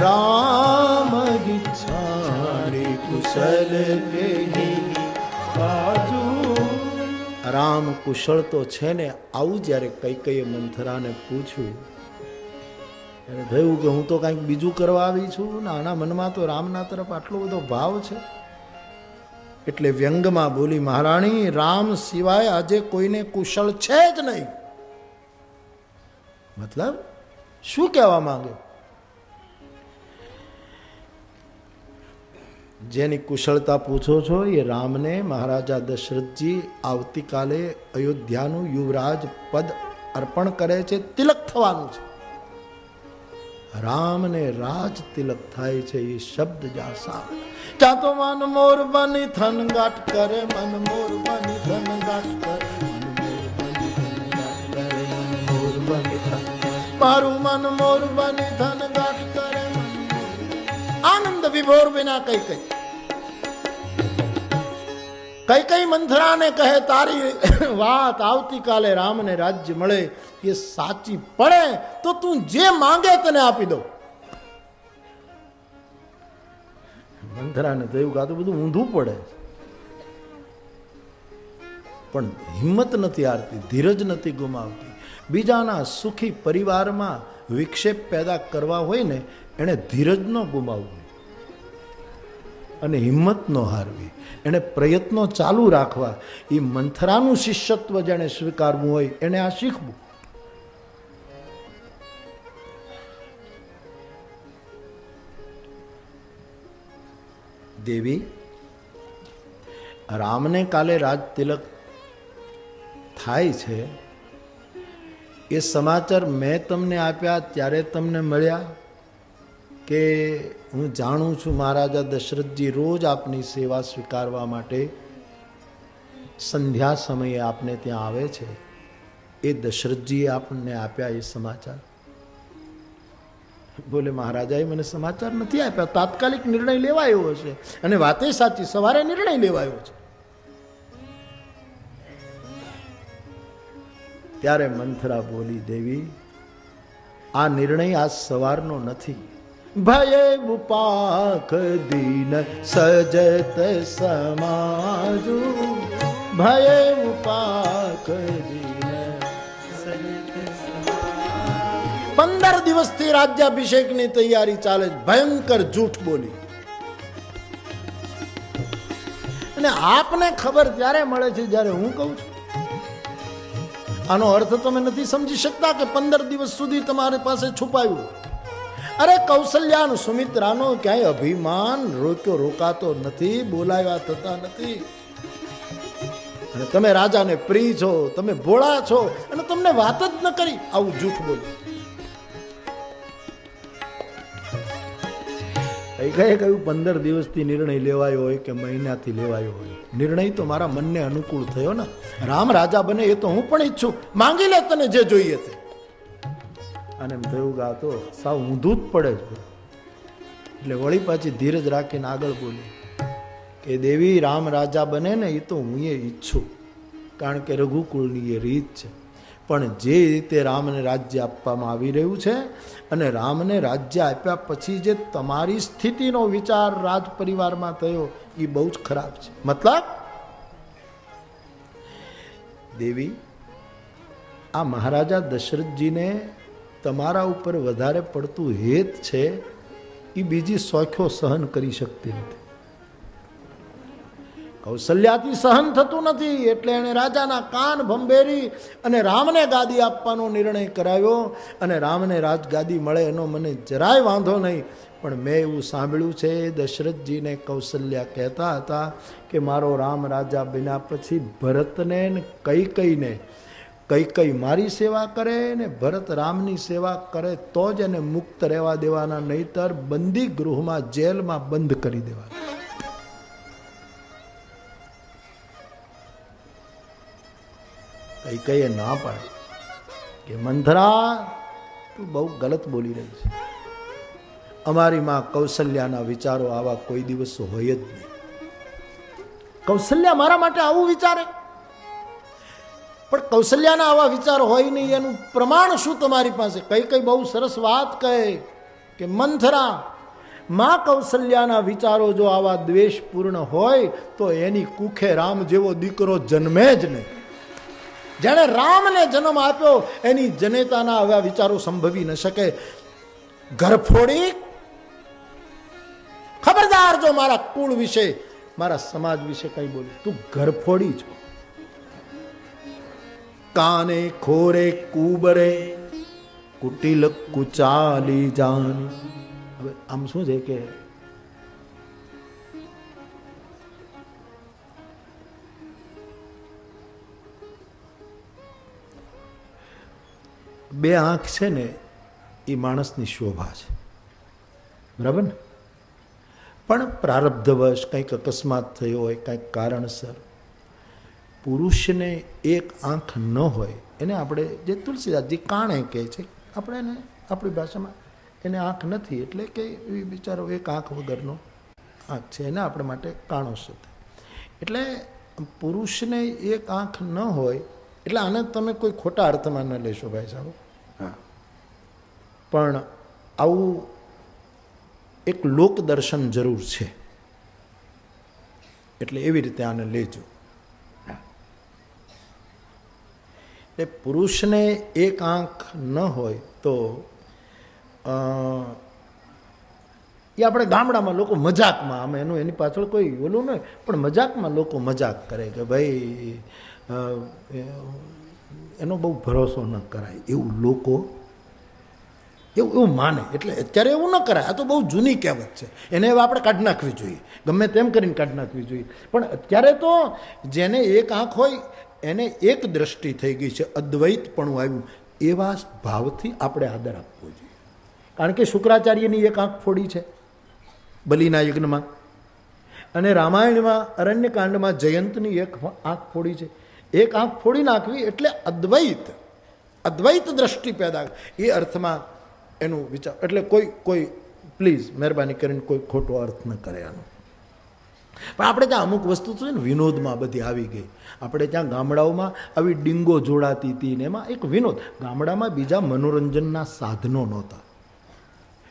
રામ છાંડી કુશલ રામ કુશળ તો છે ને આવું જ્યારે કઈ કઈ મંથરાને પૂછ્યું એને થયું કે હું તો કાંઈક બીજું કરવા આવી છું ને આના મનમાં તો રામના તરફ આટલો બધો ભાવ છે। એટલે વ્યંગમાં બોલી, મહારાણી, રામ સિવાય આજે કોઈને કુશળ છે જ નહીં. મતલબ, શું કહેવા માંગે? જેની કુશળતા પૂછો છો એ રામને મહારાજા દશરથજી આવતીકાલે અયોધ્યાનું યુવરાજ પદ અર્પણ કરે છે, તિલક થવાનું છે. રામને રાજ તિલક થાય છે એ શબ્દ જા સામે ત્યાં તો મન મોર બની થન ગાટ કરે, મન મોર બની થન ગાટ કરે મોર મન મોર બની થન આનંદ વિભોર વિના કઈ કઈ. કઈ કઈ મંથરાને કહે, તારી વાત આવતીકાલે રામને રાજ્ય મળે, એ સાચી પડે, તો તું જે માંગે તને આપી દો મંથરાને થયું કે આ બધું ઊંધું પડે. પણ હિંમત નથી હારતી, ધીરજ નથી ગુમાવતી. બીજાના સુખી પરિવારમાં વિક્ષેપ પેદા કરવા હોય ને એણે ધીરજ ન ગુમાવવી. અને હિંમત ન હારવી. એણે પ્રયત્નો ચાલુ રાખવા. એ મંથરાનું શિષ્યત્વ જેણે સ્વીકારવું હોય એને આ શીખવું. દેવી, રામને કાલે રાજ તિલક થાય છે. એ સમાચાર મેં તમને આપ્યા, ત્યારે તમને મળ્યા. કે હું જાણું છું મહારાજા દશરથજી રોજ આપની સેવા સ્વીકારવા માટે સંધ્યા સમયે આપને ત્યાં આવે છે. એ દશરથજીએ આપણને આપ્યા એ સમાચાર. બોલે, મહારાજાએ મને સમાચાર નથી આપ્યા. તાત્કાલિક નિર્ણય લેવાયો હશે અને વાતે સાચી સવારે નિર્ણય લેવાયો છે. ત્યારે મંથરા બોલી, દેવી, આ નિર્ણય આ સવારનો નથી. ભયે ઉપાખ દીન સજત સમાજુ. ભયે ઉપાખ દીન પંદર દિવસથી રાજ્યાભિષેકની તૈયારી ચાલે છે. ભયંકર જૂઠ બોલી. અને આપને ખબર ત્યારે મળે છે જ્યારે હું કહું છું. આનો અર્થ તમે નથી સમજી શકતા કે પંદર દિવસ સુધી તમારી પાસે છુપાયું. અરે કૌશલ્યાન સુમિત્રાનો ક્યાંય અભિમાન રોક્યો, રોકાતો નથી, બોલાવ્યા થતા નથી. અને તમે રાજાને પ્રિય છો, તમે ભોળા છો, અને તમને વાત જ ન કરી. આવું જૂઠ બોલ્યું કઈ કયું પંદર દિવસથી નિર્ણય લેવાયો હોય કે મહિનાથી લેવાયો હોય? નિર્ણય તો મારા મનને અનુકૂળ થયો ને. રામ રાજા બને એ તો હું પણ ઈચ્છું. માંગી લે તને જે જોઈએ તે. અને એમ થયું કે સાવ ઊંધું જ પડે છે. એટલે વળી પાછી ધીરજ રાખીને આગળ બોલી, કે દેવી રામ રાજા બને ને એ તો હું એ ઈચ્છું, કારણ કે રઘુકુળની એ રીત છે. પણ જે રીતે રામને રાજ્ય આપવામાં આવી રહ્યું છે અને રામને રાજ્ય આપ્યા પછી જે તમારી સ્થિતિનો વિચાર રાજ પરિવારમાં થયો એ બહુ જ ખરાબ છે. મતલબ? દેવી, આ મહારાજા દશરથજીને તમારા ઉપર વધારે પડતું હેત છે એ બીજી સોખ્યો સહન કરી શકતી નથી. કૌશલ્યાથી સહન થતું નથી, એટલે એણે રાજાના કાન ભંભેરી અને રામને ગાદી આપવાનો નિર્ણય કરાવ્યો અને રામને રાજગાદી મળે એનો મને જરાય વાંધો નહીં, પણ મેં એવું સાંભળ્યું છે, દશરથજીને કૌશલ્યા કહેતા હતા કે મારો રામ રાજા બન્યા પછી ભરતને કઈ કઈને કઈ કઈ મારી સેવા કરે ને ભરત રામની સેવા કરે તો જ એને મુક્ત રહેવા દેવાના, નહીતર બંદી ગૃહમાં, જેલમાં બંધ કરી દેવાના. કઈ કઈએ ના પાડી કે, મંથરા, તું બહુ ગલત બોલી રહી છે. અમારી માં કૌશલ્યાના વિચારો આવા કોઈ દિવસ હોય જ નહીં. કૌશલ્યા મારા માટે આવું વિચારે? પણ કૌશલ્યાના આવા વિચાર હોય નહીં, એનું પ્રમાણ શું તમારી પાસે? કઈ કઈ બહુ સરસ વાત કહે કે મંથરા, માં કૌશલ્યાના વિચારો જો આવા દ્વેષપૂર્ણ હોય, તો એની કુખે રામ જેવો દીકરો જન્મે જ નહીં. જેણે રામને જન્મ આપ્યો, એની જનેતાના આવા વિચારો સંભવી ન શકે. ઘરફોડી? ખબરદાર જો મારા કુળ વિશે, મારા સમાજ વિશે કઈ બોલી. તું ઘરફોડી છો કાને ખોરે કુબરે, કુટિલ કુચાલી જાની. હવે આમ શું છે કે બે આંખ છે ને, એ માણસની શોભા છે. બરાબર ને? પણ પ્રારબ્ધવશ કંઈક અકસ્માત થયો હોય, કંઈક કારણસર પુરુષને એક આંખ ન હોય એને આપણે જે તુલસીદાસજી કાણે કહે છે આપણે એને આપણી ભાષામાં એને આંખ નથી એટલે કે એ બિચારો એક આંખ વગરનો આંખ છે એને આપણે માટે કાણો છે. એટલે પુરુષને એક આંખ ન હોય એટલે આને તમે કોઈ ખોટા અર્થમાં ન લેશો ભાઈ સાહેબ. હા. પણ આવું એક લોક દર્શન જરૂર છે. એટલે એવી રીતે આને લેજો. એટલે પુરુષને એક આંખ ન હોય તો એ આપણે ગામડામાં લોકો મજાકમાં, અમે એનું એની પાછળ કોઈ ઓલું નહીં પણ મજાકમાં લોકો મજાક કરે કે ભાઈ એનો બહુ ભરોસો ન કરાય. એવું લોકો, એવું એવું માને. એટલે અત્યારે એવું ન કરાય. આ તો બહુ જૂની કહેવત છે. એને હવે આપણે કાઢી નાખવી જોઈએ. ગમે તેમ કરીને કાઢી નાખવી જોઈએ. પણ અત્યારે તો જેને એક આંખ હોય એને એક દ્રષ્ટિ થઈ ગઈ છે, અદ્વૈતપણું આવ્યું. એવા ભાવથી આપણે આદર આપવો જોઈએ. કારણ કે શુક્રાચાર્યની એક આંખ ફોડી છે, બલિના યજ્ઞમાં. અને રામાયણમાં, અરણ્યકાંડમાં જયંતની એક આંખ ફોડી છે. એક આંખ ફોડી નાખવી એટલે અદ્વૈત અદ્વૈત દ્રષ્ટિ પેદા એ અર્થમાં એનું વિચાર, એટલે કોઈ કોઈ, પ્લીઝ, મહેરબાની કરીને કોઈ ખોટો અર્થ ન કરે આનો. પણ આપણે ત્યાં અમુક વસ્તુ છે ને, વિનોદમાં બધી આવી ગઈ. આપણે ત્યાં ગામડાઓમાં આવી ડીંગો જોડાતી હતી ને એમાં એક વિનોદ. ગામડામાં બીજા મનોરંજનના સાધનો નહોતા.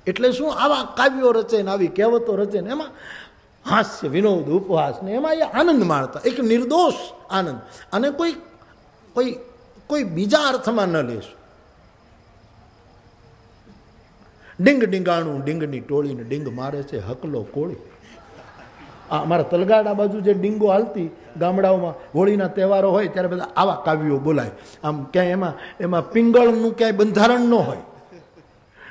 એટલે શું આવા કાવ્યો રચે ને આવી કહેવતો રચે ને એમાં હાસ્ય, વિનોદ ઉપવાસ ને એમાં એ આનંદ માણતા. એક નિર્દોષ આનંદ. અને કોઈ કોઈ કોઈ બીજા અર્થમાં ન લેશું. ડીંગ ડીંગાણું, ડીંગની ટોળીને ડીંગ મારે છે, હકલો કોળી. આ અમારા તલગાડા બાજુ જે ડીંગો હાલતી ગામડાઓમાં હોળીના તહેવારો હોય ત્યારે બધા આવા કાવ્યો બોલાય. આમ ક્યાંય એમાં એમાં પિંગળનું ક્યાંય બંધારણ ન હોય.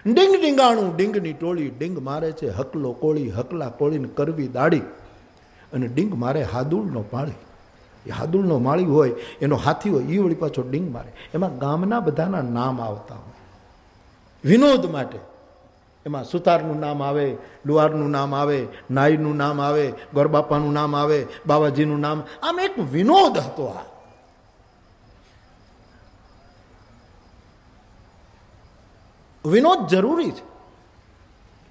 ડીંગ ડીંગાણું, ડીંગની ટોળી ડીંગ મારે છે, હકલો કોળી, હકલા કોળીને કરવી દાડી અને ડીંગ મારે હાદુળનો પાળી. એ હાદુળનો માળી હોય, એનો હાથી હોય એ વળી પાછો ડીંગ મારે. એમાં ગામના બધાના નામ આવતા હોય. વિનોદ માટે. એમાં સુતારનું નામ આવે, લુહારનું નામ આવે, નાઈનું નામ આવે, ગોરબાપાનું નામ આવે બાબાજીનું નામ. આમ એક વિનોદ હતો આ. વિનોદ જરૂરી છે.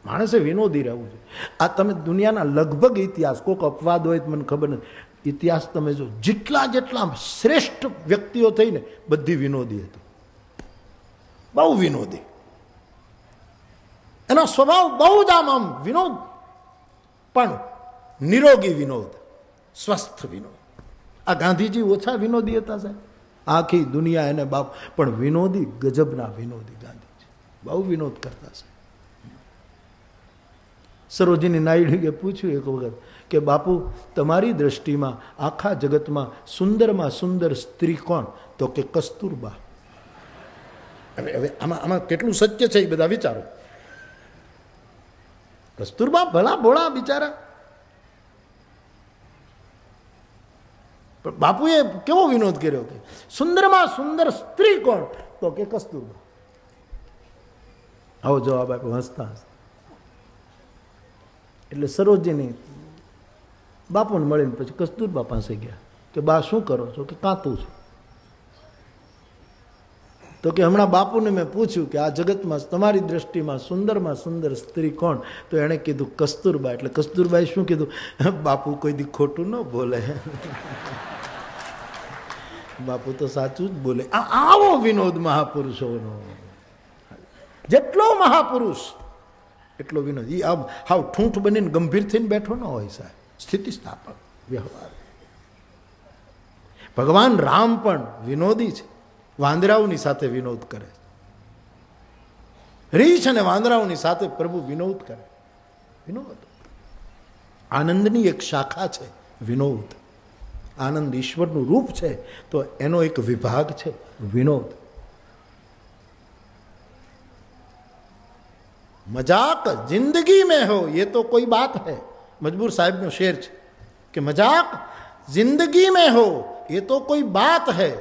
માણસે વિનોદી રહેવું છે આ તમે દુનિયાના લગભગ ઇતિહાસ કોઈક અપવાદ હોય મને ખબર નથી. ઇતિહાસ તમે જો જેટલા જેટલા શ્રેષ્ઠ વ્યક્તિઓ થઈને બધી વિનોદી હતી. બહુ વિનોદી. એનો સ્વભાવ બહુ જ આમ આમ વિનોદ. પણ નિરોગી વિનોદ, સ્વસ્થ વિનોદ. આ ગાંધીજી ઓછા વિનોદી હતા સાહેબ. આખી દુનિયા એને બાપ પણ વિનોદી ગજબના વિનોદી ગાંધીજી. બહુ વિનોદ કરતા છે સરોજીની નાયડુએ પૂછ્યું એક વખત કે, બાપુ, તમારી દ્રષ્ટિમાં આખા જગતમાં સુંદરમાં સુંદર સ્ત્રી કોણ? તો કે, કસ્તુરબા. હવે હવે આમાં આમાં કેટલું સત્ય છે એ બધા વિચારો. કસ્તુરબા ભલા ભોળા બિચારા. બાપુએ કેવો વિનોદ કર્યો કે સુંદરમાં સુંદર સ્ત્રી કોણ? તો કે કસ્તુરબા. આવો જવાબ આપ્યો, હસતા એટલે સરોજીની બાપુને મળીને પછી કસ્તુરબા પાસે ગયા કે બા શું કરો છો કે કાંતું છું? તો કે હમણાં બાપુને મેં પૂછ્યું કે આ જગતમાં તમારી દ્રષ્ટિમાં સુંદરમાં સુંદર સ્ત્રી કોણ? તો એણે કીધું, કસ્તુરબા. એટલે કસ્તુરબાએ શું કીધું? બાપુ કોઈ દી ખોટું ન બોલે. બાપુ તો સાચું જ બોલે. આવો વિનોદ મહાપુરુષોનો. જેટલો મહાપુરુષ, એટલો વિનોદ. એ આમ હાવ ઠૂંઠ બનીને ગંભીર થઈને બેઠો ન હોય સાહેબ. સ્થિતિસ્થાપક વ્યવહાર. ભગવાન રામ પણ વિનોદી છે. વાંદરાઓની સાથે વિનોદ કરે. રીછ અને વાંદરાઓની સાથે પ્રભુ વિનોદ કરે. વિનોદ. આનંદની એક શાખા છે વિનોદ. આનંદ ઈશ્વરનું રૂપ છે તો એનો એક વિભાગ છે વિનોદ. મજાક જિંદગી મેં હો, એ તો કોઈ બાત હૈ. મજબૂર સાહેબનો શેર છે કે મજાક જિંદગી મેં હો, એ તો કોઈ બાત હૈ.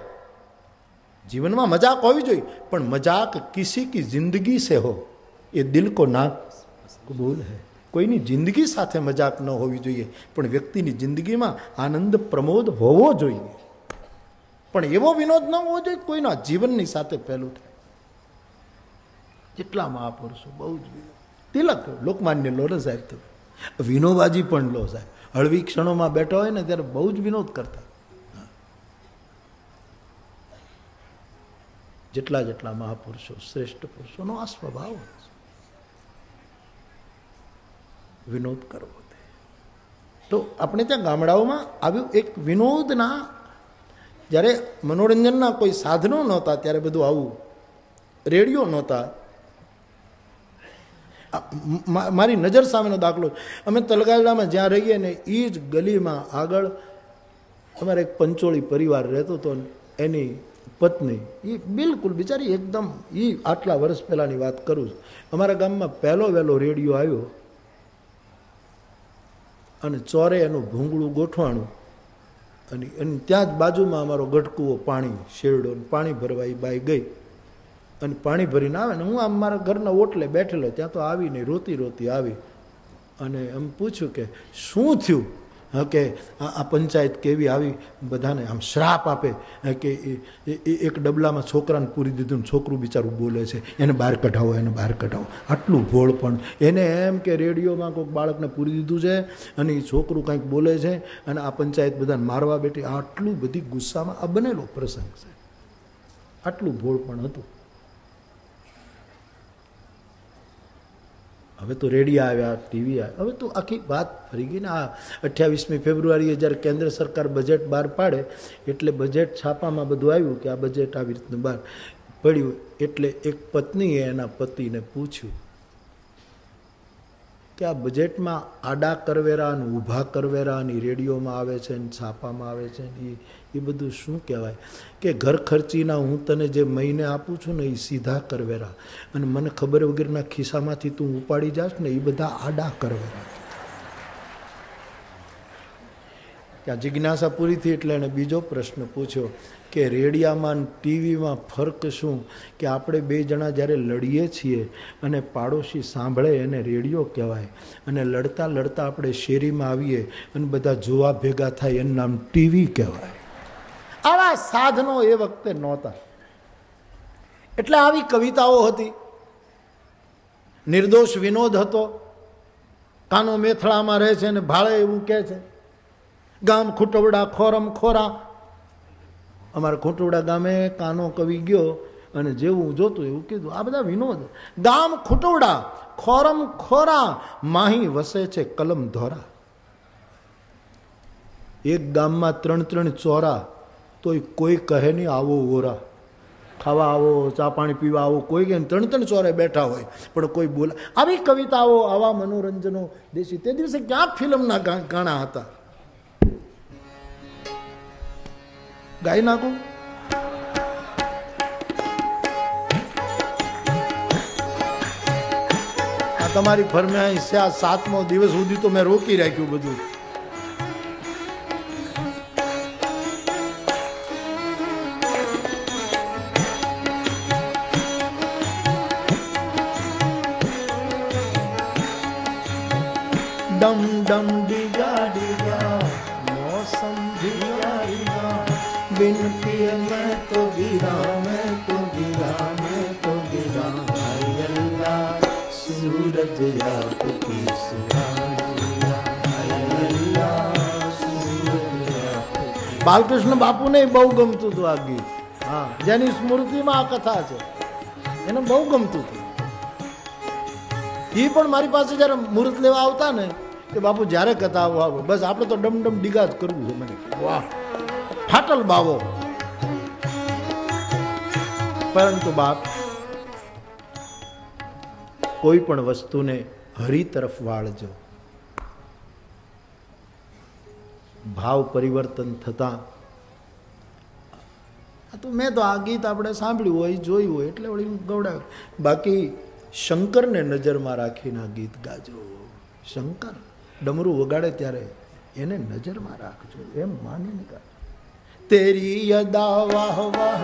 જીવનમાં મજાક હોવી જોઈએ, પણ મજાક કિસી કી જિંદગી સે હો? એ દિલ કો ના કબૂલ હૈ. કોઈની જિંદગી સાથે મજાક ન હોવી જોઈએ, પણ વ્યક્તિની જિંદગીમાં આનંદ પ્રમોદ હોવો જોઈએ. પણ એવો વિનોદ ન હોવો જોઈએ કોઈના જીવનની સાથે પહેલું થાય. જેટલા મહાપુરુષો બહુ જ વિનોદ. તિલક લોકમાન્ય લો ને સાહેબ તમે વિનોબાજી પણ લો સાહેબ. હળવી ક્ષણોમાં બેઠા હોય ને ત્યારે બહુ જ વિનોદ કરતા. જેટલા જેટલા મહાપુરુષો, શ્રેષ્ઠ પુરુષોનો આ સ્વભાવ વિનોદ કરવો તે. આપણે ત્યાં ગામડાઓમાં આવ્યું એક વિનોદના, જ્યારે મનોરંજનના કોઈ સાધનો નહોતા, ત્યારે બધું આવું, રેડિયો નહોતા. મારી નજર સામેનો દાખલો. અમે તલગાલામાં જ્યાં રહીએ ને એ જ ગલીમાં આગળ અમારે એક પંચોળી પરિવાર રહેતો હતો એની પત્ની. એ બિલકુલ બિચારી એકદમ એ આટલા વર્ષ પહેલાંની વાત કરું અમારા ગામમાં પહેલો વહેલો રેડિયો આવ્યો અને ચોરે એનું ભૂંગળું ગોઠવાણું અને એની ત્યાં જ બાજુમાં અમારો ગટકુઓ પાણી શેરડો પાણી ભરવા એ બાઈ ગઈ અને પાણી ભરીને આવે ને હું આમ મારા ઘરના ઓટલે બેઠેલો, ત્યાં તો આવીને રોતી રોતી આવી અને એમ પૂછ્યું કે શું થયું? કે આ પંચાયત કેવી આવી, બધાને આમ શ્રાપ આપે કે એક ડબલામાં છોકરાને પૂરી દીધું ને છોકરું બિચારું બોલે છે, એને બહાર કઢાવો, એને બહાર કઢાવો. આટલું ભોળ પણ. એને એમ કે રેડિયોમાં કોઈક બાળકને પૂરી દીધું છે અને એ છોકરું કંઈક બોલે છે અને આ પંચાયત બધાને મારવા બેઠી. આટલું બધી ગુસ્સામાં આ બનેલો પ્રસંગ છે. આટલું ભોળ પણ હતું. હવે તો રેડિયા આવ્યા, ટીવી આવ્યા હવે તો આખી વાત ફરી ગઈ ને આ અઠ્યાવીસમી ફેબ્રુઆરીએ જ્યારે કેન્દ્ર સરકાર બજેટ બહાર પાડે, એટલે બજેટ છાપામાં બધું આવ્યું કે આ બજેટ આવી રીતનું બહાર પડ્યું. એટલે એક પત્નીએ એના પતિને પૂછ્યું કે આ બજેટમાં આડા કરવેરા અને ઊભા કરવેરા અને રેડિયોમાં આવે છે ને છાપામાં આવે છે ને એ એ બધું શું કહેવાય? કે ઘર ખર્ચીના હું તને જે મહિને આપું છું ને એ સીધા કરવેરા. અને મને ખબર વગેરેના ખિસ્સામાંથી તું ઉપાડી જાશ ને એ બધા આડા કરવેરા. ત્યાં જિજ્ઞાસા પૂરી થઈ એટલે એણે બીજો પ્રશ્ન પૂછ્યો કે રેડિયામાં ટીવીમાં ફરક શું? કે આપણે બે જણા જ્યારે લડીએ છીએ અને પાડોશી સાંભળે એને રેડિયો કહેવાય. અને લડતા લડતા આપણે શેરીમાં આવીએ અને બધા જોવા ભેગા થાય એનું નામ ટીવી કહેવાય. આવા સાધનો એ વખતે નહોતા. એટલે આવી કવિતાઓ હતી. નિર્દોષ વિનોદ હતો. કાનો મેથળામાં રહે છે અને ભાળે એવું કહે છે. ગામ ખૂટવડા ખોરમ ખોરા. અમારા ખૂટવડા ગામે કાનો કવિ ગયો અને જેવું જોતું એવું કીધું. આ બધા વિનોદ. ગામ ખૂટવડા, ખોરમ ખોરા, માહી વસે છે કલમ ધોરા. એક ગામમાં ત્રણ ત્રણ ચોરા તોય કોઈ કહે નહીં, આવો ઓરા ખાવા આવો, ચા પાણી પીવા આવો. કોઈ કે ત્રણ ત્રણ ચોરે બેઠા હોય, પણ કોઈ બોલા. આવી કવિતાઓ, આવા મનોરંજનો દેશી. તે દિવસે ક્યાં ફિલ્મના ગાણા હતા. ગાઈ નાખું. તમારી ફરમાઈશ આ સાતમો દિવસ સુધી તો મેં રોકી રાખ્યું બધું. ડમ ડમ ડીગા ડીગા मौसम भिगा भिगा बिन पिए मैं तो गिरा मैं तो गिरा मैं तो गिरा हाय अल्लाह सूरज आपकी सुहानिया हाय अल्लाह सूरज आपकी બાલકૃષ્ણ બાપુને બહુ ગમતું હતું આ ગીત હા જેની સ્મૃતિમાં આ કથા છે એને બહુ ગમતું હતું એ પણ મારી પાસે જ્યારે મુહૂર્ત લેવા આવતા ને કે બાપુ, જ્યારે કથા આવો બસ, આપણે તો ડમ ડમ ડીગા જ કરવું છે મને. વાહ. ફાટલ બાવો. પરંતુ બાપ, કોઈ પણ વસ્તુને હરી તરફ વાળજો. ભાવ પરિવર્તન થતા તો મેં તો આ ગીત આપણે સાંભળ્યું હોય, જોયું હોય, એટલે વળી ગવડાવ્યું બાકી શંકરને નજરમાં રાખીને આ ગીત ગાજો. શંકર. ડમરું વગાડે ત્યારે એને નજરમાં રાખજો, એમ માની નીકળ તેરી અદા વાહ વાહ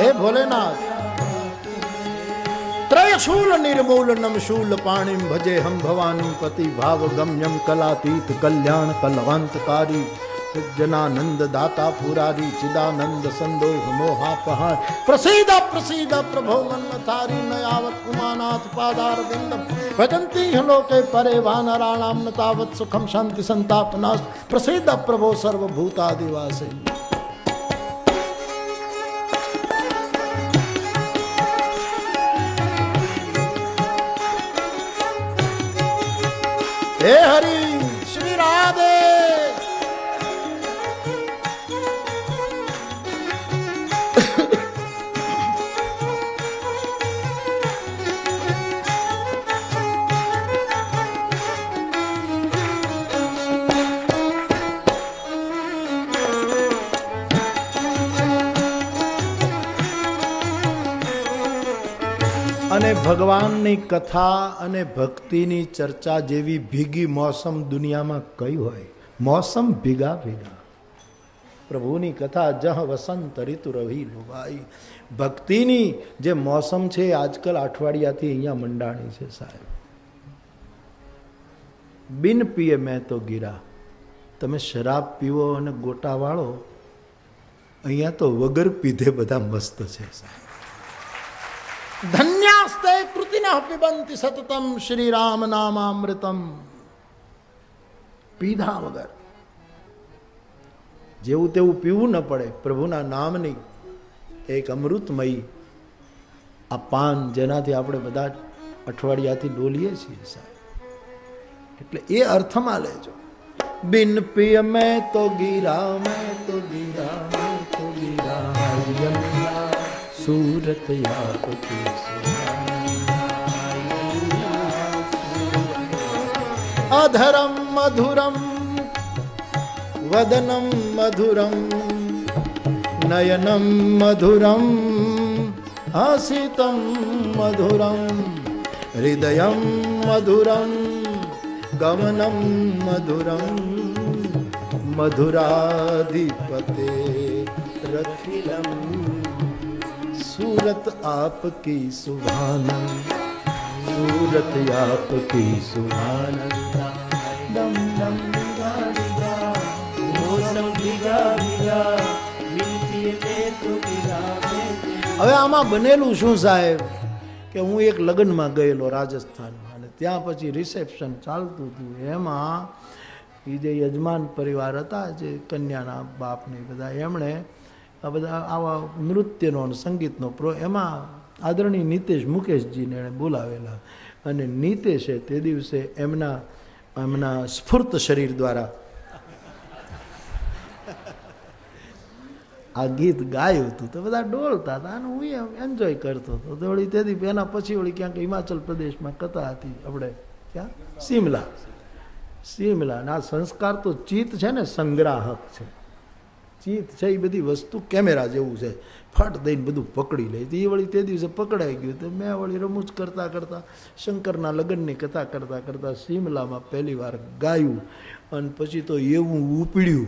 હે? ભોલેનાથ, ત્રયશૂલ નિર્મૂલનમ શૂલ પાણીમ ભજે હમ ભવાની પતિ ભાવ ગમ્યમ કલાતીત કલ્યાણ કલવાંતકારી. જનાનંદ દાતા પુરારી ચિદાનંદ સંદોહ મોહાપહાર પ્રસીદ પ્રસીદ પ્રભો મન્મથારી નયાવત ઉમાનાથ પાદાર બિંદમ ભજંતી લોકે પરે વાનરાણામ ન તાવત સુખમ શાંતિ સંતાપનાશ પ્રસીદ પ્રભો સર્વભૂતાદિવાસે હે અને ભગવાનની કથા અને ભક્તિની ચર્ચા જેવી ભીગી મોસમ દુનિયામાં કઈ હોય? મોસમ ભીગા ભીગા. પ્રભુની કથા, જહ વસંત ઋતુ રવિ લુભાઈ ભક્તિની જે મોસમ છે આજકાલ અઠવાડિયાથી અહીંયા મંડાણી છે સાહેબ. બિન પીએ મેં તો ગીરા. તમે શરાબ પીવો અને ગોટા વાળો, અહીંયા તો વગર પીધે બધા મસ્ત છે સાહેબ. ધન્યાસ્તે કૃતિના પિબંતી સતતમ શ્રી રામ નામામૃતમ પીધા વગર જેવું તેવું પીવું ન પડે પ્રભુના નામની એક અમૃતમયી આ પાન જેનાથી આપણે બધા અઠવાડિયાથી ડોલીએ છીએ સાહેબ। એટલે એ અર્થમાં લેજો। બિન પિય મેં તો ગીરા, મેં તો ગીરા, મેં તો ગીરા सूरत आपके अधरम मधुरम, वदनम मधुरम, नयनम मधुरम हसितम मधुरम हृदय मधुरम, गमनम मधुरम, मधुराधिपते रखिलम। सूरत आपकी सुभानंद सूरत आपकी सुभानंद डम डम डिगा डिगा मौसम भीगा भीगा मिलती है मैं तो भीगा मैं तो હવે આમાં બનેલું શું સાહેબ કે હું એક લગ્નમાં ગયેલો રાજસ્થાનમાં અને ત્યાં પછી રિસેપ્શન ચાલતું હતું એમાં એ જે યજમાન પરિવાર હતા જે કન્યાના બાપને એ બધા એમણે આ બધા આવા નૃત્યનો અને સંગીતનો પ્રો એમાં આદરણીય નીતેશ મુકેશજીને એણે બોલાવેલા. અને નીતેશે તે દિવસે એમના એમના સ્ફૂર્ત શરીર દ્વારા આ ગીત ગાયું હતું. તો બધા ડોલતા હતા અને હું એમ એન્જોય કરતો હતો. તો વળી તેથી એના પછી વળી ક્યાંક હિમાચલ પ્રદેશમાં કથા હતી આપણે ક્યાં? સિમલા. સિમલા. અને આ સંસ્કાર તો ચિત્ત છે ને સંગ્રાહક છે. ચિત્ત છે એ બધી વસ્તુ કેમેરા જેવું છે. ફટ દઈને બધું પકડી લે. એ વળી તે દિવસે પકડાઈ ગયું. તો મેં વળી રમૂજ કરતાં કરતાં, શંકરના લગ્નની કથા કરતાં કરતાં સિમલામાં પહેલી વાર ગાયું અને પછી તો એવું ઉપડ્યું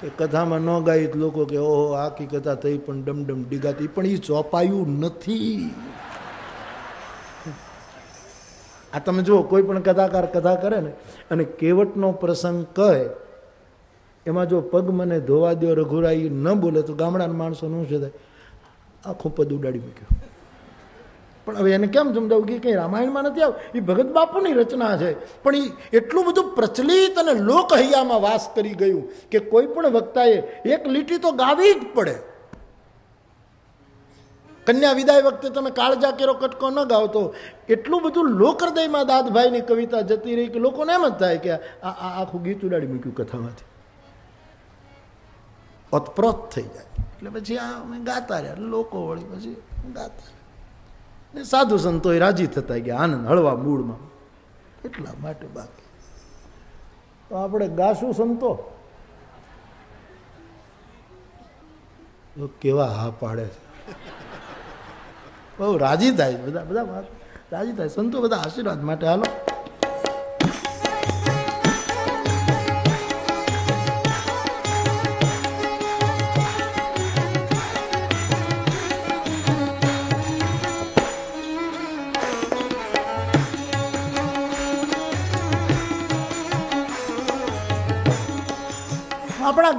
કે કથામાં ન ગાય લોકો કે, ઓહો, આખી કથા થઈ પણ ડમડમ ડીગાતી. પણ એ ચોપાયું નથી. આ તમે જુઓ, કોઈ પણ કથાકાર કથા કરે ને, અને કેવટનો પ્રસંગ કહે એમાં જો પગ મને ધોવા દો રઘુરાઈ ન બોલે તો ગામડાના માણસોનું શું થાય? આખું પદ ઉડાડી મૂક્યું. પણ હવે એને કેમ સમજાવું કે કંઈ રામાયણમાં નથી આવ? એ ભગત બાપુની રચના છે. પણ એ એટલું બધું પ્રચલિત અને લોકહૈયામાં વાસ કરી ગયું કે કોઈ પણ વક્તાએ એક લીટી તો ગાવી જ પડે. કન્યા વિદાય વખતે તમે કાળજા કેરો કટકો ન ગાવ તો એટલું બધું લોકહૃદયમાં દાદભાઈની કવિતા જતી રહી કે લોકોને એમ જ થાય કે આ આખું ગીત ઉડાડી મૂક્યું કથામાંથી. ઓતપ્રોત થઈ જાય. એટલે પછી આ અમે ગાતા રહ્યા લોકો વળી પછી ગાતા રહ્યા. ને સાધુ સંતોએ રાજી થતા ગયા, આનંદ હળવા મૂળમાં. એટલા માટે બાકી. તો આપણે ગાશું સંતો? કેવા હા પાડે છે. બહુ રાજી થાય બધા બધા રાજી થાય. સંતો બધા આશીર્વાદ માટે હાલો.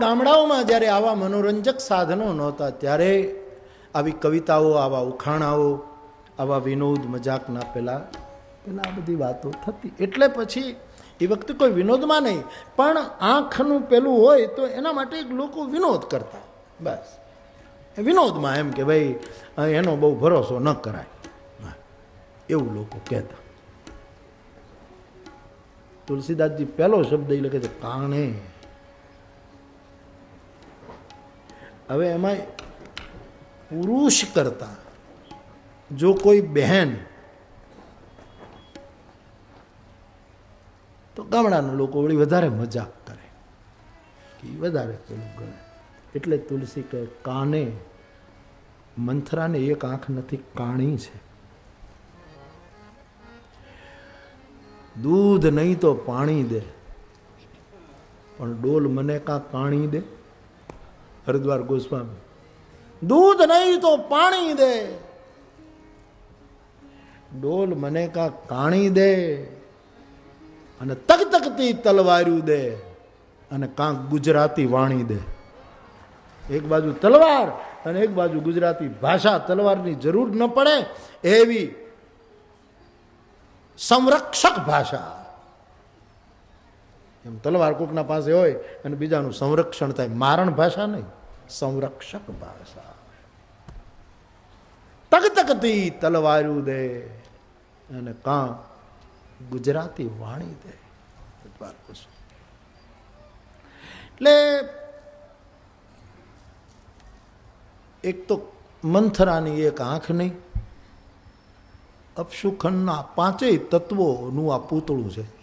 ગામડાઓમાં જ્યારે આવા મનોરંજક સાધનો નહોતા, ત્યારે આવી કવિતાઓ, આવા ઉખાણાઓ, આવા વિનોદ મજાકના પહેલાં પહેલાં આ બધી વાતો થતી. એટલે પછી એ વખતે કોઈ વિનોદમાં નહીં, પણ આંખનું પેલું હોય તો એના માટે લોકો વિનોદ કરતા. બસ. વિનોદમાં એમ કે ભાઈ એનો બહુ ભરોસો ન કરાય. એવું લોકો કહેતા. તુલસીદાસજી પહેલો શબ્દ એ લખે છે, કાણે હવે એમાં પુરુષ કરતા જો કોઈ બહેન તો ગામડાના લોકો વળી વધારે મજાક કરે. કે વધારે પેલું ગણે. એટલે તુલસી કહે, કાને મંથરાને એક આંખ નથી, કાણી છે. દૂધ નહીં તો પાણી દે, પણ ડોલ મને કાં કાણી દે? હરિદ્વાર ગોસ્વામી. દૂધ નહીં તો પાણી દે. ડોલ મને કા કાણી દે અને તકતકતી તલવાર્યું દે અને કાંક ગુજરાતી વાણી દે. એક બાજુ તલવાર અને એક બાજુ ગુજરાતી ભાષા તલવારની જરૂર ન પડે એવી સંરક્ષક ભાષા. એમ તલવાર કોકના પાસે હોય અને બીજાનું સંરક્ષણ થાય. મારણ ભાષા નહીં, સંરક્ષક ભાષા. તકતકતી તલવારું દે અને કાં ગુજરાતી વાણી દે. એટલે એક તો મંથરાની એક આંખ નહીં, અપશુખનના પાંચેય તત્વોનું આ પૂતળું છે.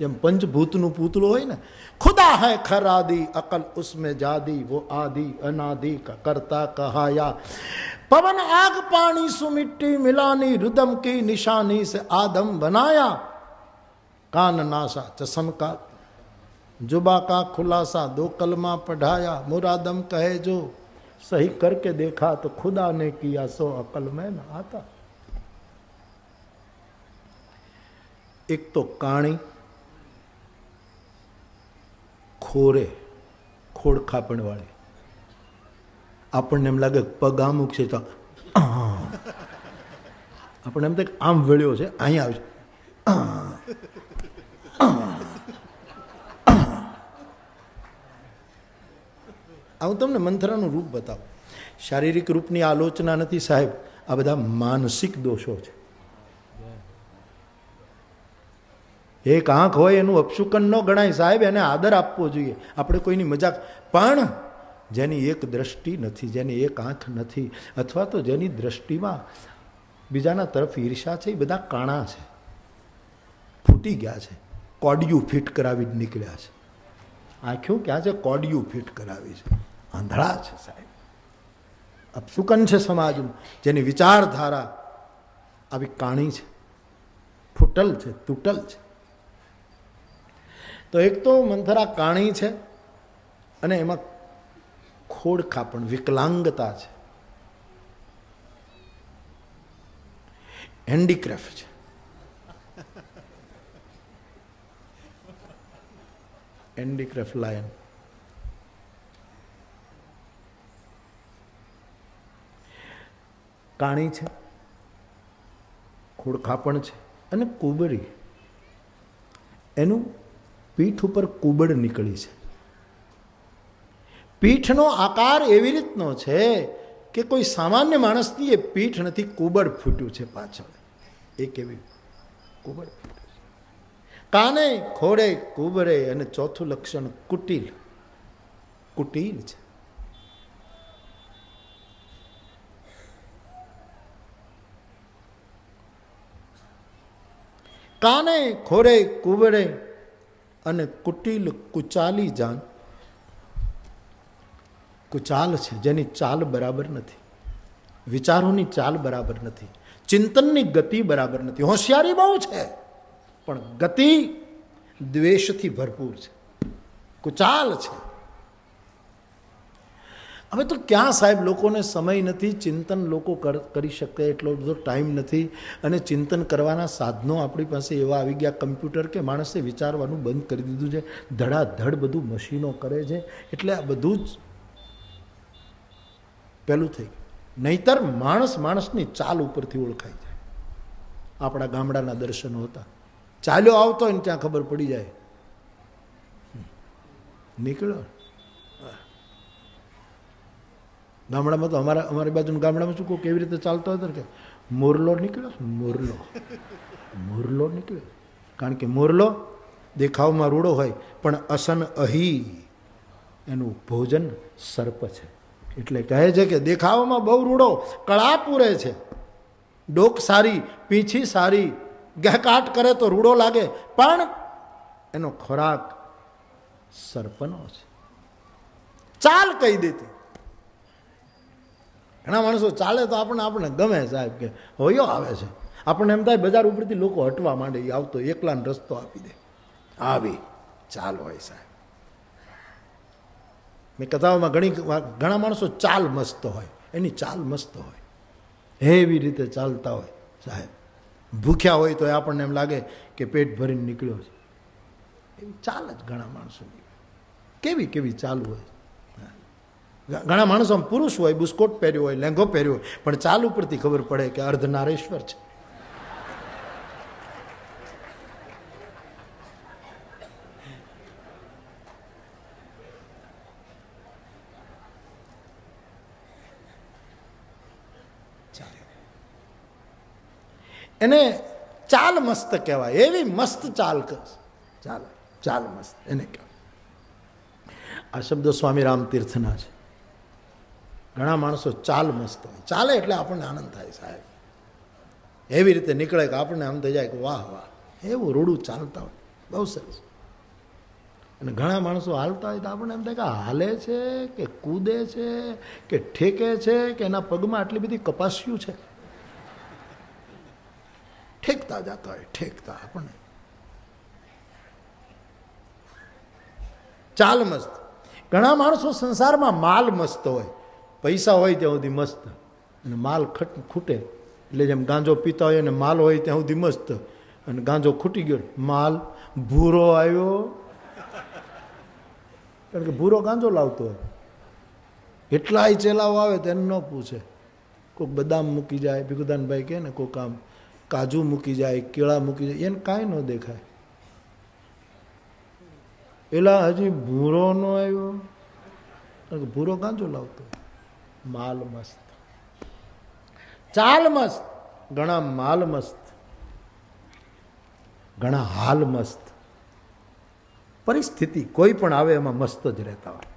જેમ પંચભૂતનું પૂતળું હોય ને ખુદા હૈ ખરાદી અકલ ઉસમે જાદી વો આદि અનાદि का करता कहाया पवन आग पानी सुमिट्टी मिलानी रुदम की निशानी से आदम बनाया कान नासा चसम का जुबा का खुलासा दो कलमा पढ़ाया मुरादम कहे जो सही करके देखा तो खुदा ने किया सो अकल में न आता એક તો કાણી ખોરે, ખોડ ખાપણવાળી. આપણને એમ લાગે પગ આમ મૂકશે તો આપણને એમ થાય આમ વળ્યો છે, અહીંયા આવશે. હું તમને મંથરાનું રૂપ બતાવું. શારીરિક રૂપની આલોચના નથી સાહેબ. આ બધા માનસિક દોષો છે. એક આંખ હોય એનું અપશુકન ન ગણાય સાહેબ, એને આદર આપવો જોઈએ. આપણે કોઈની મજાક પણ જેની એક દ્રષ્ટિ નથી, જેની એક આંખ નથી, અથવા તો જેની દ્રષ્ટિમાં બીજાના તરફ ઈર્ષા છે, એ બધા કાણા છે. ફૂટી ગયા છે. કોડિયું ફિટ કરાવી નીકળ્યા છે. આંખ્યું ક્યાં છે? કોડિયું ફિટ કરાવી છે. આંધળા છે સાહેબ. અપશુકન છે સમાજનું. જેની વિચારધારા આવી કાણી છે. ફૂટલ છે, તૂટલ છે. તો એક તો મંથરા કાણી છે અને એમાં ખોડખા પણ વિકલાંગતા છે. હેન્ડીક્રાફ્ટ છે. Handicraft lion. કાણી છે. ખોડખાપણ છે અને કુબરી એનું પીઠ ઉપર કુબડ નીકળી છે. પીઠનો આકાર એવી રીતનો છે કે કોઈ સામાન્ય માણસની એ પીઠ નથી, કુબડ ફૂટ્યું છે પાછળ. એક એવી કુબડ ફૂટ્યું છે. કાને ખોડે કુબરે અને ચોથું લક્ષણ કુટિલ. કુટિલ છે. કાને ખોરે કુબડે અને કુટિલ કુચાલી જાન કુચાલ છે, જેની ચાલ બરાબર નથી. વિચારોની ચાલ બરાબર નથી. ચિંતનની ગતિ બરાબર નથી. હોશિયારી બહુ છે, પણ ગતિ દ્વેષથી ભરપૂર છે. કુચાલ છે. હવે તો ક્યાં સાહેબ લોકોને સમય નથી, ચિંતન લોકો કર- શકે, એટલો બધો ટાઈમ નથી અને ચિંતન કરવાના સાધનો આપણી પાસે એવા આવી ગયા કમ્પ્યુટર કે માણસે વિચારવાનું બંધ કરી દીધું છે. ધડાધડ બધું મશીનો કરે છે. એટલે આ બધું જ પહેલું થઈ નહીતર માણસ માણસની ચાલ ઉપરથી ઓળખાય જાય. આપણા ગામડાના દર્શનો હતા. ચાલ્યો આવતો હોય ને ત્યાં ખબર પડી જાય. નીકળ્યો. ગામડામાં તો અમારા અમારી બાજુના ગામડામાં શું કહું, કેવી રીતે ચાલતો હતો કે મોરલો નીકળ્યો મોરલો. મોરલો નીકળ્યો. કારણ કે મોરલો દેખાવમાં રૂડો હોય, પણ અસન અહી એનું ભોજન સર્પ છે. એટલે કહે છે કે દેખાવમાં બહુ રૂડો કળા પૂરે છે. ડોક સારી, પીછી સારી, ગહેકાટ કરે તો રૂડો લાગે, પણ એનો ખોરાક સર્પનો છે. ચાલ કહી દેતી. ઘણા માણસો ચાલે તો આપણને આપણને ગમે સાહેબ કે હોયો આવે છે. આપણને એમ થાય બજાર ઉપરથી લોકો હટવા માંડે એ આવતો, એકલાને રસ્તો આપી દે. આવી ચાલ હોય સાહેબ. મેં કથાઓમાં ઘણી ઘણા માણસો ચાલ મસ્ત હોય, એની ચાલ મસ્ત હોય. એવી રીતે ચાલતા હોય સાહેબ. ભૂખ્યા હોય તો આપણને એમ લાગે કે પેટ ભરીને નીકળ્યો છે. એવી ચાલ જ ઘણા માણસોની. કેવી કેવી ચાલુ હોય. ઘણા માણસો પુરુષ હોય, બુસ્કોટ પહેર્યો હોય, લેંઘો પહેર્યો હોય, પણ ચાલ ઉપરથી ખબર પડે કે અર્ધનારેશ્વર છે. એને ચાલ મસ્ત કહેવાય, એવી મસ્ત ચાલ ચાલ ચાલ મસ્ત, એને કહેવાય. આ શબ્દો સ્વામી રામતીર્થના છે. ઘણા માણસો ચાલ મસ્ત હોય. ચાલે એટલે આપણને આનંદ થાય સાહેબ. એવી રીતે નીકળે કે આપણને આમ થઈ જાય કે વાહ વાહ. એવું રૂડું ચાલતા હોય. બહુ સરસ. અને ઘણા માણસો હાલતા હોય તો આપણને એમ થાય કે હાલે છે, કે કૂદે છે, કે ઠેકે છે, કે એના પગમાં આટલી બધી કપાસ્યું છે. ઠેકતા જતા હોય, ઠેકતા આપણને. ચાલ મસ્ત. ઘણા માણસો સંસારમાં માલ મસ્ત હોય. પૈસા હોય ત્યાં સુધી મસ્ત. અને માલ ખટ, ખૂટે. એટલે જેમ ગાંજો પીતા હોય અને માલ હોય ત્યાં સુધી મસ્ત. અને ગાંજો ખૂટી ગયો. માલ, ભૂરો આવ્યો. કારણ કે ભૂરો ગાંજો લાવતો હોય. એટલાય ચેલાઓ આવે તો એને ન પૂછે. કોઈક બદામ મૂકી જાય, ભીખુદાનભાઈ કહે ને કોઈક આમ કાજુ મૂકી જાય, કેળા મૂકી જાય, એને કાંઈ ન દેખાય. એલા હજી ભૂરો ન આવ્યો? કારણ કે ભૂરો ગાંજો લાવતો માલ મસ્ત ચાલ મસ્ત ઘણા માલ મસ્ત ઘણા હાલ મસ્ત પરિસ્થિતિ કોઈ પણ આવે એમાં મસ્ત જ રહેતા હોય.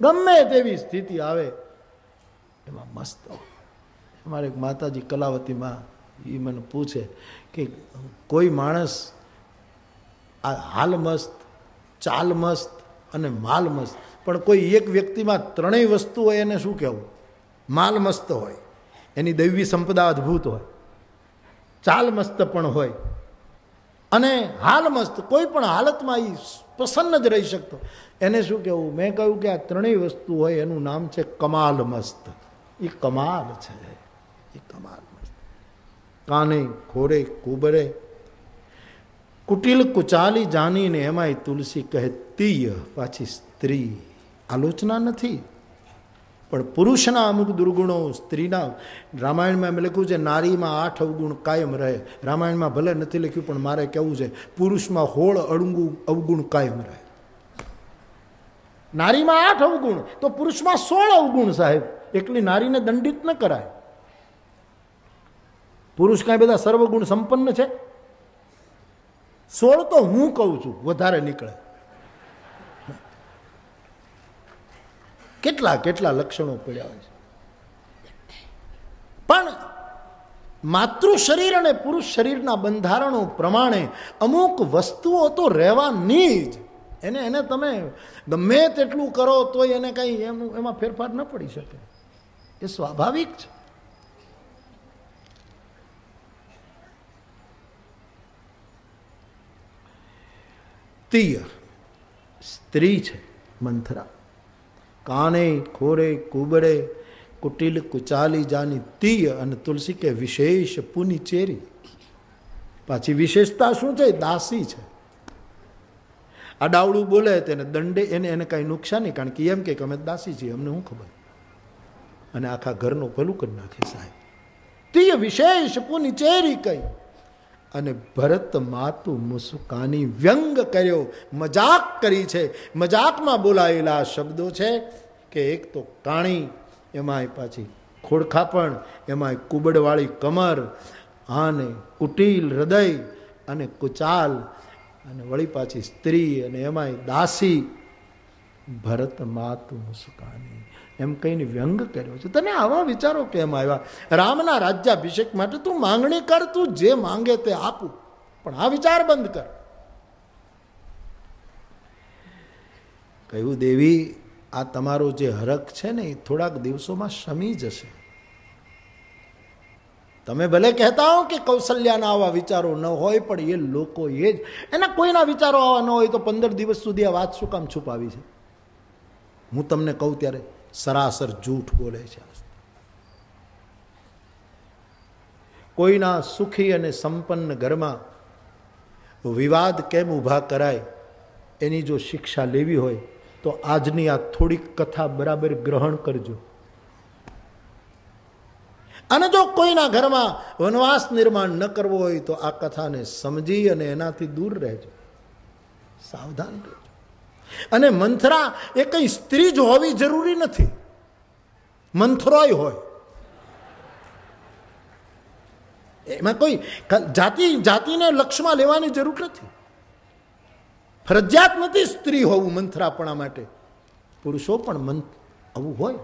ગમે તેવી સ્થિતિ આવે, એમાં મસ્ત અમારે માતાજી કલાવતીમાં એ મને પૂછે કે કોઈ માણસ આ હાલ મસ્ત ચાલ મસ્ત અને માલ મસ્ત પણ કોઈ એક વ્યક્તિમાં ત્રણેય વસ્તુ હોય એને શું કહેવું? માલ મસ્ત હોય. એની દૈવી સંપદા અદ્ભુત હોય. ચાલ મસ્ત પણ હોય. અને હાલ મસ્ત, કોઈ પણ હાલતમાં એ પ્રસન્ન જ રહી શકતો. એને શું કહેવું? મેં કહ્યું કે આ ત્રણેય વસ્તુ હોય, એનું નામ છે કમાલ મસ્ત. એ કમાલ છે. એ કમાલ મસ્ત. કાને ખોરે કુબરે, કુટિલ કુચાલી જાનીને એમાંય તુલસી કહે, તીય પાછી સ્ત્રી. આલોચના નથી. પણ પુરુષના અમુક દુર્ગુણો, સ્ત્રીના, રામાયણમાં એમ લખ્યું છે, નારીમાં આઠ અવગુણ કાયમ રહે. રામાયણમાં ભલે નથી લખ્યું, પણ મારે કહેવું છે, પુરુષમાં હોળ અડંગું અવગુણ કાયમ રહે. નારીમાં આઠ અવગુણ, તો પુરુષમાં સોળ અવગુણ સાહેબ. એકલી નારીને દંડિત ન કરાય. પુરુષ કાંઈ બધા સર્વગુણ સંપન્ન છે? સોળ તો હું કહું છું, વધારે નીકળે. કેટલા કેટલા લક્ષણો પડ્યા હોય છે. પણ માતૃ શરીર અને પુરુષ શરીરના બંધારણો પ્રમાણે અમુક વસ્તુઓ તો રહેવાની જ. એને એને તમે ગમે તેટલું કરો તોય એને કંઈ એમ એમાં ફેરફાર ન પડી શકે. એ સ્વાભાવિક છે. તિય સ્ત્રી છે મંથરા. કાને ખોરે કુબડે કુટિલ, કુચાલી, જાની, તીય અને તુલસી કે વિશેષ પુની ચેરી. પાછી વિશેષતા શું છે? દાસી છે. આ ડાવડું બોલે તેને દંડે, એને એને કાંઈ નુકસાન કારણ કે એમ કે અમે દાસી છીએ, અમને શું ખબર? અને આખા ઘરનું ભલું કરી નાખે સાહેબ. તીય વિશેષ પુની ચેરી કઈ અને ભરત માતુ મુસુકાની વ્યંગ કર્યો. મજાક કરી છે. મજાકમાં બોલાયેલા શબ્દો છે કે એક તો કાણી, એમાંય પાછી ખોડખાપણ, એમાંય કુબડવાળી કમર, આને કુટીલ હૃદય અને કુચાલ અને વળી પાછી સ્ત્રી અને એમાંય દાસી. ભરત માતુ મુસુકાની એમ કહીને વ્યંગ કર્યો છે. તને આવા વિચારો કેમ આવ્યા? રામના રાજ્યાભિષેક માટે તું માંગણી કર, તું જે માંગે તે આપું. પણ આ વિચાર બંધ કર. કહ્યું, દેવી, આ તમારો જે હરખ છે ને, એ થોડાક દિવસોમાં શમી જશે. તમે ભલે કહેતા હો કે કૌશલ્યાના આવા વિચારો ન હોય, પણ એ લોકો એ જ. એના કોઈના વિચારો આવા ન હોય તો પંદર દિવસ સુધી આ વાત શું કામ છુપાવી છે? હું તમને કહું ત્યારે સરાસર જૂઠ બોલે છે. કોઈના સુખી અને સંપન્ન ઘરમાં વિવાદ કેમ ઊભા કરાય એની જો શિક્ષા લેવી હોય તો આજની આ થોડીક કથા બરાબર ગ્રહણ કરજો. અને જો કોઈના ઘરમાં વનવાસ નિર્માણ ન કરવો હોય તો આ કથાને સમજી અને એનાથી દૂર રહેજો. સાવધાન રહેજો. અને મંથરા એ કંઈ સ્ત્રી જ હોવી જરૂરી નથી. મંથરોય હોય. એમાં કોઈ જાતિ, જાતિને લક્ષમાં લેવાની જરૂર નથી. ફરજિયાત નથી સ્ત્રી હોવું મંથરાપણા માટે. પુરુષો પણ મન આવું હોય.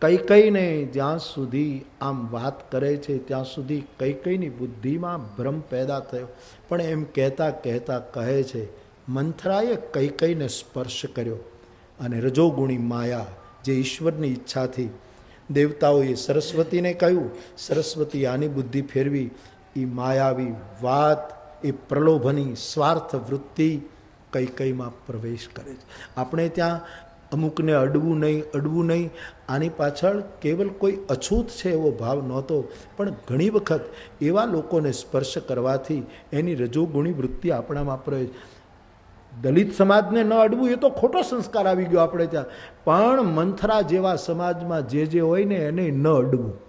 કઈ કઈને જ્યાં સુધી આમ વાત કરે છે, ત્યાં સુધી કઈ કઈની બુદ્ધિમાં ભ્રમ પેદા થયો. પણ એમ કહેતા કહેતા કહે છે, મંથરાએ કઈ કઈને સ્પર્શ કર્યો અને રજોગુણી માયા જે ઈશ્વરની ઈચ્છાથી. દેવતાઓએ સરસ્વતીને કહ્યું, સરસ્વતી આની બુદ્ધિ ફેરવી એ માયાવી વાત, એ પ્રલોભની સ્વાર્થ વૃત્તિ કઈ કઈમાં પ્રવેશ કરે છે. આપણે ત્યાં અમુકને અડવું નહીં અડવું નહીં. આની પાછળ કેવલ કોઈ અછૂત છે એવો ભાવ નહોતો. પણ ઘણી વખત એવા લોકોને સ્પર્શ કરવાથી એની રજોગુણી વૃત્તિ આપણામાં પ્રવેશ દલિત સમાજને ન અડવું, એ તો ખોટો સંસ્કાર આવી ગયો આપણે ત્યાં. પણ મંથરા જેવા સમાજમાં જે જે હોય ને એને ન અડવું.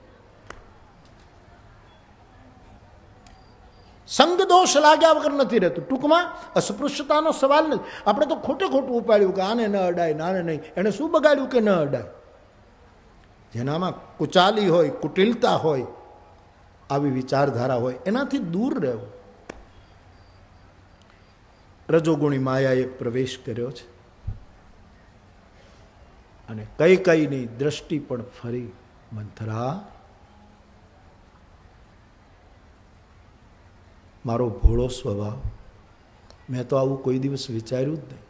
સંગ દોષ લાગ્યા વગર નથી રહેતું. ટૂંકમાં અસ્પૃશ્યતાનો સવાલ નથી. આપણે તો ખોટે ખોટું ઉપાડ્યું કે આને ન અડાય આને નહીં. એણે શું બગાડ્યું કે ન અડાય? જેનામાં કુચાલી હોય, કુટિલતા હોય, આવી વિચારધારા હોય, એનાથી દૂર રહેવું. રજોગુણી માયાએ પ્રવેશ કર્યો છે. અને કઈ કઈની દ્રષ્ટિ પણ ફરી મંથરા મારો ભોળો સ્વભાવ. મેં તો આવું કોઈ દિવસ વિચાર્યું જ નહીં.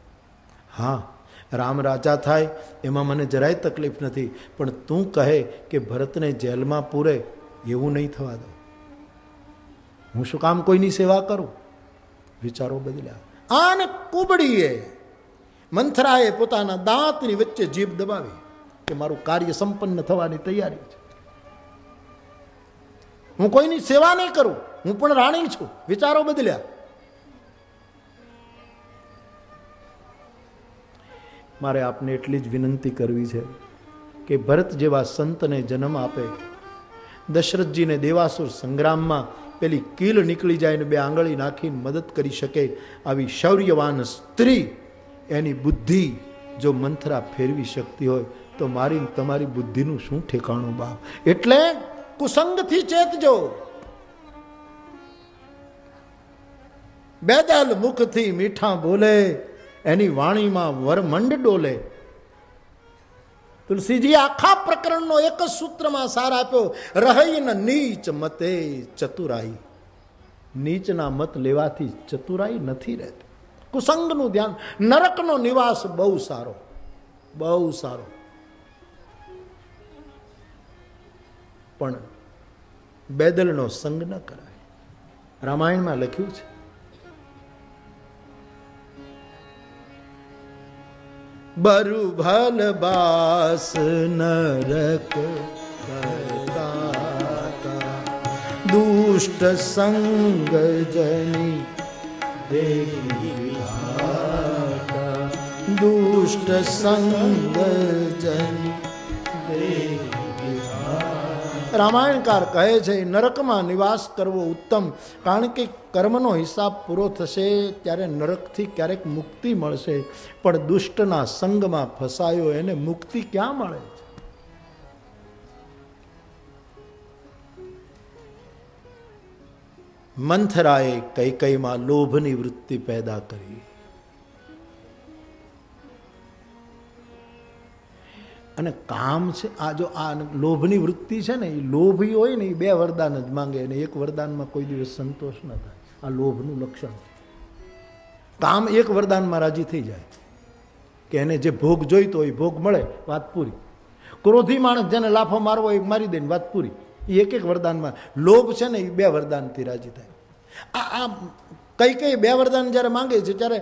હા, રામ રાજા થાય એમાં મને જરાય તકલીફ નથી, પણ તું કહે કે ભરતને જેલમાં પૂરે એવું નહીં થવા દો. હું શું કામ કોઈની સેવા કરું? વિચારો બદલ્યા. આને કુબડીએ, મંથરાએ પોતાના દાંતની વચ્ચે જીભ દબાવી કે મારું કાર્ય સંપન્ન થવાની તૈયારી છે. હું કોઈની સેવા નહીં કરું. હું પણ રાણી છું. વિચારો બદલ્યા. મારે આપને એટલી જ વિનંતી કરવી છે કે ભરત જેવા સંતને જન્મ આપે. દશરથજીને દેવાસુર સંગ્રામમાં પેલી કીલ નીકળી જાય ને બે આંગળી નાખીને મદદ કરી શકે આવી શૌર્યવાન સ્ત્રી. એની બુદ્ધિ જો મંથરા ફેરવી શકતી હોય તો મારી તમારી બુદ્ધિનું શું ઠેકાણું બાપ? એટલે કુસંગથી ચેતજો. બેદલ મુખથી મીઠા બોલે, એની વાણીમાં વરમંડ ડોલે. તુલસીજી આખા પ્રકરણનો એક સૂત્રમાં સાર આપ્યો રહી નીચ મતે ચતુરાઈ. નીચના મત લેવાથી ચતુરાઈ નથી રહેતી. કુસંગનું ધ્યાન, નરકનો નિવાસ બહુ સારો બહુ સારો. પણ બેદલનો સંગ ન કરાય. રામાયણમાં લખ્યું છે બરુ ભલ બાસ નરક કરતા દુષ્ટ સંગ જની દુષ્ટ સંગ જની રામાયણકાર કહે છે નરકમાં નિવાસ કરવો ઉત્તમ, કારણ કે કર્મનો હિસાબ પૂરો થશે ત્યારે નરકથી ક્યારેક મુક્તિ મળશે. પણ દુષ્ટના સંગમાં ફસાયો એને મુક્તિ ક્યાં મળે છે? મંથરાએ કઈ કઈમાં લોભની વૃત્તિ પેદા કરી. અને કામ છે, આ જો આ લોભની વૃત્તિ છે ને, એ લોભી હોય ને, એ બે વરદાન જ માંગે અને એક વરદાનમાં કોઈ દિવસ સંતોષ ન થાય. આ લોભનું લક્ષણ કામ એક વરદાનમાં રાજી થઈ જાય. કે એને જે ભોગ જોઈતો હોય, ભોગ મળે, વાત પૂરી. ક્રોધી માણસ જેને લાફો મારવો એ મારી દે વાત પૂરી. એ એક એક વરદાનમાં. લોભ છે ને, એ બે વરદાનથી રાજી થાય. આ આ કઈ કઈ બે વરદાન જ્યારે માંગે છે, ત્યારે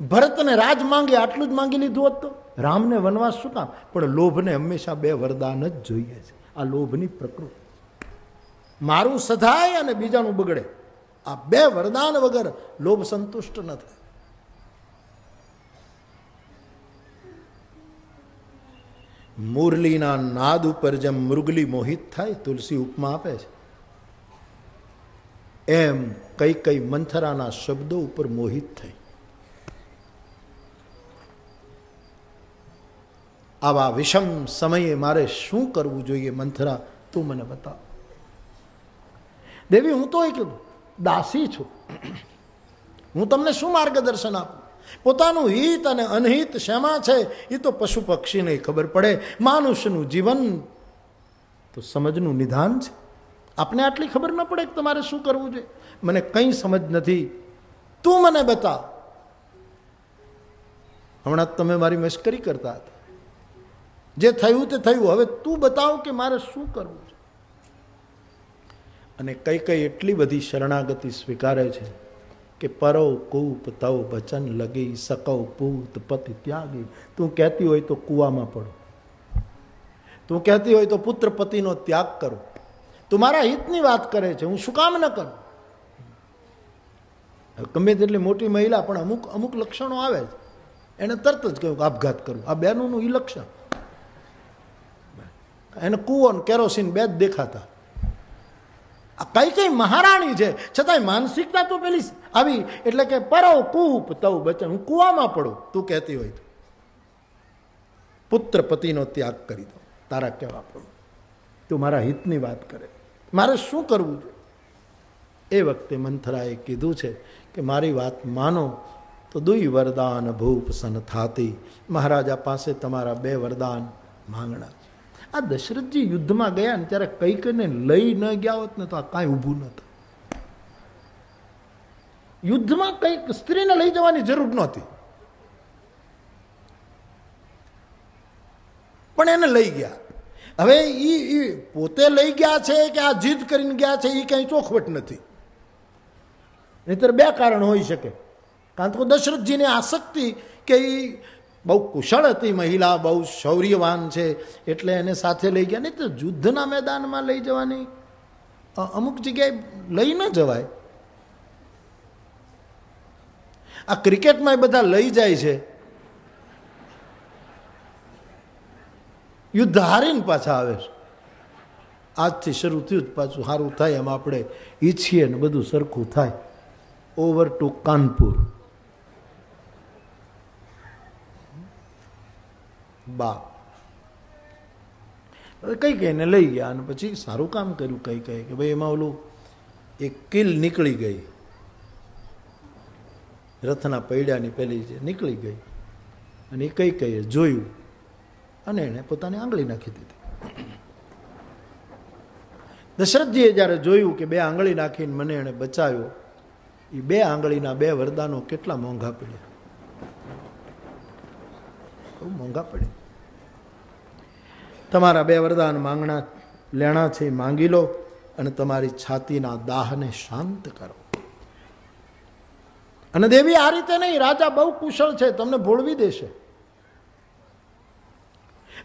ભરતને રાજ માંગે, આટલું જ માંગી લીધું હોત રામને વનવાસ શું કામ? પણ લોભને હંમેશા બે વરદાન જ જોઈએ છે. આ લોભની પ્રકૃતિ. મારું સધાય અને બીજાનું બગડે. આ બે વરદાન વગર લોભ સંતુષ્ટ ન થાય. મુરલીના નાદ ઉપર જેમ મૃગલી મોહિત થાય, તુલસી ઉપમા આપે છે. એમ કઈ કઈ મંથરાના શબ્દો ઉપર મોહિત થઈ. આવા વિષમ સમયે મારે શું કરવું જોઈએ મંથરા, તું મને બતાવ દેવી, હું તો એક દાસી છું. હું તમને શું માર્ગદર્શન આપું? પોતાનું હિત અને અનહિત શેમાં છે? એ તો પશુ પક્ષીને ખબર પડે. માનુષનું જીવન તો સમજનું નિધાન છે. આપને આટલી ખબર ન પડે કે તમારે શું કરવું જોઈએ? મને કંઈ સમજ નથી. તું મને બતાવ હમણાં તમે મારી મશ્કરી કરતા હતા. જે થયું તે થયું. હવે તું બતાવ કે મારે શું કરવું છે? અને કઈ કઈ એટલી બધી શરણાગતિ સ્વીકારે છે કે પરવ, કૂપ, તવ વચન લગી, સકવ, પૂત, પતિ, ત્યાગી. તું કહેતી હોય તો કૂવામાં પડો. તું કહેતી હોય તો પુત્ર, પતિનો ત્યાગ કરો. તું મારા હિતની વાત કરે છે. હું શું કામ ન કરું? ગમે તેટલી મોટી મહિલા, પણ અમુક અમુક લક્ષણો આવે છે. એને તરત જ કહ્યું આપઘાત કરું. આ બહેનોનું ઈ લક્ષણ. એને કૂવો ને કેરોસીન બે જ દેખાતા. આ કઈ કઈ મહારાણી છે? છતાંય માનસિકતા તો પેલી આવી, એટલે કે પરવ, કૂપ, તવ, બચન. હું કૂવામાં પડું, તું કહેતી હોય પુત્ર પતિનો ત્યાગ કરી દો તારા કહેવા પડું તું મારા હિતની વાત કરે. મારે શું કરવું છે? એ વખતે મંથરાએ કીધું છે કે મારી વાત માનો, તો દુઈ વરદાન ભૂપ સન થાતી. મહારાજા પાસે તમારા બે વરદાન માંગણા છે. આ દશરથજી યુદ્ધમાં ગયા ને ત્યારે કંઈકને લઈ ન ગયા હોત ને તો આ કાંઈ ઊભું નહોતું. યુદ્ધમાં કંઈક સ્ત્રીને લઈ જવાની જરૂર નહોતી. પણ એને લઈ ગયા. હવે એ પોતે લઈ ગયા છે કે આ જીદ કરીને ગયા છે એ કંઈ ચોખવટ નથી. નહીતર બે કારણ હોઈ શકે. કારણ તો દશરથજીની આસક્તિ કે એ બહુ કુશળ હતી મહિલા, બહુ શૌર્યવાન છે. એટલે એને સાથે લઈ ગયા. નહીં તો યુદ્ધના મેદાનમાં લઈ જવાની. અમુક જગ્યાએ લઈ ન જવાય. આ ક્રિકેટમાં એ બધા લઈ જાય છે. યુદ્ધ હારીને પાછા આવે છે. આજથી શરૂ થયું જ પાછું. સારું થાય એમ આપણે ઈચ્છીએ ને બધું સરખું થાય. Over to Kanpur. બા. હવે કઈ કઈને લઈ ગયા અને પછી સારું કામ કર્યું કઈ કહે કે ભાઈ એમાં ઓલું એક કિલ નીકળી ગઈ. રથના પૈડાની પેલી જે નીકળી ગઈ. અને એ કઈ કઈ જોયું અને એણે પોતાની આંગળી નાખી દીધી. દશરથજીએ જ્યારે જોયું કે બે આંગળી નાખીને મને એણે બચાવ્યો એ બે આંગળીના બે વરદાનો કેટલા મોંઘા પડ્યા. બહુ મોંઘા પડે. તમારા બે વરદાન માંગણા લેણા છે, માંગી લો અને તમારી છાતીના દાહને શાંત કરો. અને દેવી આ રીતે નહીં, રાજા બહુ કુશળ છે, તમને ભોળવી દેશે.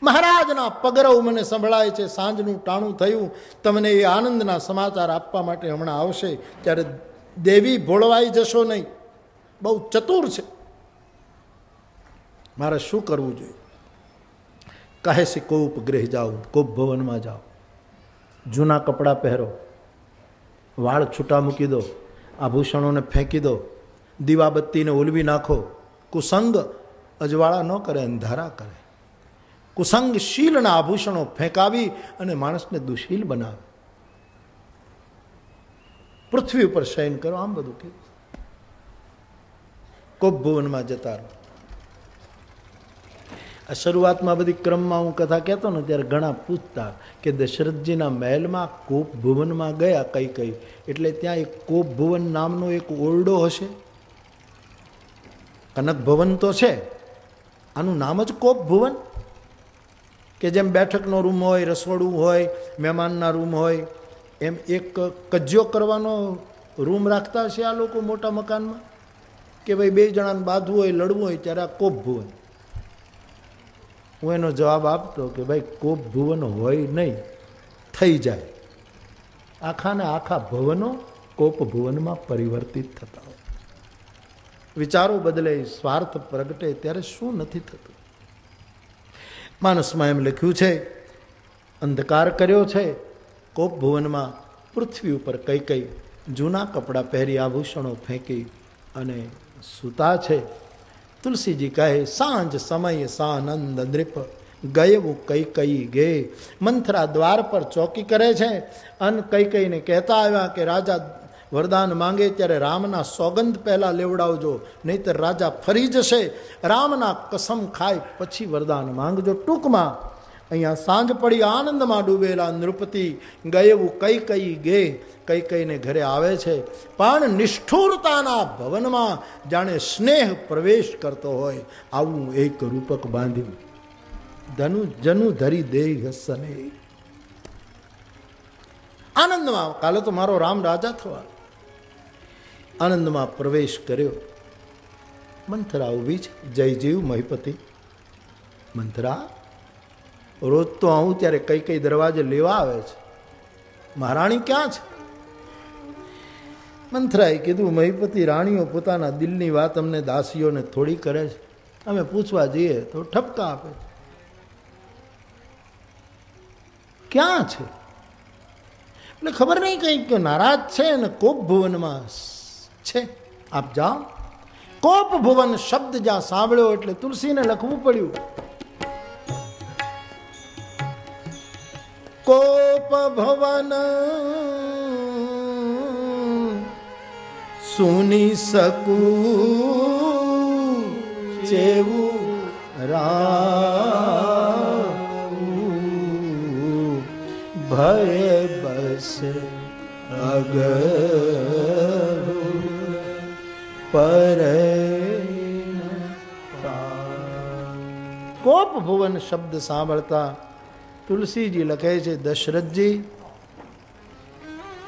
મહારાજના પગરવ મને સંભળાય છે, સાંજનું ટાણું થયું, તમને એ આનંદના સમાચાર આપવા માટે હમણાં આવશે, ત્યારે દેવી ભોળવાઈ જશો નહીં. બહુ ચતુર છે. મારે શું કરવું જોઈએ? કહે છે, કોઈ ઉપગ્રહ જાઓ, કોઈ ભવનમાં જાઓ. જૂના કપડાં પહેરો, વાળ છૂટા મૂકી દો, આભૂષણોને ફેંકી દો, દીવાબત્તીને ઓલવી નાખો. કુસંગ અજવાળા ન કરે, અંધારા કરે. કુસંગ શીલના આભૂષણો ફેંકાવી અને માણસને દુશીલ બનાવે. પૃથ્વી ઉપર શયન કરો, આમ બધું કીધું કોપ ભુવનમાં જતા રહો. આ શરૂઆતમાં બધી ક્રમમાં હું કથા કહેતો ને ત્યારે ઘણા પૂછતા કે દશરથજીના મહેલમાં કોપ ભુવનમાં ગયા કઈ કઈ? એટલે ત્યાં એક કોપ ભુવન નામનો એક ઓરડો હશે. કનક ભવન તો છે. આનું નામ જ કોપ ભુવન? કે જેમ બેઠકનો રૂમ હોય, રસોડું હોય, મહેમાનના રૂમ હોય, એમ એક કજ્જો કરવાનો રૂમ રાખતા હશે આ લોકો મોટા મકાનમાં? કે ભાઈ બે જણાને બાંધવું હોય, લડવું હોય ત્યારે આ કોપ ભુવન? હું એનો જવાબ આપતો કે ભાઈ કોપ ભુવન હોય નહીં, થઈ જાય. આખાને આખા ભવનો કોપ ભુવનમાં પરિવર્તિત થતા હોય. વિચારો બદલે, સ્વાર્થ પ્રગટે ત્યારે શું નથી થતું? માનસમાં એમ લખ્યું છે, અંધકાર કર્યો છે, કોપ ભુવનમાં પૃથ્વી ઉપર કઈ કઈ જૂના કપડાં પહેરી આભૂષણો ફેંકી અને સૂતા છે. તુલસીજી કહે, સાંજ સમય સાનંદ નૃપ ગયવું કઈ કઈ ગે. મંથરા દ્વાર પર ચોકી કરે છે અન કઈ કઈને કહેતા આવ્યા કે, રાજા વરદાન માંગે ત્યારે રામના સોગંદ પહેલાં લેવડાવજો, નહીતર રાજા ફરી જશે. રામના કસમ ખાય પછી વરદાન માંગજો. ટૂંકમાં અહીંયા સાંજ પડી આનંદમાં ડૂબેલા નૃપતિ ગયેવું કઈ કઈ ગે, કઈ કઈને ઘરે આવે છે. પણ નિષ્ઠુરતાના ભવનમાં જાણે સ્નેહ પ્રવેશ કરતો હોય, આવું એક રૂપક બાંધ્યું. ધનુ, જનુ ધરી દેહ હસને આનંદમાં, કાલે તો મારો રામ રાજા થવા. આનંદમાં પ્રવેશ કર્યો. મંથરા ઊભી છે. જય જીવ મહિપતિ. મંથરા રોજ તો આવું ત્યારે કઈ કઈ દરવાજે લેવા આવે છે. મહારાણી ક્યાં છે? મંથરાએ કીધું, મહિપતિ રાણીઓ પોતાના દિલની વાત અમને દાસીઓને થોડી કરે છે. અમે પૂછવા જઈએ તો ઠપકા આપે છે. ક્યાં છે? એટલે ખબર નહીં કંઈ કે નારાજ છે ને કોપ ભુવનમાં છે. આપ જાઓ. કોપ ભુવન શબ્દ જ્યાં સાંભળ્યો એટલે તુલસીને લખવું પડ્યું. કોપ ભવન સુની શકું જેવું રામ ભય બસ અગ પર કોપ ભુવન શબ્દ સાંભળતા તુલસીજી લખે છે, દશરથજી,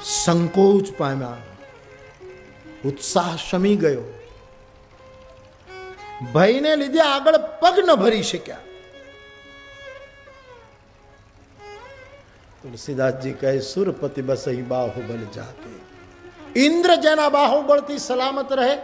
સંકોચ પામ્યા. ઉત્સાહ શમી ગયો. ભયને લીધે આગળ પગ ન ભરી શક્યા. તુલસીદાસજી કહે, સુરપતિ બસ અહીં બાહુબલ જાતે. ઇન્દ્ર જેના બાહુબળથી સલામત રહે,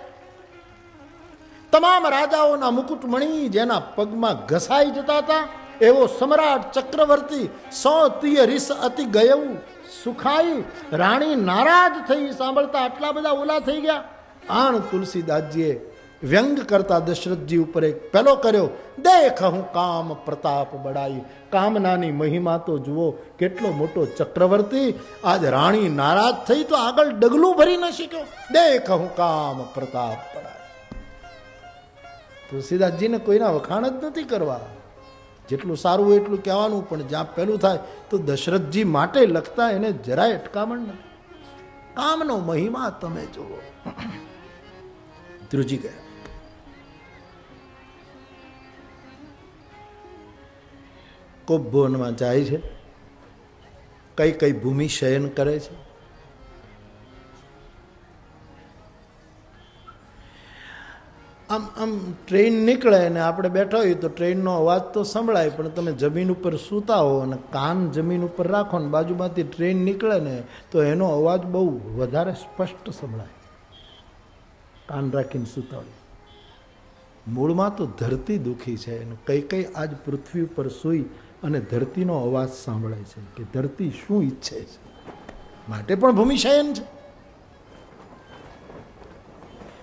તમામ રાજાઓના મુકુટમણી જેના પગમાં ઘસાઈ જતા હતા એવો સમ્રાટ ચક્રવર્તી સો તિય રીસ અતિ ગયવું સુખાઈ, રાણી નારાજ થઈ સાંભળતા આટલા બધા ઓલા થઈ ગયા. આણ તુલસીદાસજીએ વ્યંગ કરતા દશરથજી ઉપર એક પેલો કર્યો, દેખ હું કામ પ્રતાપ બડાઈ. કામનાની મહિમા તો જુઓ, કેટલો મોટો ચક્રવર્તી. આજ રાણી નારાજ થઈ તો આગળ ડગલું ભરી ન શક્યો. દેખ હું કામ પ્રતાપ બડાઈ. તુલસીદાસજીને કોઈના વખાણ જ નથી કરવા. જેટલું સારું હોય એટલું કહેવાનું, પણ જ્યાં પહેલું થાય તો દશરથજી માટે લખતા એને જરાય અટકામણ નથી કામનો મહિમા તમે જુઓ ધ્રુજી ગયા કોપભુવનમાં જાય છે કઈ કઈ ભૂમિ શયન કરે છે? આમ આમ ટ્રેન નીકળે ને આપણે બેઠા હોઈએ તો ટ્રેનનો અવાજ તો સંભળાય, પણ તમે જમીન ઉપર સૂતા હો અને કાન જમીન ઉપર રાખો ને બાજુમાંથી ટ્રેન નીકળે ને તો એનો અવાજ બહુ વધારે સ્પષ્ટ સંભળાય. કાન રાખીને સૂતા હોય. મૂળમાં તો ધરતી દુઃખી છે અને કઈ કઈ આજ પૃથ્વી ઉપર સૂઈ અને ધરતીનો અવાજ સાંભળે છે કે ધરતી શું ઈચ્છે છે? માટે પણ ભૂમિશયન છે.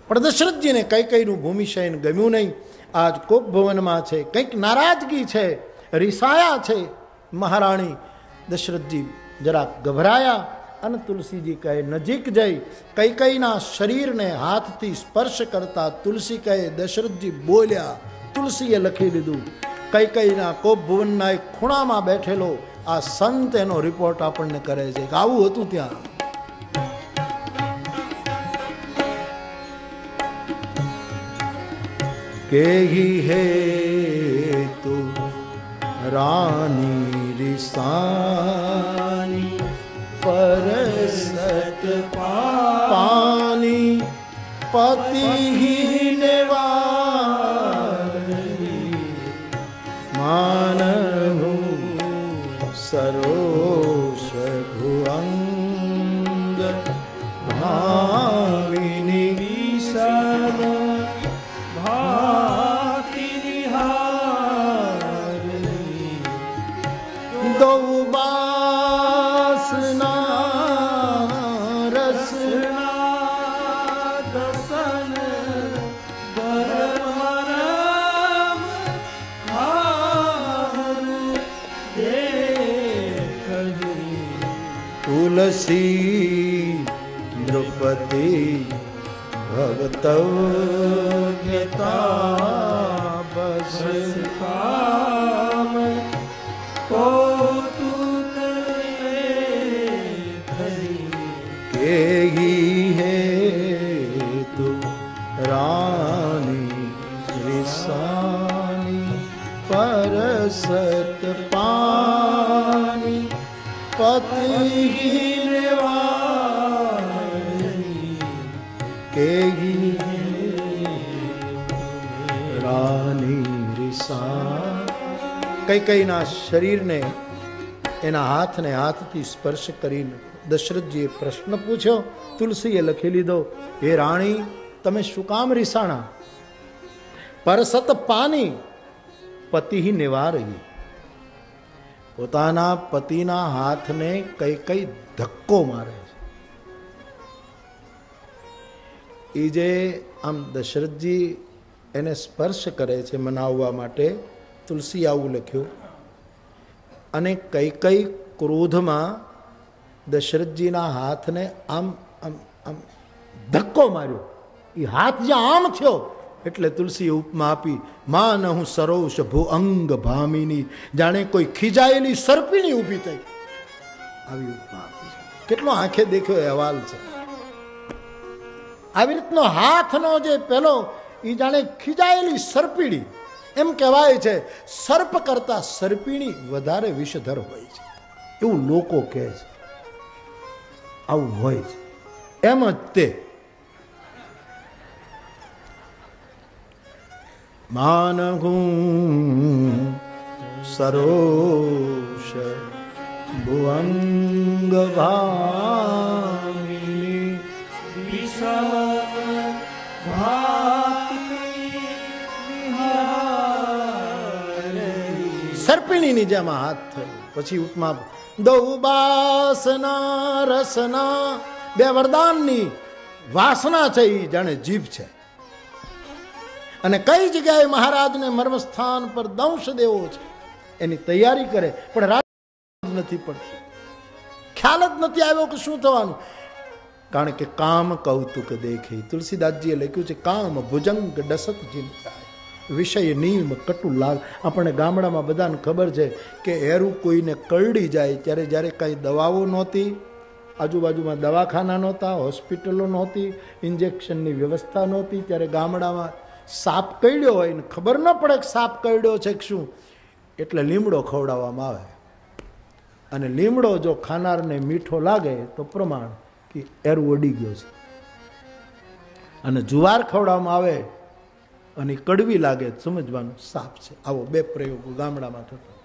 પણ દશરથજીને કઈ કઈનું ભૂમિશયન ગમ્યું નહીં. આજ કોપ ભવનમાં છે, કંઈક નારાજગી છે, રિસાયા છે. મહારાણી દશરથજી જરાક ગભરાયા અને તુલસીજી કહે, નજીક જઈ કઈ કઈના શરીરને હાથથી સ્પર્શ કરતા તુલસી કહે દશરથજી બોલ્યા, તુલસીએ લખી લીધું કઈ કઈના કોપ ભુવનના એક ખૂણામાં બેઠેલો આ સંત એનો રિપોર્ટ આપણને કરે છે. કે આવું હતું ત્યાં. કેહી હે તુ રાની રિસાની પરસત પાની પતિહીને વારી માનહુ સરોષ So. કઈ શરીરને એના હાથને હાથથી સ્પર્શ કરીને દશરથજીએ પ્રશ્ન પૂછ્યો, તુલસીએ લખી લીધો, હે રાણી, તમે શું કામ રીસાણા? પરસત પાની પતિ નિવારવી પોતાના પતિના હાથને કઈ કઈ ધક્કો મારે છે. એ જે આમ દશરથજી એને સ્પર્શ કરે છે મનાવવા માટે તુલસી આવું લખ્યું. અને કઈ કઈ ક્રોધમાં દશરથજીના હાથને આમ આમ આમ ધક્કો માર્યો. એ હાથ જ્યાં આમ થયો, એટલે તુલસીએ ઉપમા આપી માં હું સરોષ ભૂ અંગ ભામિની, જાણે કોઈ ખીજાયેલી સર્પિણી ઊભી થઈ. આવી ઉપમા આપી કેટલો આંખે દેખ્યો અહેવાલ છે. આવી રીતનો હાથનો જે પેલો એ જાણે ખીજાયેલી સર્પિણી એમ કહેવાય છે, સર્પ કરતા સર્પિણી વધારે વિષધર હોય છે. એવું લોકો કહે છે. આવું હોય છે. એમ જ તે. માનહું સરોષ ભુવંગ ભામિની સર્પિણીની જેમ હાથ થયો પછી ઉપમા દૌબાસના રસના, બે વરદાનની વાસના છે એ જાણે જીભ છે. અને કઈ જગ્યાએ મહારાજને મર્મસ્થાન પર દંશ દેવો છે, એની તૈયારી કરે, પણ રાજ નથી પડતી. ખ્યાલ જ નથી આવ્યો કે શું થવાનું. કારણ કે કામ કૌતુક દેખે. તુલસીદાસજીએ લખ્યું છે, કામ ભુજંગ જીન જાય વિષય નિયમ કટુ લાગ આપણને ગામડામાં બધાને ખબર છે કે એરું કોઈને કરડી જાય ત્યારે જ્યારે કાંઈ દવાઓ નહોતી, આજુબાજુમાં દવાખાના નહોતા, હોસ્પિટલો નહોતી, ઇન્જેક્શનની વ્યવસ્થા નહોતી, ત્યારે ગામડામાં સાપ કરડ્યો હોય ને ખબર ન પડે કે સાપ કરડ્યો છે કે શું. એટલે લીમડો ખવડાવવામાં આવે. અને લીમડો જો ખાનારને મીઠો લાગે તો પ્રમાણ કે એરું અડી ગયો છે. અને જુવાર ખવડાવવામાં આવે અને કડવી લાગે સમજવાનું સાપ છે. આવો બે પ્રયોગો ગામડામાં થતો.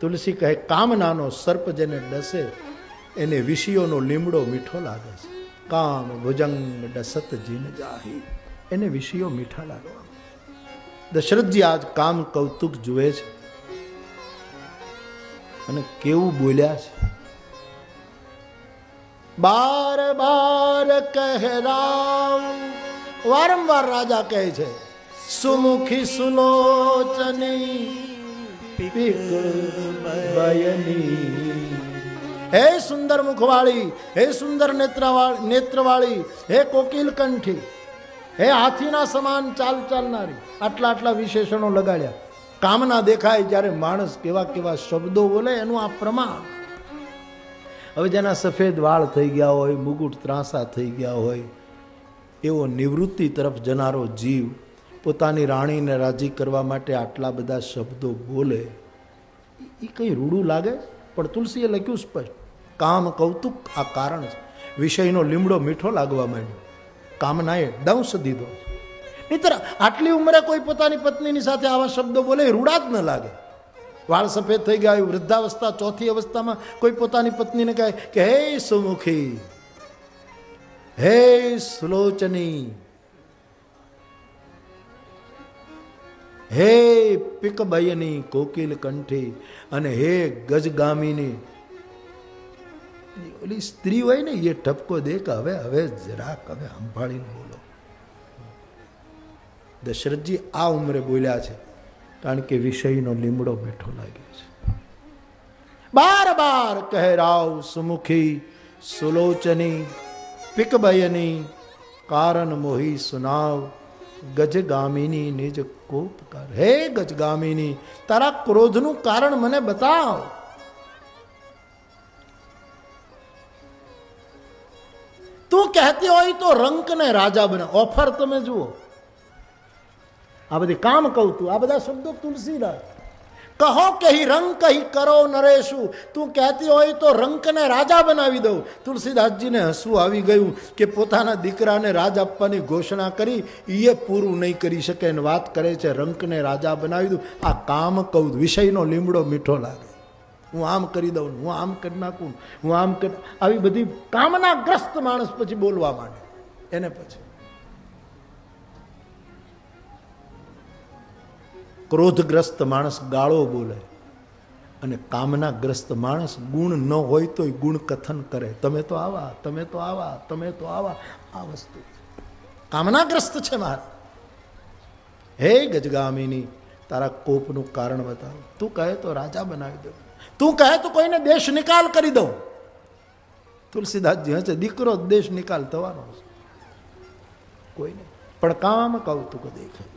તુલસી કહે, કામનાનો સર્પ જેને ડસે, એને વિષયોનો લીમડો મીઠો લાગે છે. કામ ભુજંગ ડસત જીન જાહી. એને વિષયો મીઠા લાગે. દશરથજી આજ કામ કૌતુક જુએ છે. અને કેવું બોલ્યા છે. બાર બાર કહેરાવ વારંવાર રાજા કહે છે સુમુખી સુલોચની હે સુંદર મુખવાળી હે સુંદર નેત્રવાળી નેત્રવાળી હે કોકિલ કંઠી હે હાથીના સમાન ચાલ ચાલનારી આટલા આટલા વિશેષણો લગાડ્યા કામના દેખાય જ્યારે માણસ કેવા કેવા શબ્દો બોલે એનું આ પ્રમાણ હવે જેના સફેદ વાળ થઈ ગયા હોય મુગુટ ત્રાંસા થઈ ગયા હોય એવો નિવૃત્તિ તરફ જનારો જીવ પોતાની રાણીને રાજી કરવા માટે આટલા બધા શબ્દો બોલે એ કંઈ રૂડું લાગે? પણ તુલસીએ લખ્યું સ્પષ્ટ. કામ કૌતુક, આ કારણ છે. વિષયનો લીમડો મીઠો લાગવા માંડ્યો. કામનાએ દંશ દીધો. મિત્ર આટલી ઉંમરે કોઈ પોતાની પત્નીની સાથે આવા શબ્દો બોલે રૂડા જ ન લાગે. વાળ સફેદ થઈ ગયા વૃદ્ધાવસ્થા, ચોથી અવસ્થામાં કોઈ પોતાની પત્નીને કહે, કે હે સુમુખી, હે સુલોચની હે પિકબયની કોકિલ કંઠી અને હે ગજગામીની. ઓલી સ્ત્રી હોય ને, એ ઠપકો દે કે હવે હવે જરાક, હવે સંભાળીને બોલો. દશરથજી આ ઉંમરે બોલ્યા છે, કારણ કે વિષયનો લીમડો બેઠો લાગ્યો છે. બાર બાર કહેરાવ સુમુખી સુલોચની, પિકબયની, કારણ મોહી સુનાવ, ગજગામીની નિજ કોપ કર હે ગજગામિની, તારા ક્રોધનું કારણ મને બતાવ. તું કહેતી હોય તો રંકને રાજા બને. ઓફર તમે જુઓ. આ બધી કામ કહું તું આ બધા શબ્દો તુલસીદાસ કહો કહી રંગ કહી કરો નરેશું. તું કહેતી હોય તો રંકને રાજા બનાવી દઉં. તુલસીદાસજીને હસવું આવી ગયું કે પોતાના દીકરાને રાજ આપવાની ઘોષણા કરી. એ પૂરું નહીં કરી શકે અને વાત કરે છે રંકને રાજા બનાવી દઉં. આ કામ કહું, વિષયનો લીમડો મીઠો લાગે. હું આમ કરી દઉં હું આમ કરી નાખું હું આમ કરી આવી બધી કામનાગ્રસ્ત માણસ પછી બોલવા માંડે. એને પછી ક્રોધગ્રસ્ત માણસ ગાળો બોલે અને કામનાગ્રસ્ત માણસ ગુણ ન હોય તોય ગુણ કથન કરે. તમે તો આવા, તમે તો આવા, તમે તો આવા, આ વસ્તુ. કામનાગ્રસ્ત છે મારા. હે ગજગામિની, તારા કોપનું કારણ બતાવ. તું કહે તો રાજા બનાવી દઉં. તું કહે તો કોઈને દેશ નિકાલ કરી દઉં. તુલસીદાસજી હશે દીકરો દેશ નિકાલ થવાનો છે કોઈને પણ કામ કદી દેખાય.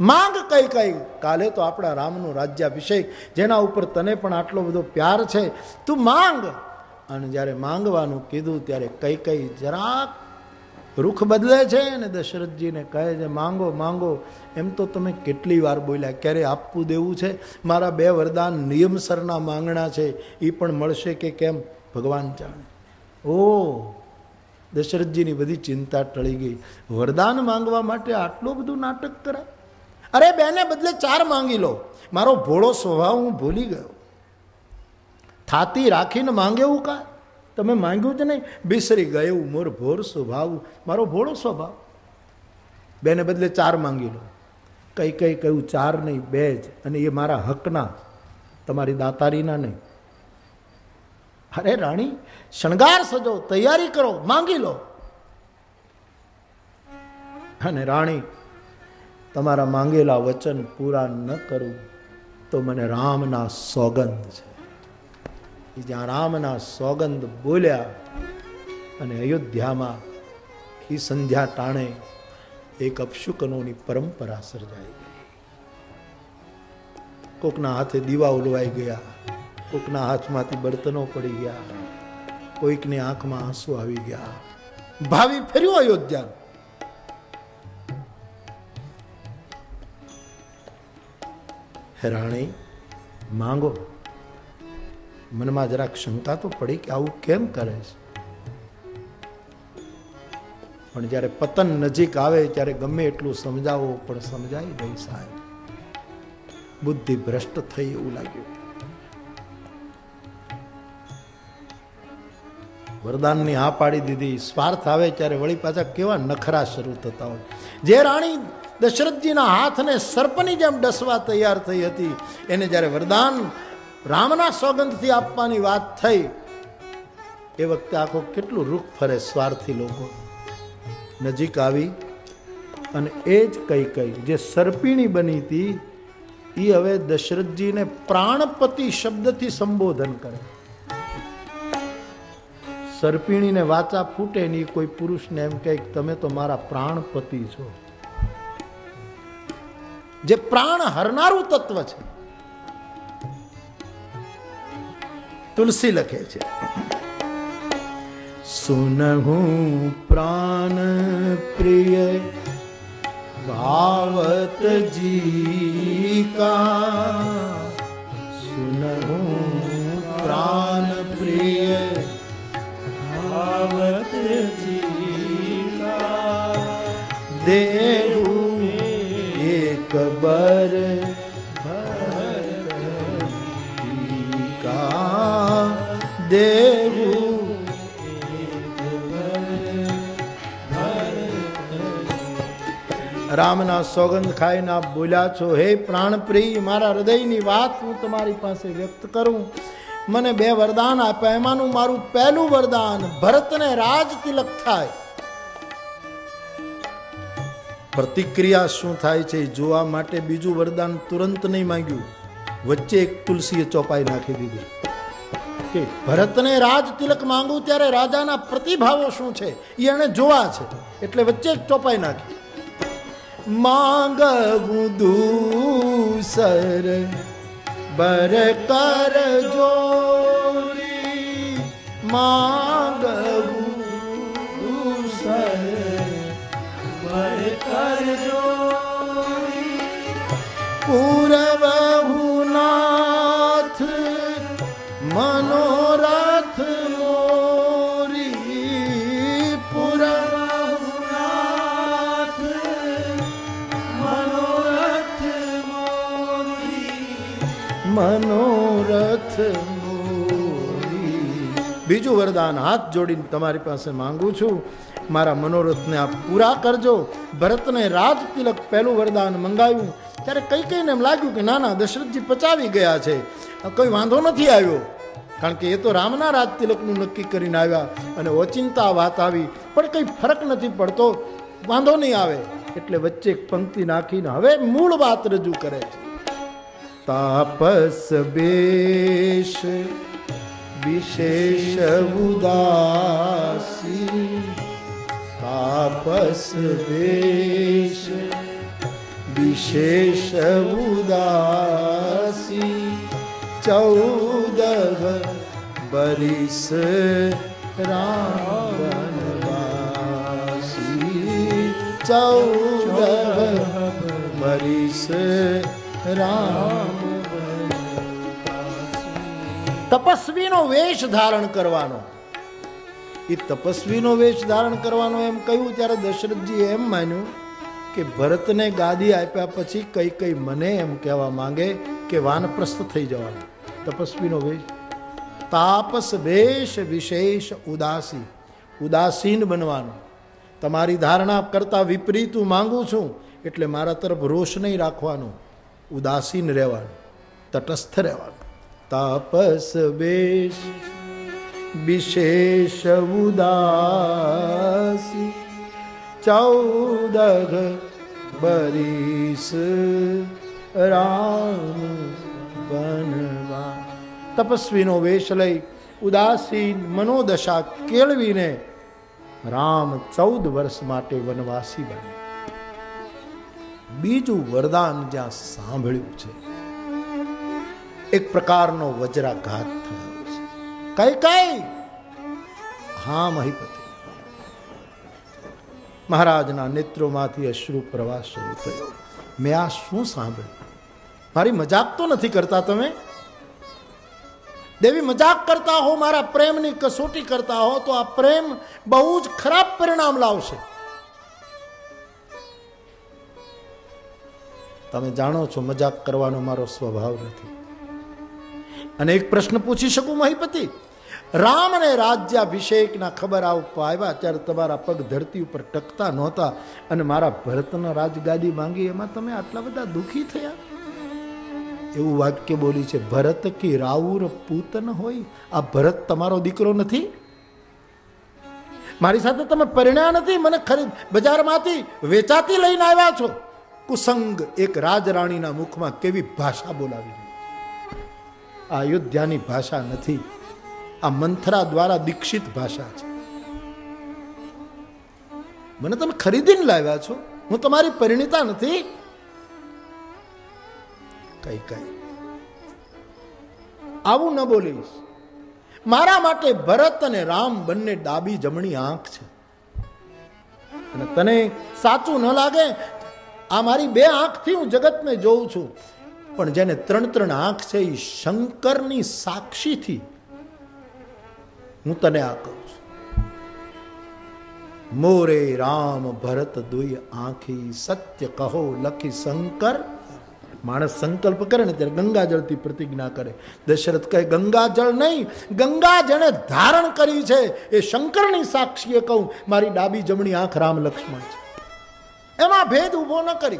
માંગ કઈ કઈ? કાલે તો આપણા રામનો રાજ્યાભિષેક, જેના ઉપર તને પણ આટલો બધો પ્યાર છે. તું માંગ. અને જ્યારે માંગવાનું કીધું, ત્યારે કઈ કઈ જરાક રૂખ બદલે છે અને દશરથજીને કહે છે, માંગો માંગો. એમ તો તમે કેટલી વાર બોલ્યા, ક્યારે આપવું દેવું છે? મારા બે વરદાન નિયમસરના માંગણા છે. એ પણ મળશે કે કેમ? ભગવાન જાણે. ઓ, દશરથજીની બધી ચિંતા ટળી ગઈ. વરદાન માંગવા માટે આટલું બધું નાટક કરાય? અરે બેને બદલે ચાર માંગી લો. મારો ભોળો સ્વભાવ હું ભૂલી ગયો. થાતી રાખીને માંગે એવું કાંઈ તમે માંગ્યું જ નહીં. બિસરી ગયું મોર ભોર સ્વભાવ. મારો ભોળો સ્વભાવ. બેને બદલે ચાર માંગી લો. કઈ કઈ કહ્યું ચાર નહીં, બે જ. અને એ મારા હકના. તમારી દાતારીના નહીં. અરે રાણી, શણગાર સજો, તૈયારી કરો, માંગી લો. અને રાણી તમારા માંગેલા વચન પૂરા ન કરું તો મને રામના સોગંદ છે. જ્યાં રામના સોગંદ બોલ્યા અને અયોધ્યામાં એ સંધ્યા ટાણે એક અપશુકનોની પરંપરા સર્જાઈ ગઈ. કોકના હાથે દીવા ઉલવાઈ ગયા, કોકના હાથમાંથી બર્તનો પડી ગયા, કોઈકની આંખમાં આંસુ આવી ગયા. ભાવિ ફર્યો અયોધ્યાનું. રાણી માંગો. મનમાં જરાક શંકા તો પડી કે આવું કેમ કરે છે? પણ જ્યારે પતન નજીક આવે ત્યારે ગમે એટલું સમજાવો, પણ સમજાય નહીં સાહેબ. બુદ્ધિ ભ્રષ્ટ થઈ એવું લાગ્યું. વરદાનની હા પાડી દીધી. સ્વાર્થ આવે ત્યારે વળી પાછા કેવા નખરા શરૂ થતા હોય. જે રાણી દશરથજીના હાથને સર્પની જેમ ડસવા તૈયાર થઈ હતી. એને જ્યારે વરદાન રામના સોગંદથી આપવાની વાત થઈ, એ વખતે આખો કેટલું રૂખ ફરે સ્વાર્થી લોકો. નજીક આવી અને એ જ કઈ કઈ જે સર્પિણી બની હતી એ હવે દશરથજીને પ્રાણપતિ શબ્દથી સંબોધન કરે. સર્પિણીને વાચા ફૂટે નહીં, કોઈ પુરુષને એમ કહે તમે તો મારા પ્રાણપતિ છો. જે પ્રાણ હરનારું તત્વ છે. તુલસી લખે છે. સુનહું પ્રાણ પ્રિય ભાવત જી કા પ્રાણ પ્રિય ભાવત જીવા દેવું એક બર કા દેવું રામના સોગંદ ખાઈને આપ બોલ્યા છો હે પ્રાણપ્રિય મારા હૃદયની વાત હું તમારી પાસે વ્યક્ત કરું. મને બે વરદાન આપ્યા, એમાંનું મારું પહેલું વરદાન ભરતને રાજ તિલક થાય. પ્રતિક્રિયા શું થાય છે જોવા માટે બીજું વરદાન તુરંત નહીં માંગ્યું. વચ્ચે એક તુલસીએ ચોપાઈ નાખી દીધી. કે ભરતને રાજ તિલક માંગુ ત્યારે રાજાના પ્રતિભાવો શું છે? એ એને જોવા છે. એટલે વચ્ચે એક ચોપાઈ નાખી. માંગવું દૂસર બર કર જોરી. માંગ દૂસર બર કરજો. પૂરવહુનાથ મનોરથ બીજું વરદાન હાથ જોડીને તમારી પાસે માંગુ છું. મારા મનોરથને આપ પૂરા કરજો. ભરતને રાજ તિલક પહેલું વરદાન મંગાવ્યું ત્યારે કઈ કઈને એમ લાગ્યું કે ના ના દશરથજી પચાવી ગયા છે. કોઈ વાંધો નથી આવ્યો. કારણ કે એ તો રામના રાજ તિલકનું નક્કી કરીને આવ્યા અને ઓચિંતા વાત આવી. પણ કંઈ ફરક નથી પડતો. વાંધો નહીં આવે. એટલે વચ્ચે એક પંક્તિ નાખીને હવે મૂળ વાત રજૂ કરે છે. તાપસ બેશ, વિશેષ ઉદાસી. તાપસ દેશ વિશેષ ઉદાસી ચૌદ બરિસ રામ વનવાસી ચૌદ બરિસ રામ તપસ્વીનો વેશ ધારણ કરવાનો એ તપસ્વીનો વેશ ધારણ કરવાનો એમ કહ્યું, ત્યારે દશરથજી એમ માન્યું કે ભરતને ગાદી આપ્યા પછી કઈ કઈ મને એમ કહેવા માંગે કે વાનપ્રસ્થ થઈ જવાનું. તપસ્વીનો વેશ. તાપસ વેશ વિશેષ ઉદાસી. ઉદાસીન બનવાનું. તમારી ધારણા કરતાં વિપરીત હું માંગુ છું, એટલે મારા તરફ રોષ નહીં રાખવાનું. ઉદાસીન રહેવાનું. તટસ્થ રહેવાનું. તાપસ વેશ વિશેષ ઉદાસી ચૌદ બરીસ રામ બનવા તપસ્વીનો વેશ લઈ ઉદાસીન મનોદશા કેળવીને રામ ચૌદ વર્ષ માટે વનવાસી બને બીજું વરદાન જ્યાં સાંભળ્યું છે એક પ્રકારનો વજ્રાઘાત થયો કઈ કઈ? હા મહીપતિ મહારાજના નેત્રોમાંથી અશ્રુ પ્રવાસ શરૂ થયો. મેં આ શું સાંભળ્યું? મારી મજાક તો નથી કરતા તમે? દેવી મજાક કરતા હો, મારા પ્રેમની કસોટી કરતા હો, તો આ પ્રેમ બહુ જ ખરાબ પરિણામ લાવશે. તમે જાણો છો, મજાક કરવાનો મારો સ્વભાવ નથી. અને એક પ્રશ્ન પૂછી શકું મહીપતિ? રામ અને રાજ્યાભિષેકના ખબર આવવા આવ્યા. ત્યારે તમારા પગ ધરતી ઉપર ટકતા નહોતા અને મારા ભરતના રાજગાદી માંગી એમાં તમે આટલા બધા દુઃખી થયા? એવું વાક્ય બોલી છે, ભરત કી રાઉર પૂતન હોય. આ ભરત તમારો દીકરો નથી? મારી સાથે તમે પરિણ્યા નથી? મને ખરીદ બજારમાંથી વેચાતી લઈને આવ્યા છો? કુસંગ એક રાજરાણીના મુખમાં કેવી ભાષા બોલાવી અયોધ્યાની ભાષા નથી. આ મંથરા દ્વારા દીક્ષિત ભાષા છે. મને તમે ખરીદીને લાવ્યા છો? હું તમારી પરિણીતા નથી? કઈ કઈ. આવું ન બોલીશ. મારા માટે ભરત અને રામ બંને ડાબી જમણી આંખ છે. અને તને સાચું ન લાગે? આ મારી બે આંખથી હું જગતને જોઉં છું. પણ જેને ત્રણ ત્રણ આંખ છે એ શંકરની સાક્ષીથી હું તને આ કહું છું. મોરે રામ ભરત દુય આંખી સત્ય કહો, લખી શંકર. માણસ સંકલ્પ કરે ને ત્યારે ગંગાજળથી પ્રતિજ્ઞા કરે. દશરથ કહે, ગંગાજળ નહીં ગંગા જેણે ધારણ કરી છે. એ શંકરની સાક્ષીએ કહું, મારી ડાબી જમણી આંખ રામ લક્ષ્મણ છે. એમાં ભેદ ઊભો ન કરી.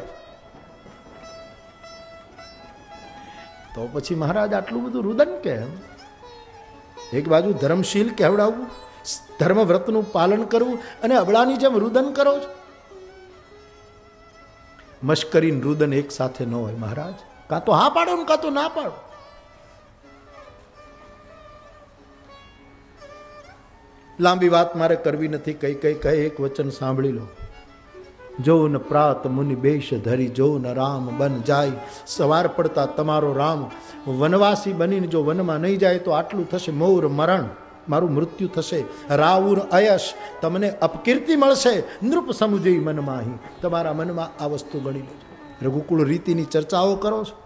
તો પછી મહારાજ આટલું બધું રુદન કેમ? એક બાજુ ધર્મશીલ કહેવડાવવું ધર્મવ્રતનું પાલન કરવું અને અબળાની જેમ રુદન કરો છો. મશ્કરીન રુદન એક સાથે ન હોય મહારાજ. કાં તો હા પાડો કાં તો ના પાડો. લાંબી વાત મારે કરવી નથી. કઈ કઈ કઈ એક વચન સાંભળી લો. જોઉં ન પ્રાત મુનિ બેશ ધરી જોઉં ન રામ બન જાય. સવાર પડતા તમારો રામ વનવાસી બનીને જો વનમાં નહીં જાય તો આટલું થશે મૌર મરણ. મારું મૃત્યુ થશે. રાવુર અયશ, તમને અપકીર્તિ મળશે. નૃપ સમજી મનમાં અહીં તમારા મનમાં આ વસ્તુ ગણી લેજો. રઘુકુળ રીતિની ચર્ચાઓ કરો છો?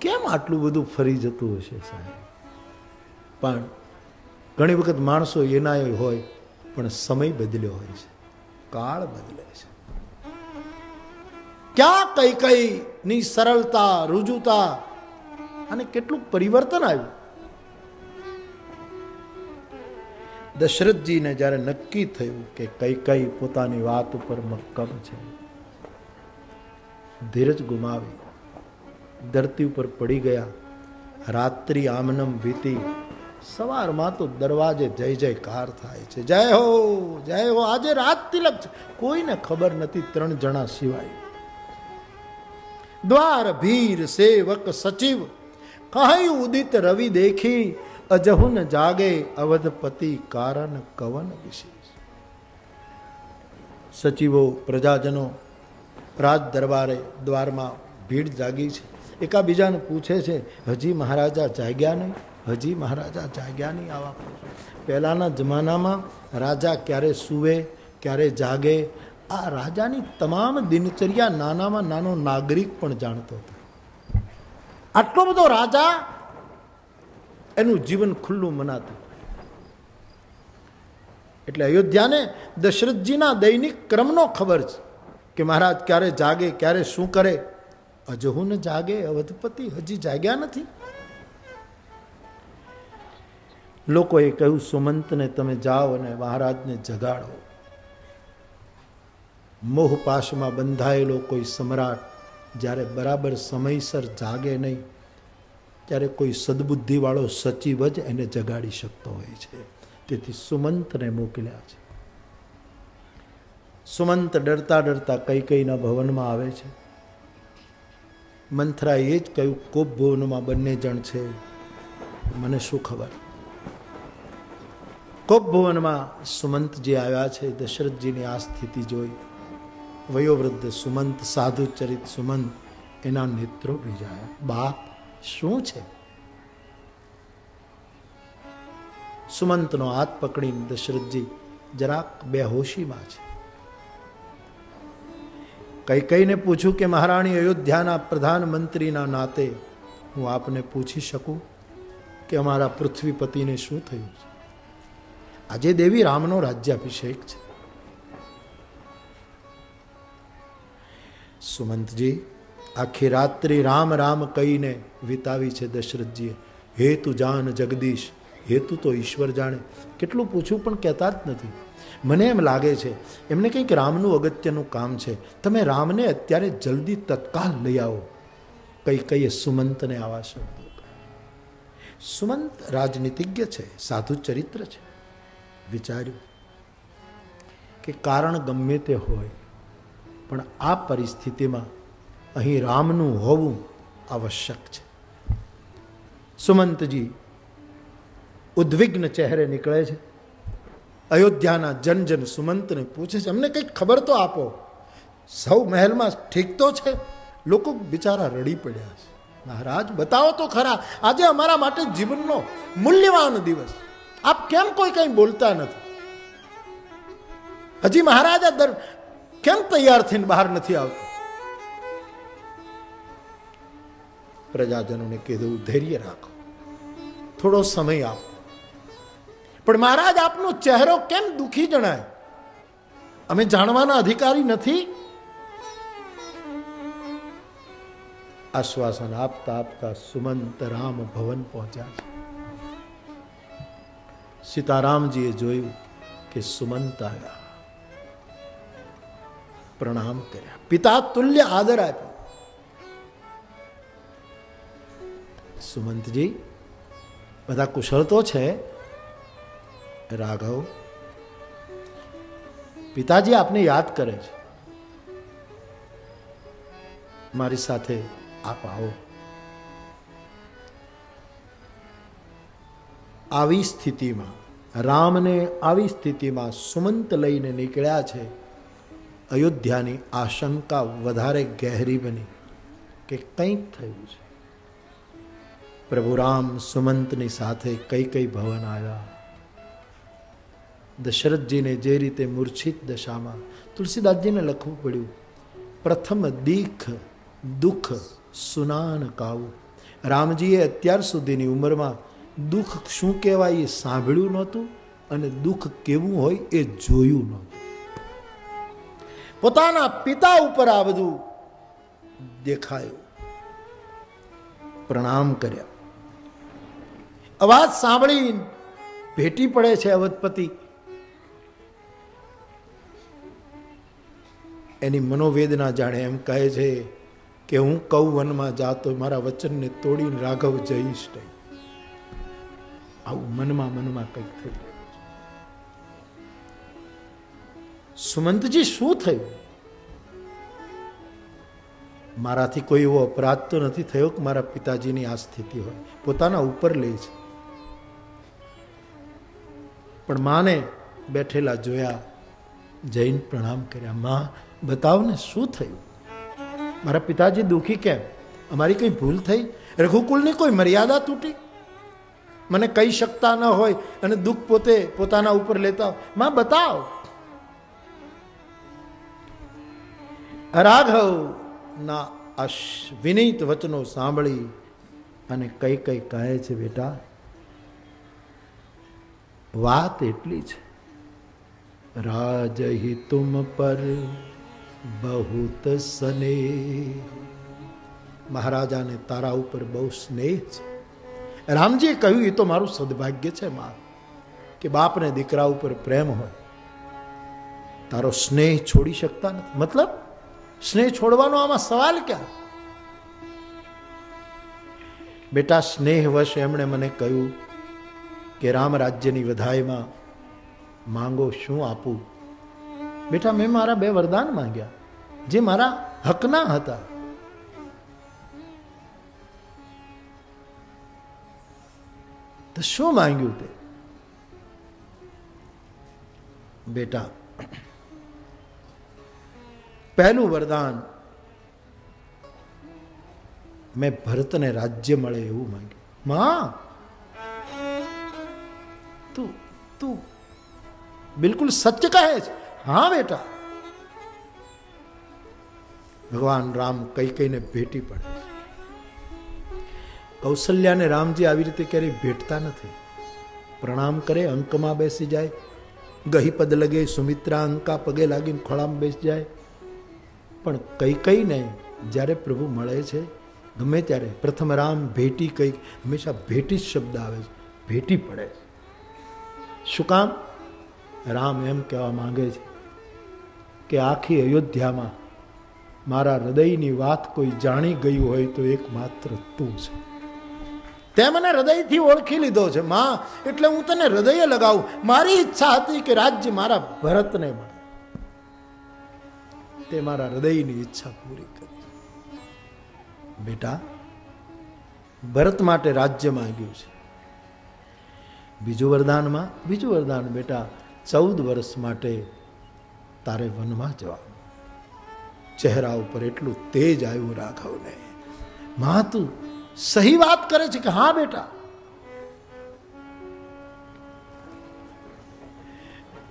કેમ આટલું બધું ફરી જતું હશે સાહેબ? પણ ઘણી વખત માણસો એના હોય, પણ સમય બદલ્યો હોય છે. કાળ બદલે છે. ક્યાં કઈ કઈ ની સરળતા, રુજુતા અને કેટલું પરિવર્તન આવ્યું? દશરથજીને જ્યારે નક્કી થયું કે કઈ કઈ પોતાની વાત ઉપર મક્કમ છે, ધીરજ ગુમાવી, ધરતી ઉપર પડી ગયા, રાત્રિ આમનમ વીતી સવારમાં તો દરવાજે જય જયકાર થાય છે. જય હો જય હો. આજે રાત તિલક છે. કોઈને ખબર નથી ત્રણ જણા સિવાય. દ્વાર ભીર સેવક સચિવ, કહી ઉદિત રવિ દેખી, અજહુન જાગે અવધપતિ કારણ કવન વિશેષ. સચિવો, પ્રજાજનો, રાજ દરબારે દ્વારમાં ભીડ જાગી છે. એકાબીજાને પૂછે છે, હજી મહારાજા જાગ્યા નહીં? હજી મહારાજા જાગ્યા નહીં આવા પહેલાંના જમાનામાં રાજા ક્યારે સૂવે, ક્યારે જાગે, આ રાજાની તમામ દિનચર્યા નાનામાં નાનો નાગરિક પણ જાણતો હતો. આટલો બધો રાજા એનું જીવન ખુલ્લું મનાતું. એટલે અયોધ્યાને દશરથજીના દૈનિક ક્રમનો ખબર છે કે મહારાજ ક્યારે જાગે, ક્યારે શું કરે? હજુ ન જાગે, અવધપતિ હજી જાગ્યા નથી. લોકોએ કહ્યું, સુમંતને તમે જાઓ અને મહારાજને જગાડો. મોહપાશમાં બંધાયેલો કોઈ સમ્રાટ જ્યારે બરાબર સમયસર જાગે નહીં, ત્યારે કોઈ સદબુદ્ધિવાળો સચિવ જ એને જગાડી શકતો હોય છે. તેથી સુમંતને મોકલ્યા છે. સુમંત ડરતા ડરતા કઈ કઈના ભવનમાં આવે છે. મંથરાએ એ જ કહ્યું, કોપ ભવનમાં બંને જણ છે. મને શું ખબર? કોપ ભવનમાં સુમંતજી આવ્યા છે, દશરથજીની આ સ્થિતિ જોઈ. વયોવૃદ્ધ સુમંત સાધુ ચરિત સુમંત, એના નેત્રો ભીજાયા. બાપ, શું છે? સુમંતનો હાથ પકડીને દશરથજી જરાક બેહોશીમાં છે. કઈ કઈને પૂછ્યું કે, મહારાણી, અયોધ્યાના પ્રધાનમંત્રીના નાતે હું આપને પૂછી શકું કે અમારા પૃથ્વીપતિને શું થયું છે? આજે દેવી રામનો રાજ્યાભિષેક છે. સુમંતજી, આખી રાત્રિ રામ રામ કહીને વિતાવી છે દશરથજીએ. હેતુ જાન જગદીશ હેતુ તો ઈશ્વર જાણે. કેટલું પૂછ્યું પણ કહેતા જ નથી. મને એમ લાગે છે, એમને કંઈક રામનું અગત્યનું કામ છે. તમે રામને અત્યારે જલ્દી તત્કાલ લઈ આવો. કઈ કહીએ સુમંતને આવા શબ્દો. સુમંત રાજનીતિજ્ઞ છે, સાધુ ચરિત્ર છે. વિચાર્યું કે કારણ ગમે તે હોય, પણ આ પરિસ્થિતિમાં અહીં રામનું હોવું આવશ્યક છે. સુમંતજી ઉદ્વિગ્ન ચહેરે નીકળે છે. અયોધ્યાના જન જન સુમંતને પૂછે છે, અમને કંઈક ખબર તો આપો. સૌ મહેલમાં ઠીક તો છે? લોકો બિચારા રડી પડ્યા છે. મહારાજ, બતાવો તો ખરા, આજે અમારા માટે જીવનનો મૂલ્યવાન દિવસ. આપ કેમ કોઈ કંઈ બોલતા નથી? હજી મહારાજા દર કેમ તૈયાર થઈને બહાર નથી આવતા? પ્રજાજનોને કીધું, ધૈર્ય રાખો. થોડો સમય આપો. પણ મહારાજ, આપનો ચહેરો કેમ દુખી જણાય? અમે જાણવાના અધિકારી નથી. આશ્વાસન આપતા આપતા સુમંત રામ ભવન પહોંચ્યા છે. સીતારામજીએ જોયું કે સુમંત આવ્યા. પ્રણામ કર્યા. પિતા તુલ્ય આદર આપ્યો. સુમંતજી, બધા કુશળ તો છે? રાઘવ, પિતાજી આપને યાદ કરે છે. મારી સાથે આપ આવો. આવી સ્થિતિમાં, રામને આવી સ્થિતિમાં સુમંત લઈને નીકળ્યા છે. અયોધ્યાની આશંકા વધારે ગહેરી બની કે કંઈક થયું છે. પ્રભુ રામ સુમંતની સાથે કઈ કઈ ભવન આવ્યા. દશરથજીને જે રીતે મૂર્છિત દશામાં તુલસીદાસજીને લખવું પડ્યું, પ્રથમ દીખ, દુઃખ, સુનાન કાવું. રામજીએ અત્યાર સુધીની ઉંમરમાં દુઃખ શું કહેવાય એ સાંભળ્યું નહોતું અને દુઃખ કેવું હોય એ જોયું નહોતું. પોતાના પિતા ઉપર આ બધું દેખાયું. પ્રણામ કર્યા. અવાજ સાંભળી ભેટી પડે છે અવધપતિ. એની મનોવેદના જાણે એમ કહે છે કે હું કૌવનમાં જાતો મારા વચનને તોડીને રાઘવ જઈશ નહીં. આવું મનમાં મનમાં કંઈક થઈ ગયું. સુમંતજી, શું થયું? મારાથી કોઈ એવો અપરાધ તો નથી થયો કે મારા પિતાજીની આ સ્થિતિ હોય. પોતાના ઉપર લે છે. પણ માને બેઠેલા જોયા, જૈન પ્રણામ કર્યા, માં, બતાવ ને શું થયું? મારા પિતાજી દુઃખી કેમ? અમારી કંઈ ભૂલ થઈ? રઘુકુલની કોઈ મર્યાદા તૂટી? મને કહી શકતા ન હોય અને દુઃખ પોતે પોતાના ઉપર લેતા માં બતાવ. રાઘવ ના આ વિનીત વચનો સાંભળી અને કઈ કઈ કહે છે બેટા? વાત એટલી છે. રાજહી તુમ પર બહુત સ્નેહ. મહારાજાને તારા ઉપર બહુ સ્નેહ છે. રામજીએ કહ્યું, એ તો મારું સદભાગ્ય છે, માં, કે બાપને દીકરા ઉપર પ્રેમ હોય. તારો સ્નેહ છોડી શકતા નથી. મતલબ, સ્નેહ છોડવાનો આમાં સવાલ ક્યાં? બેટા, સ્નેહવશ એમણે મને કહ્યું કે, રામ રાજ્યની વધાઈમાં માંગો શું આપું? બેટા, મેં મારા બે વરદાન માંગ્યા, જે મારા હકના હતા. તો શું માંગ્યું તે? બેટા, પહેલું વરદાન મેં ભરતને રાજ્ય મળે એવું માંગ્યું. માં! તું તું બિલકુલ સચ્ચ કહે છે. હા, બેટા. ભગવાન રામ કઈ કઈને ભેટી પડે કૌશલ્યાને રામજી આવી રીતે ક્યારેય ભેટતા નથી. પ્રણામ કરે, અંકમાં બેસી જાય. ગહી પદ લગે, સુમિત્રા અંકા પગે લાગીને ખોળામાં બેસી જાય. પણ કઈ નહીં જ્યારે પ્રભુ મળે છે, ગમે ત્યારે. પ્રથમ રામ ભેટી કંઈક હંમેશા ભેટી જ શબ્દ આવે છે, ભેટી પડે શું કામ? રામ એમ કહેવા માંગે છે કે આખી અયોધ્યામાં મારા હૃદયની વાત કોઈ જાણી ગયું હોય તો એકમાત્ર તું છે. તે મને હૃદયથી ઓળખી લીધો છે. માં, એટલે હું તને હૃદય લગાવું. મારી ઈચ્છા હતી કે રાજ્ય મારા ભરતને મળે. તે મારા હૃદયની ઈચ્છા પૂરી કરી. બેટા, ભરત માટે રાજ્ય માંગ્યું છે. બીજું વરદાનમાં, બીજું વરદાન બેટા, ચૌદ વર્ષ માટે તારે વનમાં જવાનું. ચહેરા ઉપર એટલું તેજ આવ્યું રાઘવને. મા, તું સહી વાત કરે છે કે હા બેટા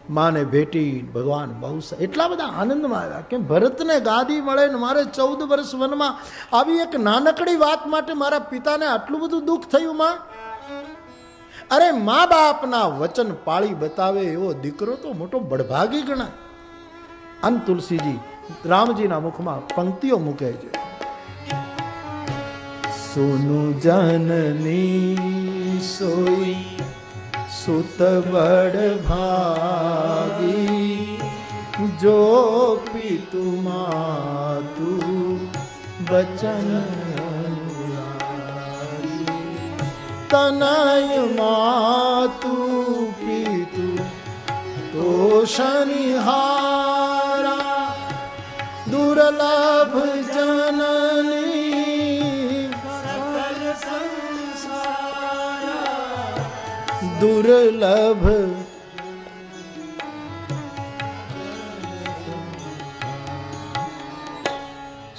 માને ભેટી ભગવાન બહુ એટલા બધા આનંદમાં આવ્યા કે ભરતને ગાદી મળે ને મારે ચૌદ વર્ષ વનમાં આવી એક નાનકડી વાત માટે મારા પિતાને આટલું બધું દુઃખ થયું માં અરે મા બાપના વચન પાળી બતાવે એવો દીકરો તો મોટો બળભાગી ગણાય અન તુલસીજી રામજીના મુખમાં પંક્તિઓ મૂકે છે સુનુ જનની સોઈ સુત બળ ભાગી જો પિતુ માતુ બચન તનય માતુ પિતુ તોષનિહારા દુર્લભ જનની દુર્લભ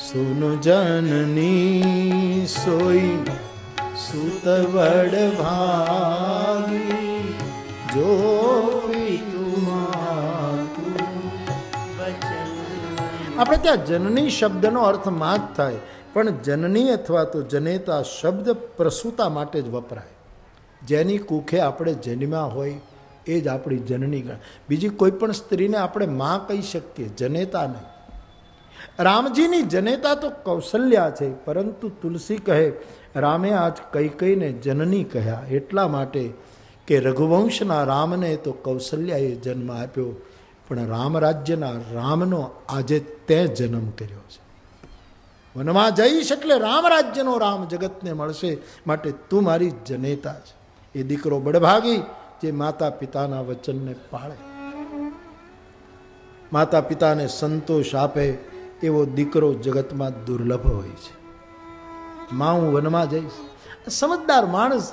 સુન જનની સોઈ સુત વડ ભાગી જો આપણે ત્યાં જનની શબ્દનો અર્થમાં જ થાય, પણ જનની અથવા તો જનેતા શબ્દ પ્રસૂતા માટે જ વપરાય. જેની કુખે આપણે જન્મ્યા હોય, એ જ આપણી જનની ગણ. બીજી કોઈ પણ સ્ત્રીને આપણે માં કહી શકીએ, જનેતા નહીં. રામજીની જનેતા તો કૌશલ્યા છે, પરંતુ તુલસી કહે, રામે આજ કઈ કઈને જનની કહ્યા. એટલા માટે કે રઘુવંશના રામને તો કૌશલ્યાએ જન્મ આપ્યો, પણ રામ રાજ્યના રામનો આજે તે જન્મ કર્યો છે. વનમાં જઈશ એટલે રામ રાજ્યનો રામ જગતને મળશે, માટે તું મારી જનેતા છે. એ દીકરો બળભાગી જે માતા પિતાના વચનને પાળે. માતા પિતાને સંતોષ આપે એવો દીકરો જગતમાં દુર્લભ હોય છે. મા હું વનમાં જઈશ. સમજદાર માણસ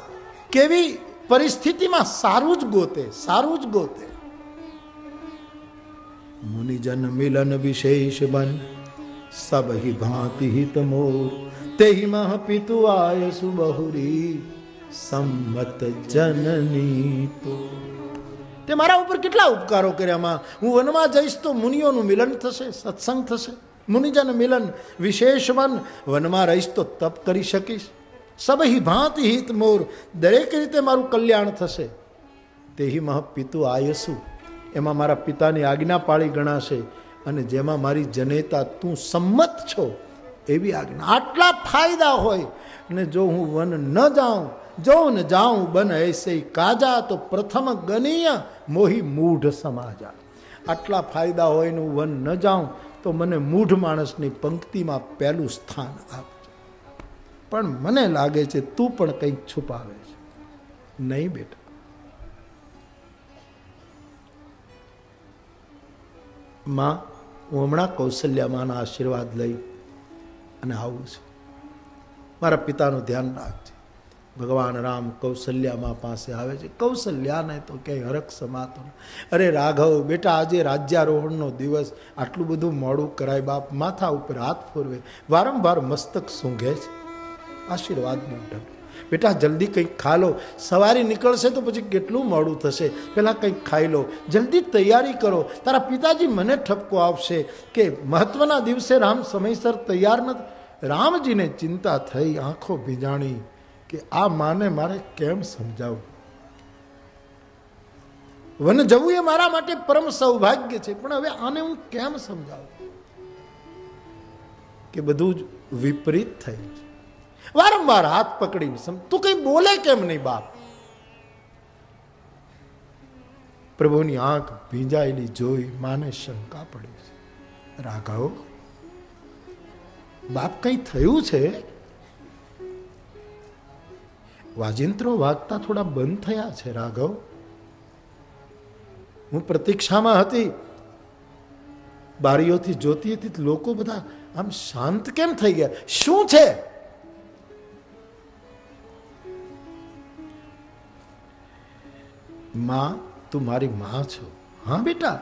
કેવી પરિસ્થિતિમાં સારું જ ગોતે, સારું જ ગોતે. મુનિજન મિલન વિશેષ બન, સબ હિ ભાંતિ હિત મોર તે મહ પિતુ આય સુબહુરી સંમત જનની તો મારા ઉપર કેટલા ઉપકારો કર્યામાં હું વનમાં જઈશ તો મુનિઓનું મિલન થશે, સત્સંગ થશે. મુનિજન મિલન વિશેષ વન વનમાં રહીશ તો તપ કરી શકીશ. સબહી ભાંત હિત મોર. દરેક રીતે મારું કલ્યાણ થશે. તેહી મહ પિતુ આયસુ. એમાં મારા પિતાની આજ્ઞા પાળી ગણાશે. અને જેમાં મારી જનેતા તું સંમત છો, એવી આજ્ઞા. આટલા ફાયદા હોય. અને જો હું વન ન જાઉં જો ને જાઉં બન એસે કાજા તો પ્રથમ ગનીય મોહી મૂઢ સમાજા. આટલા ફાયદા હોય ને હું વન ન જાઉં તો મને મૂઢ માણસની પંક્તિમાં પહેલું સ્થાન આપજો પણ મને લાગે છે તું પણ કંઈક છુપાવે છે. નહીં બેટા. માં, હું હમણાં કૌશલ્યામાના આશીર્વાદ લઈ અને આવું છું. મારા પિતાનું ધ્યાન રાખજે ભગવાન રામ કૌશલ્યામાં પાસે આવે છે. કૌશલ્યાને તો ક્યાંય હરખ સમાતો અરે રાઘવ, બેટા, આજે રાજ્યારોહણનો દિવસ. આટલું બધું મોડું કરાય બાપ, માથા ઉપર હાથ ફોરવે. વારંવાર મસ્તક સૂંઘે છે. આશીર્વાદ મંડળ. બેટા, જલ્દી કંઈક ખા લો. સવારે નીકળશે તો પછી કેટલું મોડું થશે? પહેલાં કંઈક ખાઈ લો. જલ્દી તૈયારી કરો. તારા પિતાજી મને ઠપકો આપશે કે મહત્વના દિવસે રામ સમયસર તૈયાર નથી. રામજીને ચિંતા થઈ, આંખો ભીજાણી. કે આ માને મારે કેમ સમજાવું? વન જવું એ મારા માટે પરમ સૌભાગ્ય છે, પણ હવે આને હું કેમ સમજાવું? કે બધું જ વિપરીત થયું છે વારંવાર હાથ પકડીને સમ તું કઈ બોલે કેમ નહીં બાપ? પ્રભુની આંખ ભીંજાયેલી જોઈ માને શંકા પડી છે. રાઘવ, બાપ કઈ થયું છે? વાજિંત્રો વાગતા થોડા બંધ થયા છે, રાઘવ. હું પ્રતીક્ષામાં હતી. બારીઓથી જોતી હતી લોકો બધા આમ શાંત કેમ થઈ ગયા? શું છે? માં, તું મારી માં છો. હા, બેટા?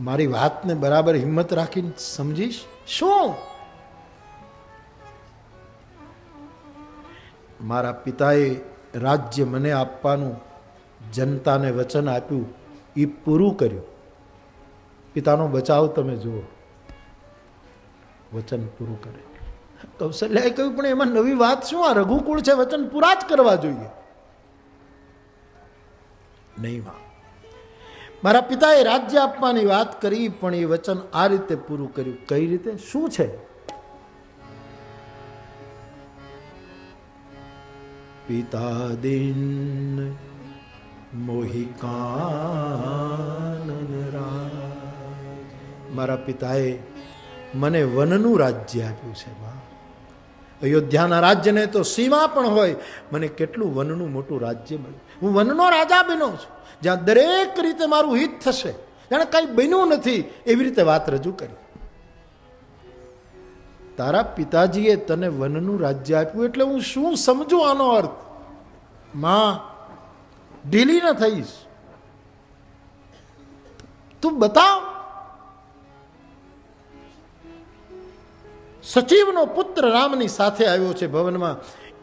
મારી વાતને બરાબર હિંમત રાખીને સમજીશ? શું? મારા પિતાએ રાજ્ય મને આપવાનું જનતાને વચન આપ્યું એ પૂરું કર્યું. પિતાનો બચાવ તમે જુઓ. વચન પૂરું કરે. કૌશલ્યાએ કહ્યું, પણ એમાં નવી વાત શું? આ રઘુકુળ છે, વચન પૂરા જ કરવા જોઈએ. નહીં માં. મારા પિતાએ રાજ્ય આપવાની વાત કરી, પણ એ વચન આ રીતે પૂરું કર્યું. કઈ રીતે? શું છે? પિતા દિન મોહિકાનન મારા પિતાએ મને વનનું રાજ્ય આપ્યું છે, બા. અયોધ્યાના રાજ્યને તો સીમા પણ હોય, મને કેટલું વનનું મોટું રાજ્ય મળ્યું હું વનનો રાજા બન્યો છું. જ્યાં દરેક રીતે મારું હિત થશે. જાણે કંઈ બન્યું નથી, એવી રીતે વાત રજૂ કરી. તારા પિતાજીએ તને વનનું રાજ્ય આપ્યું એટલે હું શું સમજુ આનો અર્થ? માં, ઢીલી ન થઈશ. તું બતાવ. સચિવનો પુત્ર રામની સાથે આવ્યો છે ભવનમાં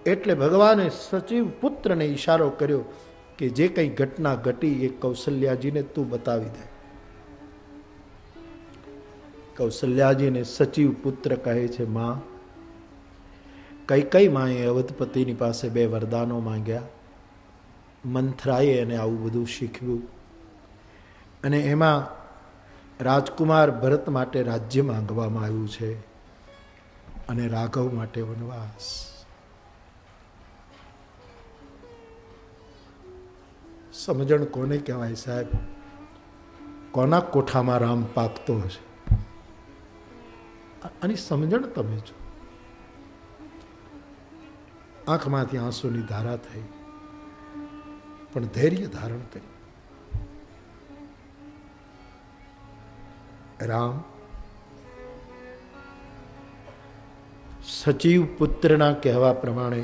એટલે ભગવાને સચિવ પુત્રને ઈશારો કર્યો કે જે કંઈ ઘટના ઘટી એ કૌશલ્યાજીને તું બતાવી દે. કૌશલ્યાજીને સચિવ પુત્ર કહે છે, માં કઈ કઈ માએ અવધપતિની પાસે બે વરદાનો માંગ્યા? મંથરાએ એને આવું બધું શીખવ્યું. અને એમાં રાજકુમાર ભરત માટે રાજ્ય માંગવામાં આવ્યું છે અને રાઘવ માટે વનવાસ. સમજણ કોને કહેવાય સાહેબ? કોના કોઠામાં રામ પાકતો હશે? આની સમજણ તમે છો આંખમાંથી આંસુની ધારા થઈ, પણ ધૈર્ય ધારણ કરી રામ સચિવ પુત્રના કહેવા પ્રમાણે,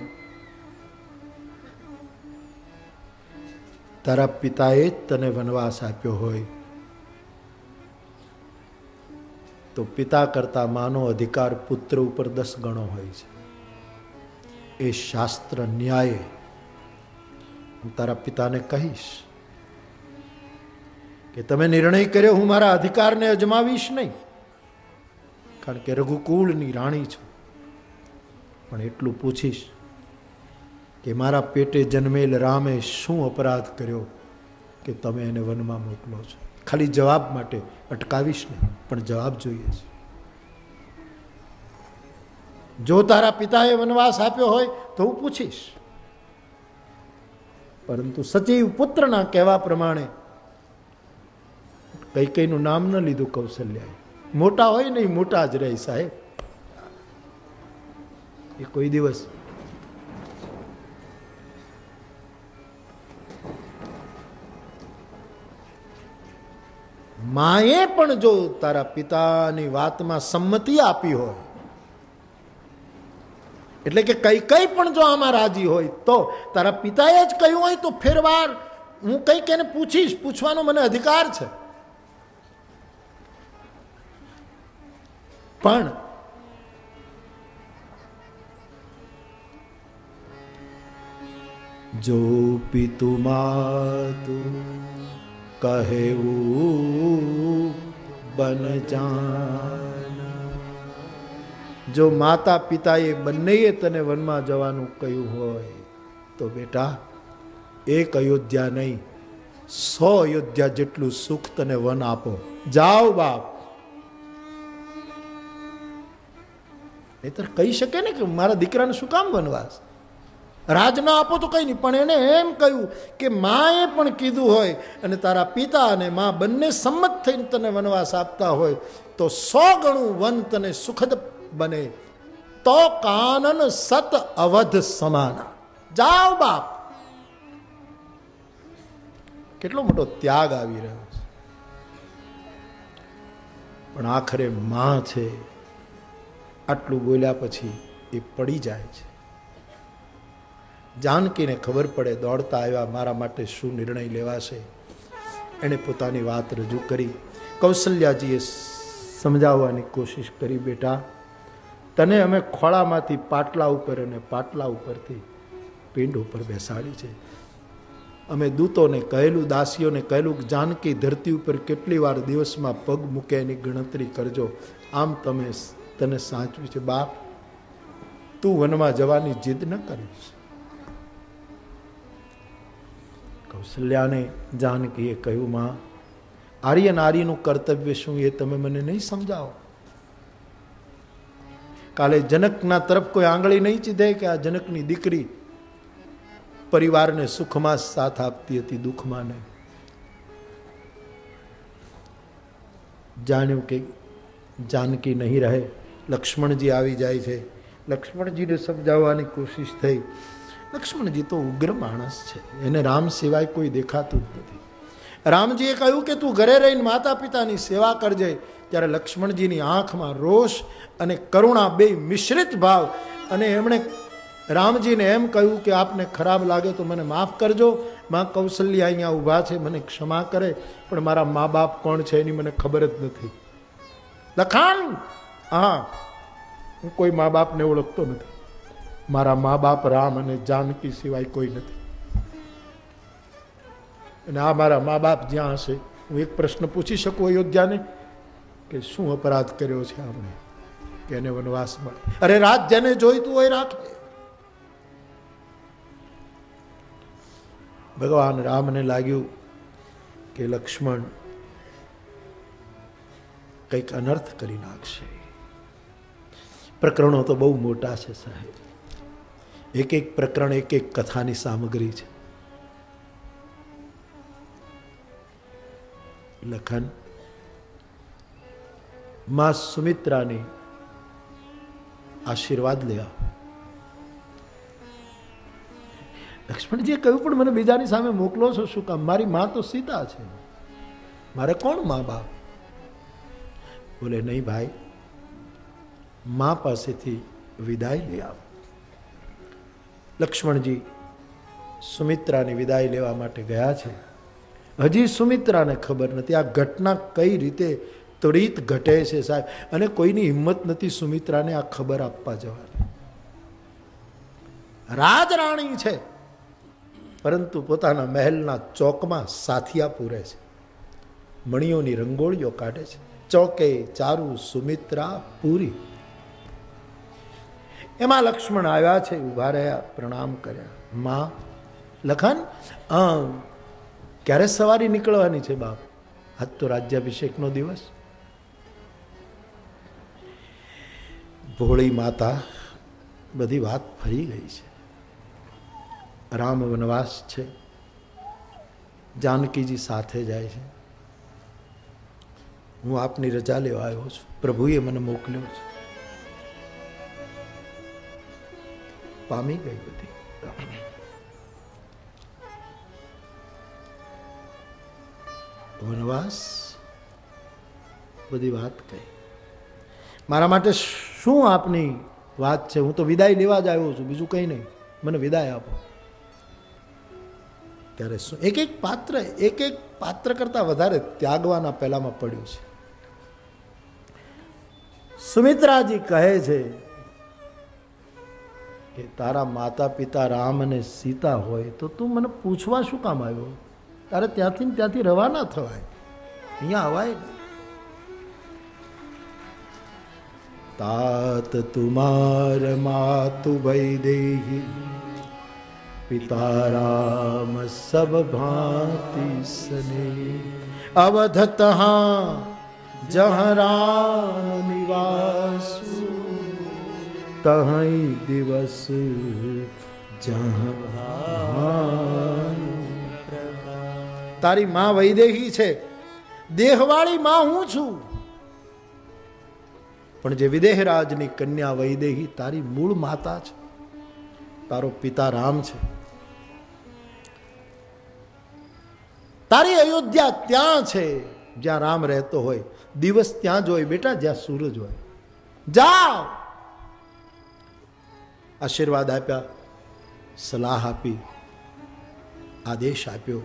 તારા પિતાએ જ તને વનવાસ આપ્યો હોય તો પિતા કરતા માનો અધિકાર પુત્ર ઉપર દસ ગણો હોય છે. એ શાસ્ત્ર ન્યાય હું તારા પિતાને કહીશ કે તમે નિર્ણય કર્યો હું મારા અધિકારને અજમાવીશ નહીં. કારણ કે રઘુકુળની રાણી છું. પણ એટલું પૂછીશ કે મારા પેટે જન્મેલ રામે શું અપરાધ કર્યો કે તમે એને વનમાં મોકલો છો? ખાલી જવાબ માટે અટકાવીશ નહીં, પણ જવાબ જોઈએ છે. જો તારા પિતાએ વનવાસ આપ્યો હોય તો હું પૂછીશ. પરંતુ સચિવ પુત્રના કહેવા પ્રમાણે કઈ કઈનું નામ ન લીધું કૌશલ્યાએ. મોટા હોય નહીં, મોટા જ રહે સાહેબ. એ કોઈ દિવસ માએ પણ જો તારા પિતાની વાતમાં સંમતિ આપી હોય, એટલે કે કઈ કઈ પણ જો આમાં રાજી હોય, તો તારા પિતાએ જ કહ્યું હોય તો ફેરવાર. હું કંઈક એને પૂછીશ, પૂછવાનો મને અધિકાર છે. પણ જો પિતુ માતુ કહેવું બન જો માતા પિતાએ બંનેએ તને વનમાં જવાનું કહ્યું હોય, તો બેટા, એક અયોધ્યા નહીં, સો અયોધ્યા જેટલું સુખ તને વન આપો. જાઓ બાપ. નહીતર કહી શકે ને કે મારા દીકરાને શું કામ વનવાસ? રાજ ના આપો તો કંઈ નહીં. પણ એને એમ કહ્યું કે માએ પણ કીધું હોય અને તારા પિતા અને મા બંને સંમત થઈને તને વનવાસ આપતા હોય તો સો ગણું વન તને સુખદ બને. તો કાનન સત અવધ સમાના. જાઓ બાપ. કેટલો મોટો ત્યાગ આવી રહ્યો છે. પણ આખરે માં છે. આટલું બોલ્યા પછી એ પડી જાય છે. જાનકીને ખબર પડે દોડતા આવ્યા, મારા માટે શું નિર્ણય લેવાશે? એણે પોતાની વાત રજૂ કરી. કૌશલ્યાજીએ સમજાવવાની કોશિશ કરી, બેટા, તને અમે ખોળામાંથી પાટલા ઉપર અને પાટલા ઉપરથી પિંડ ઉપર બેસાડી છે. અમે દૂતોને કહેલું, દાસીઓને કહેલું જાનકી ધરતી ઉપર કેટલી વાર દિવસમાં પગ મૂકે એની ગણતરી કરજો. આમ તમે તને સાચવી છે. બાપ, તું વનમાં જવાની જીદ ન કરીશ. કૌશલ્યાને જાનકીએ કહ્યું, માં આર્ય નારીનું કર્તવ્ય શું એ તમે મને નહીં સમજાવો? કાલે જનકના તરફ કોઈ આંગળી નહીં ચીધે કે આ જનકની દીકરી પરિવારને સુખમાં સાથ આપતી હતી દુઃખમાં નહીં જાણ્યું કે જાનકી નહીં રહે, લક્ષ્મણજી આવી જાય છે. લક્ષ્મણજીને સમજાવવાની કોશિશ થઈ. લક્ષ્મણજી તો ઉગ્ર માણસ છે. એને રામ સિવાય કોઈ દેખાતું જ નથી. રામજીએ કહ્યું કે તું ઘરે રહીને માતા પિતાની સેવા કરજે, ત્યારે લક્ષ્મણજીની આંખમાં રોષ અને કરુણા બે મિશ્રિત ભાવ અને એમણે રામજીને એમ કહ્યું કે આપને ખરાબ લાગે તો મને માફ કરજો. માં કૌશલ્યા અહીંયા ઊભા છે, મને ક્ષમા કરે, પણ મારા મા બાપ કોણ છે એની મને ખબર જ નથી. લખાણ? હા. હું કોઈ મા બાપને ઓળખતો નથી. મારા મા બાપ રામ અને જાનકી સિવાય કોઈ નથી. અને આ મારા મા બાપ જ્યાં હશે, હું એક પ્રશ્ન પૂછી શકું અયોધ્યાને? કે શું અપરાધ કર્યો છે આમણે કે એને વનવાસ મળે? અરે રાત જેને જોઈતું હોય રાખે ભગવાન રામને લાગ્યું કે લક્ષ્મણ કંઈક અનર્થ કરી નાખશે. પ્રકરણો તો બહુ મોટા છે સાહેબ. એક એક પ્રકરણ, એક એક કથાની સામગ્રી છે. લખન. માં સુમિત્રાની આશીર્વાદ લેવા લક્ષ્મણજીએ કહ્યું, પણ મને બીજાની સામે મોકલો છો, શું કામ? મારી માં તો સીતા છે. મારે કોણ મા બાપ? બોલે, નહીં ભાઈ, મા પાસેથી વિદાય લઈ આવ લક્ષ્મણજી સુમિત્રાની વિદાય લેવા માટે ગયા છે. હજી સુમિત્રાને ખબર નથી આ ઘટના કઈ રીતે ત્વરિત ઘટે છે સાહેબ. અને કોઈની હિંમત નથી સુમિત્રાને આ ખબર આપવા જવાની. રાજરાણી છે, પરંતુ પોતાના મહેલના ચોકમાં સાથિયા પૂરે છે. મણીઓની રંગોળીઓ કાઢે છે. ચોકે ચારુ સુમિત્રા પૂરી. એમાં લક્ષ્મણ આવ્યા છે, ઊભા રહ્યા, પ્રણામ કર્યા. માં, લખન ક્યારે સવારી નીકળવાની છે બાપ? આજ તો રાજ્યાભિષેકનો દિવસ. ભોળી માતા, બધી વાત ફરી ગઈ છે. રામ વનવાસ છે. જાનકીજી સાથે જાય છે. હું આપની રજા લેવા આવ્યો છું. પ્રભુએ મને મોકલ્યો છે. પામી ગઈ બધી. વનવાસ, બધી વાત કહી. મારા માટે શું આપની વાત છે? હું તો વિદાય લેવા જ આવ્યો છું, બીજું કંઈ નહીં. મને વિદાય આપો. ત્યારે શું? એક એક પાત્ર, એક એક પાત્ર કરતાં વધારે ત્યાગવાના પહેલામાં પડ્યું છે. સુમિત્રાજી કહે છે કે તારા માતા પિતા રામ અને સીતા હોય તો તું મને પૂછવા શું કામ આવ્યો તારે ત્યાંથી ને ત્યાંથી રવાના થવાય અહીંયા અવાય ને तात तुमार मातु वैदेही पिता राम सब भांति सने अवधत जह राम निवासु તહી દિવસ તારી માં વૈદેહી છે દેહવાળી માં હું છું પણ જે વિદેહરાજની કન્યા વૈદેહી તારી મૂળ માતા છે તારો પિતા રામ છે તારી અયોધ્યા ત્યાં છે જ્યાં રામ રહેતો હોય દિવસ ત્યાં જ હોય બેટા જ્યાં સૂરજ હોય જાઓ આશીર્વાદ આપ્યા, સલાહ આપી, આદેશ આપ્યો,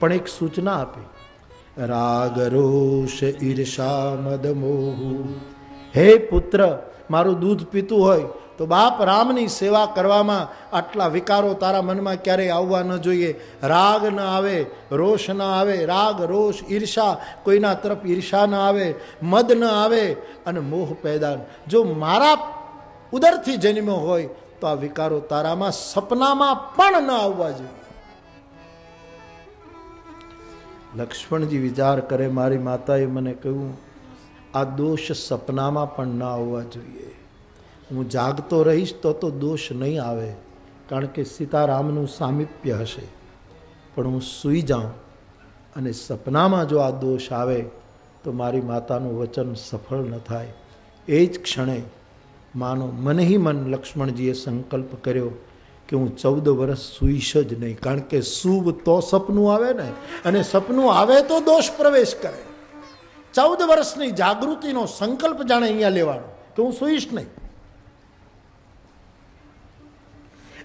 પણ એક સૂચના આપી. રાગ, રોષ, ઈર્ષા, મદ, મોહ. હે પુત્ર, મારું દૂધ પીતું હોય તો બાપ રામની સેવા કરવામાં આટલા વિકારો તારા મનમાં ક્યારેય આવવા ન જોઈએ. રાગ ન આવે, રોષ ન આવે, રાગ, રોષ, ઈર્ષા કોઈના તરફ ઈર્ષા ન આવે, મદ ન આવે અને મોહ પેદા જો મારા ઉદરથી જન્મ્યો હોય તો આ વિકારો તારામાં સપનામાં પણ ન આવવા જોઈએ. લક્ષ્મણજી વિચાર કરે, મારી માતાએ મને કહ્યું, આ દોષ સપનામાં પણ ન આવવા જોઈએ. હું જાગતો રહીશ તો તો દોષ નહીં આવે, કારણ કે સીતારામનું સામીપ્ય હશે. પણ હું સૂઈ જાઉં અને સપનામાં જો આ દોષ આવે, તો મારી માતાનું વચન સફળ ન થાય. એ જ ક્ષણે માનો, મને હિ મન લક્ષ્મણજીએ સંકલ્પ કર્યો કે હું ચૌદ વર્ષ સૂઈશ જ નહીં, કારણ કે શુભ તો સપનું આવે ને, અને સપનું આવે તો દોષ પ્રવેશ કરે. ચૌદ વર્ષની જાગૃતિનો સંકલ્પ જાણે અહીંયા લેવાનો કે હું સૂઈશ નહીં.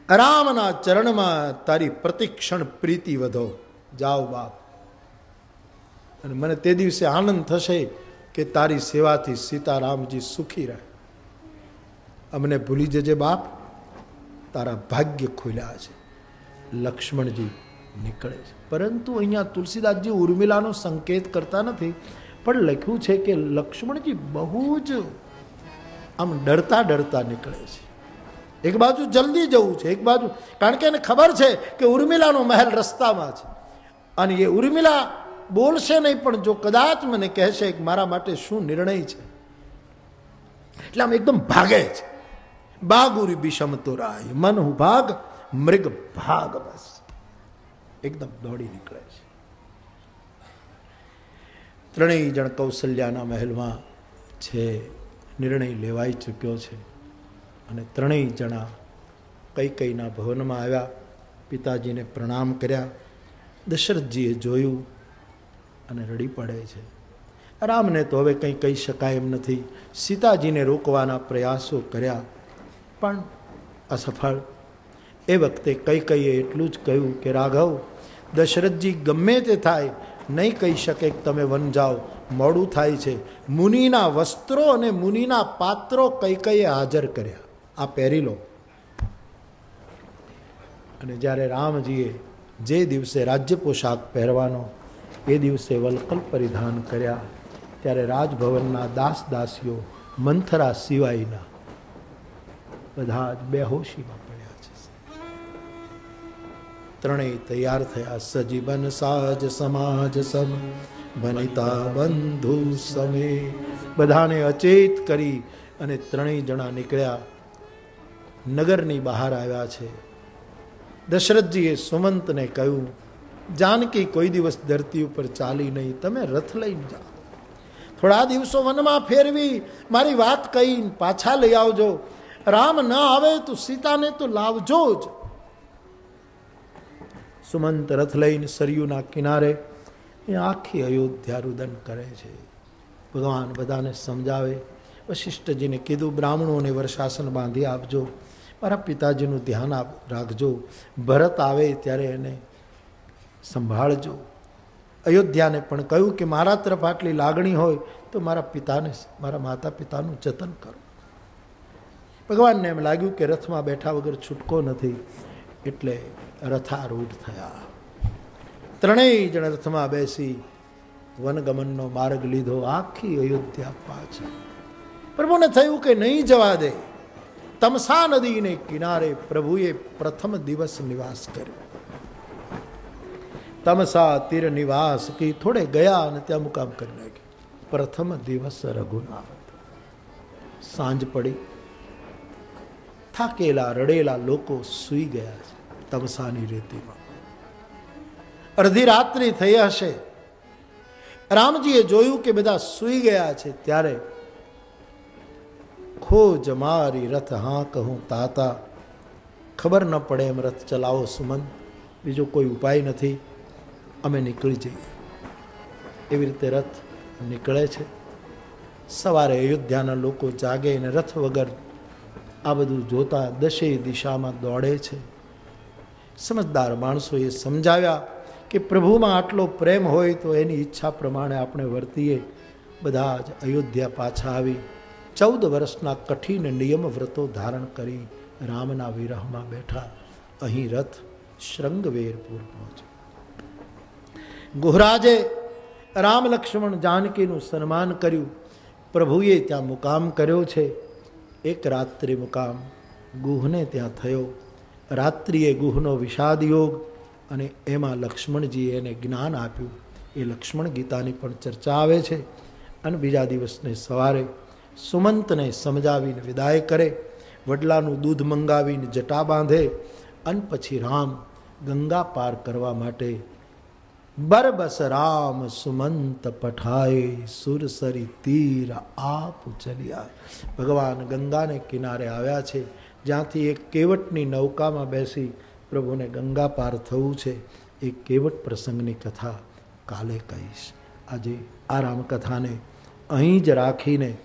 રામના ચરણમાં તારી પ્રતિક્ષણ પ્રીતિ વધો. જાઓ બાપ. અને મને તે દિવસે આનંદ થશે કે તારી સેવાથી સીતારામજી સુખી રહે. અમને ભૂલી જજે બાપ. તારા ભાગ્ય ખુલ્યા છે. લક્ષ્મણજી નીકળે છે. પરંતુ અહીંયા તુલસીદાસજી ઉર્મિલાનો સંકેત કરતા નથી. પણ લખ્યું છે કે લક્ષ્મણજી બહુ જ આમ ડરતા ડરતા નીકળે છે. એક બાજુ જલ્દી જવું છે, એક બાજુ કારણ કે એને ખબર છે કે ઉર્મિલાનો મહેલ રસ્તામાં છે. અને એ ઉર્મિલા બોલશે નહીં, પણ જો કદાચ મને કહેશે કે મારા માટે શું નિર્ણય છે. એટલે આમ એકદમ ભાગે છે. બાગુરી બિષમ તુરાય મન ભાગ, મૃગ ભાગ બસ. એકદમ દોડી નીકળે છે. ત્રણેય જણ કૌશલ્યાના મહેલમાં છે, નિર્ણય લેવાઈ ચૂક્યો છે અને ત્રણેય જણા કઈ કઈના ભવનમાં આવ્યા. પિતાજીને પ્રણામ કર્યા. દશરથજીએ જોયું અને રડી પડે છે. રામને તો હવે કંઈ કહી શકાય એમ નથી. સીતાજીને રોકવાના પ્રયાસો કર્યા. પણ અસફળ. એ વખતે કઈ કહીએ એટલું જ કહ્યું કે, રાઘવ, દશરથજી ગમે તે થાય, નહીં કહી શકે કે તમે વન જાઓ. મોડું થાય છે. મુનિના વસ્ત્રો અને મુનિના પાત્રો કઈ કઈએ હાજર કર્યા. આ પહેરી લો. અને જ્યારે રામજીએ જે દિવસે રાજ્ય પોશાક પહેરવાનો, એ દિવસે વલકલ પરિધાન કર્યા. ત્યારે રાજભવનના દાસ દાસીઓ મંથરા સિવાયના બધા જ બેહોશીમાં પડ્યા છે ત્રણેય તૈયાર થયા. સજીવન સાજ, સમાજ સમ બનિતા બંધુ સમે. બધાને અચેત કરી અને ત્રણેય જણા નીકળ્યા. નગરની બહાર આવ્યા છે. દશરથજીએ સુમંતને કહ્યું, જાનકી કોઈ દિવસ ધરતી ઉપર ચાલી નહીં. તમે રથ લઈને જાઓ. થોડા દિવસો વનમાં ફેરવી મારી વાત કહી પાછા લઈ આવજો. રામ ન આવે તો સીતાને તો લાવજો જ. સુમંત રથ લઈને સરયુના કિનારે એ આખી અયોધ્યા રુદન કરે છે. ભગવાન બધાને સમજાવે, વશિષ્ઠજીને કીધું, બ્રાહ્મણોને વર્ષાસન બાંધી આપજો, મારા પિતાજીનું ધ્યાન આપ, રાખજો, ભરત આવે ત્યારે એને સંભાળજો. અયોધ્યાને પણ કહ્યું કે, મારા તરફ આટલી લાગણી હોય તો મારા પિતાને, મારા માતા પિતાનું જતન કરો. ભગવાનને એમ લાગ્યું કે રથમાં બેઠા વગર છૂટકો નથી, એટલે રથારૂઢ થયા. ત્રણેય જણ રથમાં બેસી વનગમનનો માર્ગ લીધો. આખી અયોધ્યા પાછળ પ્રભુને થયું કે નહીં જવા દે. તમસા નદીને કિનારે પ્રભુએ પ્રથમ દિવસ નિવાસ કર્યો. તમસા તીર નિવાસ કી થોડે ગયા અને ત્યાં મુકામ કરી નાખ્યો. પ્રથમ દિવસ રઘુનાથ. સાંજ પડી. થાકેલા, રડેલા લોકો સૂઈ ગયા છે તમસાની રેતીમાં. અડધી રાત્રિ થઈ હશે. રામજીએ જોયું કે બધા સૂઈ ગયા છે ત્યારે, ખોજ મારી રથ હા કહું તાતા. ખબર ન પડે એમ રથ ચલાવો સુમન. બીજો કોઈ ઉપાય નથી. અમે નીકળી જઈએ. એવી રીતે રથ નીકળે છે. સવારે અયોધ્યાના લોકો જાગે અને રથ વગર આ બધું જોતા દશેય દિશામાં દોડે છે. સમજદાર માણસોએ સમજાવ્યા કે પ્રભુમાં આટલો પ્રેમ હોય તો એની ઈચ્છા પ્રમાણે આપણે વર્તીએ. બધા જ અયોધ્યા પાછા આવી, ચૌદ વર્ષના કઠિન નિયમ વ્રતો ધારણ કરી રામના વિરહમાં બેઠા. અહીં રથ શૃંગવેરપુર પહોંચ્યો. ગુહરાજે રામ લક્ષ્મણ જાનકીનું સન્માન કર્યું. પ્રભુએ ત્યાં મુકામ કર્યો છે. એક રાત્રિ મુકામ ગુહને ત્યાં થયો. રાત્રિએ ગુહનો વિષાદ યોગ અને એમાં લક્ષ્મણજીએ એને જ્ઞાન આપ્યું. એ લક્ષ્મણ ગીતાની પણ ચર્ચા આવે છે અને બીજા દિવસને સવારે સુમંતને સમજાવીને વિદાય કરે, વડલાનું દૂધ મંગાવીને જટા બાંધે અને પછી રામ ગંગા પાર કરવા માટે બરબસ રામ સુમંત પઠાય સુરસરી તીર આપ ચલ્યા ભગવાન ગંગાને કિનારે આવ્યા છે, જ્યાંથી એક કેવટની નૌકામાં બેસી પ્રભુને ગંગા પાર થવું છે. એ કેવટ પ્રસંગની કથા કાલે કહીશ. આજે આ રામકથાને અહીં જ રાખીને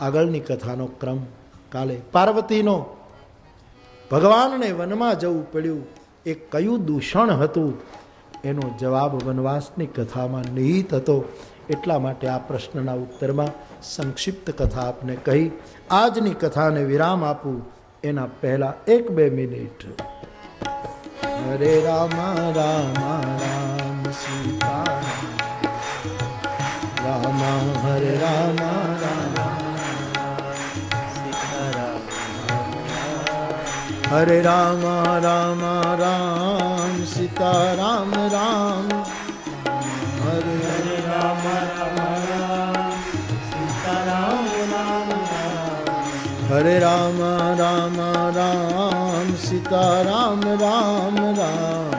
આગળની કથાનો ક્રમ કાલે પાર્વતીનો. ભગવાનને વનમાં જવું પડ્યું. એ કયું દૂષણ હતું? એનો જવાબ વનવાસની કથામાં નિહિત હતો. એટલા માટે આ પ્રશ્નના ઉત્તરમાં સંક્ષિપ્ત કથા આપને કહી, આજની કથાને વિરામ આપું. એના પહેલા એક બે મિનિટ. હરે રામ રામ રામ, સીતા. રામ, હરે રામ રામ. હરે રામ રામ રામ સીતા રામ રામ હરે હરે રામ હરે રામ રામ રામ સીતા રામ રામ રામ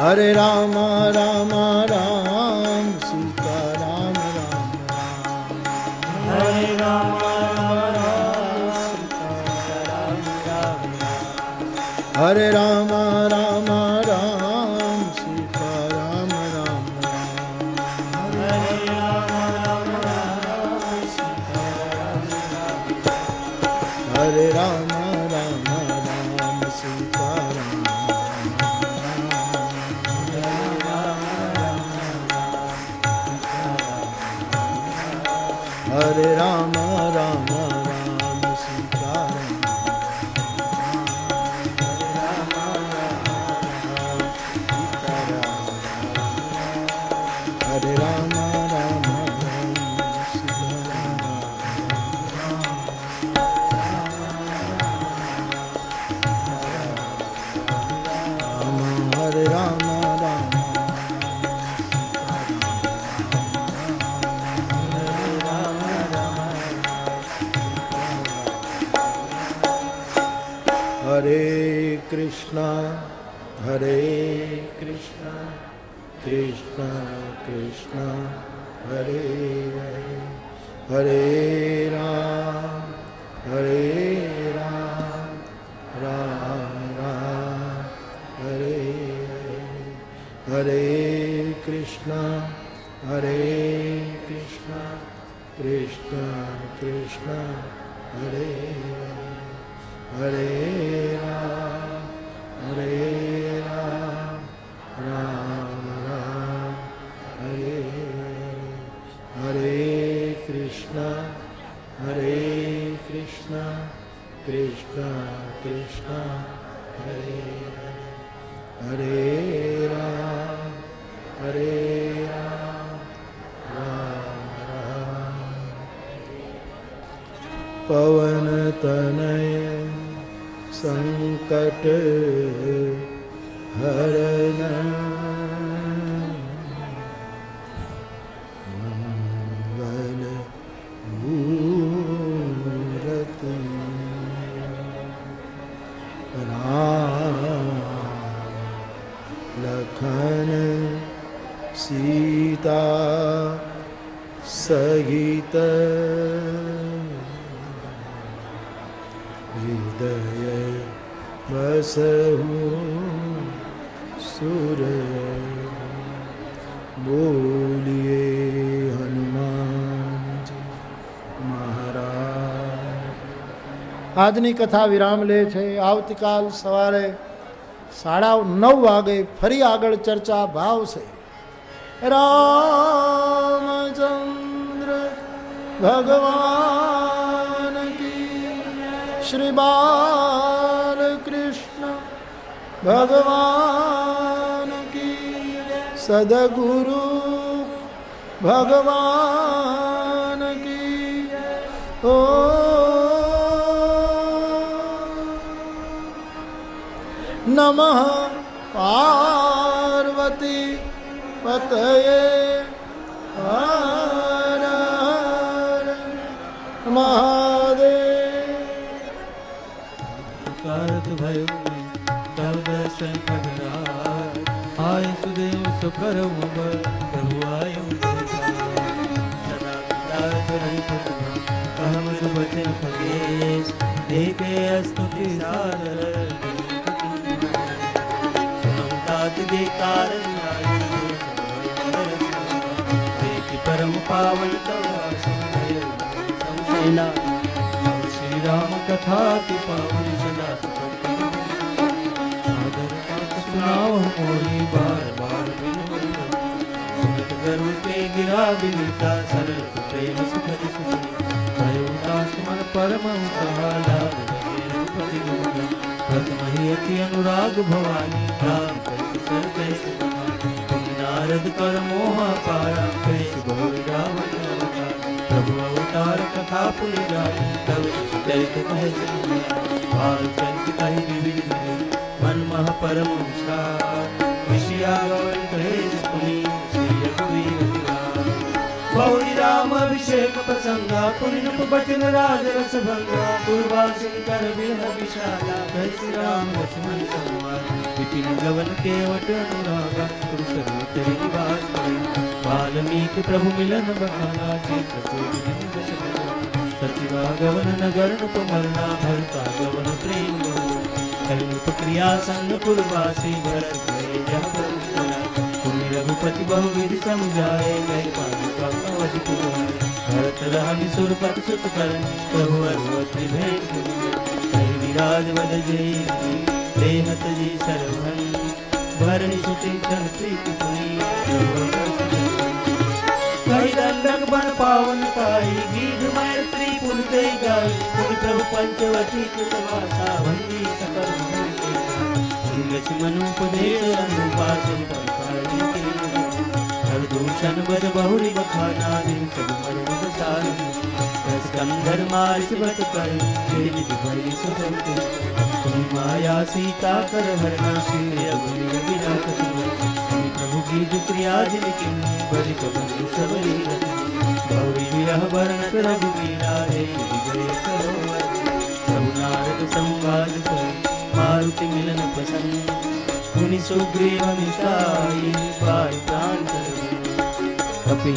હરે રામ રામ રામ હરે આજની કથા વિરામ લે છે. આવતીકાલ સવારે સાડા નવ વાગે ફરી આગળ ચર્ચા ભાવશે રામચંદ્ર ભગવાન કી શ્રી બાલકૃષ્ણ ભગવાન કી સદગુરુ ભગવાન કી ઓ નમઃ પાર્વતી પતયે હર હર મહાદેવ પુકારત ભયો તવ દર્શન પગરાય આય સુદેવ સુકરમ બળ પ્રભુ આયો સદા પિતા ચરણ પગમાં ਨਾਨਕ ਦੇ ਕਾਰਨ ਆਈ ਦੇਖ ਪਰਮ ਪਾਵਨ ਤਵਾ ਸੰਭਇ ਸੰਭੈਨਾ ਸ੍ਰੀ ਰਾਮ ਕਥਾ ਤੂ ਪਾਵਨ ਸਦਾ ਸੁਖ ਸੁਣਾਓ ਹੋਰੀ ਬਾਰ ਬਾਰ ਬਿਨ ਸੁਨਤ ਗਰੁ ਤੇ ਗਿਰਾ ਬਿਨਤਾ ਸਰਲ ਪ੍ਰੇਮ ਸੁਖ ਸੁਣੀ। ਪ੍ਰਯੋਗ ਦਾਸ ਮਨ ਪਰਮ ਸਹਾਲਾ प्रथम अति अनुराग भवानी, राम सर कैसे नारद कर मोह पारा कैसे बहु रावण अवतार। प्रभु अवतार कथा पुन जाई तब चरित कह चरित कही विविध मन मह परम विषया गौर कहे सुनी પૌરી રામ અભિષેક પ્રસંગા પુનિપ બચન રાજ રસ ભંગા પૂર્વાસિન કર બિહ વિશાલા જય શ્રી રામ લક્ષ્મણ સંવાદ વિપિન ગવન કેવટ અનુરાગા કૃ સરોતરી નિવાસ વાલ્મીક પ્રભુ મિલન બહાલા ચિત સચિવા ગવન નગર ઉપમલના ભરતા ગવન પ્રેમ કલ્પ ક્રિયા સંગ પૂર્વાસી ભરત જય પતિ બહુવિધ સમજાય મેં પાણી પાવજ કુમાર ભરત રામ સુરપત સુત કરણ પ્રભુ અરવતી ભેટ હરિ વિરાજ વદ જય દેહત જી સરભન ભરણી સુતિ ચર પ્રીતિ હરિદંડક બન પાવન પાઈ ગીધ મૈત્રી પુર તે પુર પ્રભુ પંચવટી કુમાર સાવંતી સકલ મનુ ઉપદેશ અનુપાસન दूषण बर बहुरी बखाना दिन सब मर्म सारी। दस कंधर मार्च बत कर तेज भरी सुसंत। तुम माया सीता कर हरना श्री अगुनी विराट तुम प्रभु की जो क्रिया जिनकी बड़ी कबंधु सबरी गौरी विरह वर्णत रघुवीरा हे विजय सरोवर प्रभु नारद संवाद कर, मारुति मिलन पसंद। सुग्रीव मिताई पार कपिल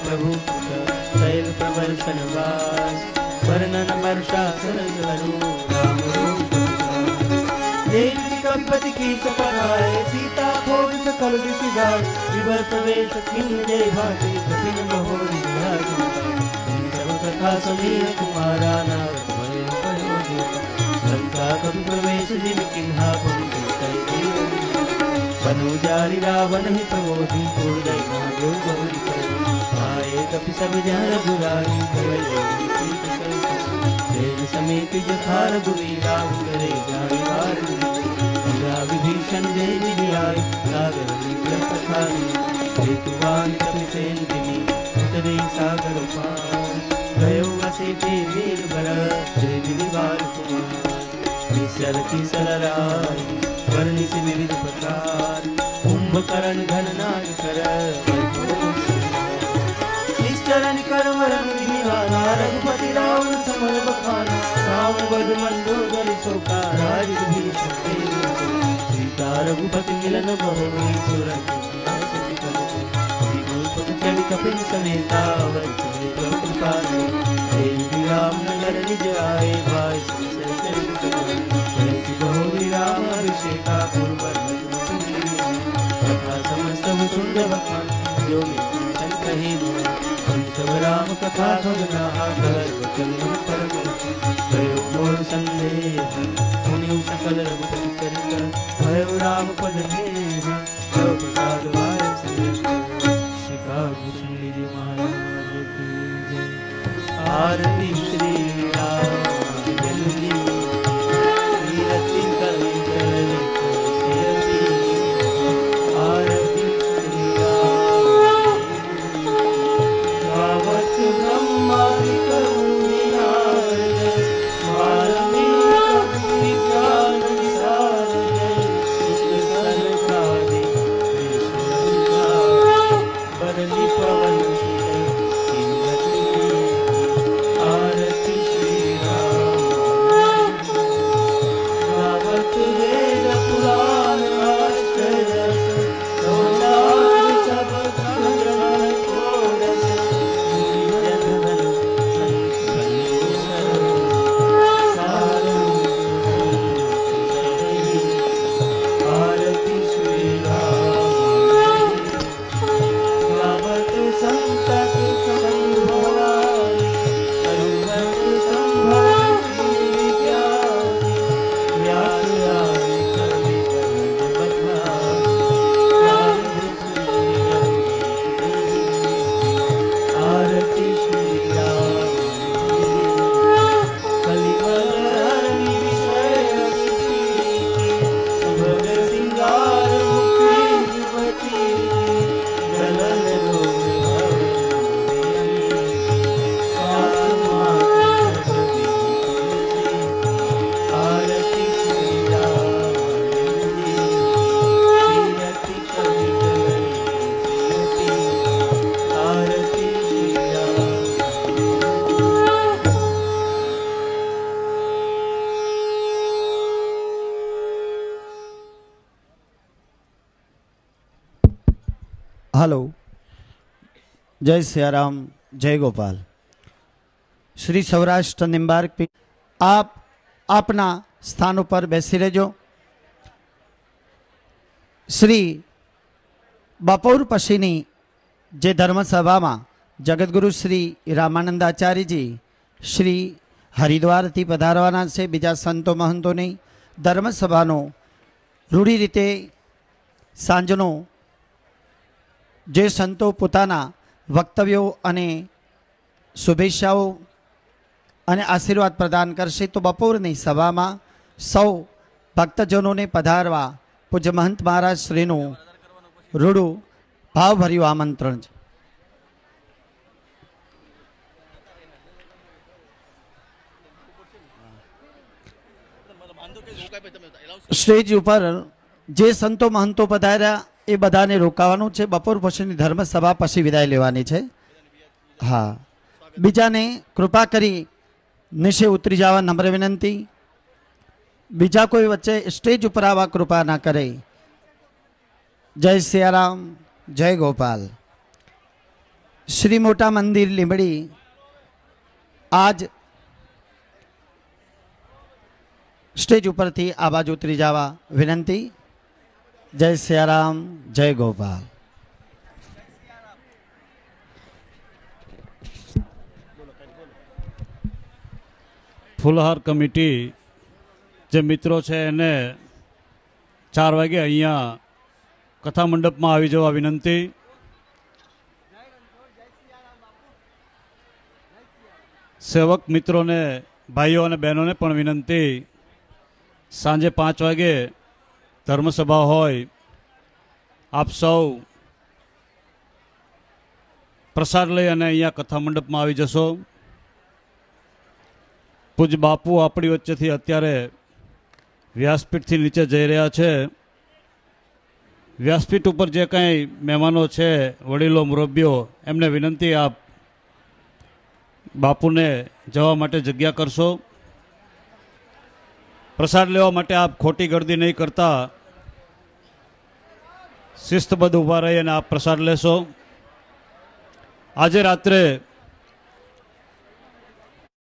प्रभु शैल प्रवर सनवास वर्णन वर्षा सरज की सपनाए सीता खोज सकल दिशिगाय विवर प्रवेश किन भाति कपिल महोरी कथा समीर कुमारा नाम लंका कवि प्रवेश जिन किन्हा पुण्य बनु जारी रावण ही प्रबोधि पूर्ण महादेव गौरी आए कपि सब जन रघुराई देव समेत जखार गुरी राम करे जाय वार विभीषण जय विजयाय सागर कथारी हेतुवान कपि सेन दिनी, उतरे सागर पार। गयो वसे ते वीर बर जय विवार कुमार। निसर की सरराय वर्णि से विविध संहार कुंभकर्ण घननाय कर। निश्चरण कर्म रंग निवारा। रघुपति रावण समर बखाना। राम वध मंदोदर शोका राज सीता रघुपति मिलन बहुरी सुरंग राम राम अभिषेका। सुंदर जो हम सब राम कथा भगना कर वचन पर भयो मोर संदेह, सुनियो सकल रघुपति चरित भयो राम पद में जो प्रसाद वाय शिखा भूषण लीजिए महाराज की जय। आरती श्री राम। જય સિયારામ જય ગોપાલ શ્રી સૌરાષ્ટ્ર નિંબાર્ક પીઠ આપ આપના સ્થાન ઉપર બેસી રહેજો શ્રી બપોર પછીની જે ધર્મસભામાં જગતગુરુ શ્રી રામાનંદાચાર્યજી શ્રી હરિદ્વારથી પધારવાના છે બીજા સંતો મહંતોની ધર્મસભાનો રૂઢી રીતે સાંજનો જે સંતો પોતાના વક્તવ્યો અને શુભેચ્છાઓ અને આશીર્વાદ પ્રદાન કરશે તો બપોરની સભામાં સૌ ભક્તજનોને પધારવા પૂજ્ય મહંત મહારાજ શ્રીનું રૂડું ભાવભર્યું આમંત્રણ છે. સ્ટેજ ઉપર જે સંતો મહંતો પધાર્યા એ બધાને રોકાવાનું છે. બપોર પછીની ધર્મસભા પછી વિદાય લેવાની છે. હા. બીજાને કૃપા કરી નીચે ઉતરી જવા નમ્ર વિનંતી. બીજા કોઈ વચ્ચે સ્ટેજ ઉપર આવા કૃપા ના કરે. જય સિયારામ, જય ગોપાલ. શ્રી મોટા મંદિર લીંબડી આજ સ્ટેજ ઉપરથી આ બાજુ ઉતરી જવા વિનંતી. જય સિયારામ, જય ગોપાલ. ફુલહાર કમિટી જે મિત્રો છે એને ચાર વાગે અહીંયા કથા મંડપમાં આવી જવા વિનંતી. સેવક મિત્રોને, ભાઈઓ અને બહેનોને પણ વિનંતી. સાંજે પાંચ વાગે ધર્મસભા હોય, આપ સૌ પ્રસાદ લઈ અને અહીંયા કથા મંડપમાં આવી જશો. પૂજ બાપુ આપણી વચ્ચેથી અત્યારે વ્યાસપીઠથી નીચે જઈ રહ્યા છે. વ્યાસપીઠ ઉપર જે કાંઈ મહેમાનો છે, વડીલો, મુરબ્બીઓ, એમને વિનંતી આપ બાપુને જવા માટે જગ્યા કરશો. પ્રસાદ લેવા માટે આપ ખોટી ગર્દી નહીં કરતા. શિસ્તબદ્ધ ઊભા રહી અને આપ પ્રસાદ લેશો. આજે રાત્રે